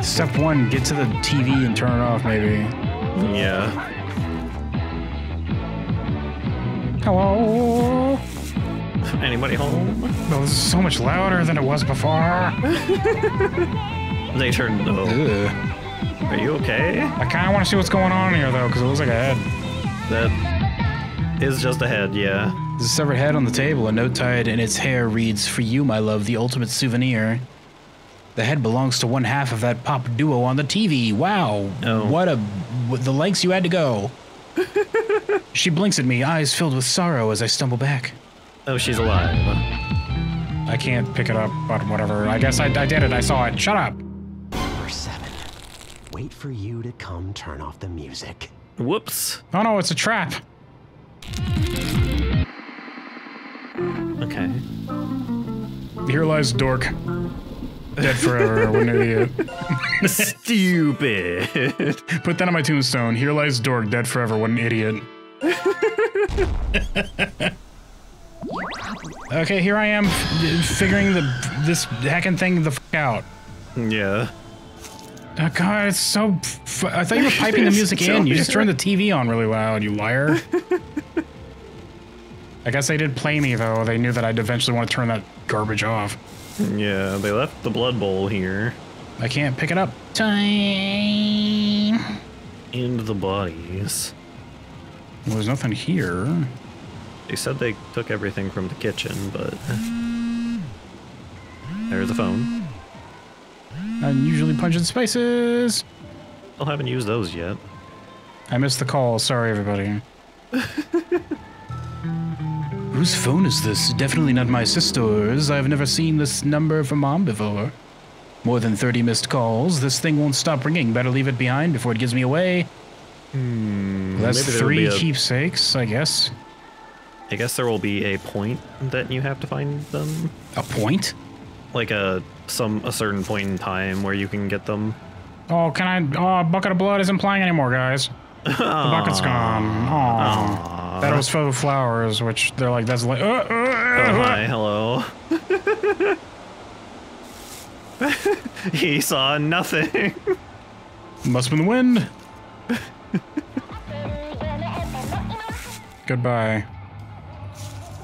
Step one, get to the TV and turn it off, maybe. Yeah. Hello? Anybody home? Well, this is so much louder than it was before. They turned. Oh. Are you okay? I kind of want to see what's going on here, though, because it looks like a head. That is just a head, yeah. There's a severed head on the table. A note tied in its hair reads, For you, my love, the ultimate souvenir. The head belongs to one half of that pop duo on the TV. Wow. What a. What the lengths you had to go. (laughs) she blinks at me, eyes filled with sorrow as I stumble back. Oh, she's alive. I can't pick it up, but whatever. I guess I, I did it. I saw it. Shut up. Number seven. Wait for you to come turn off the music. Whoops. Oh no, it's a trap. Okay. Here lies Dork. Dead forever. what an idiot. Stupid. Put that on my tombstone. Here lies Dork. Dead forever. What an idiot. (laughs) okay, here I am figuring the this hacking thing the f- out. Yeah. Oh god, it's so. F- I thought you were piping the (laughs) music in. You just turned the TV on really loud, you liar. (laughs) I guess they did play me though. They knew that I'd eventually want to turn that garbage off. Yeah, they left the blood bowl here. I can't pick it up. Time. And the bodies. Well, there's nothing here. They said they took everything from the kitchen, but. There's a phone. Unusually pungent spices. Still haven't used those yet. I missed the call. Sorry, everybody. (laughs) Whose phone is this? Definitely not my sister's. I've never seen this number from mom before. More than 30 missed calls. This thing won't stop ringing. Better leave it behind before it gives me away. Hmm. Well, that's maybe there will three a- keepsakes, I guess. I guess there will be a point that you have to find them. A point? Like a some a certain point in time where you can get them. Oh, can I? Oh, a bucket of blood isn't playing anymore, guys. The bucket's (laughs) gone. Oh, that was filled with flowers, which they're like, that's like. Uh, uh, Oh, hi, hello. (laughs) he saw nothing. Must have been the wind. (laughs) Goodbye.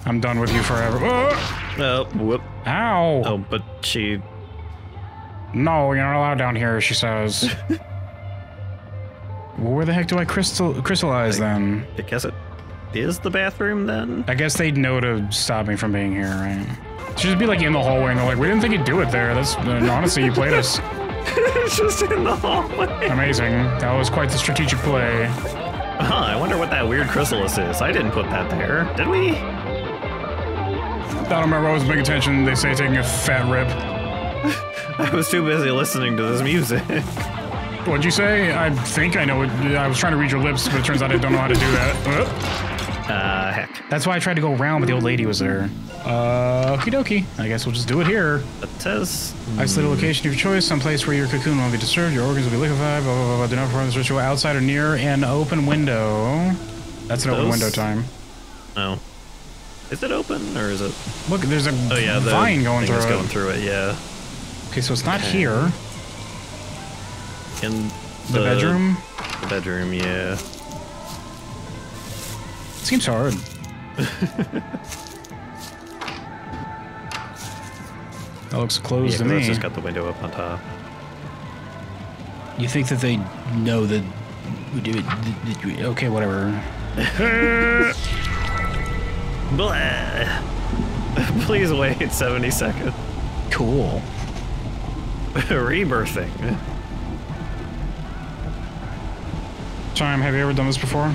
I'm done with you forever. Oh, Oh, whoop. Ow! Oh, but she. No, you're not allowed down here, she says. (laughs) well, where the heck do I crystal crystallize then? I guess it is the bathroom then? I guess they'd know to stop me from being here, right? Should just be like in the hallway and they're like, we didn't think you'd do it there. That's uh, honestly, you played us. it's (laughs) just in the hallway. Amazing. That was quite the strategic play. Huh, I wonder what that weird chrysalis is. I didn't put that there. Did we? I don't remember. I wasn't paying attention. They say taking a fat rip. (laughs) I was too busy listening to this music. What'd you say? I think I know it. I was trying to read your lips, but it turns out I don't know how to do that. (laughs) Uh, heck. That's why I tried to go around, but the old lady was there. Uh, okie dokie. I guess we'll just do it here. It says. Isolate a location of your choice, someplace where your cocoon won't be disturbed, your organs will be liquefied, blah, blah, blah, blah. Do not perform this ritual outside or near an open window. That's an open window time. Oh. Is it open or is it? Look, there's a Oh yeah, the vine going through it. going through it. Yeah. Okay, so it's not Okay. here. In The bedroom? The bedroom, yeah. Seems (laughs) hard. That looks closed yeah, to me. Just got the window up on top. You think that they know that we do it? Okay, whatever. (laughs) Please wait 70 seconds. Cool. (laughs) Rebirthing. Time, have you ever done this before?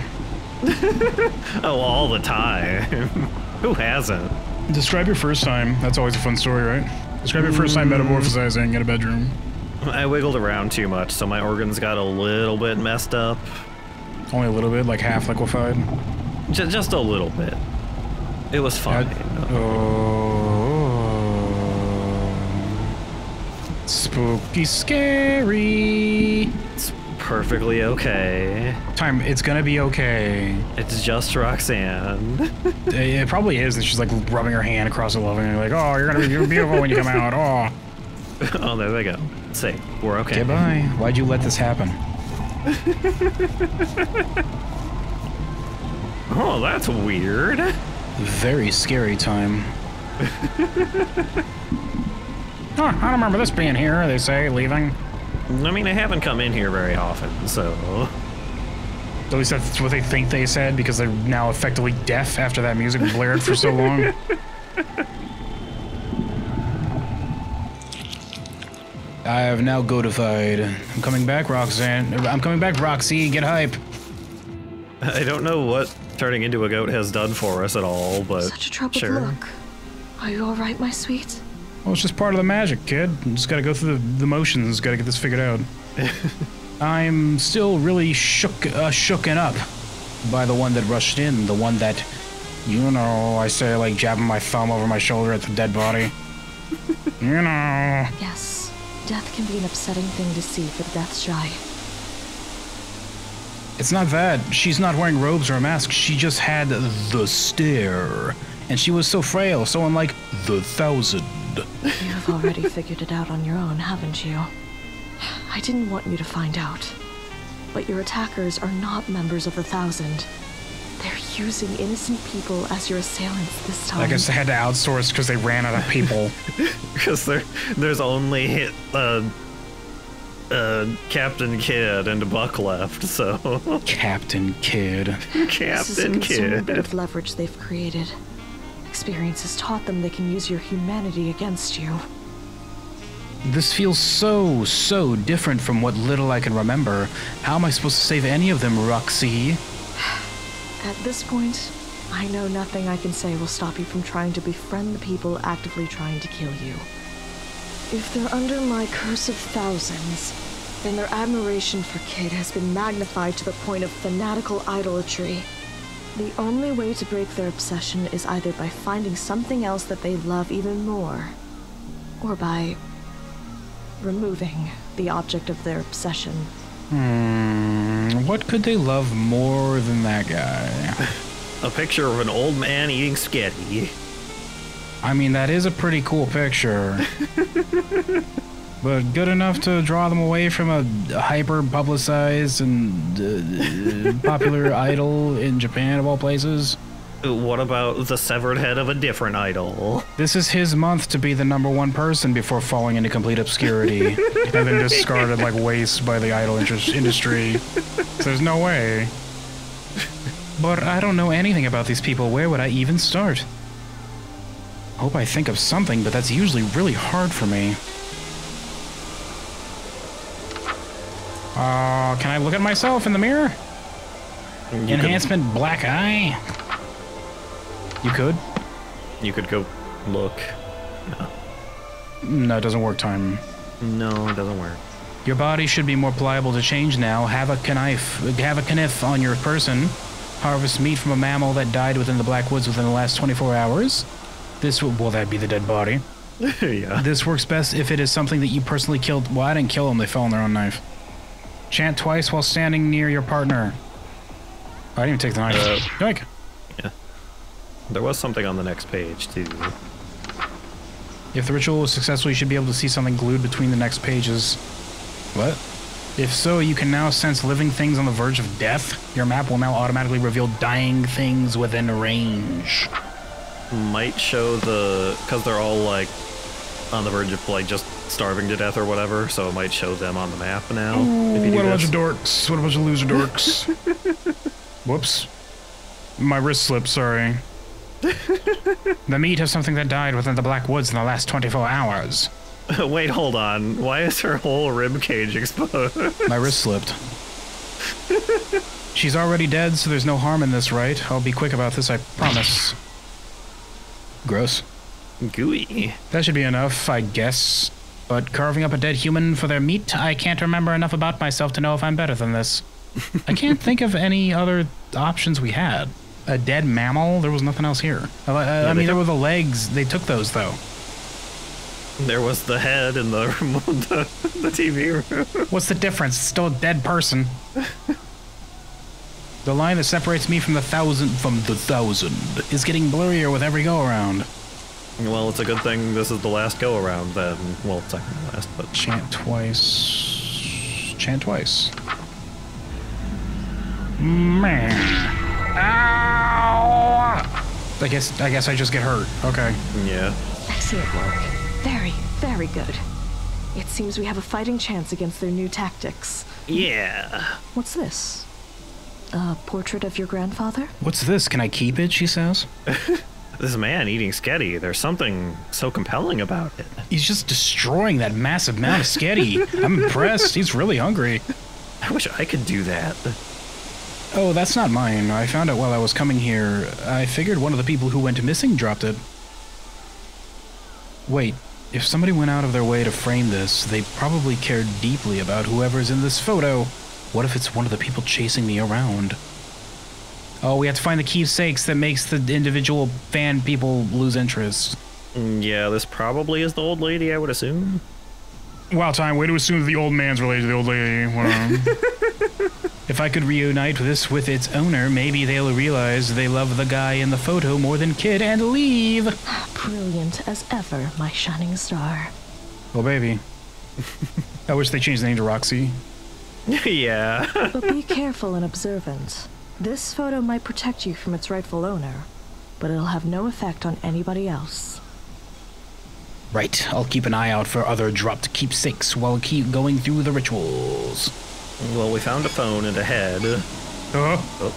(laughs) Oh, all the time. (laughs) Who hasn't? Describe your first time. That's always a fun story, right? Describe your first time Mm. metamorphosizing in a bedroom. I wiggled around too much, so my organs got a little bit messed up. Only a little bit, like half liquefied. J- just a little bit. It was fine. Oh. Spooky, scary. It's perfectly okay. Time, it's gonna be okay. It's just Roxanne. (laughs) it, it probably is, and she's like rubbing her hand across the loving, and like, oh, you're gonna be beautiful when you come out. Oh. (laughs) oh, there they go. Say, we're okay. Goodbye. Why'd you let this happen? (laughs) Oh, that's weird. Very scary time. Oh, I don't remember this being here, they say, leaving. I mean, they haven't come in here very often, so. At least that's what they think they said because they're now effectively deaf after that music blared for so long. (laughs) I have now goatified. I'm coming back, Roxanne. I'm coming back, Roxy. Get hype. I don't know what turning into a goat has done for us at all, but Such a troubled sure. look. Are you all right, my sweet? Well, it's just part of the magic, kid. You just gotta go through the, the motions. Gotta get this figured out. (laughs) I'm still really shook, uh, shooken up by the one that rushed in. The one that, you know, I say like jabbing my thumb over my shoulder at the dead body. (laughs) you know. Yes, death can be an upsetting thing to see for the death shy. It's not that. She's not wearing robes or a mask. She just had the stare. And she was so frail, so unlike the thousand. You've already figured it out on your own, haven't you? I didn't want you to find out. But your attackers are not members of the Thousand. They're using innocent people as your assailants this time. I guess they had to outsource because they ran out of people. (laughs) Because there, there's only uh, uh, Captain Kidd and Buck left, so. Captain Kidd. (laughs) This is a Captain bit of leverage they've created. Experience has taught them they can use your humanity against you. This feels so, so different from what little I can remember. How am I supposed to save any of them, Roxy? (sighs) At this point, I know nothing I can say will stop you from trying to befriend the people actively trying to kill you. If they're under my curse of thousands, then their admiration for Kid has been magnified to the point of fanatical idolatry. The only way to break their obsession is either by finding something else that they love even more, or by removing the object of their obsession. Hmm, what could they love more than that guy? (laughs) A picture of an old man eating spaghetti. I mean, that is a pretty cool picture. (laughs) but good enough to draw them away from a hyper publicized and uh, popular (laughs) idol in Japan, of all places. What about the severed head of a different idol? This is his month to be the number one person before falling into complete obscurity (laughs) and then discarded like waste by the idol interest industry. So there's no way. But I don't know anything about these people. Where would I even start? Hope I think of something, but that's usually really hard for me. Uh, can I look at myself in the mirror? You Enhancement black eye? You could? You could go look. No, it doesn't work time. No, it doesn't work. Your body should be more pliable to change now. Have a knife, have a knife on your person. Harvest meat from a mammal that died within the Black Woods within the last 24 hours. This will, will that be the dead body? (laughs) yeah. This works best if it is something that you personally killed. Well, I didn't kill them, they fell on their own knife. Chant twice while standing near your partner. I didn't even take the knife. Uh, Yoink. Yeah. There was something on the next page, too. If the ritual was successful, you should be able to see something glued between the next pages. What? If so, you can now sense living things on the verge of death. Your map will now automatically reveal dying things within range. Might show the. Because they're all, like, on the verge of, like, just starving to death or whatever, so it might show them on the map now. if you do what a bunch of dorks. What a bunch of loser dorks. (laughs) Whoops. My wrist slipped, sorry. (laughs) the meat of something that died within the Black Woods in the last 24 hours. (laughs) Wait, hold on. Why is her whole rib cage exposed? My wrist slipped. She's already dead, so there's no harm in this, right? I'll be quick about this, I promise. Gross. Gooey. That should be enough, I guess. But carving up a dead human for their meat, I can't remember enough about myself to know if I'm better than this. (laughs) I can't think of any other options we had. A dead mammal? There was nothing else here. Uh, I, I- I they mean, there were the legs. They took those, though. There was the head in the (laughs) remote, the, the TV room. What's the difference? It's still a dead person. the line that separates me from the thousand from the thousand is getting blurrier with every go around. Well, it's a good thing this is the last go around then. Well, second to last, but. Chant twice. Chant twice. Man. Ow! I guess I guess I just get hurt. Okay. Yeah. Excellent work. Very, very good. It seems we have a fighting chance against their new tactics. Yeah. What's this? A portrait of your grandfather? What's this? Can I keep it? She says. (laughs) This man eating sketty, there's something so compelling about it. He's just destroying that massive amount of sketty. (laughs) I'm impressed. He's really hungry. I wish I could do that. Oh, that's not mine. I found it while I was coming here. I figured one of the people who went missing dropped it. Wait, if somebody went out of their way to frame this, they probably cared deeply about whoever's in this photo. What if it's one of the people chasing me around? Oh, we have to find the keepsakes that makes the individual fan people lose interest. Mm, Yeah, this probably is the old lady, I would assume. Wow, time. Way to assume the old man's related to the old lady. Wow. (laughs) if I could reunite this with its owner, maybe they'll realize they love the guy in the photo more than Kid and leave. (gasps) Brilliant as ever, my shining star. Oh, baby. (laughs) I wish they changed the name to Roxy. (laughs) yeah. but be careful and observant. This photo might protect you from its rightful owner, but it'll have no effect on anybody else. Right, I'll keep an eye out for other dropped keepsakes while keep going through the rituals. Well, we found a phone and a head. Uh, Oh,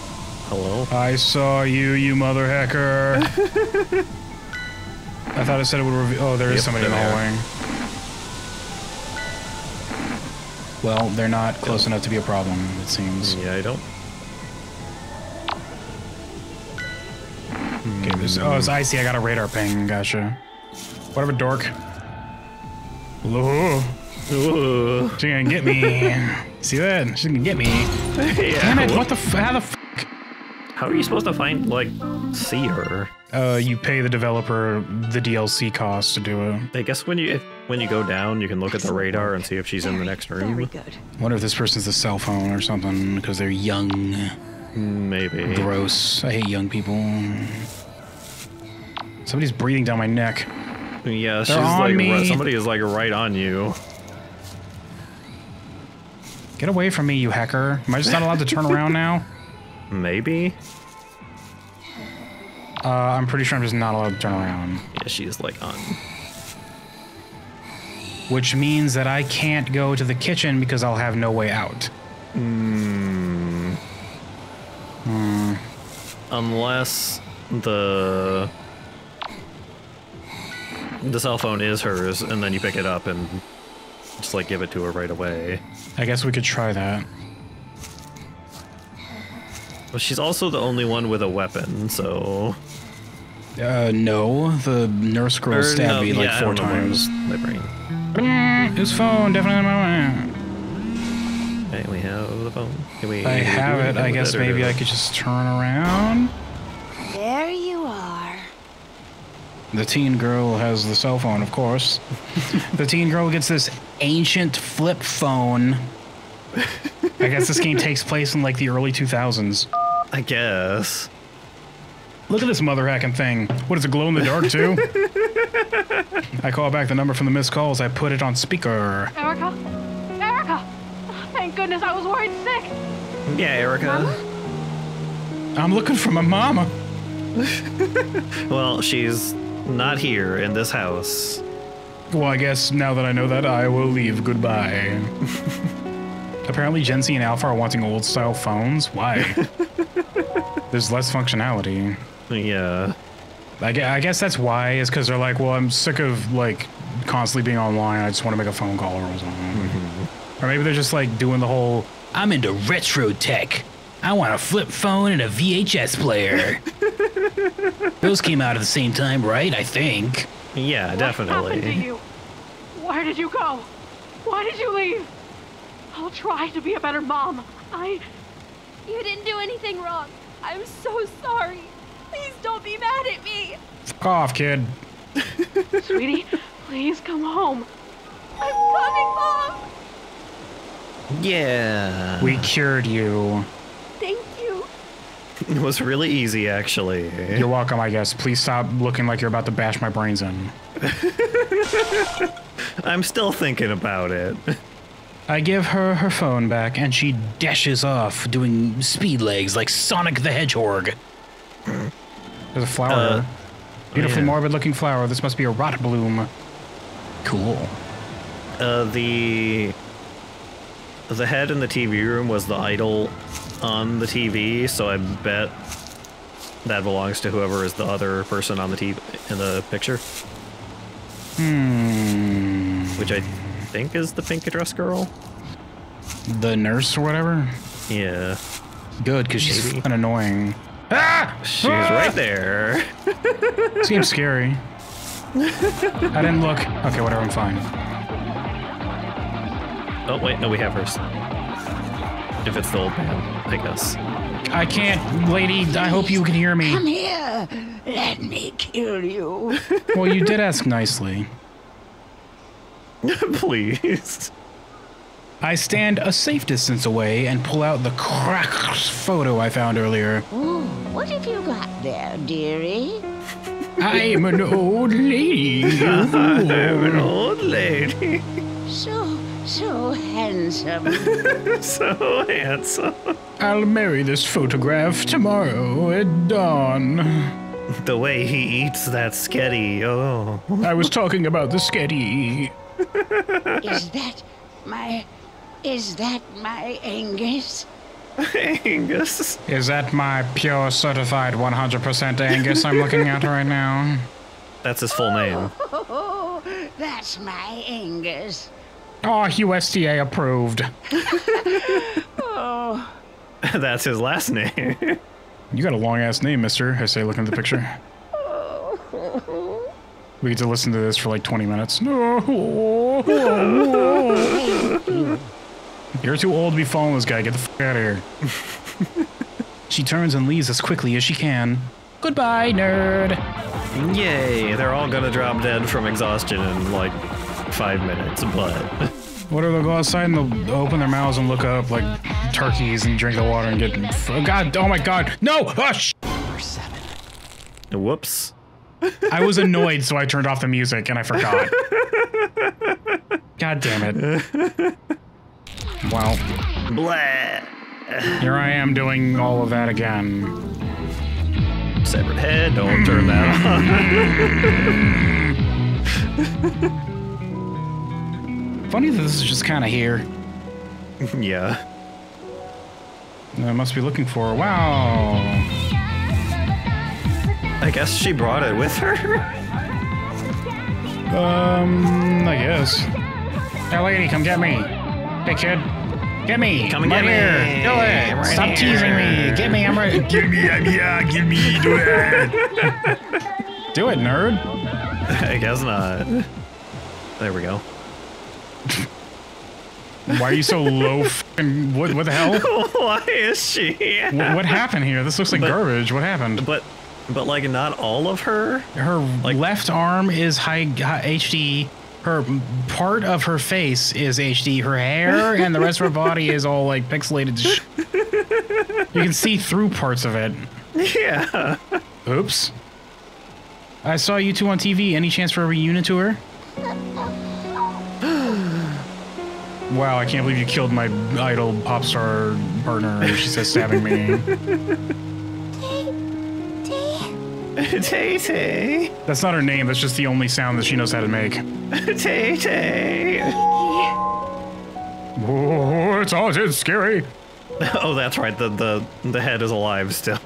hello. I saw you, you mother hacker. (laughs) I thought it said it would reveal. Oh, there is Yep, somebody in the hallway. Well, they're not close enough to be a problem, it seems. Yeah, I don't. Okay, this, oh, it's icy. I got a radar ping. Gotcha. Whatever, dork. Ooh. Ooh. She gonna get me. (laughs) See that? She's gonna get me. Damn it! What the? F- how the? F- How are you supposed to find like see her? Uh, you pay the developer the DLC cost to do it. I guess when you if, when you go down, you can look at the radar and see if she's in the next room. Very good. Wonder if this person's a cell phone or something because they're young. Maybe. Gross. I hate young people. Somebody's breathing down my neck. Yeah, They're on like me. somebody is like right on you. Get away from me, you hacker. Am I just not allowed to turn around now? (laughs) Maybe. Uh, I'm pretty sure I'm just not allowed to turn around. Yeah, she's like on. Which means that I can't go to the kitchen because I'll have no way out. Hmm. Hmm. Unless the the cell phone is hers, and then you pick it up and just like give it to her right away. I guess we could try that. But she's also the only one with a weapon, so. Uh, no. The nurse girl Or stabbed no, me like yeah, four don't know where it times. My brain. Whose phone? Definitely my Okay, we have the phone. Can we? I can we do have it. I guess or maybe? I could just turn around. There you are. The teen girl has the cell phone, of course. (laughs) the teen girl gets this ancient flip phone. I guess this game takes place in like the early 2000s. I guess. Look at this mother hacking thing. What is it, glow in the dark too? (laughs) I call back the number from the missed calls. I put it on speaker. Erica? Erica! Thank goodness I was worried sick. Yeah, Erica. I'm looking for my mama. (laughs) Well, she's not here in this house. Well, I guess now that I know that, I will leave. Goodbye. (laughs) Apparently, Gen Z and Alpha are wanting old style phones. Why? (laughs) There's less functionality. Yeah. I guess, I guess that's why, is because they're like, well, I'm sick of like constantly being online. I just want to make a phone call or something. Mm-hmm. Or maybe they're just like doing the whole, I'm into retro tech. I want a flip phone and a VHS player. (laughs) Those came out at the same time, right? I think. Yeah, What happened to definitely. you? Where did you go? Why did you leave? I'll try to be a better mom. I. You didn't do anything wrong. I'm so sorry. Please don't be mad at me. Fuck off, kid. (laughs) Sweetie, please come home. I'm coming, Mom. Yeah. We cured you. Thank you. It was really easy, actually. You're welcome, I guess. Please stop looking like you're about to bash my brains in. (laughs) I'm still thinking about it. I give her her phone back, and she dashes off, doing speed legs like Sonic the Hedgehog. There's a flower. Uh, Beautifully yeah. morbid looking flower. This must be a rot bloom. Cool. Uh, the the head in the TV room was the idol on the TV, so I bet that belongs to whoever is the other person on the TV in the picture, Hmm. which I think is the pink dress girl. The nurse or whatever? Yeah. Good, because she's Maybe. fucking annoying. Ah! She's right there. Seems scary. I didn't look. Okay, whatever, I'm fine. Oh wait, no, we have hers. If it's the old man, I guess. I can't, lady. I hope you can hear me. Come here. Let me kill you. (laughs) Well, you did ask nicely. (laughs) Please. I stand a safe distance away and pull out the cracked photo I found earlier. Ooh, what have you got there, dearie? (laughs) I'm an old lady. I'm an old lady. So, so handsome. (laughs) so handsome. I'll marry this photograph tomorrow at dawn. The way he eats that sketty, oh. I was talking about the sketty. (laughs) Is that my. Is that my Angus? Angus. Is that my pure certified 100% Angus I'm looking at right now? That's his full name. Oh, that's my Angus. Oh, USDA approved. Oh, (laughs) That's his last name. You got a long ass name, mister. I say, looking at the picture. (laughs) We get to listen to this for like 20 minutes. You're too old to be following this guy. Get the fuck out of here. (laughs) She turns and leaves as quickly as she can. Goodbye, nerd. Yay, they're all gonna drop dead from exhaustion in like five minutes, but. (laughs) What if they'll go outside and they'll open their mouths and look up like turkeys and drink the water and get. Oh God! Oh my God! No! Hush! Whoops. I was annoyed, so I turned off the music and I forgot. God damn it. Well, Blah. here I am doing all of that again. Severed head, don't turn that on. (laughs) Funny that this is just kind of here. (laughs) yeah. I must be looking for. Wow. I guess she brought it with her. (laughs) Um, I guess. Hey, lady, come get me. Hey, kid. Get me. Come and right get here. me. Do it. Right Stop here. teasing me. Get me. I'm right. (laughs) Give me. I'm yeah. Give me. Do it. Do it, nerd. I guess not. There we go. (laughs) Why are you so low? Fucking, what? What the hell? (laughs) Why is she? What, what happened here? This looks like But- garbage. What happened? But, but like not all of her. Her like, left arm is high, high HD. Her part of her face is HD. Her hair and the rest of her body is all like pixelated. sh- you can see through parts of it. Yeah. Oops. I saw you two on TV. Any chance for a reunion tour? Wow, I can't believe you killed my idol pop star partner. She says stabbing me. Tay Tay. That's not her name. That's just the only sound that she knows how to make. Tay Tay. Oh, it's all it's scary. Oh, that's right. The the the head is alive still.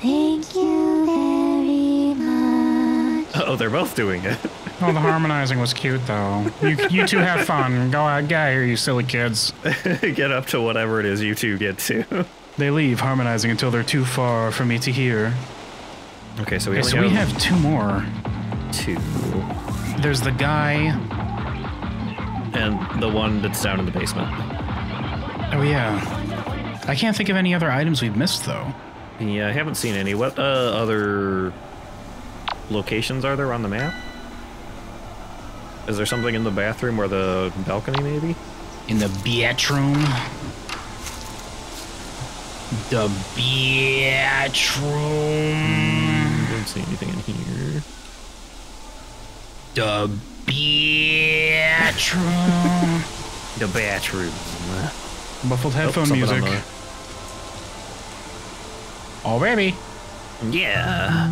Thank you very much. Oh, they're both doing it. Oh, the harmonizing was cute though. You you two have fun. Go out, get out here, you silly kids. (laughs) get up to whatever it is you two get to. They leave harmonizing until they're too far for me to hear. Okay, so we Okay, only so we have two more. two, There's the guy. and the one that's down in the basement. Oh yeah. I can't think of any other items we've missed though. Yeah, I haven't seen any. What uh, other locations are there on the map? Is there something in the bathroom or the balcony, maybe? In the bathroom. The bathroom. Hmm, don't see anything in here. The bathroom. The bathroom. Muffled Oh, headphone something music. on Oh baby. the- Yeah.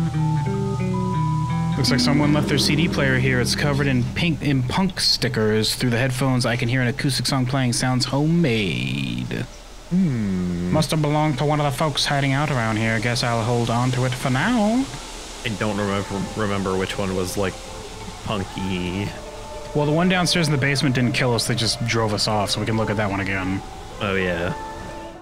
Looks like someone left their CD player here. It's covered in pink in punk stickers. Through the headphones, I can hear an acoustic song playing. Sounds homemade. Hmm. Must have belonged to one of the folks hiding out around here. Guess I'll hold on to it for now. I don't remember remember which one was like punky. Well, the one downstairs in the basement didn't kill us. They just drove us off, so we can look at that one again. Oh yeah.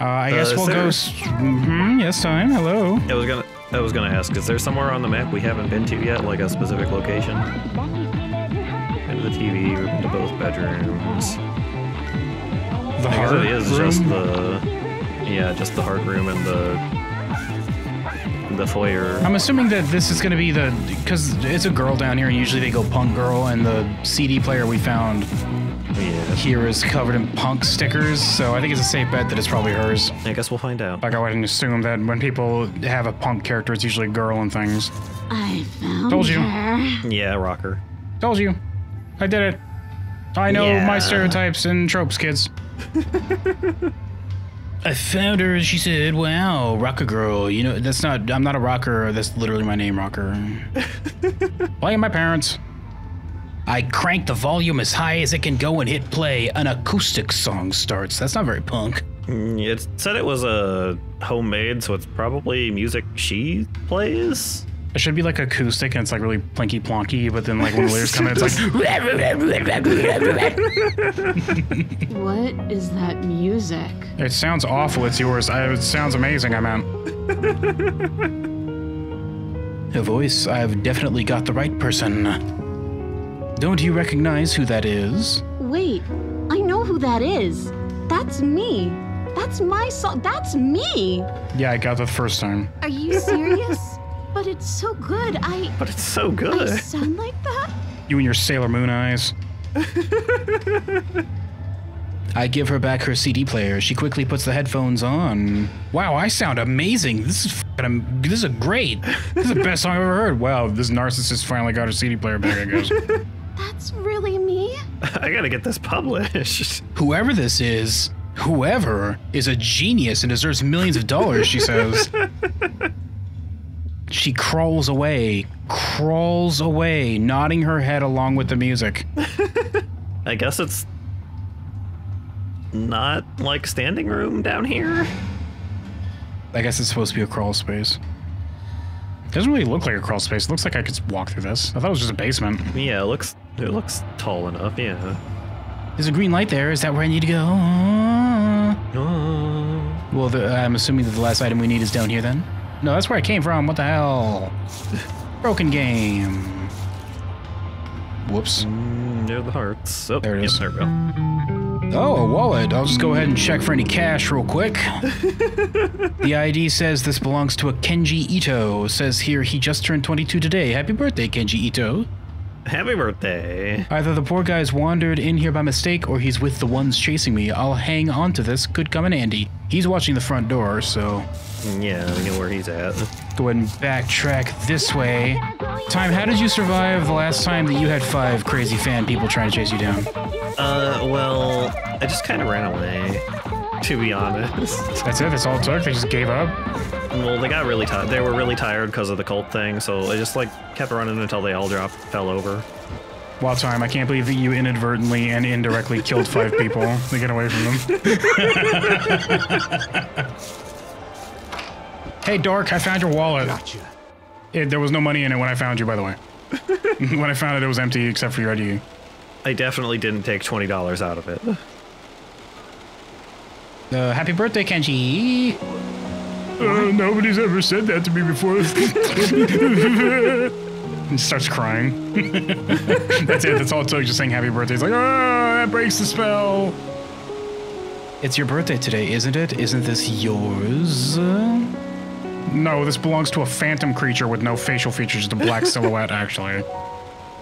Uh, I Uh, guess we'll there- go. s- Mhm, yes, time. Hello. I was gonna I was gonna ask, is there somewhere on the map we haven't been to yet, like a specific location? Been to the TV, we've to both bedrooms. The I hard it is just room? the yeah, just the hard room and the the foyer. I'm assuming that this is going to be the because it's a girl down here, and usually they go punk girl, and the CD player we found here is covered in punk stickers. So I think it's a safe bet that it's probably hers. I guess we'll find out. Like I wouldn't assume that when people have a punk character, it's usually a girl and things. I found Told you. her. Yeah, rocker. Told you, I did it. I know my stereotypes and tropes, kids. I found her. She said, "Wow, rocker girl. You know that's not. I'm not a rocker. That's literally my name, rocker. (laughs) Blame my parents." I crank the volume as high as it can go and hit play. An acoustic song starts. That's not very punk. Mm, It said it was a homemade, so it's probably music she plays. It should be like acoustic and it's like really plinky plonky, but then like when the lyrics come in, it's like. (laughs) What is that music? It sounds awful. It's yours. I, it sounds amazing. I meant. A voice. I've definitely got the right person. Don't you recognize who that is? Wait, I know who that is. That's me. That's my song. That's me. Yeah, I got the first time. Are you (laughs) serious? but it's so good. I. But it's so I good. sound like that? You and your Sailor Moon eyes. (laughs) I give her back her CD player. She quickly puts the headphones on. Wow, I sound amazing. This is f***ing, this is a great. This is the best song I've ever heard. Wow, this narcissist finally got her CD player back, I guess. (laughs) That's really me? (laughs) I gotta get this published. (laughs) Whoever this is, whoever is a genius and deserves millions of dollars, she says. (laughs) She crawls away, crawls away, nodding her head along with the music. I guess it's not like standing room down here. I guess it's supposed to be a crawl space. It doesn't really look like a crawl space. It looks like I could walk through this. I thought it was just a basement. Yeah, it looks it looks tall enough. Yeah. There's a green light there. Is that where I need to go? Uh. Well, the, I'm assuming that the last item we need is down here then. No, that's where I came from. What the hell? (laughs) Broken game. Whoops. Mm, near the hearts. Oh, there it is. Yep, there we go. Oh, a wallet. I'll just go ahead and check for any cash real quick. (laughs) the ID says this belongs to a Kenji Ito. Says here he just turned 22 today. Happy birthday, Kenji Ito. Happy birthday. Either the poor guy's wandered in here by mistake or he's with the ones chasing me. I'll hang on to this. Could come in handy. He's watching the front door, so Yeah, we know where he's at. go ahead and backtrack this way. Time, how did you survive the last time that you had five crazy fan people trying to chase you down? Uh, well, I just kind of ran away. To be honest. (laughs) That's it. That's all it took. They just gave up. Well, they got really tired. They were really tired because of the cult thing, so I just like kept running until they all dropped, fell over. Wow, time. I can't believe that you inadvertently and indirectly killed five people to get away from them. (laughs) hey, Dork, I found your wallet. Gotcha. It, there was no money in it when I found you, by the way. (laughs) when I found it, it was empty except for your ID. I definitely didn't take twenty dollars out of it. Uh, happy birthday, Kenji. Uh, nobody's ever said that to me before. (laughs) and starts crying. (laughs) that's it. That's all it took. Just saying happy birthday. It's like, oh, that breaks the spell. It's your birthday today, isn't it? Isn't this yours? No, this belongs to a phantom creature with no facial features, just a black (laughs) silhouette, actually.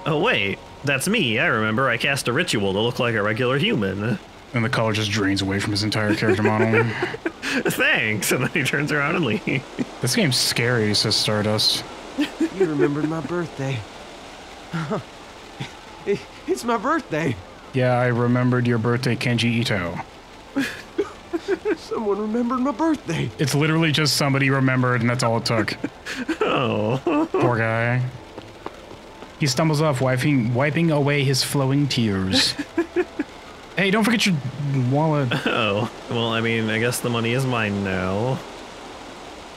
Oh wait, that's me. I remember. I cast a ritual to look like a regular human. And the color just drains away from his entire character (laughs) model. Thanks. And then he turns around and leaves. this game's scary, says Stardust. You remembered my birthday. (laughs) it's my birthday. Yeah, I remembered your birthday, Kenji Ito. (laughs) Someone remembered my birthday. It's literally just somebody remembered, and that's all it took. (laughs) Oh. Poor guy. He stumbles off, wiping, wiping away his flowing tears. (laughs) hey, don't forget your wallet. Oh. Well, I mean, I guess the money is mine now.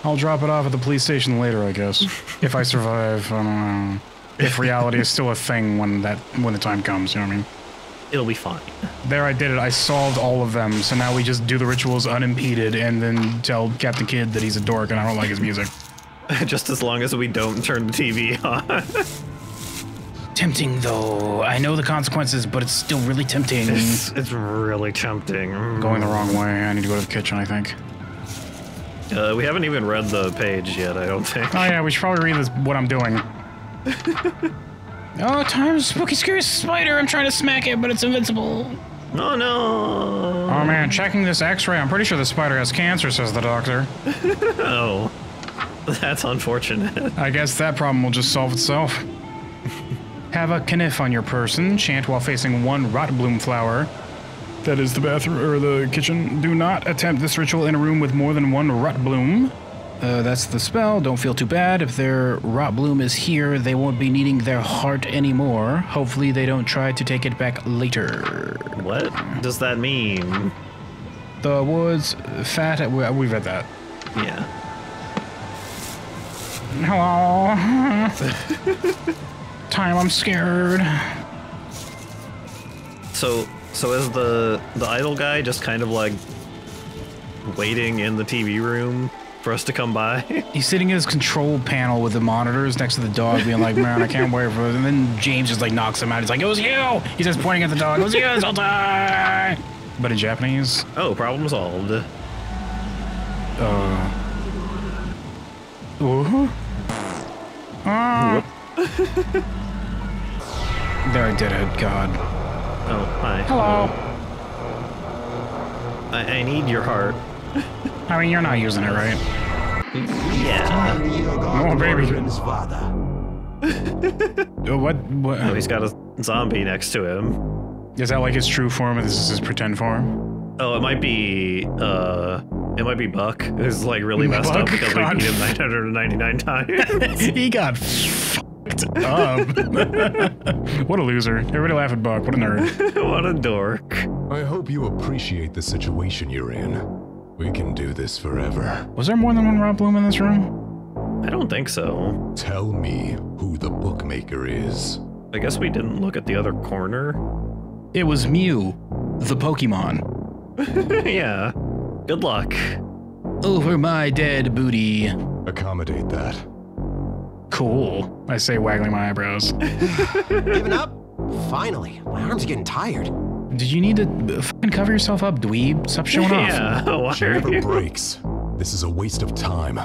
I'll drop it off at the police station later, I guess. if I survive, I don't know. If reality is still a thing when that when the time comes, you know what I mean? It'll be fine. There, I did it. I solved all of them. So now we just do the rituals unimpeded, and then tell Captain Kidd that he's a dork and I don't like his music. (laughs) Just as long as we don't turn the TV on. (laughs) Tempting though. I know the consequences, but it's still really tempting. it's, it's really tempting. Going the wrong way. I need to go to the kitchen, I think. Uh, we haven't even read the page yet, I don't think. Oh yeah, we should probably read this. What I'm doing. (laughs) oh, time spooky scary spider. I'm trying to smack it, but it's invincible. Oh no! Oh man, checking this X-ray. I'm pretty sure the spider has cancer, says the doctor. (laughs) oh, that's unfortunate. I guess that problem will just solve itself. Have a kniff on your person. Chant while facing one rot bloom flower. That is the bathroom or the kitchen. Do not attempt this ritual in a room with more than one rot bloom. Uh, that's the spell. Don't feel too bad. If their rot bloom is here, they won't be needing their heart anymore. Hopefully, they don't try to take it back later. What does that mean? The woods, fat. we- We've read that. Yeah. Hello. (laughs) Time. I'm scared. So, so is the the idol guy just kind of like waiting in the TV room for us to come by? (laughs) He's sitting in his control panel with the monitors next to the dog, being like, "Man, I can't wait for it." And then James just like knocks him out. He's like, "It was you!" He's just pointing at the dog. It was you this whole time. But in Japanese. Oh, problem solved. Uh. Ooh. Ah. (laughs) there, I did it. God. Oh, hi. Hello. I, I need your heart. (laughs) I mean, you're not using it, right? Yeah. Oh, baby. father. (laughs) What? What? Oh, he's got a zombie next to him. Is that like his true form, or this is his pretend form? Oh, it might be, uh, it might be Buck, who's like really (laughs) messed up Buck because we got beat him 999 (laughs) times. he got fucked up. what a loser. Everybody laugh at Buck. What a nerd. what a dork. I hope you appreciate the situation you're in. We can do this forever. Was there more than one rot bloom in this room? I don't think so. Tell me who the bookmaker is. I guess we didn't look at the other corner. It was Mew, the Pokemon. (laughs) yeah. Good luck. Over my dead booty. Accommodate that. Cool. I say, waggling my eyebrows. (laughs) Giving up? Finally. My arms are getting tired. Did you need to fucking cover yourself up, dweeb? Stop showing off. Yeah, (laughs) why She are never you? breaks. This is a waste of time.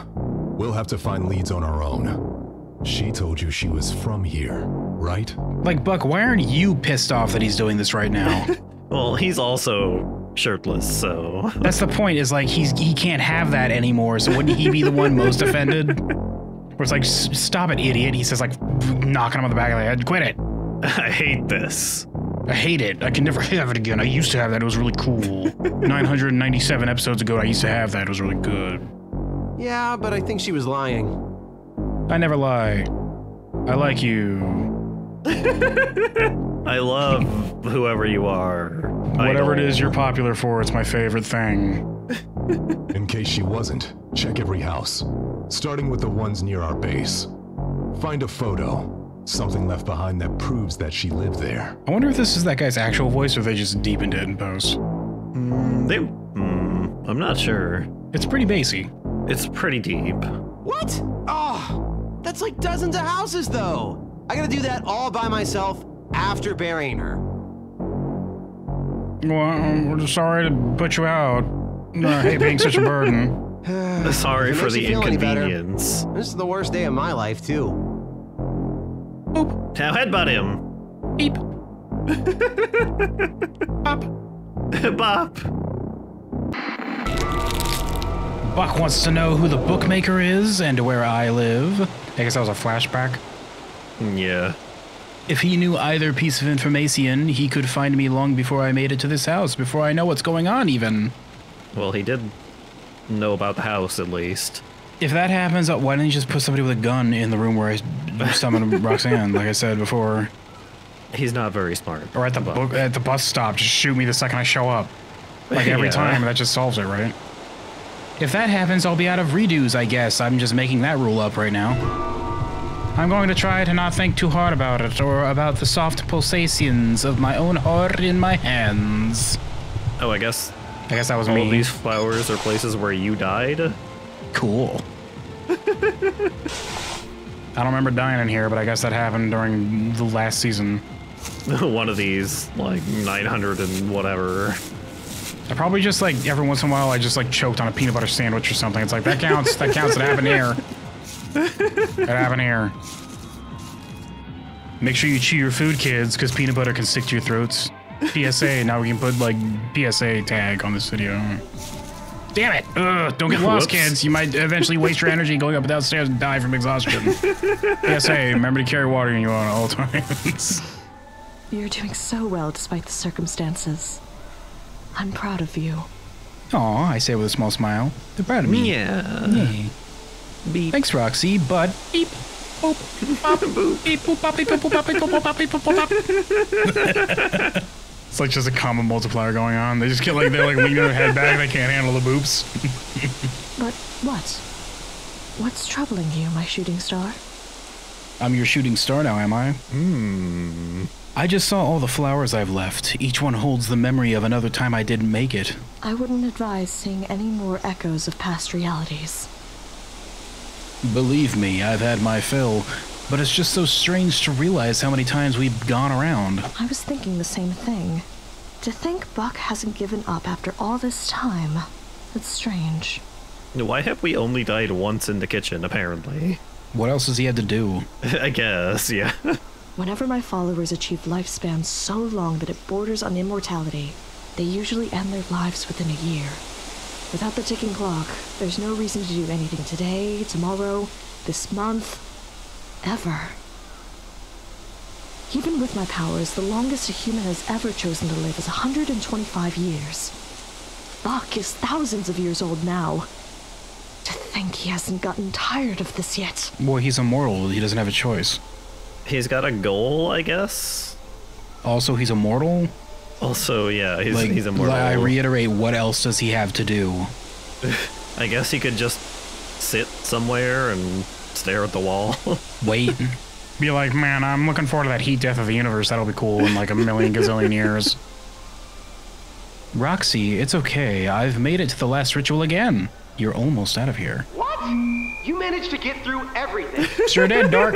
We'll have to find leads on our own. She told you she was from here, right? Like, Buck, why aren't you pissed off that he's doing this right now? (laughs) Well, he's also shirtless, so. That's the point, is like, he's he can't have that anymore, so wouldn't he be the one most offended? (laughs) Where it's like, "S- stop it, idiot. He says, like, knocking him on the back of the head, quit it. (laughs) I hate this. I hate it. I can never (laughs) have it again. I used to have that. It was really cool. (laughs) 997 episodes ago, I used to have that. It was really good. Yeah, but I think she was lying. I never lie. I like you. I love whoever you are. Whatever it is you're popular for, it's my favorite thing. In case she wasn't, check every house, starting with the ones near our base. Find a photo, something left behind that proves that she lived there. I wonder if this is that guy's actual voice or they just deepened it in post. Mm, they. Mm, I'm not sure. It's pretty bassy. It's pretty deep. What? Oh, that's like dozens of houses, though. I gotta do that all by myself after burying her. Well, we're sorry to put you out. I hate being such a burden. (sighs) Sorry for the you feel any better, inconvenience. This is the worst day of my life, too. Now headbutt him. Beep. (laughs) Bop. Bop. Buck wants to know who the bookmaker is and where I live. I guess that was a flashback. Yeah. If he knew either piece of information, he could find me long before I made it to this house, before I know what's going on, even. Well, he did know about the house at least. If that happens, why didn't you just put somebody with a gun in the room where I summoned Roxanne, like I said before? He's not very smart. Or at the book, at the bus stop, just shoot me the second I show up. Like every Yeah. time, that just solves it, right? If that happens, I'll be out of redos, I guess. I'm just making that rule up right now. I'm going to try to not think too hard about it, or about the soft pulsations of my own heart in my hands. Oh, I guess. I guess that was all me. of these flowers are places where you died. Cool. (laughs) I don't remember dying in here, but I guess that happened during the last season. (laughs) One of these, like 900 and whatever. I probably just like every once in a while I just like choked on a peanut butter sandwich or something. It's like that counts. that counts. It happened here. (laughs) It happened here. Make sure you chew your food, kids, because peanut butter can stick to your throats. PSA. Now we can put like PSA tag on this video. Damn it! Ugh, don't get lost, kids. You might eventually waste your energy going up and downstairs and die from exhaustion. PSA. Remember to carry water in you at all times. You're doing so well despite the circumstances. I'm proud of you. Aw, I say with a small smile. They're proud of me. Yeah. Yay. Beep. Thanks, Roxy, but beep. Boop. Bop. Beep. Boop. Bop. Beep. Boop. Bop. Beep. Boop. Bop. Beep. Boop. Bop. It's like just a common multiplier going on. They just get like they're like leaning their head back. They can't handle the boops. (laughs) But what? What's troubling you, my shooting star? I'm your shooting star now, am I? Hmm. I just saw all the flowers I've left. Each one holds the memory of another time I didn't make it. I wouldn't advise seeing any more echoes of past realities. Believe me, I've had my fill. But it's just so strange to realize how many times we've gone around. I was thinking the same thing. To think Buck hasn't given up after all this time. It's strange. Why have we only died once in the kitchen, apparently? What else has he had to do? (laughs) I guess, yeah. Whenever my followers achieve lifespans so long that it borders on immortality, they usually end their lives within a year. Without the ticking clock, there's no reason to do anything today, tomorrow, this month, ever. Even with my powers, the longest a human has ever chosen to live is 125 years. Buck is thousands of years old now. To think he hasn't gotten tired of this yet. Well, he's immortal. He doesn't have a choice. He's got a goal, I guess. Also, he's immortal. Also, yeah, he's, like, he's immortal. I reiterate, what else does he have to do? (laughs) I guess he could just sit somewhere and stare at the wall. (laughs) Wait. Be like, man, I'm looking forward to that heat death of the universe. That'll be cool in like a million gazillion years. Roxy, it's okay. I've made it to the last ritual again. You're almost out of here. What? You managed to get through everything. (laughs) Sure did, dork.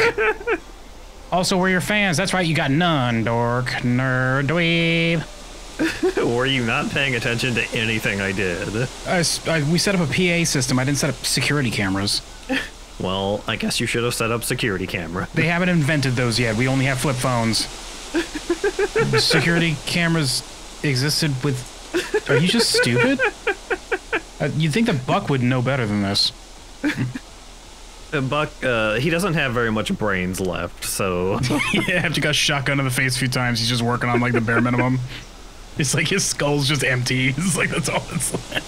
Also, we're your fans. That's right, you got none, dork. Nerd dweeb. (laughs) Were you not paying attention to anything I did? I s I we set up a PA system. I didn't set up security cameras. Well, I guess you should have set up security camera. They (laughs) haven't invented those yet. We only have flip phones. security cameras existed with. Are you just stupid? Uh, you'd think that Buck would know better than this. Uh, Buck, uh, he doesn't have very much brains left, so. (laughs) yeah, after got shotgun in the face a few times, he's just working on like the bare minimum. (laughs) It's like his skull's just empty. (laughs) It's like that's all it's like.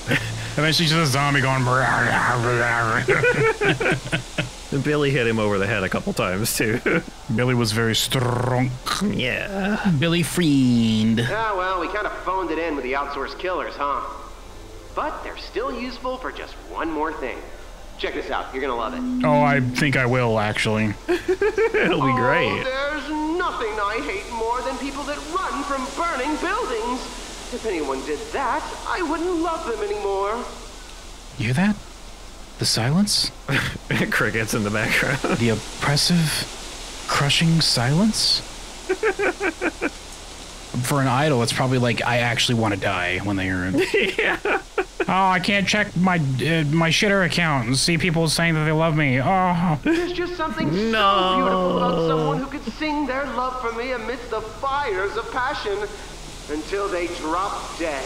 Eventually, just a zombie going. (laughs) Billy hit him over the head a couple times too. (laughs) Billy was very strong. Yeah. Billy Friend. Ah, well, we kind of phoned it in with the outsourced killers, huh? But they're still useful for just one more thing. Check this out. You're gonna love it. Oh, I think I will actually. (laughs) It'll be great. Oh, there's nothing I hate more than people that run from burning buildings. If anyone did that, I wouldn't love them anymore. You hear that? The silence? (laughs) Crickets in the background. The oppressive, crushing silence? (laughs) For an idol, it's probably like, I actually want to die when they hear it. (laughs) yeah. Oh, I can't check my uh, my shitter account and see people saying that they love me. Oh. There's just something No. so beautiful about someone who could sing their love for me amidst the fires of passion until they drop dead.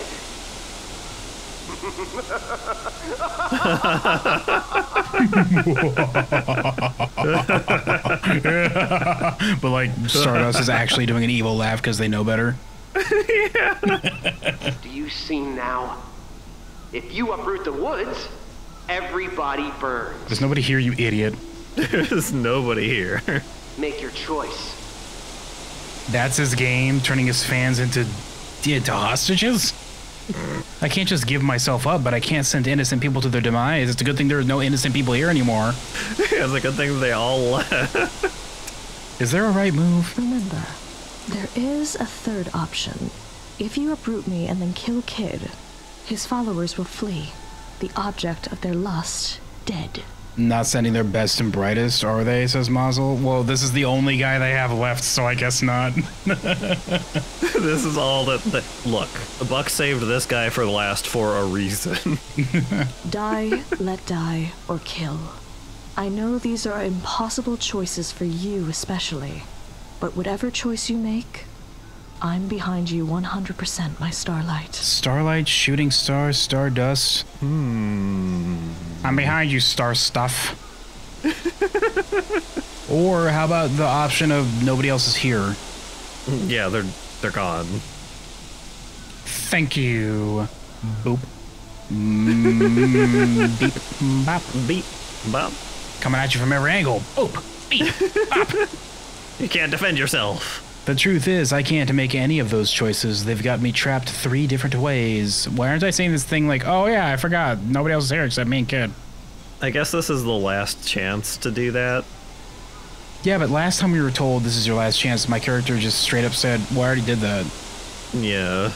(laughs) but like, Stardust is actually doing an evil laugh because they know better. Do you see now? If you uproot the woods, everybody burns. There's nobody here, you idiot. (laughs) There's nobody here. Make your choice. That's his game, turning his fans into, into hostages? I can't just give myself up, but I can't send innocent people to their demise. It's a good thing there are no innocent people here anymore. (laughs) it's a good thing they all left. Is there a right move? Remember, there is a third option. If you uproot me and then kill Kid, his followers will flee, the object of their lust dead. Not sending their best and brightest, are they? Says Mazel. Well, this is the only guy they have left, so I guess not. (laughs) this is all that, that. Look, Buck saved this guy for last for a reason. (laughs) Die, let die, or kill. I know these are impossible choices for you, especially. But whatever choice you make, I'm behind you 100%, my Starlight. Starlight, shooting stars, stardust. Hmm. I'm behind you, star stuff. (laughs) Or how about the option of nobody else is here? yeah, they're they're gone. Thank you. Boop. Mm, (laughs) beep. Bop. Beep. Bop. Coming at you from every angle. Boop. Beep. Bop. (laughs) You can't defend yourself. The truth is, I can't make any of those choices. They've got me trapped three different ways. Why aren't I saying this thing like, oh yeah, I forgot. Nobody else is here except me and Kid. I guess this is the last chance to do that. Yeah, but last time we were told this is your last chance, my character just straight up said, well, I already did that. Yeah.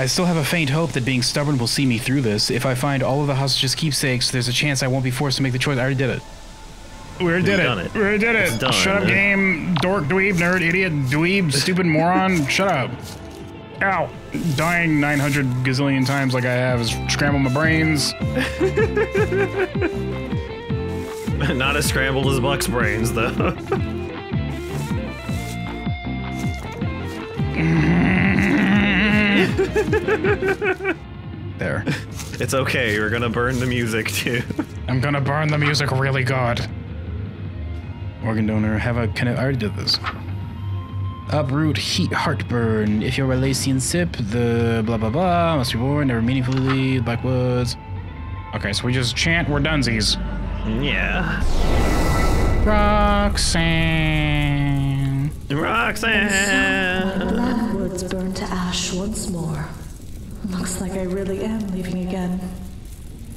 I still have a faint hope that being stubborn will see me through this. If I find all of the hostages' keepsakes, there's a chance I won't be forced to make the choice. I already did it. We already did it. it. We already did it. Done. Shut up, game. Dork, dweeb, nerd, idiot, dweeb, stupid moron. (laughs) Shut up. Ow! Dying 900 gazillion times like I have is scramble my brains. (laughs) Not as scrambled as Buck's brains, though. (laughs) there. It's okay, you're gonna burn the music too. I'm gonna burn the music really good. Organ donor, have a kind of. I already did this. Uproot heat heartburn. If you're a Lacian sip, the blah blah blah must be born, never meaningfully leave backwoods. Okay, so we just chant, we're dunsies. Yeah. Roxanne. Roxanne. Black woods burn to ash once more. Looks like I really am leaving again.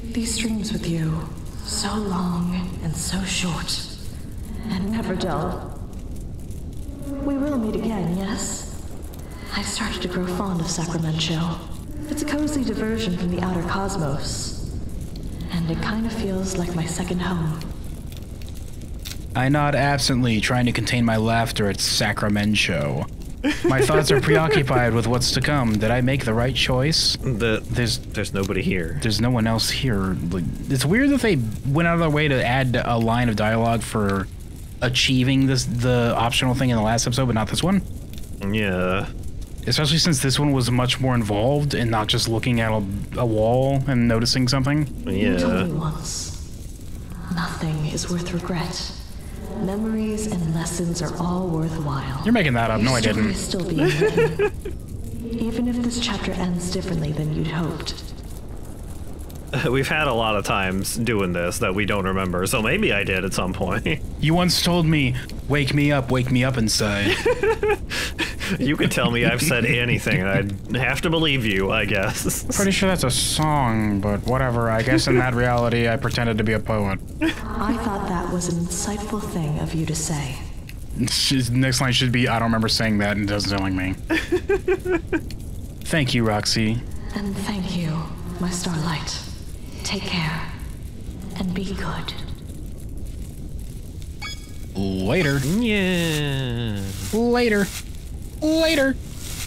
These dreams with you, so long and so short, and never dull. We will meet again, yes? I've started to grow fond of Sacramento. It's a cozy diversion from the outer cosmos. And it kind of feels like my second home. I nod absently, trying to contain my laughter at Sacramento. My thoughts are preoccupied with what's to come. Did I make the right choice? The, there's there's nobody here. There's no one else here. Like, It's weird that they went out of their way to add a line of dialogue for achieving this the optional thing in the last episode, but not this one. Yeah. Especially since this one was much more involved and not just looking at a, a wall and noticing something. You told me once. Nothing is worth regret. Memories and lessons are all worthwhile. You're making that up. No, I didn't. still being. (laughs) Even if this chapter ends differently than you'd hoped. (laughs) We've had a lot of times doing this that we don't remember, so maybe I did at some point. (laughs) You once told me, "Wake me up, wake me up inside." (laughs) you could tell me I've said anything, and I'd have to believe you, I guess. Pretty sure that's a song, but whatever. I guess in that reality, I pretended to be a poet. I thought that was an insightful thing of you to say. She's- Next line should be, I don't remember saying that, and it doesn't sound like me. Thank you, Roxy. And thank you, my starlight. Take care. And be good. Later. Yeah. Later. Later.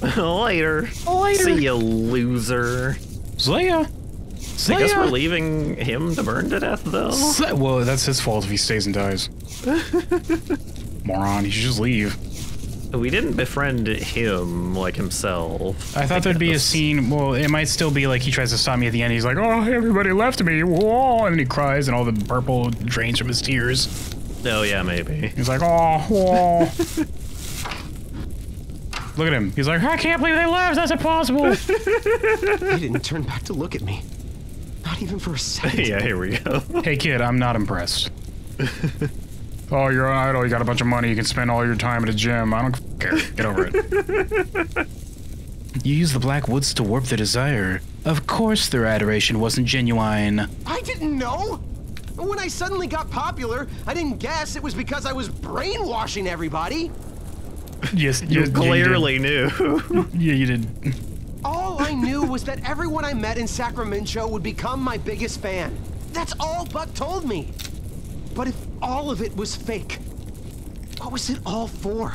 Later. Later. See you, loser. Zaya. I guess Zaya. we're leaving him to burn to death, though. Sa- Well, that's his fault if he stays and dies. (laughs) Moron, he should just leave. We didn't befriend him like himself. I thought there'd be a scene. Well, it might still be like he tries to stop me at the end. He's like, "Oh, everybody left me!" Whoa, and he cries, and all the purple drains from his tears. Oh yeah, maybe. He's like, "Oh, whoa." (laughs) Look at him. He's like, "I can't believe they left. That's impossible." (laughs) He didn't turn back to look at me. Not even for a second. (laughs) yeah, here we go. hey, kid, I'm not impressed. Oh, you're an idol. You got a bunch of money. You can spend all your time at a gym. I don't care. Get over it. (laughs) You use the black woods to warp their desire. Of course, their adoration wasn't genuine. I didn't know. When I suddenly got popular, I didn't guess it was because I was brainwashing everybody. (laughs) Yes, You yes, clearly you knew. (laughs) yeah, you did. All I knew was that everyone I met in Sacramento would become my biggest fan. That's all Buck told me. But if all of it was fake, what was it all for?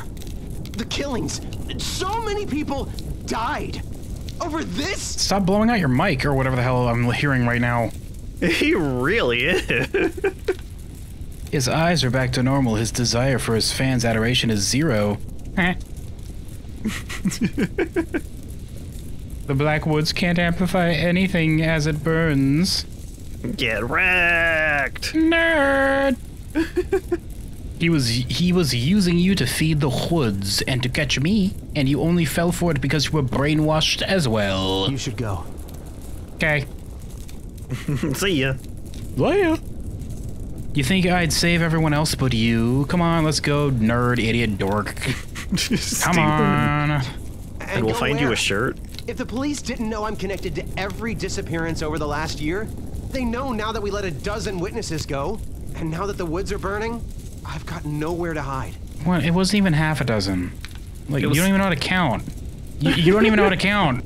The killings. So many people died. Over this? Stop blowing out your mic or whatever the hell I'm hearing right now. (laughs) He really is. His eyes are back to normal. His desire for his fans' adoration is zero. Eh. (laughs) the black woods can't amplify anything as it burns. Get wrecked. Nerd. (laughs) He was he was using you to feed the hoods and to catch me, and you only fell for it because you were brainwashed as well. You should go. Okay. (laughs) See ya. Later. You think I'd save everyone else but you? Come on, let's go, nerd, idiot, dork. (laughs) Come on. And we'll go find you a shirt. If the police didn't know I'm connected to every disappearance over the last year, they know now that we let a dozen witnesses go, and now that the woods are burning, I've got nowhere to hide. What? It wasn't even half a dozen. Like was- you don't even know how to count. You, you don't even know how to count.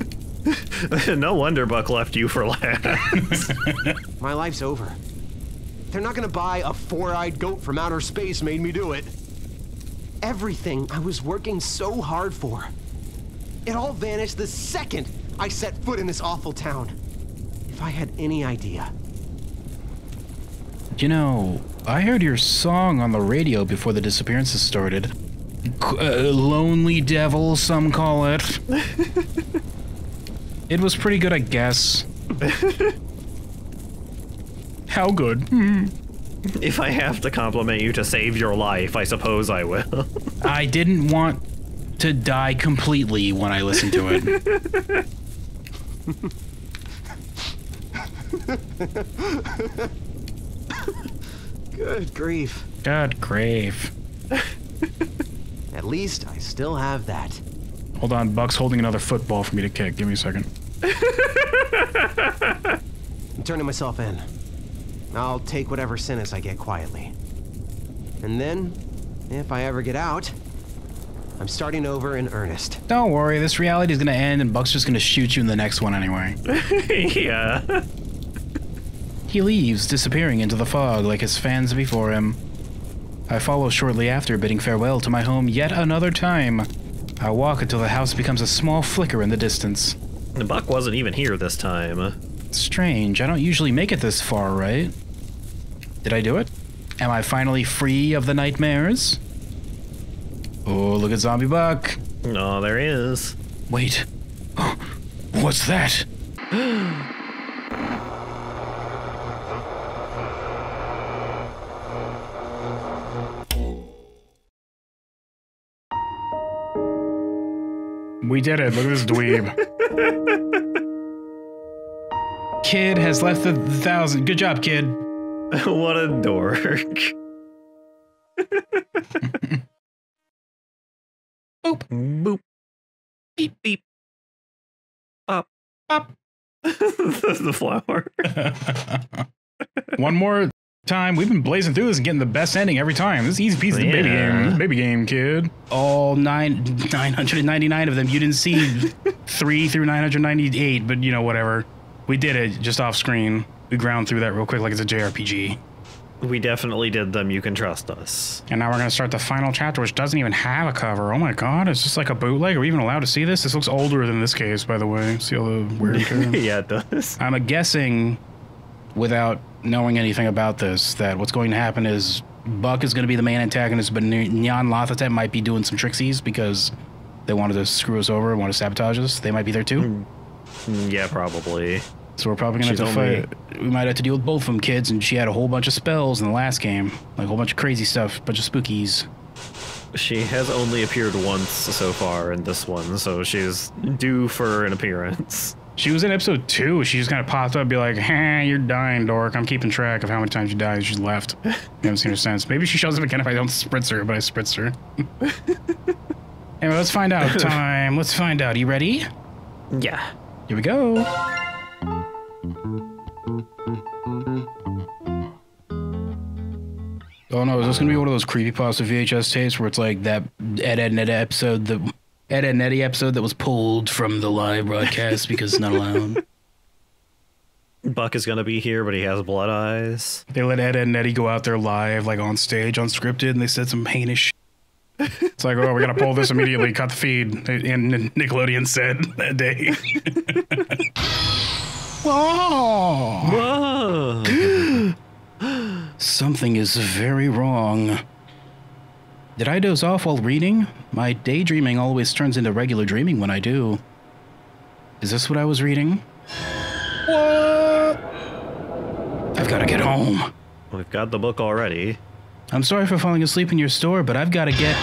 (laughs) no wonder Buck left you for last. (laughs) My life's over. They're not gonna buy a four-eyed goat from outer space made me do it. Everything I was working so hard for. It all vanished the second I set foot in this awful town. If I had any idea. You know, I heard your song on the radio before the disappearances started. Uh, Lonely Devil, some call it. (laughs) it was pretty good, I guess. How good? (laughs) If I have to compliment you to save your life, I suppose I will. I didn't want to die completely when I listen to it. Good grief. God grief. At least I still have that. Hold on, Buck's holding another football for me to kick. Give me a second. I'm turning myself in. I'll take whatever sentence I get quietly. And then, if I ever get out, I'm starting over in earnest. Don't worry, this reality is gonna end and Buck's just gonna shoot you in the next one anyway. (laughs) yeah. He leaves, disappearing into the fog like his fans before him. I follow shortly after, bidding farewell to my home yet another time. I walk until the house becomes a small flicker in the distance. The Buck wasn't even here this time. Strange, I don't usually make it this far, right? Did I do it? Am I finally free of the nightmares? Oh, look at Zombie Buck. Oh, there is. Wait. Oh, what's that? (gasps) We did it. Look at this dweeb. (laughs) kid has left the thousand. Good job, kid. (laughs) what a dork. (laughs) Boop. Boop. Beep, beep. Up. Up. (laughs) the flower. (laughs) One more time. We've been blazing through this and getting the best ending every time. This is easy piece of the baby game. This baby game, kid. All nine, 999 of them. You didn't see (laughs) three through 998, but you know, whatever. We did it just off screen. We ground through that real quick like it's a JRPG. We definitely did them. You can trust us. And now we're gonna start the final chapter, which doesn't even have a cover. Oh my god, it's just like a bootleg. Are we even allowed to see this? This looks older than this case, by the way. See all the weird (laughs) yeah, it does. I'm guessing, without knowing anything about this, that what's going to happen is Buck is going to be the main antagonist, but Ny- Nyarlathotep might be doing some tricksies because they wanted to screw us over, and want to sabotage us. They might be there too. Mm, Yeah, probably. So we're probably going to have to only- fight. We might have to deal with both of them kids, and she had a whole bunch of spells in the last game, like a whole bunch of crazy stuff, bunch of spookies. She has only appeared once so far in this one, so she's due for an appearance. She was in episode two. She just kind of popped up, and be like, "Hey, you're dying, dork. I'm keeping track of how many times you died. She's left. (laughs) You haven't seen her since. Maybe she shows up again if I don't spritz her, but I spritz her. (laughs) anyway, let's find out. (laughs) Time. Let's find out. You ready? Yeah. Here we go. Oh no, is this gonna be um, one of those creepypasta VHS tapes where it's like that Ed Edd n Eddy episode, the Ed Edd n Eddy episode that was pulled from the live broadcast because it's not allowed? (laughs) Buck is gonna be here, but he has blood eyes. They let Ed, Edd n Eddy go out there live, like on stage, unscripted, and they said some heinous shit. It's like, oh, we gotta pull this immediately, cut the feed. And Nickelodeon said that day. (laughs) Whoa! Whoa! Something is very wrong. Did I doze off while reading? My daydreaming always turns into regular dreaming when I do. Is this what I was reading? What? I've gotta get home. We've got the book already. I'm sorry for falling asleep in your store, but I've gotta get.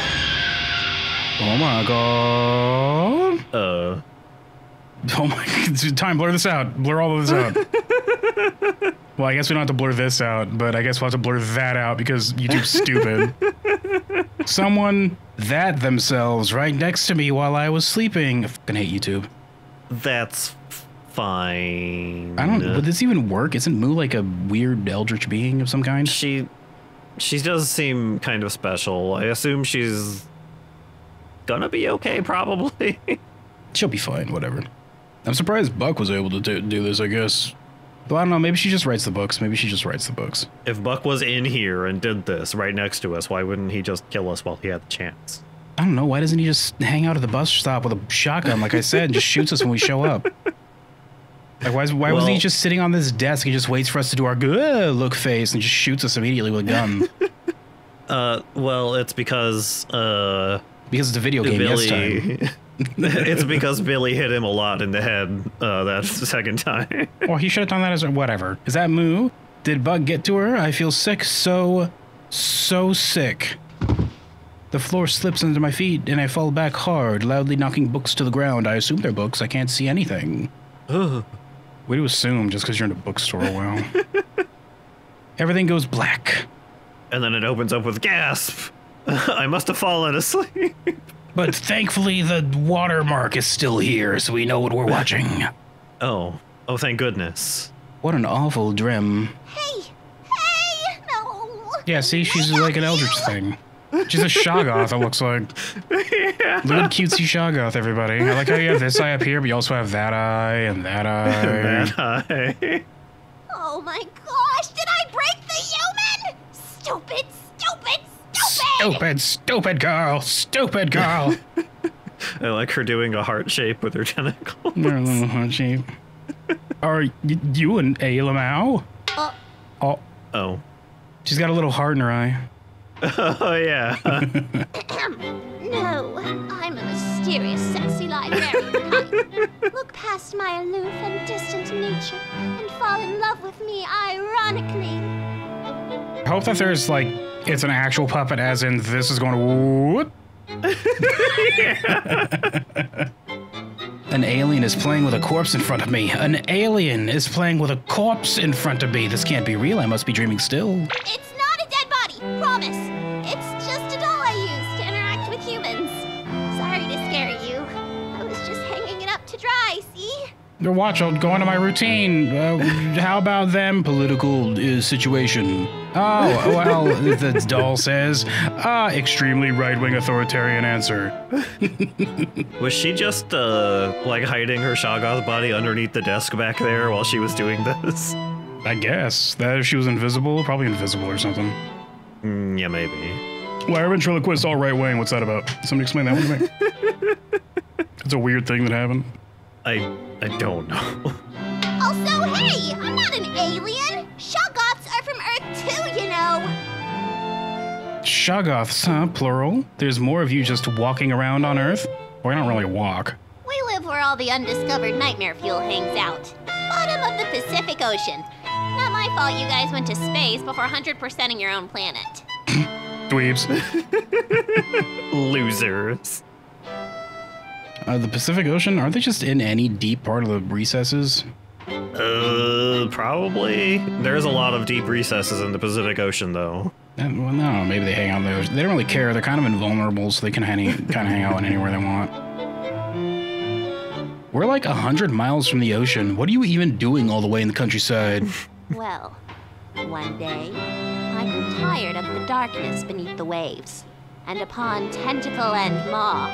Oh my god. Uh. Oh my. (laughs) Time, blur this out. Blur all of this out. (laughs) well, I guess we don't have to blur this out, but I guess we'll have to blur that out because YouTube's stupid. (laughs) Someone that themselves right next to me while I was sleeping. I fucking hate YouTube. That's fine. I don't. Would this even work? Isn't Moo like a weird eldritch being of some kind? She, she does seem kind of special. I assume she's gonna be okay, probably. (laughs) She'll be fine. Whatever. I'm surprised Buck was able to do, do this. I guess. Though I don't know. Maybe she just writes the books. Maybe she just writes the books. if Buck was in here and did this right next to us, why wouldn't he just kill us while he had the chance? I don't know. Why doesn't he just hang out at the bus stop with a shotgun, like I said, and just shoots us when we show up? Like, why, is, why was he just sitting on this desk? He just waits for us to do our good look face and just shoots us immediately with a gun. (laughs) Uh, well, it's because uh, because it's a video game. Yes, Billy. time. (laughs) it's because Billy hit him a lot in the head uh, that (laughs) second time. Well, he should have done that as a whatever. Is that Moo? Did Buck get to her? I feel sick, so, so sick. The floor slips under my feet and I fall back hard, loudly knocking books to the ground. I assume they're books. I can't see anything. Way to assume just because you're in a bookstore. Wow. (laughs) Everything goes black. And then it opens up with gasp. I must have fallen asleep. But thankfully, the watermark is still here, so we know what we're watching. Oh, oh, thank goodness. What an awful dream. Hey! Hey! No! Yeah, see, she's like an Eldritch thing. She's a Shoggoth, it looks like. (laughs) Little cutesy Shoggoth, everybody. I like how you have this eye up here, but you also have that eye and that (laughs) eye. That eye. Oh my gosh! Did I break the human? Stupid! Stupid! Stupid, stupid girl, stupid girl. (laughs) I like her doing a heart shape with her tentacles. Her little heart shape. Are y- you an Alamau? Uh, Oh, Oh. she's got a little heart in her eye. Oh, yeah. no, I'm a mysterious, sexy librarian type. Look past my aloof and distant nature and fall in love with me ironically. I hope that there's like, it's an actual puppet, as in this is going to. Whoop. (laughs) An alien is playing with a corpse in front of me. An alien is playing with a corpse in front of me. This can't be real. I must be dreaming still. It's not a dead body, promise. It's just a doll I use to interact with humans. Sorry to scare you. I was just hanging it up to dry, see? Now Watch, I'll go into my routine. Uh, how about them political uh, situation? Oh, well, (laughs) the doll says, ah, extremely right wing authoritarian answer. (laughs) Was she just, uh, like hiding her Shoggoth body underneath the desk back there while she was doing this? I guess. That if she was invisible, probably invisible or something. Mm, yeah, maybe. Why are ventriloquists all right wing? What's that about? Somebody explain that one to me. (laughs) It's a weird thing that happened. I I don't know. (laughs) Also, hey, I'm not an alien. Shoggoths are from Earth too, you know. Shoggoths, huh? Plural? There's more of you just walking around on Earth? We don't really walk. We live where all the undiscovered nightmare fuel hangs out. Bottom of the Pacific Ocean. Not my fault you guys went to space before 100%ing your own planet. (laughs) Dweebs. (laughs) Losers. Uh, the Pacific Ocean, aren't they just in any deep part of the recesses? Uh, probably. There's a lot of deep recesses in the Pacific Ocean, though. Uh, well, no, maybe they hang out in the ocean. They don't really care. They're kind of invulnerable, so they can hang, kind of hang out anywhere they want. We're like a hundred miles from the ocean. What are you even doing all the way in the countryside? (laughs) Well, one day, I grew tired of the darkness beneath the waves. And upon tentacle and maw,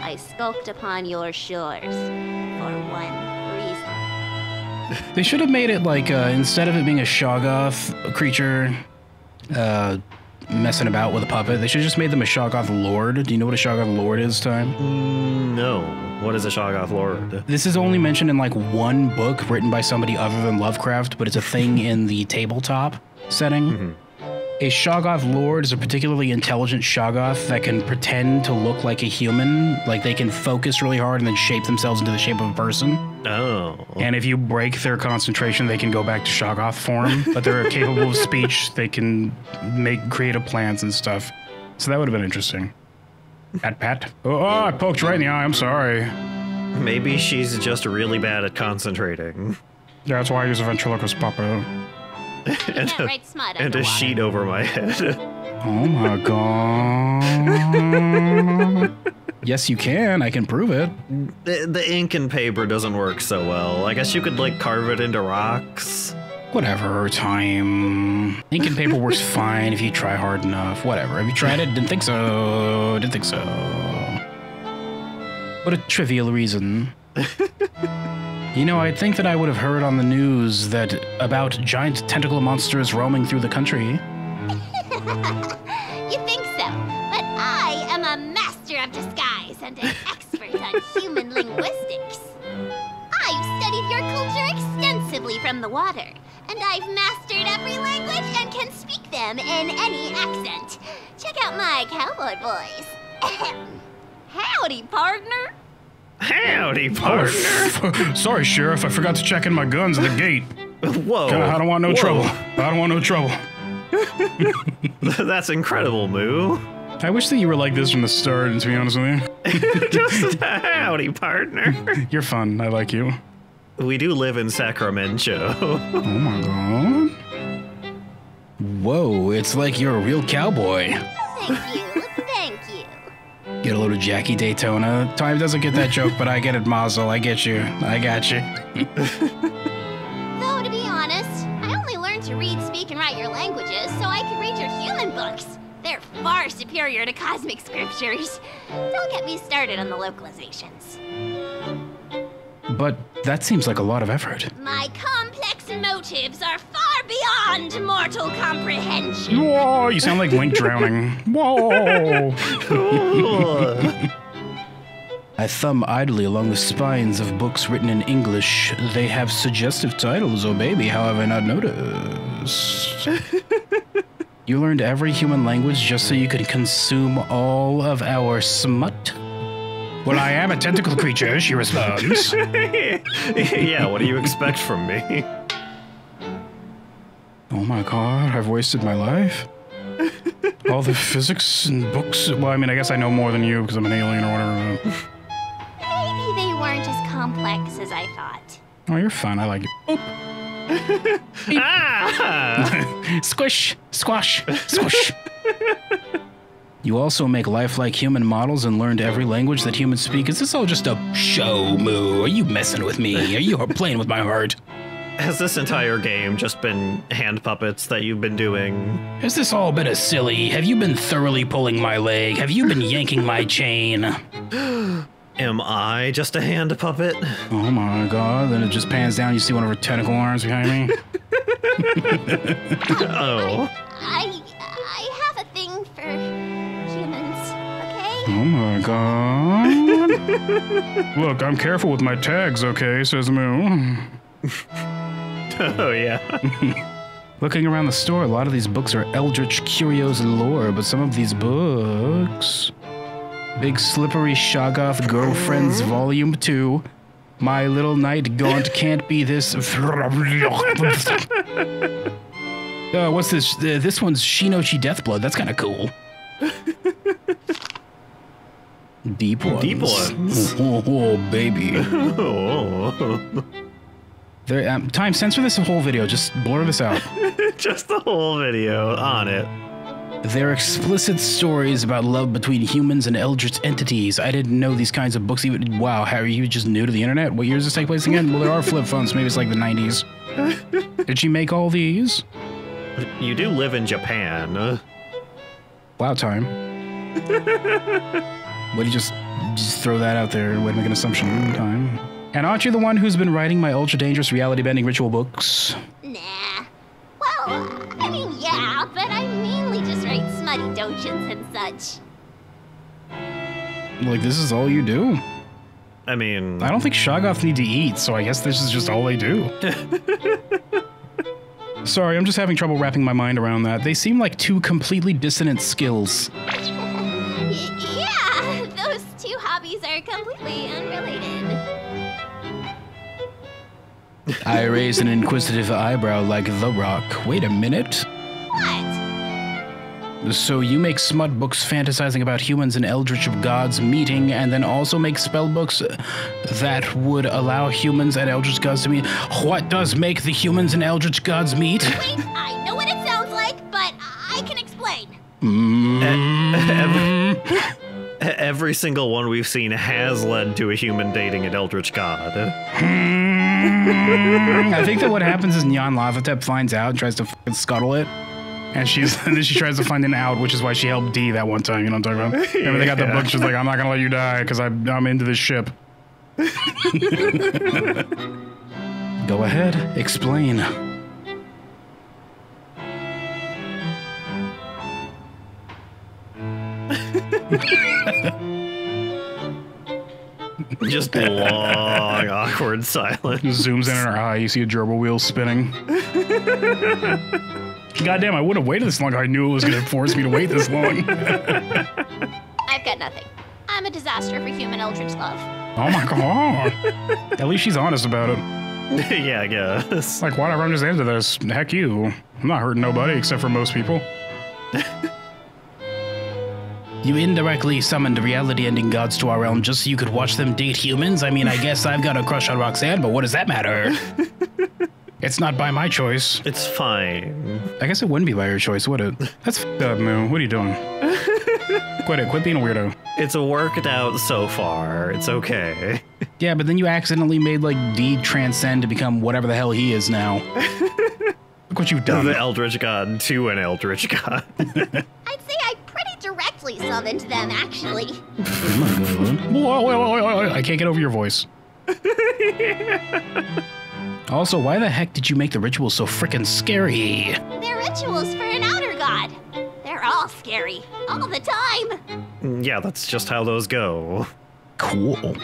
I skulked upon your shores for one reason. They should have made it like uh, instead of it being a Shoggoth creature, uh, messing about with a puppet. They should have just made them a Shoggoth Lord. Do you know what a Shoggoth Lord is, time? Mm, no. What is a Shoggoth Lord? This is only mentioned in like one book written by somebody other than Lovecraft, but it's a thing in the tabletop setting. A Shoggoth Lord is a particularly intelligent Shoggoth that can pretend to look like a human. Like they can focus really hard and then shape themselves into the shape of a person. Oh. And if you break their concentration, they can go back to Shoggoth form. (laughs) but they're capable of speech. They can make creative plans and stuff. So that would have been interesting. Pat, pat. Oh, oh, I poked right in the eye. I'm sorry. Maybe she's just really bad at concentrating. Yeah, that's why I use a ventriloquist puppet. (laughs) and can't write smut and a sheet over my head. (laughs) Oh my god. yes, you can. I can prove it. the, the ink and paper doesn't work so well. I guess you could like carve it into rocks. Whatever, time. Ink and paper works (laughs) fine if you try hard enough. Whatever. Have you tried it? Didn't think so. Didn't think so. What a trivial reason. You know, I'd think that I would have heard on the news that about giant tentacle monsters roaming through the country. (laughs) you think so, but I am a master of disguise and an expert on human linguistics. I've studied your culture extensively from the water, and I've mastered every language and can speak them in any accent. Check out my cowboy voice. (laughs) Howdy, partner. Howdy, oh, partner. Sorry, Sheriff. I forgot to check in my guns at the gate. Whoa. I don't want no Whoa. trouble. I don't want no trouble. (laughs) That's incredible, Moo. I wish that you were like this from the start, to be honest with you. (laughs) Just a (laughs) howdy, partner. You're fun. I like you. We do live in Sacramento. Oh my god. Whoa, it's like you're a real cowboy. Get a load of Jackie Daytona. Time doesn't get that joke, but I get it, Mazel. I get you. I got you. (laughs) Though, to be honest, I only learned to read, speak, and write your languages so I could read your human books. They're far superior to cosmic scriptures. Don't get me started on the localizations. But that seems like a lot of effort. My complex motives are far beyond mortal comprehension. Whoa, you sound like Link (laughs) drowning. Whoa. I thumb idly along the spines of books written in English. They have suggestive titles, oh baby, how have I not noticed? (laughs) you learned every human language just so you could consume all of our smut? Well, I am a tentacle creature, she responds. (laughs) yeah, what do you expect from me? (laughs) Oh my god, I've wasted my life? (laughs) All the physics and books. Well, I mean, I guess I know more than you because I'm an alien or whatever. Maybe they weren't as complex as I thought. Oh, you're fun. I like you. Ah! Squish, squash, squish. You also make lifelike human models and learned every language that humans speak. Is this all just a show, Moo? Are you messing with me? Are you (laughs) playing with my heart? Has this entire game just been hand puppets that you've been doing? Has this all been a silly? Have you been thoroughly pulling my leg? Have you been yanking my chain? (gasps) Am I just a hand puppet? Oh my god, then it just pans down, you see one of her tentacle arms behind me. (laughs) oh. I I Oh my god. (laughs) Look, I'm careful with my tags, okay, says Moo. (laughs) Oh, yeah. (laughs) Looking around the store, a lot of these books are eldritch curios and lore, but some of these books. Big Slippery Shoggoth Girlfriends Volume 2. My Little Night Gaunt Can't Be This. uh, what's this? Uh, this one's Shinochi Deathblood. That's kind of cool. Deep ones. Deep ones. Oh, oh, baby. (laughs) Oh. There, um, time, censor this whole video. Just blur this out. (laughs) just the whole video on it. They're explicit stories about love between humans and eldritch entities. I didn't know these kinds of books even. Wow, Harry, you just new to the internet? What year does this take place again? Well, there are flip phones. Maybe it's like the 90s. (laughs) Did she make all these? You do live in Japan. Wow, time. Way to just just throw that out there. Way to make an assumption. Time. And aren't you the one who's been writing my ultra dangerous reality bending ritual books? Nah. Well, I mean, yeah, but I mainly just write smutty dojins and such. Like, this is all you do? I mean, I don't think Shoggoth need to eat, so I guess this is just all they do. (laughs) Sorry, I'm just having trouble wrapping my mind around that. They seem like two completely dissonant skills. Two hobbies are completely unrelated. I raise an inquisitive eyebrow like The Rock. Wait a minute. What? So you make smut books fantasizing about humans and eldritch of gods meeting, and then also make spell books that would allow humans and eldritch gods to meet? What does make the humans and eldritch gods meet? Wait, I know what it sounds like, but I can explain. Mm. every, (laughs) every single one we've seen has led to a human dating an eldritch god. Hmm. I think that what happens is Nyarlathotep finds out and tries to fucking scuttle it. And she's (laughs) and then she tries to find an out, which is why she helped D that one time. You know what I'm talking about? (laughs) Remember they got the Yeah. book. She's like, "I'm not gonna let you die because I'm I'm into this ship." Go ahead, explain. (laughs) Just long, awkward silence. Zooms in on her eye. You see a gerbil wheel spinning. Goddamn! I would have waited this long. if I knew it was going to force me to wait this long. (laughs) I've got nothing. I'm a disaster for human eldritch love. Oh my god! At least she's honest about it. (laughs) yeah, I guess. Like, whatever. I'm just into this. Heck you. I'm not hurting nobody except for most people. You indirectly summoned reality-ending gods to our realm just so you could watch them date humans? I mean, I guess (laughs) I've got a crush on Roxanne, but what does that matter? (laughs) It's not by my choice. It's fine. I guess it wouldn't be by your choice, would it? (laughs) That's f***ed up, Moo. What are you doing? Quit it. Quit being a weirdo. It's worked out so far. It's okay. Yeah, but then you accidentally made like D transcend to become whatever the hell he is now. Look what you've done. The Eldritch God to an Eldritch God. I'd say I pretty directly summoned them, actually. I can't get over your voice. (laughs) Also, why the heck did you make the rituals so frickin' scary? They're rituals for an outer god. They're all scary, all the time. Mm, yeah, that's just how those go. Cool.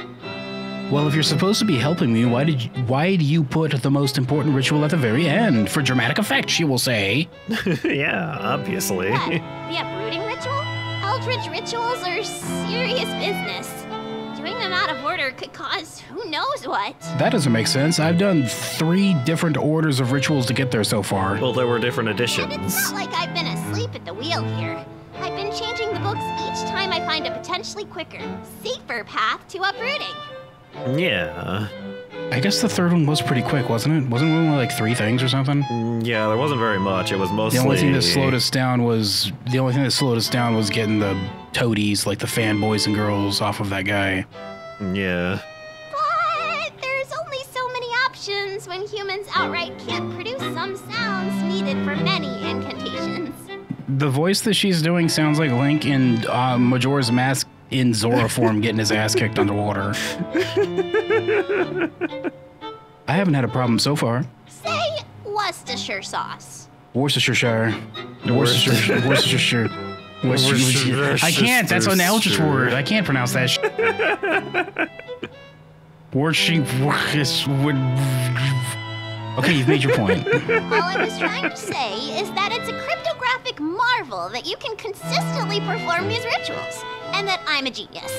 Well, if you're supposed to be helping me, why did you, why do you put the most important ritual at the very end for dramatic effect? She will say. (laughs) yeah, obviously. What? The uprooting ritual? Eldritch rituals are serious business. Doing them out of order could cause who knows what. That doesn't make sense. I've done three different orders of rituals to get there so far. Well, there were different editions. And it's not like I've been asleep at the wheel here. I've been changing the books each time I find a potentially quicker, safer path to uprooting. Yeah. I guess the third one was pretty quick, wasn't it? Wasn't it only like three things or something? Mm, Yeah, there wasn't very much. It was mostly The only thing that slowed us down was the only thing that slowed us down was getting the toadies, like the fanboys and girls, off of that guy. Yeah. But there's only so many options when humans outright can't produce some sounds needed for many incantations. The voice that she's doing sounds like Link in uh, Majora's Mask in Zora form getting his ass kicked underwater. I haven't had a problem so far. Say Worcestershire sauce. Worcestershire. Worcestershire. Worcestershire. Worcestershire. I can't. That's an Eldritch word. I can't pronounce that. Sh- Worcing. Okay, you've made your point. All I was trying to say is that it's a cryptographic marvel that you can consistently perform these rituals, and that I'm a genius.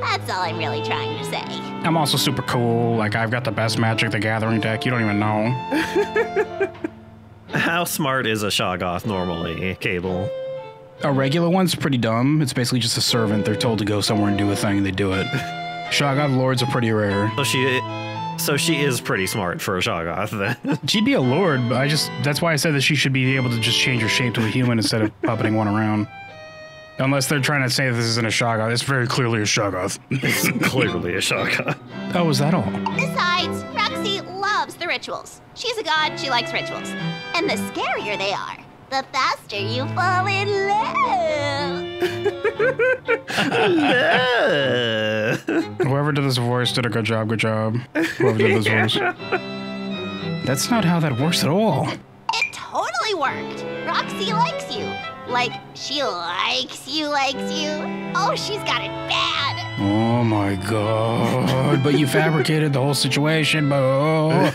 That's all I'm really trying to say. I'm also super cool. Like, I've got the best Magic the Gathering deck. You don't even know. (laughs) How smart is a Shoggoth normally, Cable? A regular one's pretty dumb. It's basically just a servant. They're told to go somewhere and do a thing, and they do it. (laughs) Shoggoth lords are pretty rare. So she, so she is pretty smart for a Shoggoth then. (laughs) She'd be a lord, but I just, that's why I said that she should be able to just change her shape to a human instead of puppeting one around. Unless they're trying to say this isn't a Shoggoth. It's very clearly a Shoggoth. it's clearly a Shoggoth. Oh, is that all? Besides, Roxy loves the rituals. She's a god, she likes rituals. And the scarier they are, the faster you fall in love. (laughs) Whoever did this voice did a good job. Good job. Whoever did this voice. That's not how that works at all. It totally worked. Roxy likes you. Like, she likes you, likes you. Oh, she's got it bad. Oh my god. but you fabricated the whole situation, but.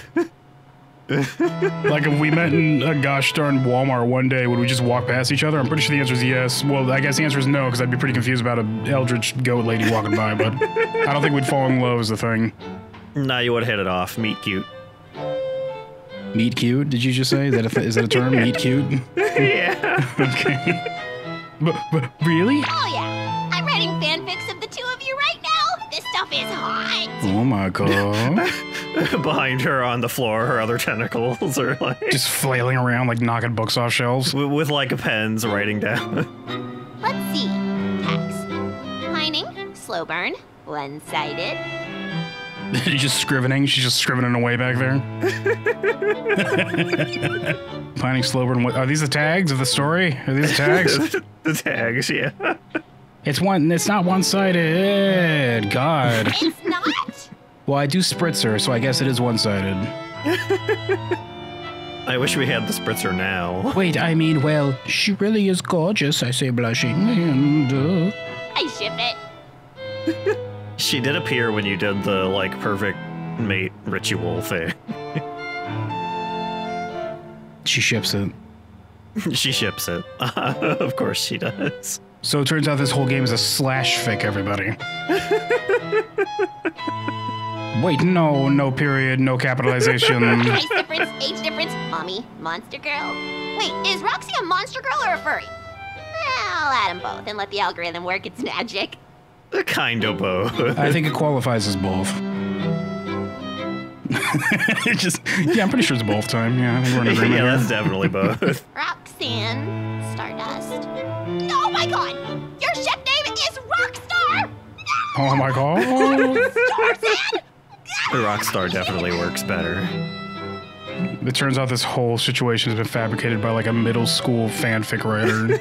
like if we met in a gosh darn Walmart one day, would we just walk past each other? I'm pretty sure the answer is yes. Well, I guess the answer is no, because I'd be pretty confused about a eldritch goat lady walking by, but I don't think we'd fall in love is the thing. nah, you would have hit it off. Meet cute. Meet cute? Did you just say? Is that a, th- is that a term? (laughs) Meet cute? (laughs) yeah. (laughs) okay. But, but really? Oh, yeah. I'm writing fanfics of the two of you right now. This stuff is hot. Oh my god. Behind her on the floor, her other tentacles are like Just flailing around like knocking books off shelves. with, with like pens writing down. Let's see. Tax. Pining, slow burn, one (laughs) sided. just scrivening. She's just scrivening away back there. (laughs) Pining slower and what? Are these the tags of the story? Are these the tags? (laughs) the tags, yeah. It's one. It's not one-sided. God. It's not? Well, I do spritzer, so I guess it is one-sided. I wish we had the spritzer now. Wait, I mean, well, she really is gorgeous. I say, blushing, and uh, I ship it. She did appear when you did the like perfect mate ritual thing. She ships it. (laughs) she ships it. (laughs) of course she does. So it turns out this whole game is a slash fic, everybody. Wait, no, no period, no capitalization. (laughs) Price difference, age difference, mommy, monster girl. Wait, is Roxy a monster girl or a furry? I'll add them both and let the algorithm work its magic. (laughs) Kind of both. I think it qualifies as both. (laughs) it just, yeah, I'm pretty sure it's both time. Yeah, I think we're in agreement. (laughs) yeah, that's definitely both. Roxanne Stardust. Oh my god! Your ship name is Rockstar! Oh my god. The Rockstar definitely works better. It turns out this whole situation has been fabricated by like a middle school fanfic writer.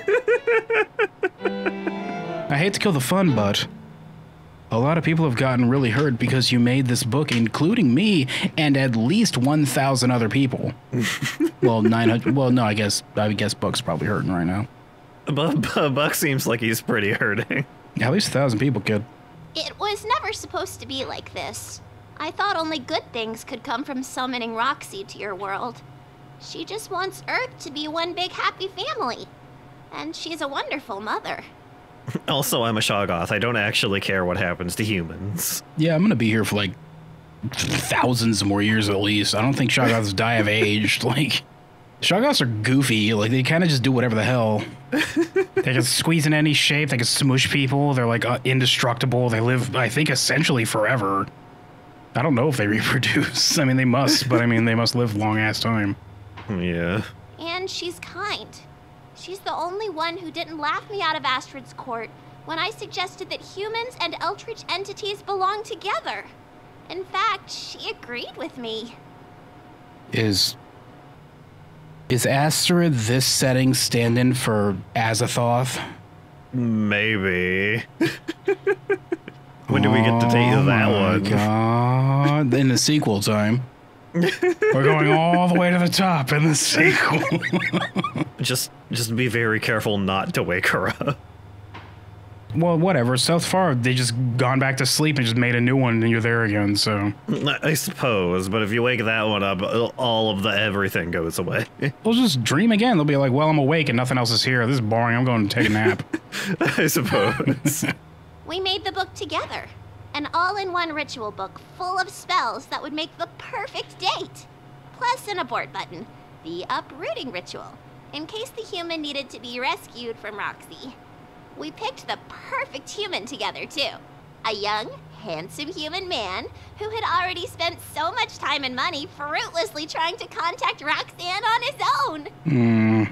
I hate to kill the fun, but a lot of people have gotten really hurt because you made this book, including me and at least 1,000 other people. (laughs) well, 900. Well, no, I guess I guess Buck's probably hurting right now. But, but Buck seems like he's pretty hurting. At least a thousand people, could. It was never supposed to be like this. I thought only good things could come from summoning Roxy to your world. She just wants Earth to be one big happy family. And she's a wonderful mother. (laughs) Also, I'm a Shoggoth. I don't actually care what happens to humans. Yeah, I'm gonna be here for like thousands more years at least. I don't think Shoggoths (laughs) die of age. (laughs) Like, Shoggoths are goofy. Like, they kind of just do whatever the hell. they can squeeze in any shape. They can smush people. They're like uh, indestructible. They live, I think, essentially forever. I don't know if they reproduce. I mean, they must, but I mean, they must live long ass time. Yeah. And she's kind. She's the only one who didn't laugh me out of Astrid's court when I suggested that humans and Eldritch entities belong together. In fact, she agreed with me. Is is Astrid this setting stand-in for Azathoth? Maybe. (laughs) when do we get to take Oh that my one? God! In the sequel time. We're going all the way to the top in the sequel. (laughs) just just be very careful not to wake her up. well, whatever. So Far, they just gone back to sleep and just made a new one, and you're there again. So I suppose, but if you wake that one up, uh, all of the everything goes away. (laughs) they'll just dream again. They'll be like, "Well, I'm awake and nothing else is here. This is boring. I'm going to take a nap." (laughs) I suppose. We made the book together. An all in one ritual book full of spells that would make the perfect date. Plus, an abort button the uprooting ritual, in case the human needed to be rescued from Roxy. We picked the perfect human together, too. A young, handsome human man who had already spent so much time and money fruitlessly trying to contact Roxanne on his own. Hmm.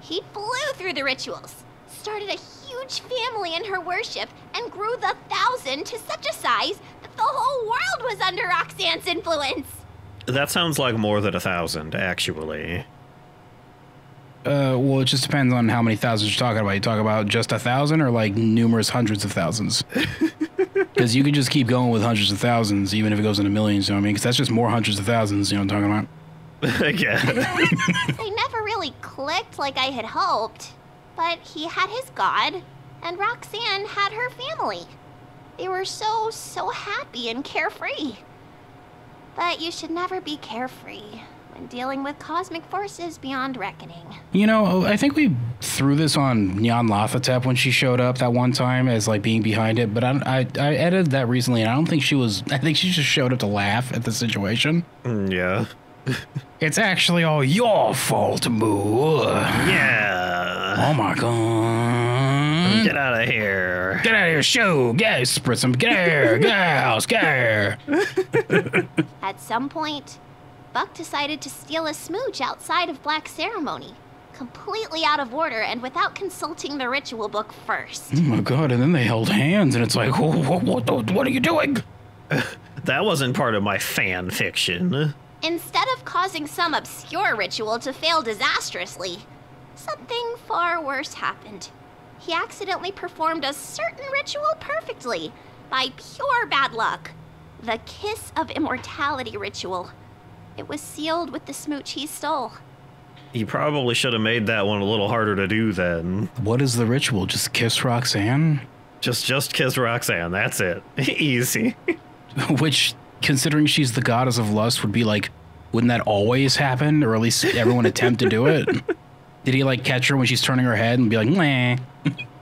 He flew through the rituals, started a huge family in her worship, and grew the thousand to such a size that the whole world was under Roxanne's influence. that sounds like more than a thousand, actually. Uh, well, it just depends on how many thousands you're talking about. You talk about just a thousand or like numerous hundreds of thousands? (laughs) Because you can just keep going with hundreds of thousands, even if it goes into millions. You know what I mean? Because that's just more hundreds of thousands. You know what I'm talking about? (laughs) yeah. (laughs) they never really clicked like I had hoped, but he had his god, and Roxanne had her family. They were so, so happy and carefree. But you should never be carefree when dealing with cosmic forces beyond reckoning. You know, I think we threw this on Nyarlathotep when she showed up that one time as like being behind it, but I, I, I edited that recently and I don't think she was, I think she just showed up to laugh at the situation. Mm, yeah. (laughs) It's actually all your fault, Moo. Yeah. Oh my god. Get out of here. Get out of here, show. Get spritz some. Get out of here. Get. Get here. (laughs) At some point, Buck decided to steal a smooch outside of Black Ceremony, completely out of order and without consulting the ritual book first. Oh my god, and then they held hands and it's like, what, what, what, what are you doing? (laughs) That wasn't part of my fan fiction. Instead of causing some obscure ritual to fail disastrously, something far worse happened. He accidentally performed a certain ritual perfectly, by pure bad luck. The Kiss of Immortality ritual. It was sealed with the smooch he stole. You probably should have made that one a little harder to do then. What is the ritual? Just kiss Roxanne? Just just kiss Roxanne. That's it. (laughs) Easy. (laughs) Which, considering she's the goddess of lust, would be like, wouldn't that always happen? Or at least everyone attempt to do it? (laughs) Did he like catch her when she's turning her head and be like, meh?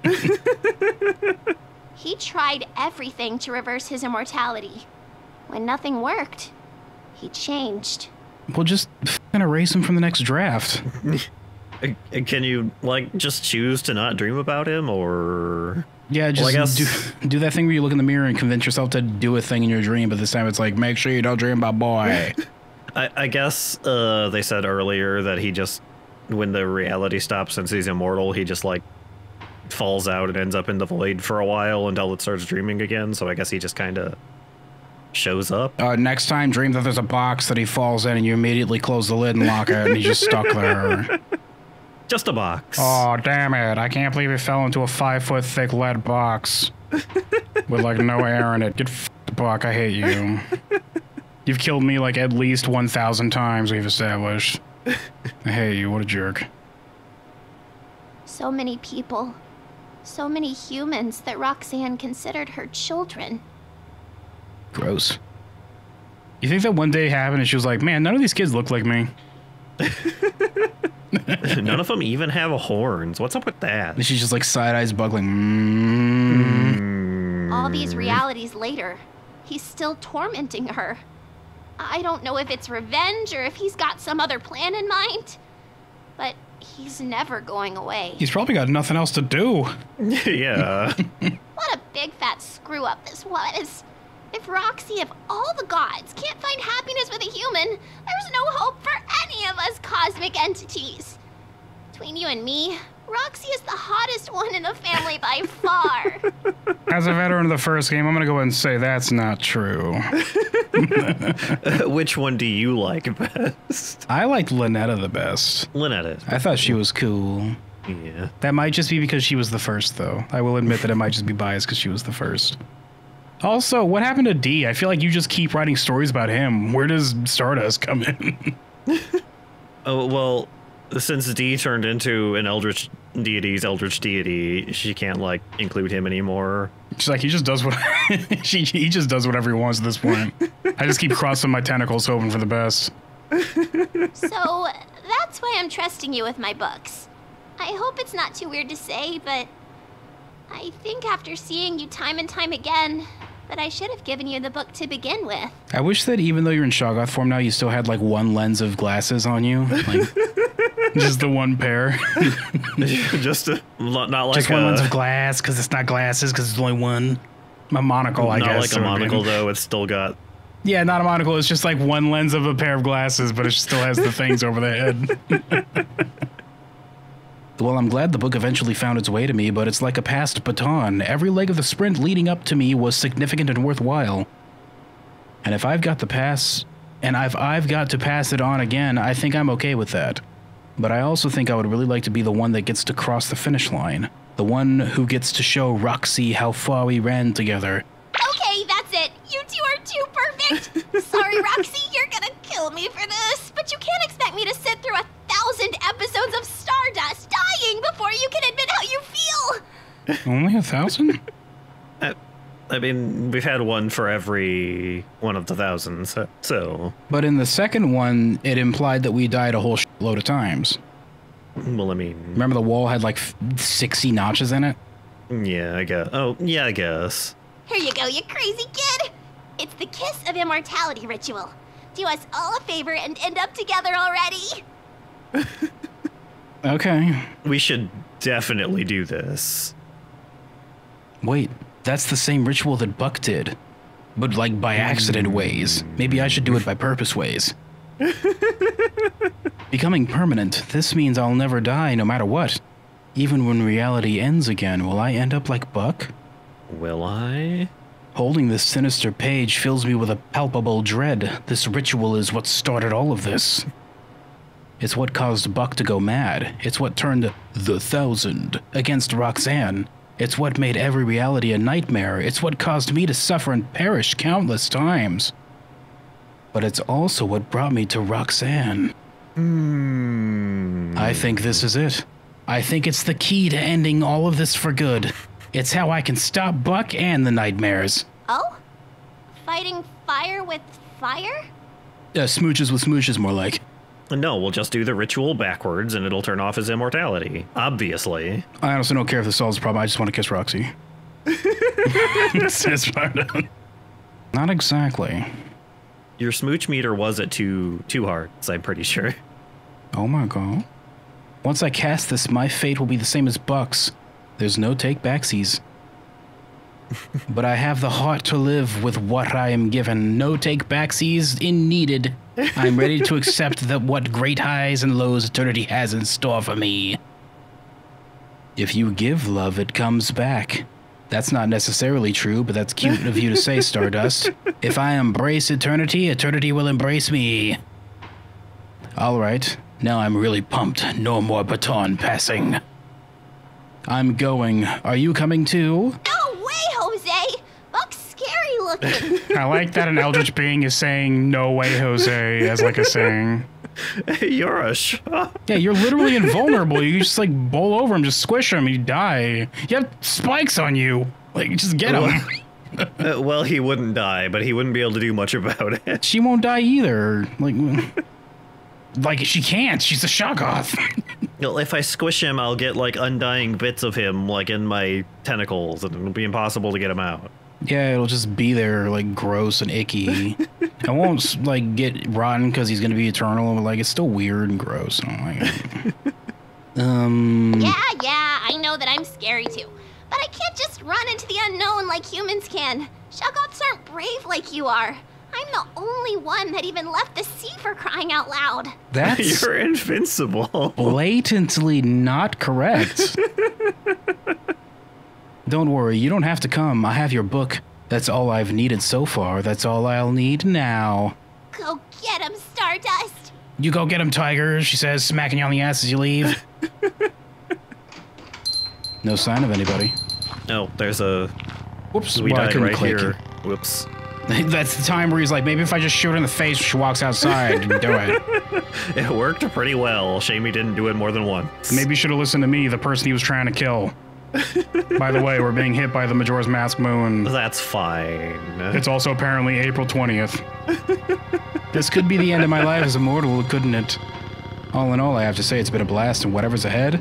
(laughs) He tried everything to reverse his immortality. When nothing worked, he changed. Well, just f***ing erase him from the next draft. (laughs) Uh, Can you like just choose to not dream about him, or Yeah, Well, just guess- do, do that thing where you look in the mirror and convince yourself to do a thing in your dream, but this time it's like, make sure you don't dream about boy. (laughs) I, I guess uh, they said earlier that he just, when the reality stops, since he's immortal, he just like falls out and ends up in the void for a while until it starts dreaming again. So I guess he just kind of shows up. uh, next time, dream that there's a box that he falls in and you immediately close the lid and lock it and he's just stuck there. (laughs) Just a box. Oh, damn it. I can't believe he fell into a five foot thick lead box (laughs) with like no air in it. Get f***ed, Buck. I hate you. (laughs) You've killed me like at least 1,000 times, we've established. I hate you. What a jerk. So many people, so many humans that Roxanne considered her children. Gross. You think that one day happened and she was like, man, none of these kids look like me? (laughs) (laughs) None of them even have horns. What's up with that? And she's just like side eyes buggling. Mm. All these realities later, he's still tormenting her. I don't know if it's revenge or if he's got some other plan in mind, but he's never going away. He's probably got nothing else to do. (laughs) yeah. What a big fat screw up this was. If Roxy of all the gods can't find happiness with a human, there's no hope for any of us cosmic entities. Between you and me, Roxy is the hottest one in the family by (laughs) far. As a veteran of the first game, I'm going to go ahead and say that's not true. (laughs) Which one do you like best? I liked Ln'eta the best. Ln'eta. I thought she was cool. Yeah. That might just be because she was the first, though. I will admit that it might just be biased because she was the first. Also, what happened to D? I feel like you just keep writing stories about him. Where does Stardust come in? (laughs) Oh well, since D turned into an Eldritch deity's Eldritch deity, she can't like include him anymore. She's like, he just does what (laughs) she, he just does whatever he wants at this point. I just keep crossing my tentacles, hoping for the best. (laughs) so that's why I'm trusting you with my books. I hope it's not too weird to say, but I think after seeing you time and time again, that I should have given you the book to begin with. I wish that even though you're in Shoggoth form now, you still had like one lens of glasses on you, like (laughs) just the one pair. (laughs) just a, not not like just one a, lens of glass because it's not glasses because it's only one. A monocle, I not guess. like a sort of. monocle though. It's still got Yeah, not a monocle. It's just like one lens of a pair of glasses, but it still has the things over the head. (laughs) well, I'm glad the book eventually found its way to me, but it's like a passed baton. Every leg of the sprint leading up to me was significant and worthwhile. And if I've got the pass, and I've I've got to pass it on again, I think I'm okay with that. But I also think I would really like to be the one that gets to cross the finish line. The one who gets to show Roxy how far we ran together. Okay, that's it. You two are too perfect. (laughs) Sorry, Roxy, you're gonna kill me for this, but you can't expect me to sit through a thousand episodes of Stardust dying before you can admit how you feel. (laughs) Only a thousand? I mean, we've had one for every one of the thousands, so. But in the second one, it implied that we died a whole load of times. Well, I mean, Remember the wall had like 60 notches in it? yeah, I guess. Oh, yeah, I guess. Here you go, you crazy kid. It's the kiss of immortality ritual. Do us all a favor and end up together already. (laughs) Okay. We should definitely do this. Wait, that's the same ritual that Buck did. But like by accident ways. Maybe I should do it by purpose ways. (laughs) Becoming permanent, this means I'll never die no matter what. Even when reality ends again, will I end up like Buck? Will I? Holding this sinister page fills me with a palpable dread. This ritual is what started all of this. It's what caused Buck to go mad. It's what turned the Thousand against Roxanne. It's what made every reality a nightmare. It's what caused me to suffer and perish countless times. But it's also what brought me to Roxanne. Hmm. I think this is it. I think it's the key to ending all of this for good. It's how I can stop Buck and the nightmares. Oh? Fighting fire with fire? Uh, smooches with smooches, more like. No, we'll just do the ritual backwards and it'll turn off his immortality. Obviously. I honestly don't care if this solves the problem. I just want to kiss Roxy. (laughs) Says Sparta. Not exactly. Your smooch meter was at two two hearts, I'm pretty sure. Oh my god. Once I cast this, my fate will be the same as Buck's. There's no take backsies. but I have the heart to live with what I am given. No take backsies in needed. I'm ready to accept that what great highs and lows eternity has in store for me. If you give love, it comes back. That's not necessarily true, but that's cute of you to say, (laughs) Stardust. If I embrace eternity, eternity will embrace me. All right, now I'm really pumped. No more baton passing. I'm going. Are you coming too? No way, Jose! Buck's scary looking. (laughs) I like that an eldritch being is saying "No way, Jose" as like a saying. you're a sh- (laughs) Yeah, you're literally invulnerable. You just like bowl over him, just squish him, you die. You have spikes on you. Like, just get him. (laughs) Uh, well, he wouldn't die, but he wouldn't be able to do much about it. She won't die either. Like, like she can't. She's a shoggoth. (laughs) Well, if I squish him, I'll get like undying bits of him, like in my tentacles, and it'll be impossible to get him out. Yeah, it'll just be there, like gross and icky. (laughs) it won't like get rotten because he's gonna be eternal. But, like it's still weird and gross. I don't like (laughs) um. yeah, yeah, I know that I'm scary too. But I can't just run into the unknown like humans can. Shoggoths aren't brave like you are. I'm the only one that even left the sea for crying out loud. That's (laughs) You're invincible. (laughs) blatantly not correct. (laughs) don't worry, you don't have to come. I have your book. That's all I've needed so far. That's all I'll need now. Go get him, Stardust. You go get him, Tiger, she says, smacking you on the ass as you leave. no sign of anybody. Oh, there's a. Whoops, We well, died couldn't right click here. it. Whoops. That's the time where he's like, maybe if I just shoot her in the face she walks outside, and do it. (laughs) It worked pretty well. Shame he didn't do it more than once. Maybe you should have listened to me, the person he was trying to kill. (laughs) by the way, we're being hit by the Majora's Mask moon. That's fine. It's also apparently April 20th. This could be the end of my life as a mortal, couldn't it? All in all, I have to say it's been a blast, and whatever's ahead,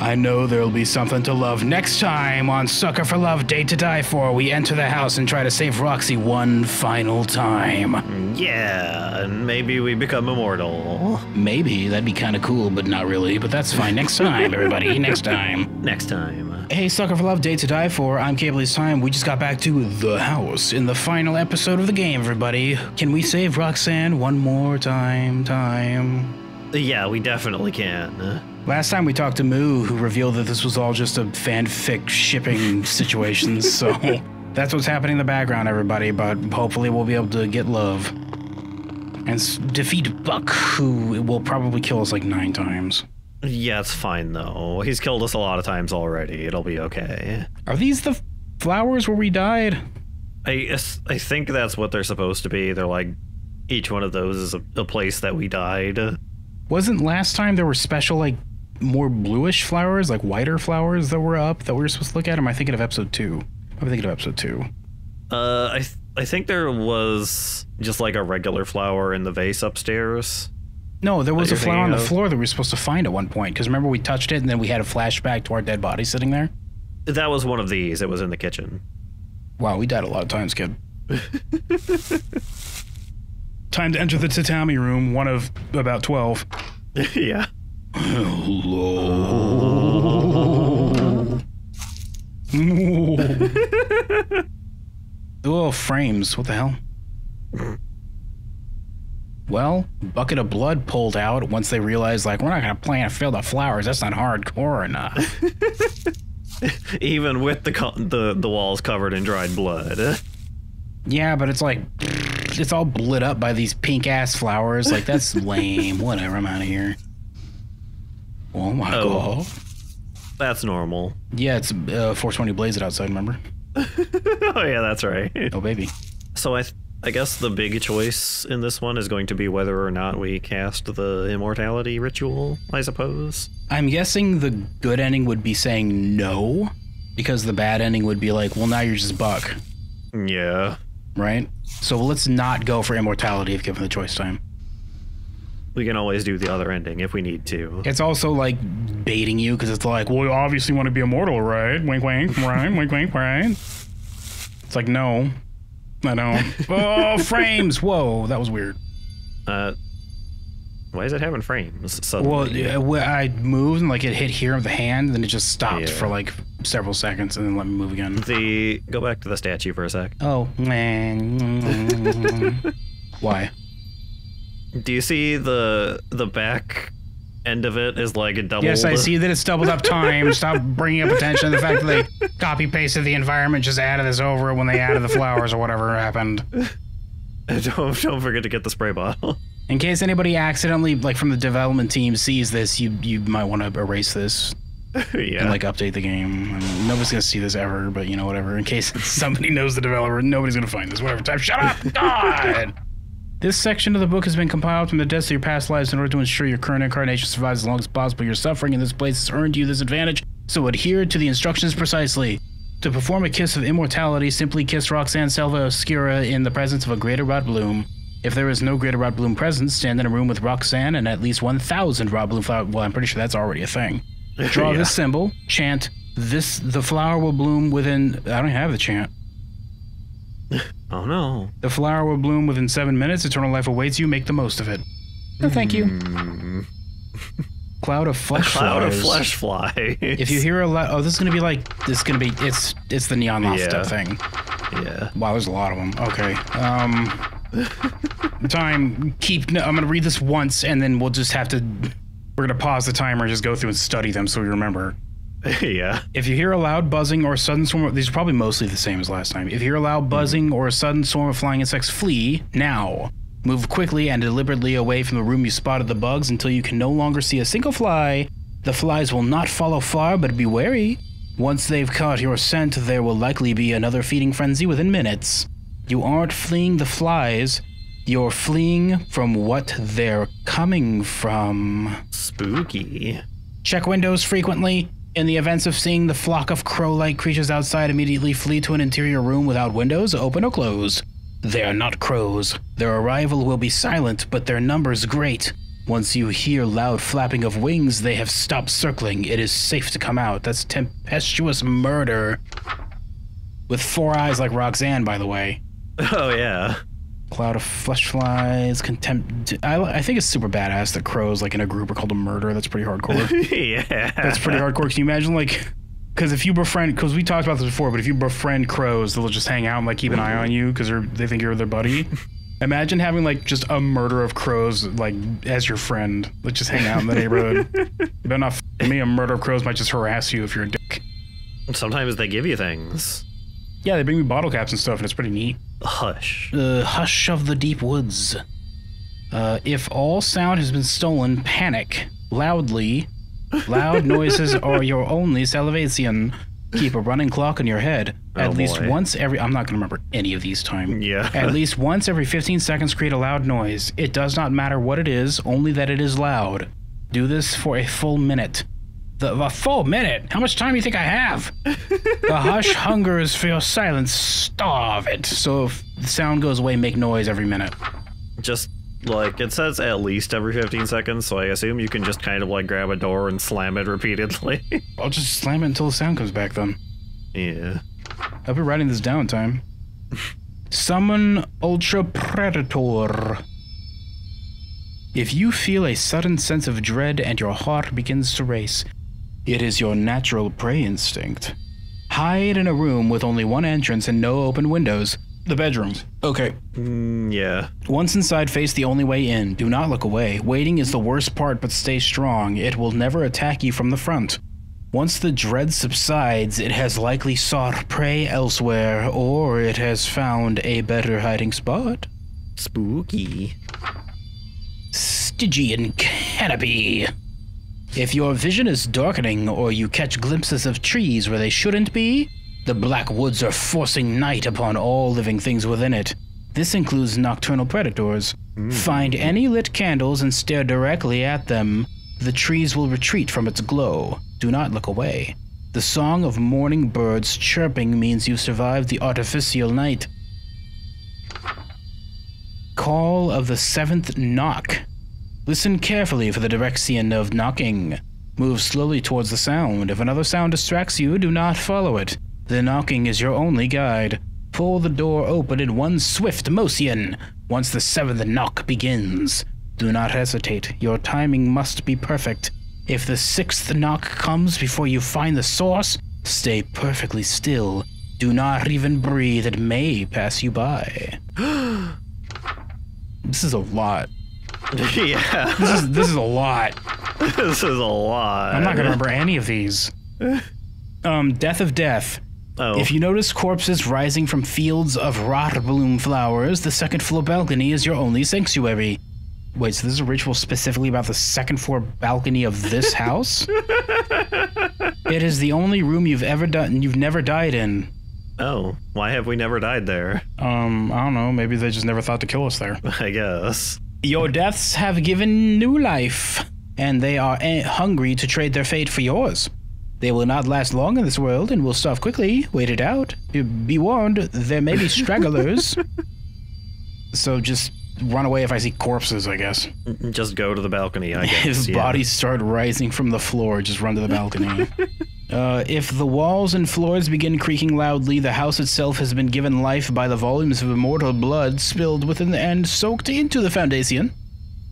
I know there'll be something to love. Next time on Sucker for Love Date to Die For, we enter the house and try to save Roxy one final time. Yeah, and maybe we become immortal. Maybe, that'd be kind of cool, but not really. But that's fine. Next time, everybody. (laughs) Next time. Next time. Hey, Sucker for Love Date to Die For, I'm Cabely's Time. We just got back to the house in the final episode of the game, everybody. Can we save Roxanne one more time? Time. Yeah, we definitely can. Last time we talked to Moo, who revealed that this was all just a fanfic shipping (laughs) situation, so (laughs) that's what's happening in the background, everybody, but hopefully we'll be able to get love. And s- defeat Buck, who will probably kill us like nine times. Yeah, it's fine though. He's killed us a lot of times already. It'll be okay. Are these the flowers where we died? I I think that's what they're supposed to be. They're like each one of those is a, a place that we died. Wasn't last time there were special, like, more bluish flowers, like whiter flowers that were up that we were supposed to look at? Or am I thinking of episode two? I'm thinking of episode two. Uh, I th- I think there was just like a regular flower in the vase upstairs. No, there was a flower on the of? floor that we were supposed to find at one point. Because remember, we touched it and then we had a flashback to our dead body sitting there? That was one of these. It was in the kitchen. Wow, we died a lot of times, kid. (laughs) Time to enter the tatami room, one of about 12. (laughs) yeah. (laughs) Hello. oh, frames. What the hell? Well, bucket of blood pulled out once they realized, like, we're not going to plant a field of flowers. That's not hardcore enough. (laughs) Even with the co- the the walls covered in dried blood. yeah, but it's like, it's all lit up by these pink ass flowers. Like, that's (laughs) lame. Whatever, I'm out of here. Oh my Oh. god. That's normal. Yeah, it's uh, 420 Blaze it outside, remember? (laughs) oh yeah, that's right. Oh baby. So I th- I guess the big choice in this one is going to be whether or not we cast the immortality ritual. I suppose. I'm guessing the good ending would be saying no, Because the bad ending would be like, well, now you're just Buck, Yeah. right? So let's not go for immortality if given the choice time. We can always do the other ending if we need to. It's also like baiting you because it's like, well, you obviously want to be immortal, right? Wink, wink, (laughs) right? wink, wink, right? It's like, no, I don't. (laughs) oh, frames! Whoa, that was weird. Uh, why is it having frames suddenly? Well, yeah, I moved and like it hit here of the hand, and then it just stopped Yeah. for like several seconds, and then let me move again. the go back to the statue for a sec. Oh man, (laughs) why? Do you see the the back end of it is like a double? Yes, I (laughs) see that it's doubled up time. Stop bringing up attention to the fact that they (laughs) copy pasted the environment, just added this over when they added the flowers or whatever happened. (laughs) don't don't forget to get the spray bottle. In case anybody accidentally, like from the development team, sees this, you you might want to erase this yeah. and like update the game. I mean, nobody's gonna see this ever, but you know whatever. In case somebody knows the developer, nobody's gonna find this. Whatever. Time. Shut up. God. This section of the book has been compiled from the deaths of your past lives in order to ensure your current incarnation survives as long as possible. Your suffering in this place has earned you this advantage, so adhere to the instructions precisely. To perform a kiss of immortality, simply kiss Roxanne Selva Oscura in the presence of a greater rot bloom. If there is no greater rot bloom present, stand in a room with Roxanne and at least 1,000 rot bloom flowers. Well, I'm pretty sure that's already a thing. (laughs) Draw Yeah. this symbol, chant, this, the flower will bloom within, I don't have the chant. (laughs) Oh no. The flower will bloom within seven minutes. Eternal life awaits you. Make the most of it. No, thank you. (laughs) Cloud of flesh Cloud of flesh fly. If you hear a lot, oh, this is gonna be like this is gonna be it's it's the neon moth Yeah. step thing. Yeah. Wow, there's a lot of them. Okay. Um, (laughs) time. Keep. No, I'm gonna read this once, and then we'll just have to. We're gonna pause the timer and just go through and study them so we remember. (laughs) yeah. If you hear a loud buzzing or a sudden swarm, of, these are probably mostly the same as last time. If you hear a loud mm-hmm. buzzing or a sudden swarm of flying insects, flee now. Move quickly and deliberately away from the room you spotted the bugs until you can no longer see a single fly. The flies will not follow far, but be wary. Once they've caught your scent, there will likely be another feeding frenzy within minutes. You aren't fleeing the flies, you're fleeing from what they're coming from. Spooky. Check windows frequently. In the events of seeing the flock of crow like creatures outside, immediately flee to an interior room without windows, open or closed. They are not crows. Their arrival will be silent, but their numbers great. Once you hear loud flapping of wings, they have stopped circling. It is safe to come out. That's tempestuous murder. With four eyes like Roxanne, by the way. (laughs) Oh yeah. Cloud of flesh flies, contempt. I, I think it's super badass that crows, like in a group, are called a murder. That's pretty hardcore. (laughs) yeah. That's pretty hardcore. Can you imagine, like, because if you befriend, because we talked about this before, but if you befriend crows, they'll just hang out and like keep an eye on you because they think you're their buddy. (laughs) Imagine having like just a murder of crows like as your friend. Let's just hang out in the neighborhood. (laughs) you better not me. A murder of crows might just harass you if you're a dick. Sometimes they give you things. Yeah, they bring me bottle caps and stuff, and it's pretty neat. Hush. The hush of the deep woods. Uh, if all sound has been stolen, panic loudly. Loud (laughs) noises are your only salvation. Keep a running clock in your head. At Oh, least once every. I'm not going to remember any of these time. Yeah. At (laughs) least once every 15 seconds, create a loud noise. It does not matter what it is, only that it is loud. Do this for a full minute. The, a full minute? How much time do you think I have? the hush (laughs) hungers for your silence. Starve it. So if the sound goes away, make noise every minute. Just like it says at least every 15 seconds, so I assume you can just kind of like grab a door and slam it repeatedly. (laughs) I'll just slam it until the sound comes back then. yeah. I'll be writing this down time. Summon Ultra Predator. If you feel a sudden sense of dread and your heart begins to race, it is your natural prey instinct. Hide in a room with only one entrance and no open windows. The bedrooms. Okay. Mm, yeah. Once inside, face the only way in. Do not look away. Waiting is the worst part, but stay strong. It will never attack you from the front. Once the dread subsides, it has likely sought prey elsewhere, or it has found a better hiding spot. Spooky. Stygian canopy. If your vision is darkening or you catch glimpses of trees where they shouldn't be, the black woods are forcing night upon all living things within it. This includes nocturnal predators. Mm. Find any lit candles and stare directly at them. The trees will retreat from its glow. Do not look away. The song of morning birds chirping means you survived the artificial night. Call of the seventh knock. Listen carefully for the direction of knocking. Move slowly towards the sound. If another sound distracts you, do not follow it. The knocking is your only guide. Pull the door open in one swift motion once the seventh knock begins. Do not hesitate. Your timing must be perfect. If the sixth knock comes before you find the source, stay perfectly still. Do not even breathe. It may pass you by. (gasps) this is a lot. (laughs) yeah. This is this is a lot. (laughs) this is a lot. I'm not gonna remember any of these. Um, Death of Death. Oh. If you notice corpses rising from fields of rot bloom flowers, the second floor balcony is your only sanctuary. Wait, so this is a ritual specifically about the second floor balcony of this (laughs) house? it is the only room you've ever done and you've never died in. Oh, why have we never died there? Um, I don't know, maybe they just never thought to kill us there. I guess. Your deaths have given new life, and they are eh, hungry to trade their fate for yours. They will not last long in this world and will starve quickly. Wait it out. Be- Be warned, there may be (laughs) stragglers. so just run away if I see corpses, I guess. Just go to the balcony, I (laughs) guess. If yeah. bodies start rising from the floor, just run to the balcony. (laughs) uh, if the walls and floors begin creaking loudly, the house itself has been given life by the volumes of immortal blood spilled within and soaked into the foundation.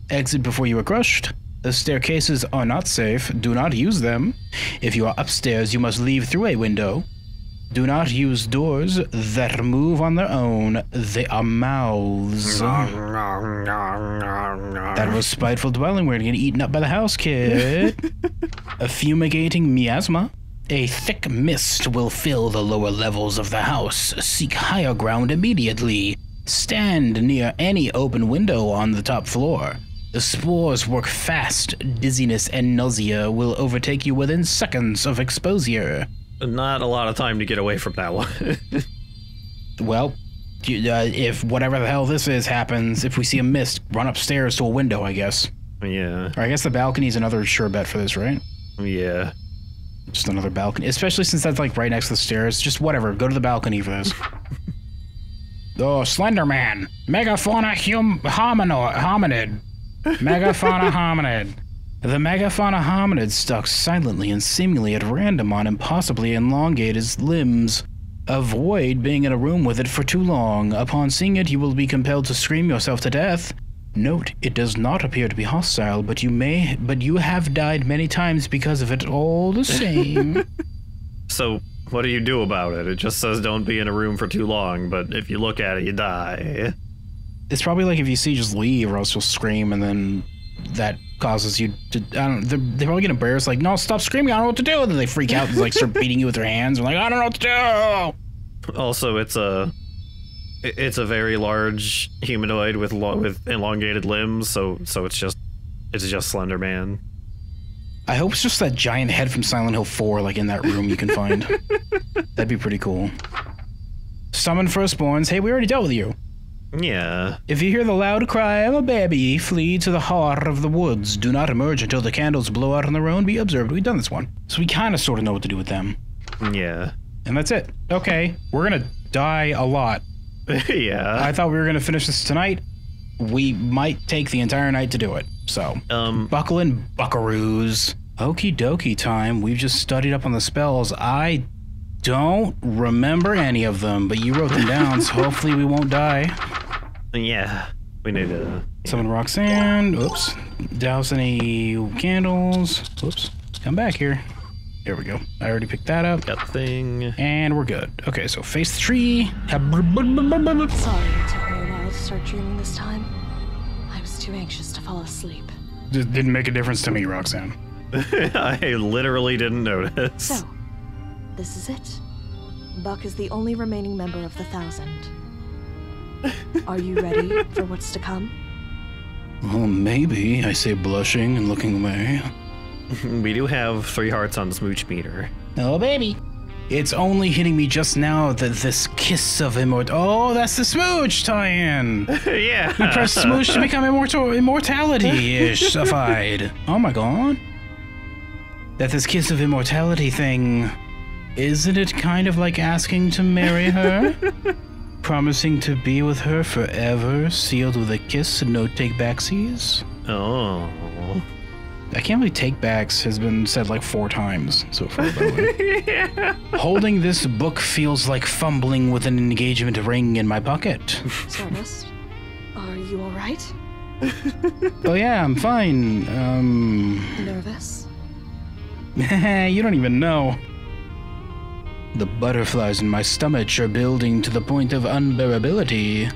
Exit before you are crushed. The staircases are not safe. Do not use them. If you are upstairs, you must leave through a window. Do not use doors that move on their own. They are mouths. That was spiteful dwelling. We're gonna get eaten up by the house, kid. (laughs) a fumigating miasma. A thick mist will fill the lower levels of the house. Seek higher ground immediately. Stand near any open window on the top floor. The spores work fast. Dizziness and nausea will overtake you within seconds of exposure. Not a lot of time to get away from that one. (laughs) Well, uh, if whatever the hell this is happens, if we see a mist, run upstairs to a window, I guess. yeah. Or I guess the balcony's another sure bet for this, right? Yeah. Just another balcony, especially since that's like right next to the stairs. Just whatever, go to the balcony for this. (laughs) oh, Slender Man, megafauna hum hominid, megafauna (laughs) hominid. The megafauna hominid stuck silently and seemingly at random on impossibly elongated limbs. Avoid being in a room with it for too long. Upon seeing it, you will be compelled to scream yourself to death. Note, it does not appear to be hostile, but you may but you have died many times because of it all the same. (laughs) So, what do you do about it? It just says don't be in a room for too long, but if you look at it, you die. it's probably like if you see just leave or else you'll scream and then that causes you to I don't they're, they're probably gonna embarrass like no stop screaming I don't know what to do and then they freak out and like start (laughs) beating you with their hands and like I don't know what to do. Also, it's a it's a very large humanoid with lo- with elongated limbs, so so it's just it's just Slender Man. I hope it's just that giant head from Silent Hill 4 like in that room you can find. (laughs) That'd be pretty cool. Summon firstborns. Hey, we already dealt with you. Yeah. If you hear the loud cry of a baby, flee to the heart of the woods. Do not emerge until the candles blow out on their own. Be observed. We've done this one. So we kind of sort of know what to do with them. Yeah. And that's it. Okay, we're gonna die a lot. (laughs) yeah. I thought we were gonna finish this tonight. We might take the entire night to do it. So, um, buckle in, buckaroos. Okie dokie time. We've just studied up on the spells. I don't remember any of them, but you wrote them down, so (laughs) hopefully we won't die. Yeah. We need to Summon Roxanne. Oops. Douse any candles. Oops. Come back here. There we go. I already picked that up. Got the thing. And we're good. Okay, so face the tree. Sorry it took me a while to start dreaming this time. I was too anxious to fall asleep. D- didn't make a difference to me, Roxanne. (laughs) I literally didn't notice. So, this is it. Buck is the only remaining member of the Thousand. (laughs) Are you ready for what's to come? Well, maybe, I say blushing and looking away. (laughs) we do have three hearts on the smooch meter. Oh, baby. It's only hitting me just now that this kiss of immort. Oh, that's the smooch tie-in. (laughs) yeah. We press smooch to become immortal, immortality-ish-ified. Oh my god. That this kiss of immortality thing Isn't it kind of like asking to marry her? (laughs) Promising to be with her forever, sealed with a kiss and no take backsies? Oh. I can't believe take backs has been said like four times so far, by the. (laughs) Holding this book feels like fumbling with an engagement ring in my pocket. (laughs) Stardust, are you alright? oh yeah, I'm fine. Um, Nervous? you don't even know. The butterflies in my stomach are building to the point of unbearability.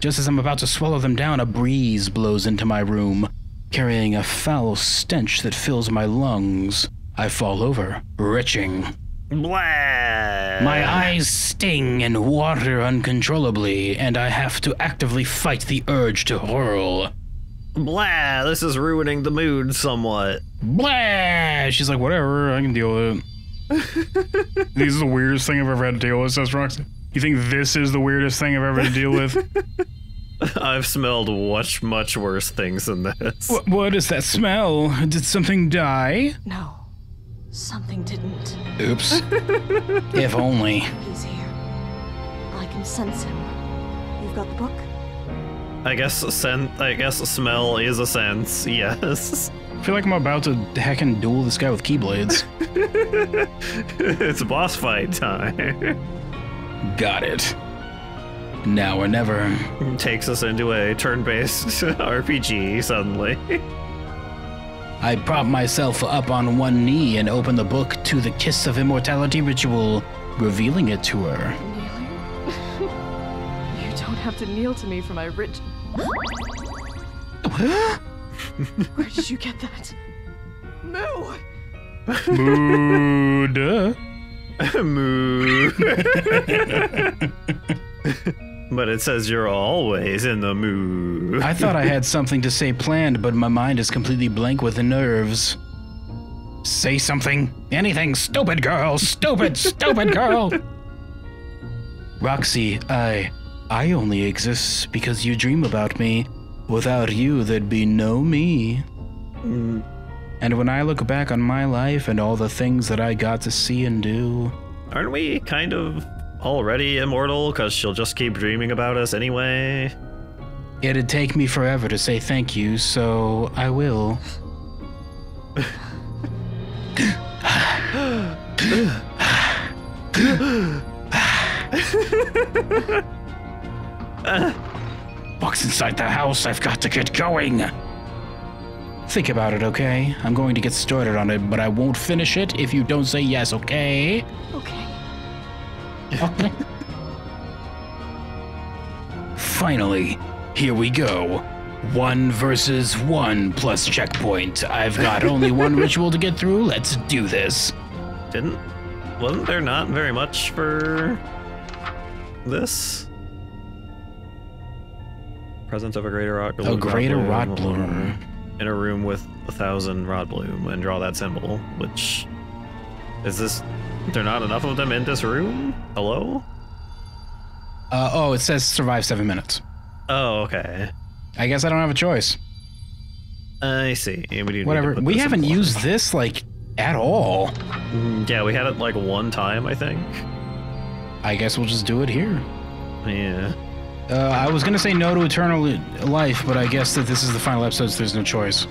Just as I'm about to swallow them down, a breeze blows into my room, carrying a foul stench that fills my lungs. I fall over, retching. Blah. My eyes sting and water uncontrollably, and I have to actively fight the urge to hurl. Blah, this is ruining the mood somewhat. Blah! She's like, whatever, I can deal with it. (laughs) this is the weirdest thing I've ever had to deal with, says Roxy. You think this is the weirdest thing I've ever had to deal with? (laughs) I've smelled much, much worse things than this. What, what is that smell? Did something die? No. Something didn't. Oops. (laughs) if only. He's here. I can sense him. You've got the book? I guess scent. I guess smell is a sense. Yes. I feel like I'm about to hack and duel this guy with keyblades. (laughs) it's boss fight time. Got it. Now or never. Takes us into a turn-based (laughs) RPG suddenly. I prop myself up on one knee and open the book to the Kiss of Immortality ritual, revealing it to her. (laughs) You don't have to kneel to me for my rich. Where did you get that? Moo! Mood. (laughs) Mood. but it says you're always in the mood. I thought I had something to say planned, but my mind is completely blank with the nerves. Say something. Anything. Stupid girl. Stupid, stupid girl. Roxy, I. I only exist because you dream about me. Without you, there'd be no me. And when I look back on my life and all the things that I got to see and do. Aren't we kind of already immortal? Because she'll just keep dreaming about us anyway. It'd take me forever to say thank you, so I will. Box inside the house, I've got to get going. Think about it, okay? I'm going to get started on it, but I won't finish it if you don't say yes, okay? Okay. Okay. Finally, here we go. One versus one plus checkpoint. I've got (laughs) only one ritual to get through. Let's do this. Didn't? Wasn't there not very much for this? Presence of a greater rot. A greater rot bloom. In a room with a thousand rod bloom and draw that symbol, which is this there are not enough of them in this room? Hello? Uh, oh, it says survive seven minutes. Oh, okay. I guess I don't have a choice. I see. Yeah, we do need to Whatever. We haven't used this like at all. Mm, Yeah, we had it like one time, I think. I guess we'll just do it here. Yeah. Uh, I was gonna say no to eternal life, but I guess that this is the final episode, so there's no choice.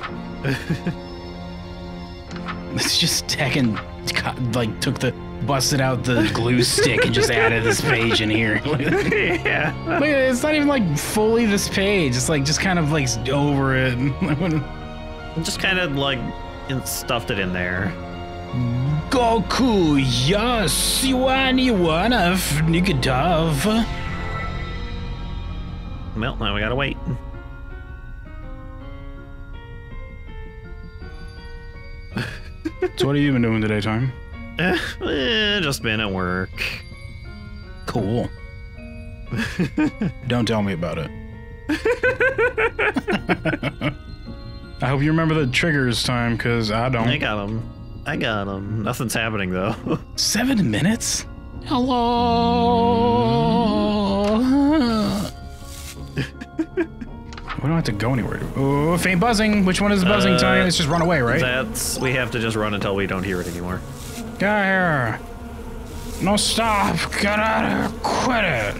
It's just Tekken, like took the busted out the glue stick and just added this page in here. yeah. Look, it's not even like fully this page. It's like just kind of like over it. Just kind of like stuffed it in there. Goku, yes, you you wanna Nikodov. Well, now we gotta wait. So what have you been doing today, Time? Eh, eh, just been at work. Cool. (laughs) Don't tell me about it. I hope you remember the triggers time, because I don't. I got them. I got them. Nothing's happening though. (laughs) Seven minutes? Hello. (laughs) we don't have to go anywhere. Oh, faint buzzing. Which one is the buzzing Uh, time? It's just run away, right? That's we have to just run until we don't hear it anymore. Get out of here! No, stop! Get out of here! Quit it!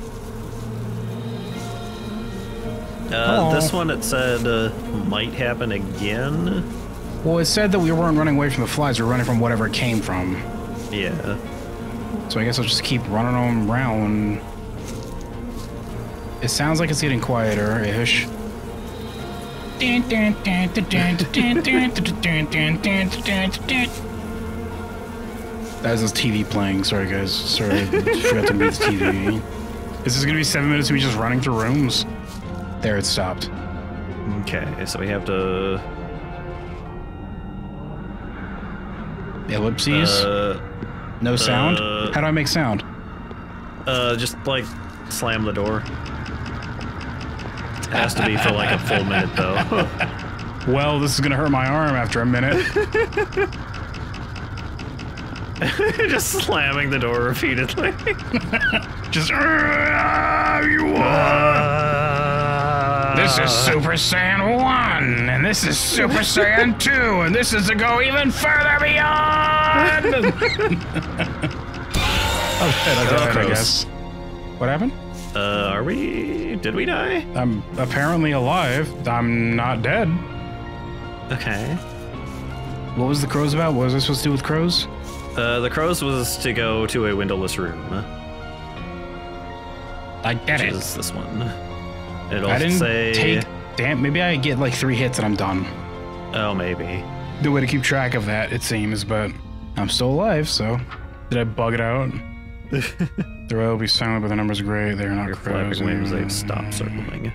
Uh, Oh. this one it said uh, might happen again. Well, it said that we weren't running away from the flies, we were running from whatever it came from. Yeah. So I guess I'll just keep running them around. It sounds like it's getting quieter ish. That is his TV playing. Sorry, guys. Sorry, I forgot to mute the TV. Is this gonna be seven minutes of me just running through rooms? There, it stopped. Okay, so we have to. Ellipses? Uh, no sound? uh, How do I make sound? Uh, just like slam the door. It has to be for like a full minute though. (laughs) Well, this is gonna hurt my arm after a minute. (laughs) just slamming the door repeatedly. (laughs) just "Ah, you are. This is Super Saiyan 1, and this is Super Saiyan 2, and this is to go even further beyond! oh shit, I guess. What happened? Uh, are we? Did we die? I'm apparently alive. I'm not dead. Okay. What was the crows about? What was I supposed to do with crows? Uh, the crows was to go to a windowless room. I get it. Is this one? It'll I didn't say. take. Damn, maybe I get like three hits and I'm done. Oh, maybe. The way to keep track of that, it seems, but I'm still alive, so. Did I bug it out? (laughs) the row will be silent, but the numbers are great. They're not Your crows. flapping wings, they've stopped circling.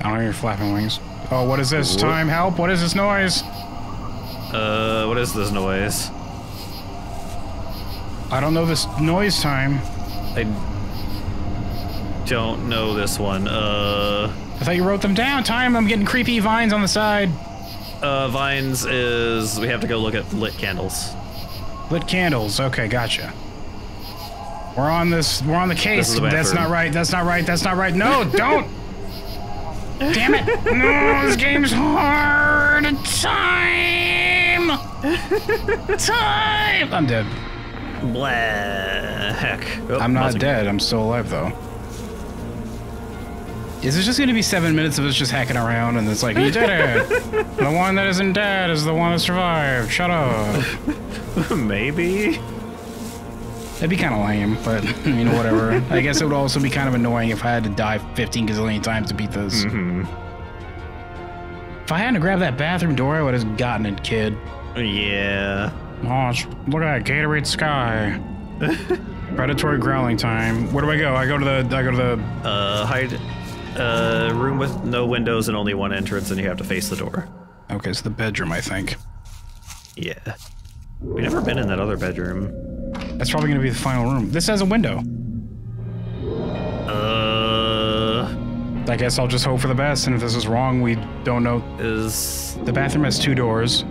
I don't hear your flapping wings. Oh, what is this? Time, help! What is this noise? Uh, what is this noise? I don't know this noise time. I don't know this one. Uh, I thought you wrote them down. Time, I'm getting creepy vines on the side. uh, vines is we have to go look at lit candles. Lit candles. Okay, gotcha. We're on this. We're on the case. the That's not right. That's not right. That's not right. No, (laughs) don't. Damn it! No, this game's hard. Time. Time. I'm dead. Blah. Heck. Oh, I'm not dead. I'm still alive though. Is it just gonna be seven minutes of us just hacking around and it's like, you did it! (laughs) the one that isn't dead is the one that survived. Shut up. (laughs) Maybe. That'd be kind of lame, but (laughs) you know, whatever. I guess it would also be kind of annoying if I had to die 15 gazillion times to beat this. Mm-hmm. If I hadn't grabbed that bathroom door, I would have gotten it, kid. Yeah. Oh, look at that Gatorade Sky. (laughs) Predatory growling time. Where do I go? I go to the. I go to the. Uh, hide. Uh, room with no windows and only one entrance, and you have to face the door. Okay, it's the bedroom, I think. Yeah. We've never been in that other bedroom. That's probably gonna be the final room. This has a window. Uh, I guess I'll just hope for the best, and if this is wrong, we don't know. is The bathroom has two doors.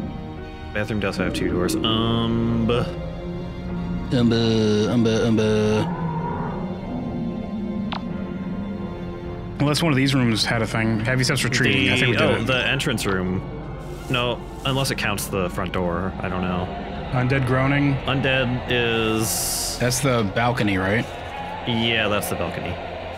bathroom does have two doors. Um, buh. Umba, umba, umba. Unless one of these rooms had a thing. Heavy steps retreating. I think we did oh, it. the entrance room. No, unless it counts the front door. I don't know. Undead groaning. Undead is. That's the balcony, right? Yeah, that's the balcony.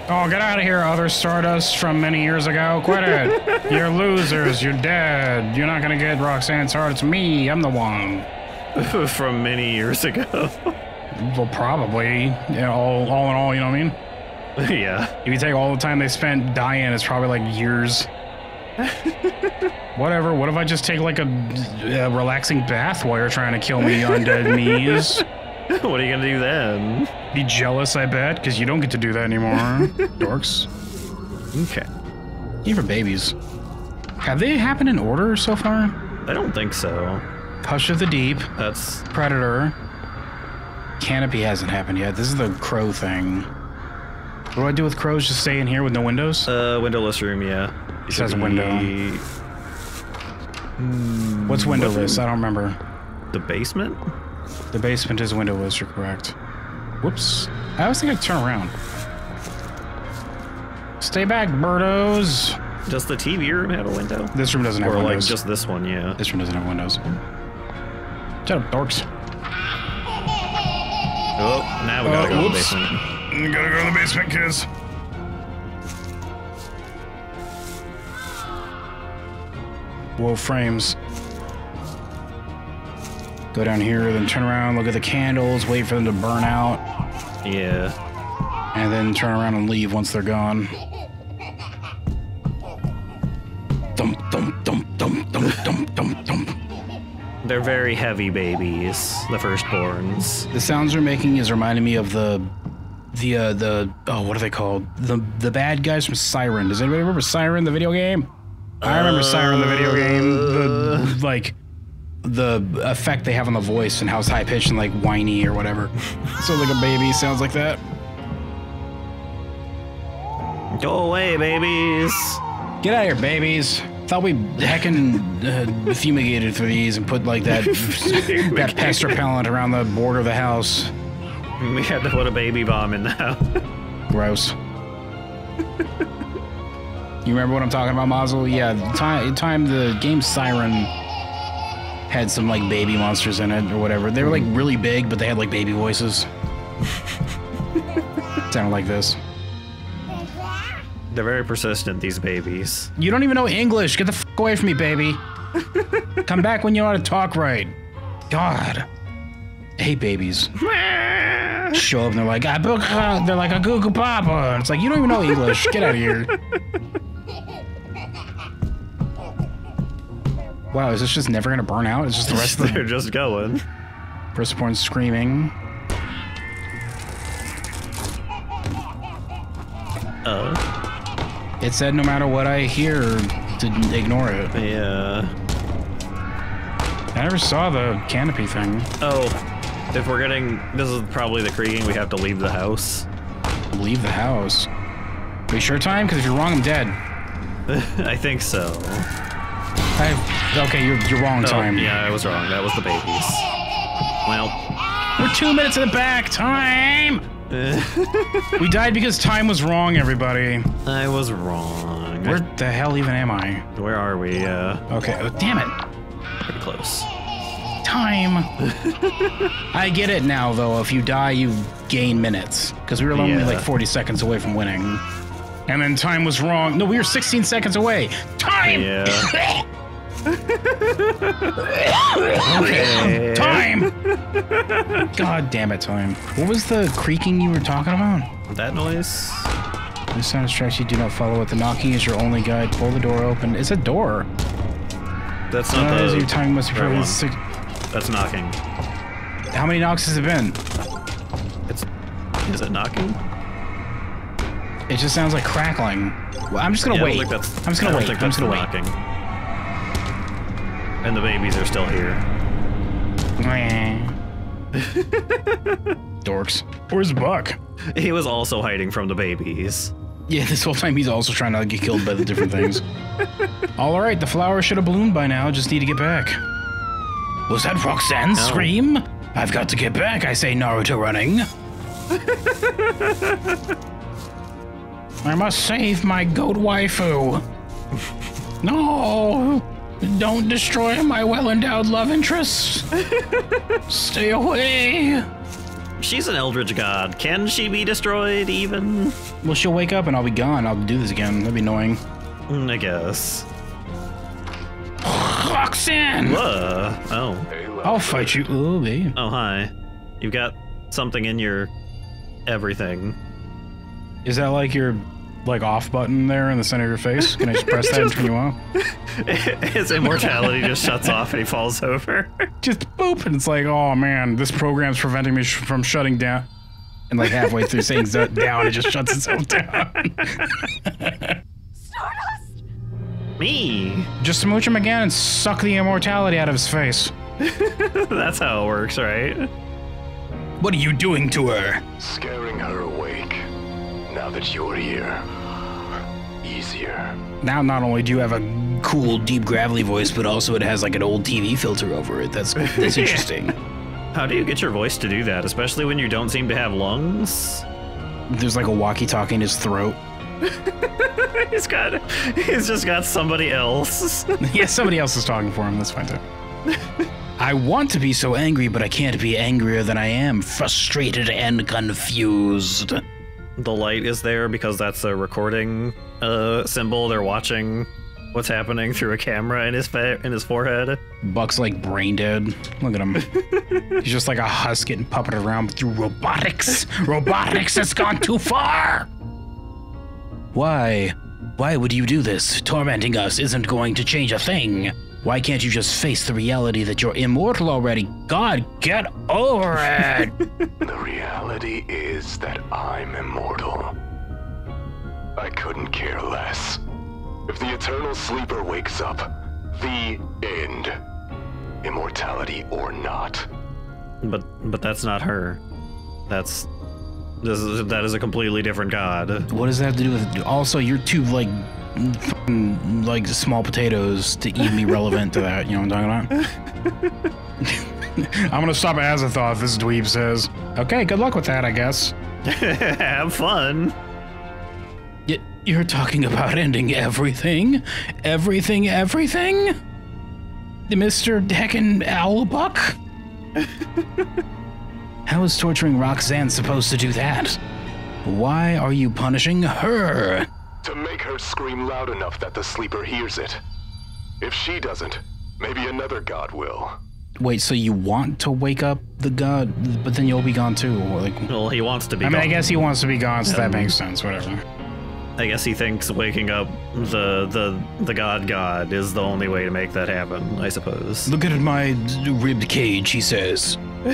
Oh, get out of here, other Stardust from many years ago. Quit it. (laughs) You're losers. You're dead. You're not gonna get Rhok'zan's heart. It's me. I'm the one. (laughs) From many years ago. (laughs) Well, probably. Yeah, all, all in all, you know what I mean? yeah. If you take all the time they spent dying, it's probably like years. (laughs) Whatever. What if I just take like a, a relaxing bath while you're trying to kill me, on dead (laughs) me's? what are you gonna do then? Be jealous, I bet, because you don't get to do that anymore, (laughs) dorks. Okay. Even for babies. Have they happened in order so far? I don't think so. Hush of the Deep, That's Predator. Canopy hasn't happened yet. This is the crow thing. What do I do with crows? Just stay in here with no windows? uh windowless room. Yeah. It says window. Be What's windowless? I don't remember. The basement. The basement is windowless, you're correct. Whoops. I always think I'd turn around. Stay back, birdos. Does the TV room have a window? This room doesn't have or like windows. just this one? Yeah. This room doesn't have windows. Shut up, dorks. Oh, now we gotta Uh, go to the whoops. basement. We gotta go to the basement, kids. Whoa, frames. Go down here, then turn around, look at the candles, wait for them to burn out, Yeah. and then turn around and leave once they're gone. Dum dum dum dum dum dum dum dum. They're very heavy babies, the firstborns. The sounds they're making is reminding me of the the uh, the oh what are they called the the bad guys from Siren. Does anybody remember Siren the video game? I remember Siren the video game. The like the effect they have on the voice and how it's high pitched and like whiny or whatever. so like a baby sounds like that. Go away, babies. Get out of here, babies. Thought we heckin' uh, fumigated through these and put like that (laughs) that pest repellent around the border of the house. We had to put a baby bomb in the house. Gross. (laughs) you remember what I'm talking about, Mazel? Yeah, the time time the game Siren had some like baby monsters in it or whatever. They were like really big, but they had like baby voices. (laughs) Sounded like this. They're very persistent, these babies. You don't even know English. Get the f away from me, baby. (laughs) Come back when you know how to talk right. God. I hate babies. (laughs) Show up and they're like, "Ah, book, uh," they're like a goo goo papa. It's like, you don't even know English. Get out of here. Wow, is this just never gonna burn out? It's just the rest of (laughs) the They're just going. firstborn screaming. Oh. It said no matter what I hear to ignore it. Yeah. I never saw the canopy thing. Oh, if we're getting, this is probably the creaking, we have to leave the house. Leave the house. Are you sure, time? Because if you're wrong, I'm dead. (laughs) I think so. I, okay, you're you're wrong, Oh, time. yeah, I was wrong. That was the babies. Well, We're two minutes in the back. Time. (laughs) we died because time was wrong, everybody. I was wrong. Where the hell even am I? Where are we? Uh, Okay. Oh, damn it. pretty close. Time. (laughs) I get it now, though. If you die, you gain minutes because we were only Yeah. like 40 seconds away from winning. And then time was wrong. No, we were 16 seconds away. Time. Yeah. (laughs) okay. Time. God damn it, time. What was the creaking you were talking about? That noise? This sound distracts you. Do not follow it. The knocking is your only guide. Pull the door open. It's a door. That's not Uh, the. your time must be probably six. That's knocking. How many knocks has it been? It's. Is it knocking? It just sounds like crackling. Well, I'm just gonna Yeah, wait. don't think that's- I'm just gonna wait. I'm just gonna wait. knocking. And the babies are still here. (laughs) Dorks. Where's Buck? He was also hiding from the babies. Yeah, this whole time he's also trying not to get killed by the different things. (laughs) All right, the flower should have bloomed by now. Just need to get back. Was that Rhok'zan's No. scream? I've got to get back. I say Naruto running. (laughs) I must save my goat waifu. No, don't destroy my well-endowed love interest. (laughs) Stay away. She's an eldritch god. Can she be destroyed even? Well, she'll wake up and I'll be gone. I'll do this again. That'd be annoying. Mm, I guess. Rhok'zan! Whoa. Oh. I'll fight you. Ooh, babe. Oh, hi. You've got something in your everything. Is that like your like off button there in the center of your face? Can I just press that and turn you off? (laughs) His immortality just shuts off and he falls over. (laughs) Just boop, and it's like, oh man, this program's preventing me sh- from shutting down. And like halfway through saying z- down, it just shuts itself down. (laughs) Stardust! Me. just smooch him again and suck the immortality out of his face. That's how it works, right? What are you doing to her? Scaring her awake. Now that you're here. Easier. Now, not only do you have a cool, deep, gravelly voice, but also it has like an old TV filter over it. That's (laughs) that's interesting. How do you get your voice to do that, especially when you don't seem to have lungs? There's like a walkie-talkie in his throat. (laughs) he's got, he's just got somebody else. (laughs) yeah, somebody else is talking for him. That's fine too. I want to be so angry, but I can't be angrier than I am, frustrated and confused. The light is there because that's a recording uh, symbol. They're watching what's happening through a camera in his fa- in his forehead. Buck's like brain dead. Look at him. (laughs) He's just like a husk getting puppeted around through robotics. robotics has gone too far. Why? Why would you do this? Tormenting us isn't going to change a thing. Why can't you just face the reality that you're immortal already? God, get over it! (laughs) the reality is that I'm immortal. I couldn't care less. If the Eternal Sleeper wakes up, the end. Immortality or not. But but that's not her. That's this is that is a completely different god. What does that have to do with Also, you're too, like, fucking, like small potatoes to even be relevant to that. You know what I'm talking about? (laughs) I'm gonna stop as at Azathoth, this dweeb says. Okay, good luck with that, I guess. (laughs) Have fun. Y- you're talking about ending everything? Everything, everything? Mr. Heckin' Owlbuck? (laughs) How is torturing Rhok'zan supposed to do that? Why are you punishing her? To make her scream loud enough that the sleeper hears it. If she doesn't, maybe another god will. Wait, so you want to wake up the god, but then you'll be gone too? Or like, Well, he wants to be I mean, I guess he wants to be gone, so that Um, makes sense. Whatever. I guess he thinks waking up the the the god god is the only way to make that happen. I suppose. Look at my ribbed cage, he says. (laughs)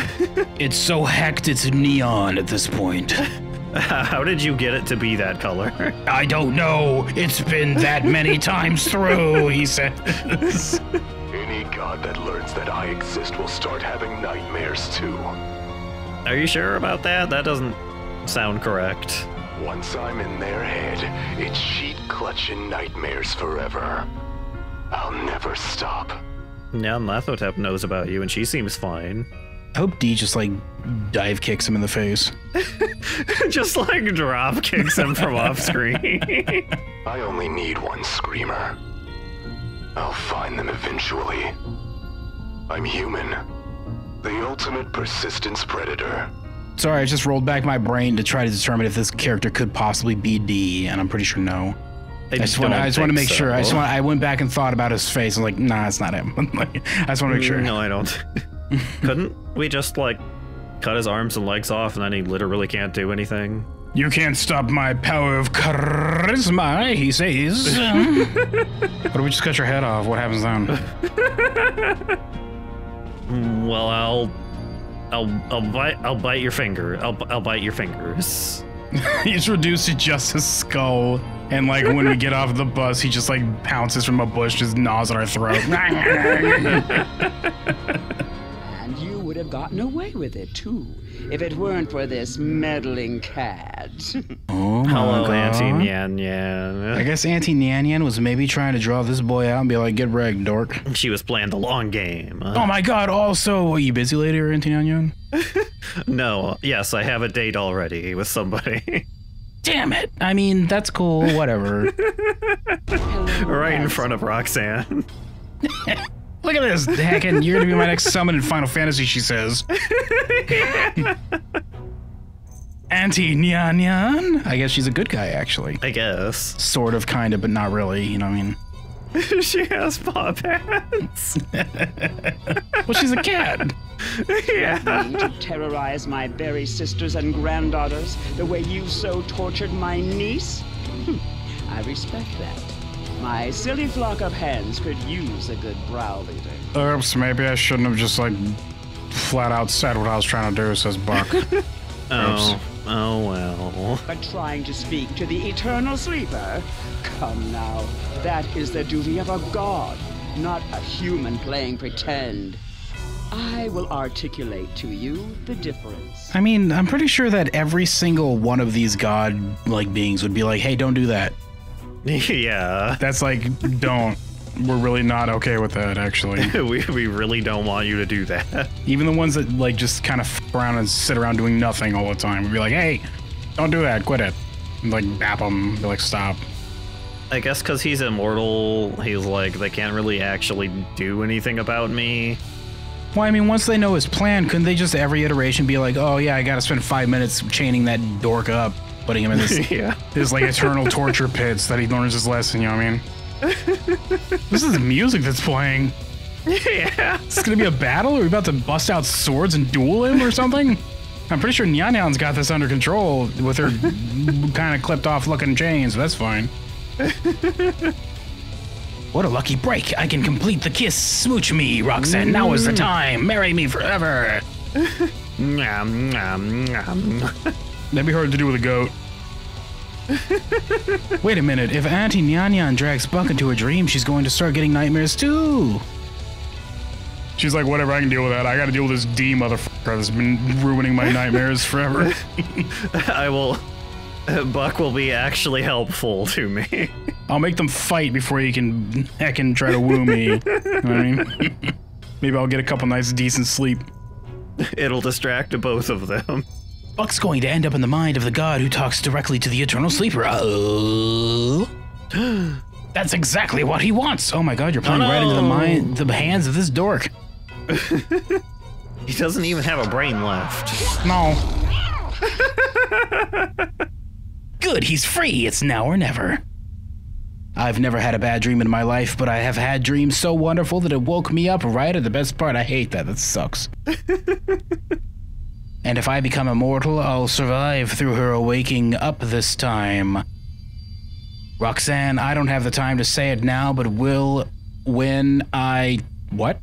it's so hacked it's neon at this point. (laughs) How did you get it to be that color? (laughs) I don't know. It's been that many (laughs) times through, he says. Any god that learns that I exist will start having nightmares too. Are you sure about that? That doesn't sound correct. Once I'm in their head, it's sheet clutching nightmares forever. I'll never stop. Nyarlathotep knows about you, and she seems fine. I hope D just like dive kicks him in the face. (laughs) Just like drop kicks him from off screen. (laughs) I only need one screamer. I'll find them eventually. I'm human. The ultimate persistence predator. Sorry, I just rolled back my brain to try to determine if this character could possibly be D, and I'm pretty sure no. I just want, I just want to think make sure. I just want. I went back and thought about his face. I'm like, nah, it's not him. (laughs) I just want to make sure. No, I don't. (laughs) Couldn't we just like cut his arms and legs off, and then he literally can't do anything? You can't stop my power of charisma, he says. (laughs) what if we just cut your head off? What happens then? Well, I'll, I'll, I'll bite, I'll bite your finger. I'll, I'll bite your fingers. (laughs) He's reduced to just his skull. And like when we get off the bus, he just like pounces from a bush, just gnaws at our throat. And you would have gotten away with it, too, if it weren't for this meddling cat. (laughs) oh my Hello, God. Auntie Nyan Nyan. I guess Auntie Nyan Nyan was maybe trying to draw this boy out and be like, get wrecked, dork. She was playing the long game. Oh my god, also, are you busy later, Auntie Nyan Nyan? (laughs) No, yes, I have a date already with somebody. (laughs) Damn it. I mean, that's cool, whatever. right in front of Rhok'zan. Look at this, heckin', you're gonna be my next (laughs) summon in Final Fantasy, she says. Auntie Nyan Nyan? I guess she's a good guy, actually. I guess. Sort of, kind of, but not really, you know what I mean? (laughs) she has paw pads. (laughs) well, she's a cat. yeah. Me to terrorize my very sisters and granddaughters the way you so tortured my niece? Hmm, I respect that. My silly flock of hens could use a good browbeating. Oops, maybe I shouldn't have just, like, flat out said what I was trying to do, says Buck. (laughs) Oh, oh well. But trying to speak to the eternal sleeper? Come now, that is the duty of a god, not a human playing pretend. I will articulate to you the difference. I mean, I'm pretty sure that every single one of these god like beings would be like, "Hey, don't do that." (laughs) yeah. That's like, don't. We're really not okay with that, actually. (laughs) we, we really don't want you to do that. (laughs) Even the ones that like just kind of f around and sit around doing nothing all the time We'd be like, "Hey, don't do that. Quit it." And, like bap them, be like, "Stop." I guess because he's immortal, he's like, they can't really actually do anything about me. Well, I mean, once they know his plan, couldn't they just every iteration be like, "Oh yeah, I got to spend five minutes chaining that dork up, putting him in this, (laughs) Yeah. this like eternal torture pits that he learns his lesson." You know what I mean? (laughs) this is the music that's playing. Yeah. It's gonna be a battle. Are we about to bust out swords and duel him or something? I'm pretty sure Nyan Nyan's got this under control with her (laughs) kind of clipped off looking chains. That's fine. What a lucky break! I can complete the kiss. Smooch me, Rhok'zan. Now is the time. Marry me forever. That'd be hard to do with a goat. Wait a minute. If Auntie Nyan Nyan drags Buck into a dream, she's going to start getting nightmares too. She's like, whatever, I can deal with that. I gotta deal with this D motherfucker that's been ruining my nightmares forever. (laughs) I will. Buck will be actually helpful to me. I'll make them fight before he can heckin' try to woo me. You know what I mean? (laughs) Maybe I'll get a couple nights of decent sleep. It'll distract both of them. Buck's going to end up in the mind of the god who talks directly to the eternal sleeper. Oh. (gasps) That's exactly what he wants. Oh my god, you're playing Oh, right into the mind the hands of this dork. (laughs) He doesn't even have a brain left. No. Good, he's free. It's now or never. I've never had a bad dream in my life, but I have had dreams so wonderful that it woke me up right at the best part. I hate that. That sucks. (laughs) and if I become immortal, I'll survive through her awaking up this time. Rhok'zan, I don't have the time to say it now, but will when I. What?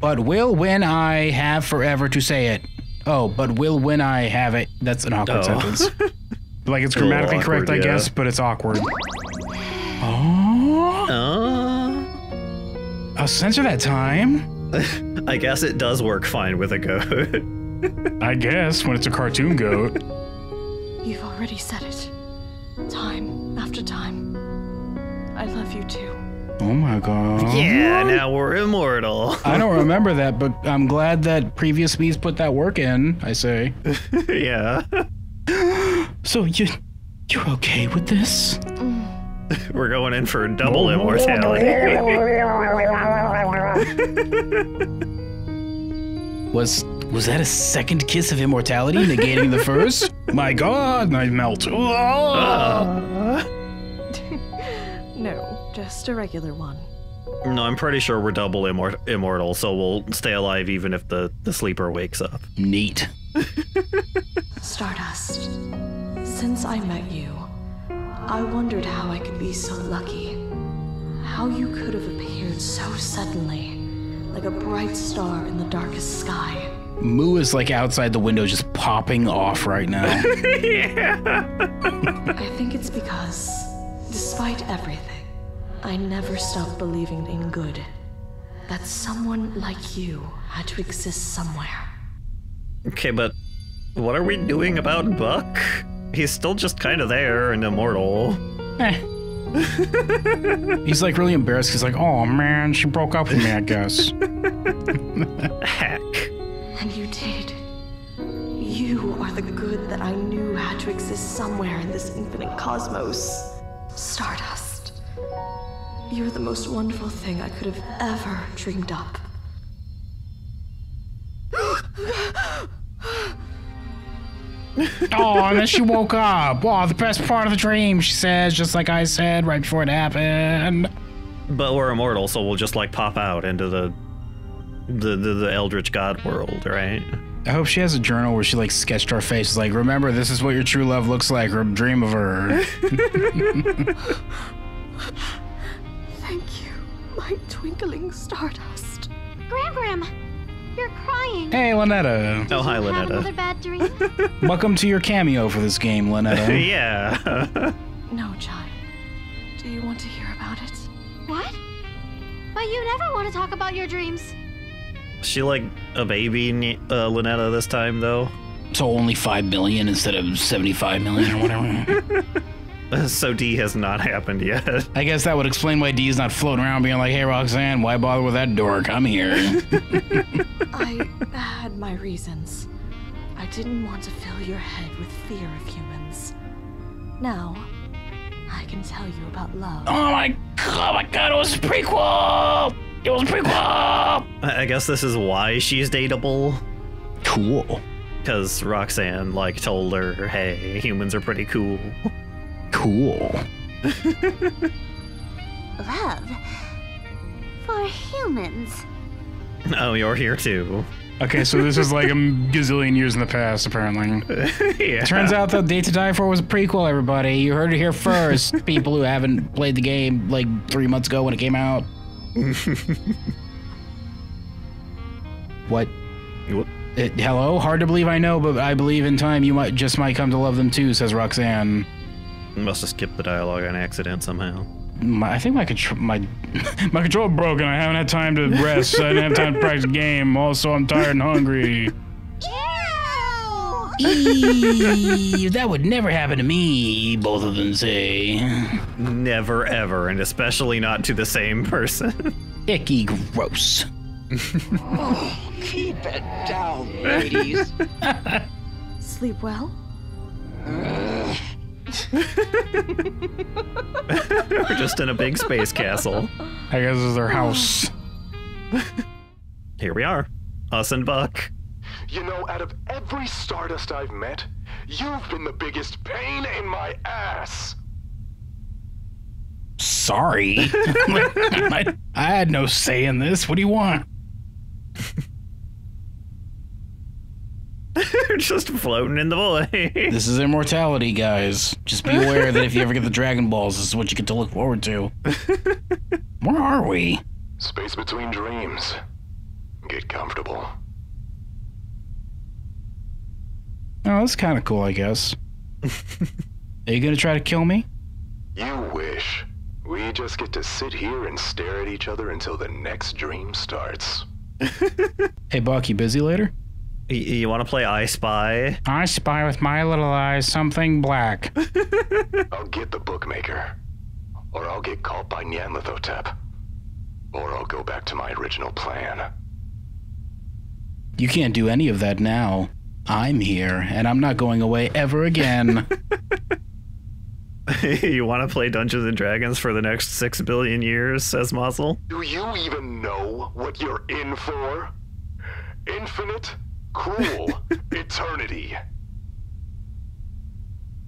But will when I have forever to say it. Oh, but will when I have it. That's an awkward Oh. sentence. (laughs) like it's grammatically correct, I yeah. guess, but it's awkward. Oh. Oh. I'll censor that time. (laughs) I guess it does work fine with a goat. (laughs) I guess when it's a cartoon goat. You've already said it. Time after time. I love you too. Oh my god. yeah, now we're immortal. I don't remember that, but I'm glad that previous me's put that work in, I say. (laughs) yeah. So you you're okay with this? (laughs) We're going in for a double immortality. (laughs) Was was that a second kiss of immortality negating the first? (laughs) My god, I melt. (laughs) (laughs) No, just a regular one. no, I'm pretty sure we're double immor- immortal, so we'll stay alive even if the, the sleeper wakes up. Neat. Stardust. Since I met you, I wondered how I could be so lucky. How you could have appeared so suddenly, like a bright star in the darkest sky. Moo is like outside the window just popping off right now. (laughs) I think it's because, despite everything, I never stopped believing in good. That someone like you had to exist somewhere. Okay, but what are we doing about Buck? He's still just kind of there and immortal. (laughs) He's like really embarrassed. He's like, oh man, she broke up with me, I guess. (laughs) Heck. And you did. You are the good that I knew had to exist somewhere in this infinite cosmos. Stardust. You're the most wonderful thing I could have ever dreamed up. (laughs) oh, and then she woke up. Oh, the best part of the dream, she says, just like I said right before it happened. But we're immortal, so we'll just like pop out into the the the, the Eldritch God world, right? I hope she has a journal where she like sketched our faces, like, remember, this is what your true love looks like, or dream of her. (laughs) Thank you, my twinkling stardust. Gram Gram, you're crying. hey, Ln'eta. Oh, hi, Had another Ln'eta. bad dream? (laughs) Welcome to your cameo for this game, Ln'eta. (laughs) yeah. No, child. Do you want to hear about it? what? But you never want to talk about your dreams. She like a baby, uh, Ln'eta, this time though. So only 5 million instead of 75 million or whatever. (laughs) So D has not happened yet. I guess that would explain why D is not floating around being like, hey, Rhok'zan, why bother with that dork? I'm here. (laughs) I had my reasons. I didn't want to fill your head with fear of humans. Now, I can tell you about love. oh my god, oh my god, it was a prequel! It was a prequel! I I guess this is why she's dateable. Cool. Because Rhok'zan, like, told her, hey, humans are pretty cool. Cool. (laughs) Love. For humans. Oh, you're here too. Okay, so this is like a gazillion years in the past, apparently. (laughs) yeah. Turns out that Date to Die For was a prequel, everybody. You heard it here first. (laughs) People who haven't played the game like three months ago when it came out. (laughs) what? What? Uh, hello? Hard to believe I know, but I believe in time you might just might come to love them too, says Rhok'zan. Must have skipped the dialogue on accident somehow. My, I think my control my (laughs) my control broken. I haven't had time to rest. I didn't have time to practice the game. Also, I'm tired and hungry. (laughs) Eee, that would never happen to me, both of them say. Never ever, and especially not to the same person. Icky gross. Oh, keep it down, ladies. (laughs) Sleep well? We're just in a big space castle. I guess this is their house. Here we are. Us and Buck. You know, out of every Stardust I've met, you've been the biggest pain in my ass. Sorry. (laughs) I, I had no say in this. What do you want? (laughs) just floating in the void. This is immortality, guys. Just be aware that if you ever get the Dragon Balls, this is what you get to look forward to. (laughs) Where are we? Space between dreams. Get comfortable. Oh, that's kind of cool, I guess. (laughs) Are you gonna try to kill me? You wish. We just get to sit here and stare at each other until the next dream starts. (laughs) Hey, Buck, you busy later? Y- you want to play I Spy? I spy with my little eyes something black. (laughs) I'll get the bookmaker. Or I'll get caught by Nyarlathotep. Or I'll go back to my original plan. You can't do any of that now. I'm here, and I'm not going away ever again. (laughs) you want to play Dungeons and Dragons for the next six billion years? Says Muzzle. Do you even know what you're in for? Infinite, cruel, (laughs) eternity.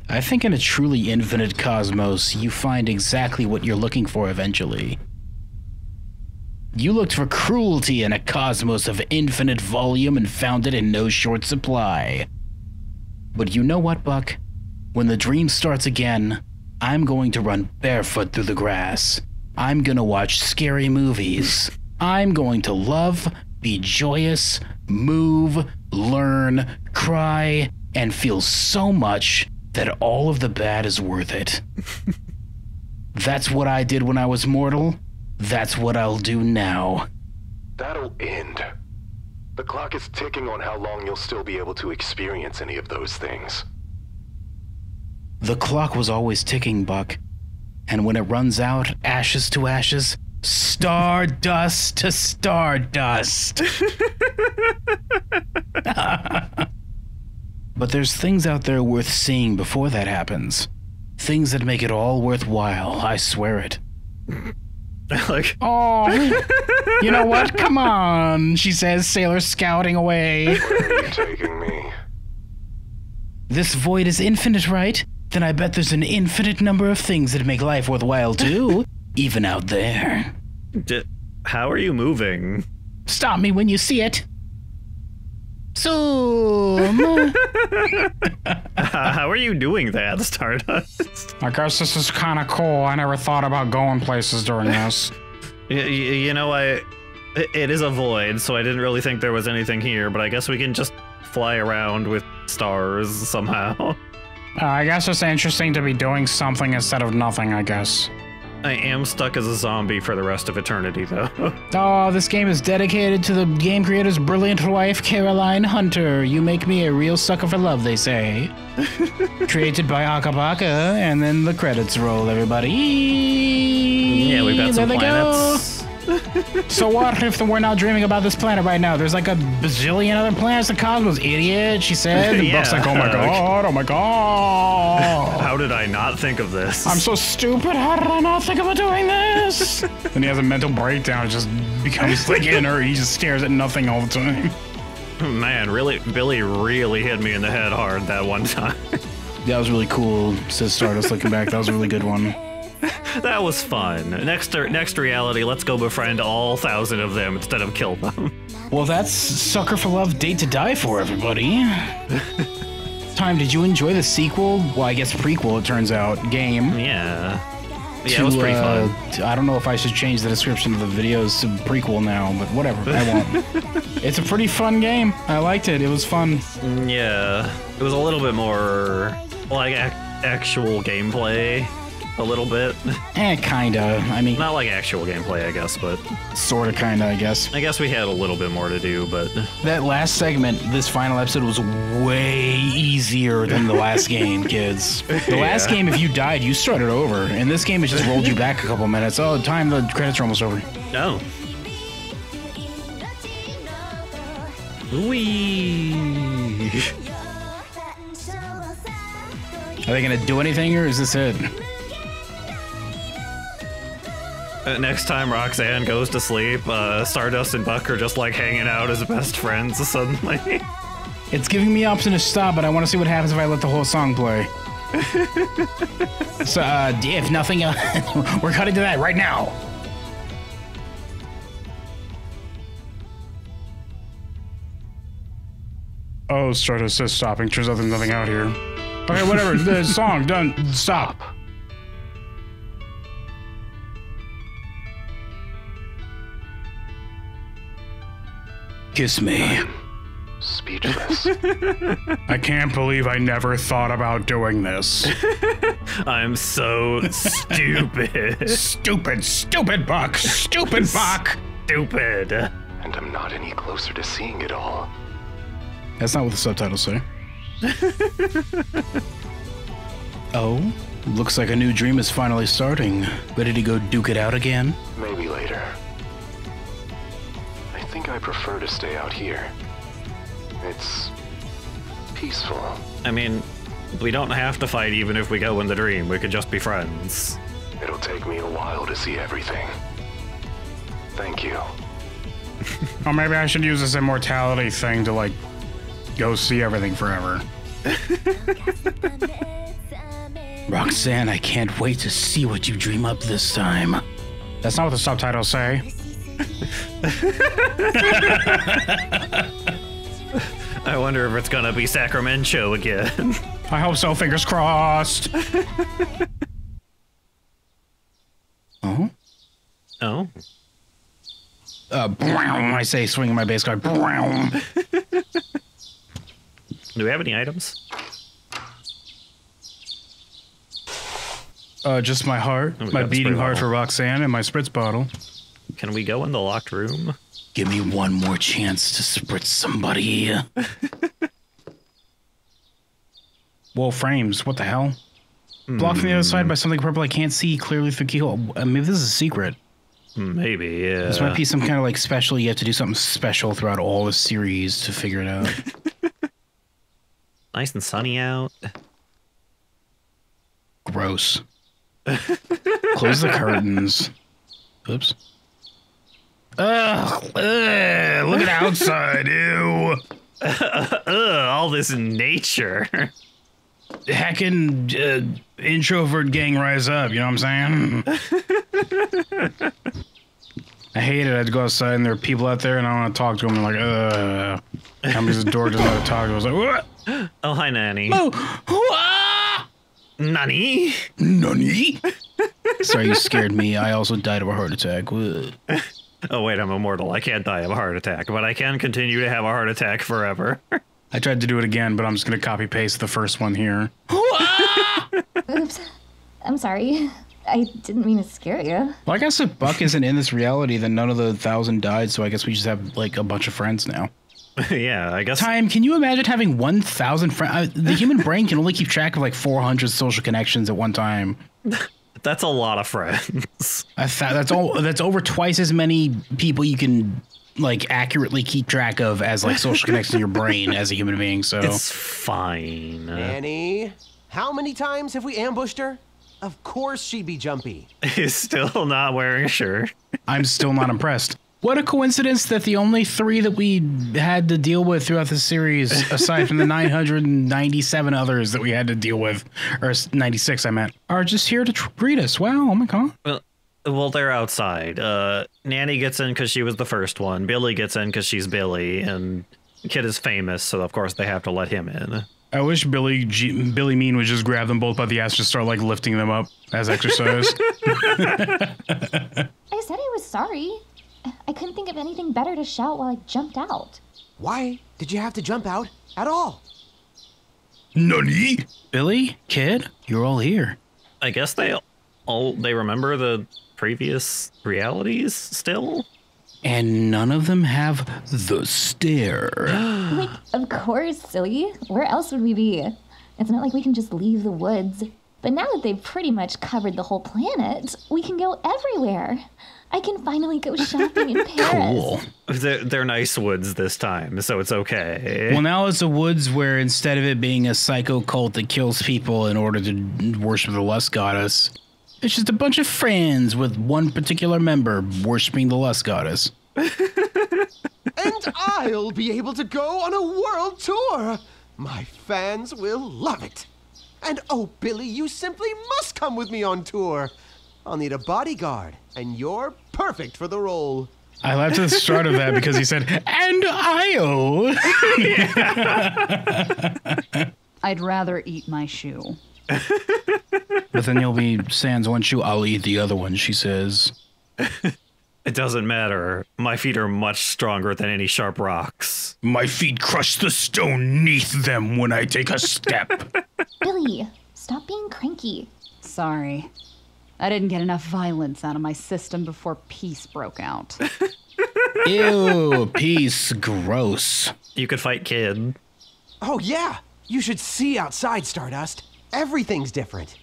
I think in a truly infinite cosmos, you find exactly what you're looking for eventually. You looked for cruelty in a cosmos of infinite volume and found it in no short supply. But you know what, Buck? When the dream starts again, I'm going to run barefoot through the grass. I'm gonna watch scary movies. I'm going to love, be joyous, move, learn, cry, and feel so much that all of the bad is worth it. (laughs) That's what I did when I was mortal. That's what I'll do now. That'll end. The clock is ticking on how long you'll still be able to experience any of those things. The clock was always ticking, Buck. And when it runs out, ashes to ashes, stardust to stardust. (laughs) but there's things out there worth seeing before that happens. Things that make it all worthwhile, I swear it. (laughs) like, oh, (laughs) you know what? Come on, she says, sailor scouting away. Where are you taking me? This void is infinite, right? Then I bet there's an infinite number of things that make life worthwhile too, (laughs) even out there. D- how are you moving? Stop me when you see it. Zoom. (laughs) how are you doing that, Stardust? I guess this is kind of cool. I never thought about going places during this. (laughs) Y- y- you know, I. it- It is a void, so I didn't really think there was anything here, but I guess we can just fly around with stars somehow. Uh, I guess it's interesting to be doing something instead of nothing, I guess. I am stuck as a zombie for the rest of eternity, though. (laughs) Oh, this game is dedicated to the game creator's brilliant wife, Caroline Hunter. You make me a real sucker for love, they say. (laughs) Created by Akabaka, and then the credits roll, everybody. yeah, we've got some there planets. Go. So what if we're not dreaming about this planet right now? There's like a bazillion other planets in the cosmos, idiot. She said. (laughs) And Buck's like, oh my (laughs) god, oh my god. How did I not think of this? I'm so stupid. How did I not think about doing this? (laughs) then he has a mental breakdown. It just becomes like inert. He just stares at nothing all the time. Man, really, Billy really hit me in the head hard that one time. That was really cool, says Stardust looking back. That was a really good one. (laughs) that was fun. Next, next reality, let's go befriend all thousand of them instead of kill them. (laughs) Well, that's Sucker for Love Date to Die for, everybody. (laughs) Time, did you enjoy the sequel? Well, I guess prequel, it turns out, game. Yeah. Yeah, to, it was pretty uh, fun. I don't know if I should change the description of the videos to prequel now, but whatever. I won't. it's a pretty fun game. I liked it. It was fun. Yeah, it was a little bit more like ac- actual gameplay, a little bit. (laughs) Eh, kinda. I mean, not like actual gameplay, I guess, but sorta, kinda, I guess. I guess we had a little bit more to do, but That last segment, this final episode, was way easier than the last (laughs) game, kids. The last game, if you died, you started over. And this game, it just rolled you back a couple minutes. Oh, time, the credits are almost over. no. Wee. Are they gonna do anything, or is this it? Next time Rhok'zan goes to sleep, uh, Stardust and Buck are just like hanging out as best friends (laughs) suddenly. It's giving me option to stop, but I want to see what happens if I let the whole song play. (laughs) so, uh, if nothing else, (laughs) we're cutting to that right now. Oh, Stardust says stopping. Turns out there's nothing out here. Okay, whatever. the song done. Stop. Kiss me. Speechless. (laughs) I can't believe I never thought about doing this. (laughs) I'm so stupid. stupid, stupid Buck. Stupid (laughs) Buck. Stupid. and I'm not any closer to seeing it all. That's not what the subtitles say. oh, looks like a new dream is finally starting. Ready to go duke it out again? Maybe later. I think I prefer to stay out here. It's peaceful. I mean, we don't have to fight even if we go in the dream. We could just be friends. It'll take me a while to see everything. Thank you. (laughs) Or maybe I should use this immortality thing to, like, go see everything forever. (laughs) Rhok'zan, I can't wait to see what you dream up this time. That's not what the subtitles say. (laughs) I wonder if it's gonna be Sacramento again. (laughs) I hope so. Fingers crossed. oh? Oh? Uh, brown, I say, swinging my bass guard. Brown. Do we have any items? Uh, just my heart, Oh, my beating heart bottle. for Rhok'zan, and my spritz bottle. Can we go in the locked room? Give me one more chance to spritz somebody. (laughs) Whoa, frames! What the hell? Blocked from the other side by something purple I can't see clearly through keyhole. Uh, maybe this is a secret. Maybe, yeah. This might be some kind of like special. You have to do something special throughout all the series to figure it out. (laughs) nice and sunny out. Gross. Close the curtains. Oops. Ugh, ugh, look at outside. Ew. (laughs) Ugh, all this nature. Heckin' uh, introvert gang rise up, you know what I'm saying? I hate it. I'd go outside and there are people out there and I want to talk to them. I'm like, ugh. Comes to the door, doesn't let to talk. I was like, what? Oh, hi, Nanny. Oh, nanny? Nanny? Sorry, you scared me. I also died of a heart attack. Ugh. (laughs) Oh, wait, I'm immortal. I can't die of a heart attack, but I can continue to have a heart attack forever. (laughs) I tried to do it again, but I'm just going to copy paste the first one here. (laughs) Ah! Oops. I'm sorry. I didn't mean to scare you. Well, I guess if Buck isn't in this reality, then none of the thousand died, so I guess we just have like a bunch of friends now. yeah, I guess. Time, can you imagine having 1,000 friends? The human brain can only keep track of like 400 social connections at one time. That's a lot of friends. (laughs) I thought that's all. That's over twice as many people you can like accurately keep track of as like social connections in your brain as a human being. So It's fine. Annie, how many times have we ambushed her? Of course she'd be jumpy. (laughs) He's still not wearing a shirt. I'm still not impressed. What a coincidence that the only three that we had to deal with throughout the series, (laughs) aside from the 997 others that we had to deal with, or 96, I meant, are just here to tr- greet us. Wow, oh my god. Well, well, they're outside. Uh, Nanny gets in because she was the first one. Billy gets in because she's Billy, and Kid is famous, so of course they have to let him in. I wish Billy G- Billy Mean would just grab them both by the ass, just start like lifting them up as exercise. (laughs) (laughs) I said I was sorry. I couldn't think of anything better to shout while I jumped out. Why did you have to jump out at all? Nani? Billy, Kid, you're all here. I guess they all they remember the previous realities still. And none of them have the stare. (gasps) like, of course, silly. Where else would we be? It's not like we can just leave the woods. But now that they've pretty much covered the whole planet, we can go everywhere. I can finally go shopping in (laughs) Paris. Cool. They're, they're nice woods this time, so it's okay. Well, now it's a woods where instead of it being a psycho cult that kills people in order to worship the lust goddess, it's just a bunch of friends with one particular member worshiping the lust goddess. (laughs) and I'll be able to go on a world tour. My fans will love it. And oh, Billy, you simply must come with me on tour. I'll need a bodyguard, and you're perfect for the role. I laughed at the start of that because he said, and Io. (laughs) I'd rather eat my shoe. (laughs) but then you'll be sans one shoe, I'll eat the other one, she says. It doesn't matter. My feet are much stronger than any sharp rocks. My feet crush the stone neath them when I take a step. (laughs) Billy, stop being cranky. Sorry. I didn't get enough violence out of my system before peace broke out. (laughs) Ew, peace, gross. You could fight Kid. Oh, yeah. You should see outside, Stardust. Everything's different.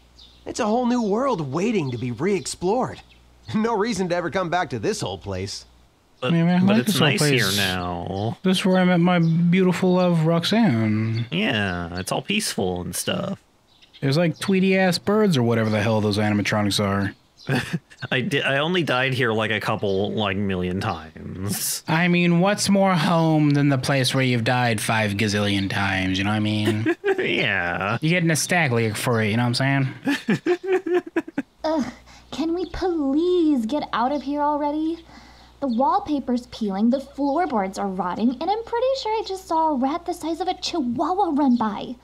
It's a whole new world waiting to be re explored. (laughs) No reason to ever come back to this old place. But, I mean, I but like it's this nice place. here now. This is where I met my beautiful love, Rhok'zan. Yeah, it's all peaceful and stuff. There's like tweety ass birds or whatever the hell those animatronics are. (laughs) I did. I only died here like a couple, like million times. I mean, what's more home than the place where you've died five gazillion times? You know what I mean? (laughs) yeah. You get nostalgic for it, you know what I'm saying? (laughs) Ugh, can we please get out of here already? The wallpaper's peeling, the floorboards are rotting, and I'm pretty sure I just saw a rat the size of a chihuahua run by.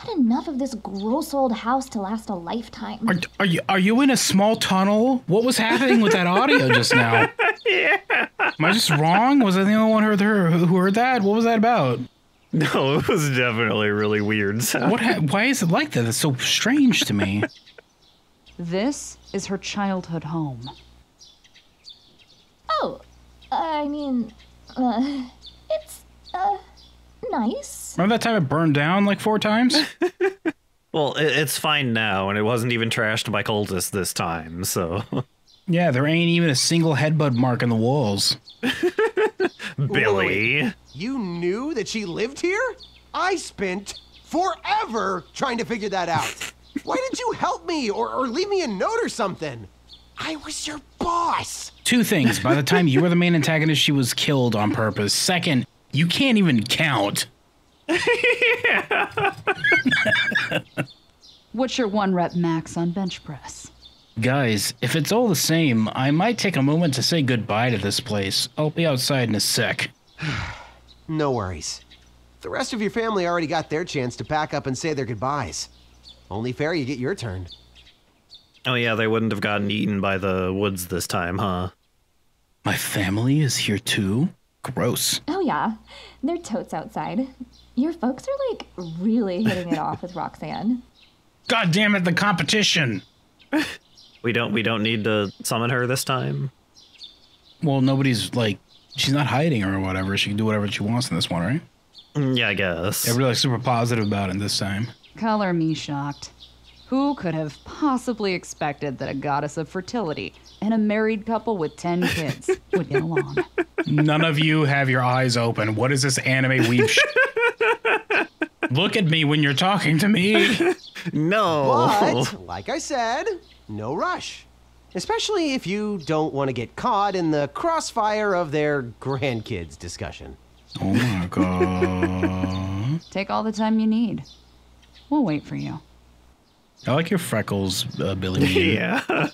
Had enough of this gross old house to last a lifetime. Are, are you are you in a small tunnel? What was happening with that audio just now? (laughs) yeah. Am I just wrong? Was I the only one who heard, who heard that? What was that about? No, it was definitely really weird. Sound. What? Ha- why is it like that? It's so strange to me. This is her childhood home. Oh, I mean, uh, it's, uh, nice. Remember that time it burned down like four times? (laughs) Well, it, it's fine now, and it wasn't even trashed by cultists this time. So, yeah, there ain't even a single headbutt mark in the walls. (laughs) Billy. Wait, you knew that she lived here? I spent forever trying to figure that out. (laughs) Why didn't you help me or, or leave me a note or something? I was your boss. Two things. By the time you were the main antagonist, she was killed on purpose. Second, you can't even count. What's your one rep max on bench press? Guys, if it's all the same, I might take a moment to say goodbye to this place. I'll be outside in a sec. (sighs) No worries. The rest of your family already got their chance to pack up and say their goodbyes. Only fair you get your turn. Oh yeah, they wouldn't have gotten eaten by the woods this time, huh? My family is here too? Gross. Oh, yeah. They're totes outside. Your folks are, like, really hitting it off with Rhok'zan. God damn it, the competition! We don't. We don't need to summon her this time. Well, nobody's like, she's not hiding or whatever. She can do whatever she wants in this one, right? Mm, Yeah, I guess. Everybody's super positive about it this time. Color me shocked. Who could have possibly expected that a goddess of fertility and a married couple with 10 kids (laughs) would get along? None of you have your eyes open. What is this anime weeb sh- (laughs) Look at me when you're talking to me. (laughs) no. But, like I said, no rush. Especially if you don't want to get caught in the crossfire of their grandkids discussion. Oh my god. Take all the time you need. We'll wait for you. I like your freckles, uh, Billy. Wee. Yeah.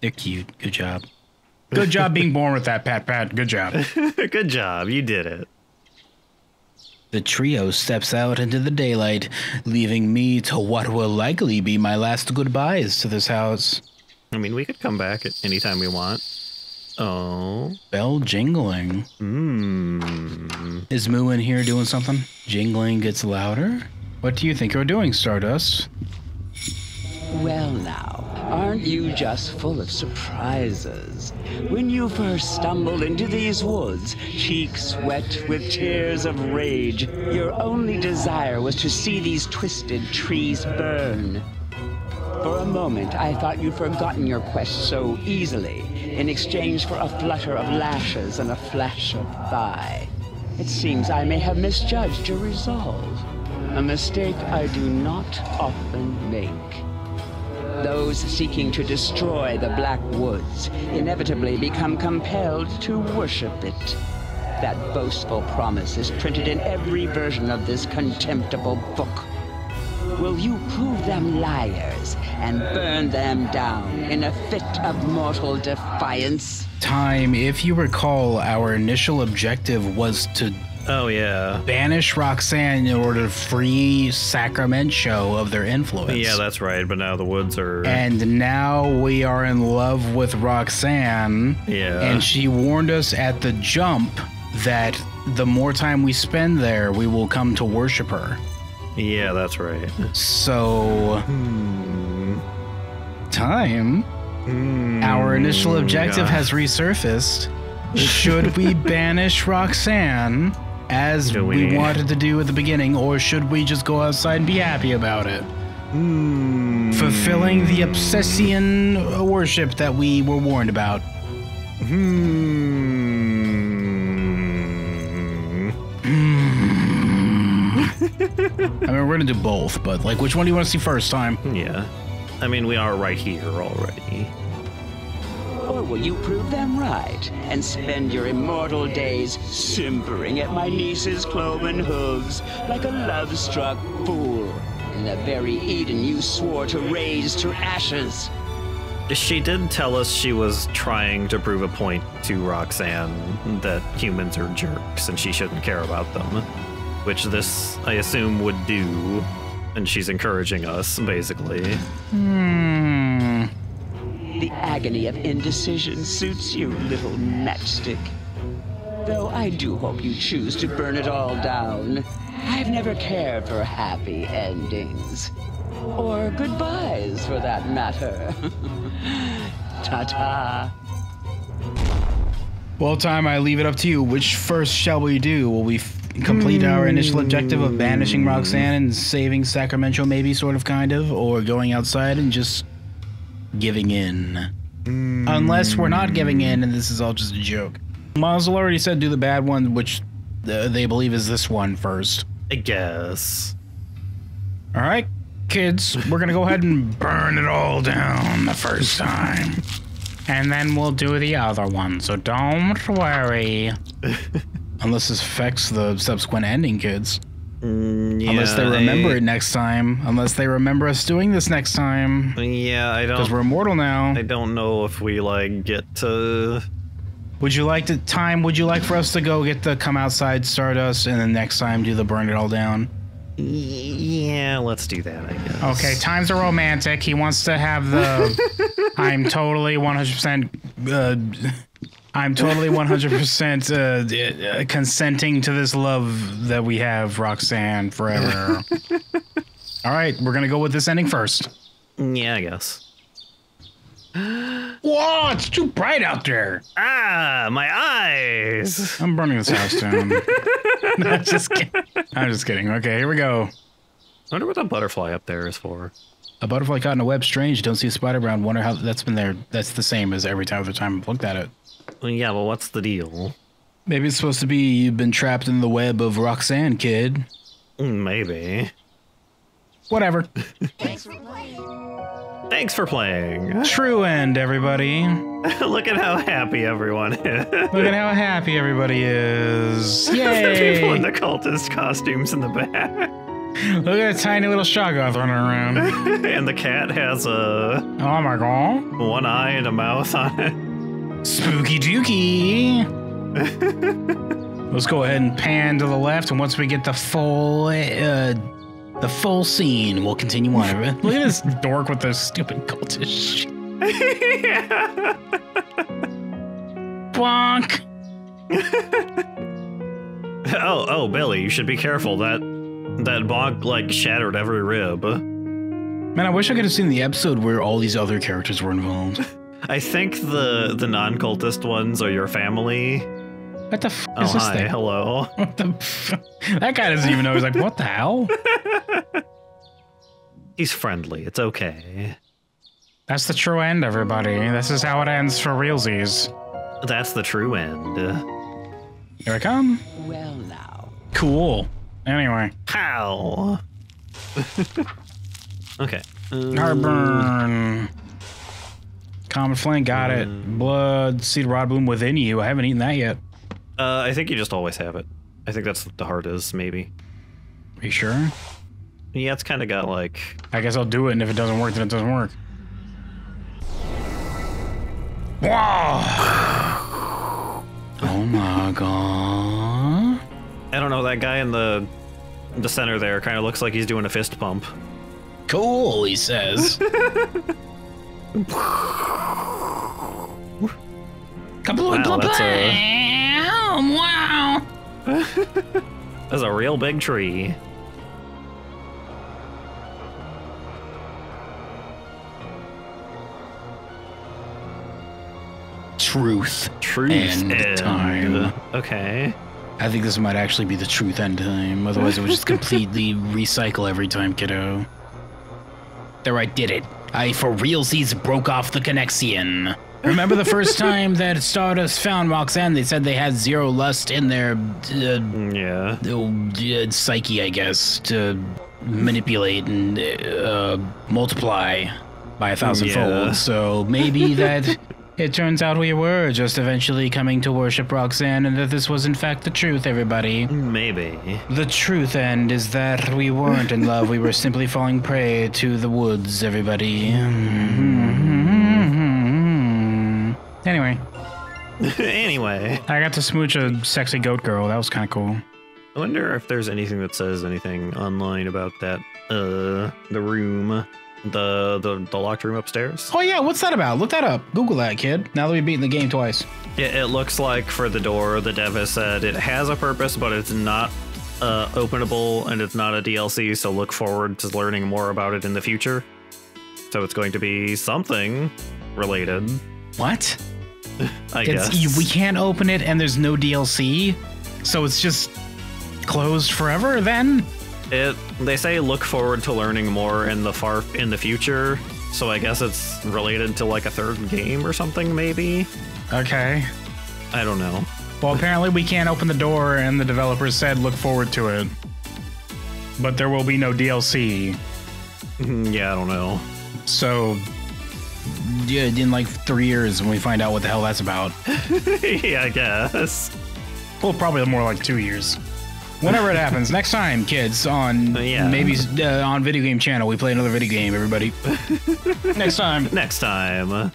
They're cute. Good job. Good job being born with that, Pat Pat. Good job. (laughs) Good job. You did it. The trio steps out into the daylight, leaving me to what will likely be my last goodbyes to this house. I mean, we could come back at any time we want. Oh. Bell jingling. Mmm. Is Moo in here doing something? Jingling gets louder? What do you think you're doing, Stardust? Well, now, aren't you just full of surprises? When you first stumbled into these woods, cheeks wet with tears of rage, your only desire was to see these twisted trees burn. For a moment, I thought you'd forgotten your quest so easily, in exchange for a flutter of lashes and a flash of thigh. It seems I may have misjudged your resolve, a mistake I do not often make. Those seeking to destroy the Black Woods inevitably become compelled to worship it. That boastful promise is printed in every version of this contemptible book. Will you prove them liars and burn them down in a fit of mortal defiance? Time, if you recall, our initial objective was to Oh, yeah. banish Rhok'zan in order to free Sacramento of their influence. Yeah, that's right. But now the woods are. And now we are in love with Rhok'zan. Yeah. And she warned us at the jump that the more time we spend there, we will come to worship her. Yeah, that's right. So, time. Our initial objective God. has resurfaced. Should we banish Rhok'zan as we... we? wanted to do at the beginning, or should we just go outside and be happy about it? Hmm. Fulfilling the obsession uh, worship that we were warned about. Hmm. (laughs) I mean, we're gonna do both, but like, which one do you want to see first time? Yeah. I mean, we are right here already. Or will you prove them right and spend your immortal days simpering at my niece's cloven hooves like a love-struck fool in the very Eden you swore to raise to ashes? She did tell us she was trying to prove a point to Rhok'zan that humans are jerks and she shouldn't care about them. Which this, I assume, would do. And she's encouraging us, basically. Hmm. The agony of indecision suits you, little matchstick. Though I do hope you choose to burn it all down. I've never cared for happy endings. Or goodbyes, for that matter. (laughs) Ta-ta. Well, time, I leave it up to you. Which first shall we do? Will we f- complete our hmm. initial objective of banishing Rhok'zan and saving Sacramento, maybe, sort of, kind of? Or going outside and just giving in? Unless we're not giving in and this is all just a joke. Mazel already said do the bad one, which uh, they believe is this one first. I guess. All right, kids, we're gonna go ahead and burn it all down the first time. And then we'll do the other one, so don't worry. (laughs) Unless this affects the subsequent ending, kids. Unless they remember I- it next time. Unless they remember us doing this next time. Yeah, I don't. Because we're immortal now. I don't know if we like get to. Would you like to time? Would you like for us to go get the come outside Stardust and then next time do the burn it all down? Yeah, let's do that. I guess. Okay, times are romantic. He wants to have the. (laughs) I'm totally 100%. Uh, I'm totally (laughs) 100% uh, uh, consenting to this love that we have, Rhok'zan, forever. (laughs) All right, we're going to go with this ending first. Yeah, I guess. (gasps) Whoa, it's too bright out there. Ah, my eyes. I'm burning this house down. (laughs) I'm just kidding. I'm just kidding. Okay, here we go. I wonder what that butterfly up there is for. A butterfly caught in a web, strange. Don't see a spider around. Wonder how that's been there. That's the same as every time other time I've looked at it. Well, yeah, well, what's the deal? Maybe it's supposed to be you've been trapped in the web of Rhok'zan, kid. Mm, Maybe. Whatever. (laughs) Thanks for playing. Thanks for playing. True end, everybody. (laughs) Look at how happy everyone is. Look at how happy everybody is. (laughs) the people in Yay! the cultist costumes in the back. Look at a tiny little shoggoth running around. and the cat has a Oh my god. one eye and a mouth on it. Spooky dookie. (laughs) Let's go ahead and pan to the left, and once we get the full, uh, the full scene, we'll continue on. (laughs) Look at this dork with those stupid cultish. (laughs) Bonk. Oh, oh, Billy, you should be careful. That that bonk like shattered every rib. Man, I wish I could have seen the episode where all these other characters were involved. I think the the non-cultist ones are your family. What the f Oh, is this hi, thing? hello. (laughs) What the f- that guy doesn't even know. He's like, what the hell? (laughs) He's friendly. It's okay. That's the true end, everybody. This is how it ends for realsies. That's the true end. Here I come. Well, now. Cool. Anyway. How? (laughs) okay. Um, Heartburn. Common flame, got it. Blood, seed rot bloom within you. I haven't eaten that yet. Uh, I think you just always have it. I think that's what the heart is, maybe. Are you sure? Yeah, it's kind of got like. I guess I'll do it, and if it doesn't work, then it doesn't work. Wow! oh my god. I don't know. That guy in the the center there kind of looks like he's doing a fist pump. Cool, he says. (laughs) Kabloom, Wow, that's a... wow. (laughs) that's a real big tree. Truth. Truth and, end. time. Okay. I think this might actually be the truth end time. Otherwise, it would just (laughs) completely recycle every time, kiddo. There, I did it. I for realsies broke off the connection. Remember the first (laughs) time that Stardust found Rhok'zan? They said they had zero lust in their uh, yeah uh, psyche, I guess, to manipulate and uh, multiply by a thousandfold. Yeah. So maybe that (laughs) it turns out we were just eventually coming to worship Rhok'zan, and that this was in fact the truth, everybody. Maybe. The truth end is that we weren't in love. We were simply falling prey to the woods, everybody. (laughs) Anyway, anyway, I got to smooch a sexy goat girl. That was kind of cool. I wonder if there's anything that says anything online about that. Uh, the room, the the the locked room upstairs. Oh yeah, what's that about? Look that up. Google that, kid. Now that we've beaten the game twice. It, it looks like for the door, the dev has said it has a purpose, but it's not uh, openable and it's not a DLC. So look forward to learning more about it in the future. So it's going to be something related. What? I It's- guess. we can't open it, and there's no DLC, so it's just closed forever. Then It they say look forward to learning more in the far in the future. So I guess it's related to like a third game or something maybe. Okay. I don't know. Well, apparently we can't open the door, and the developers said look forward to it. But there will be no DLC. Mm-hmm, yeah, I don't know. So, yeah, in like three years when we find out what the hell that's about. (laughs) yeah, I guess. Well, probably more like two years. Whenever it happens, next time, kids, on yeah. maybe uh, on video game channel, we play another video game. Everybody, (laughs) next time. Next time.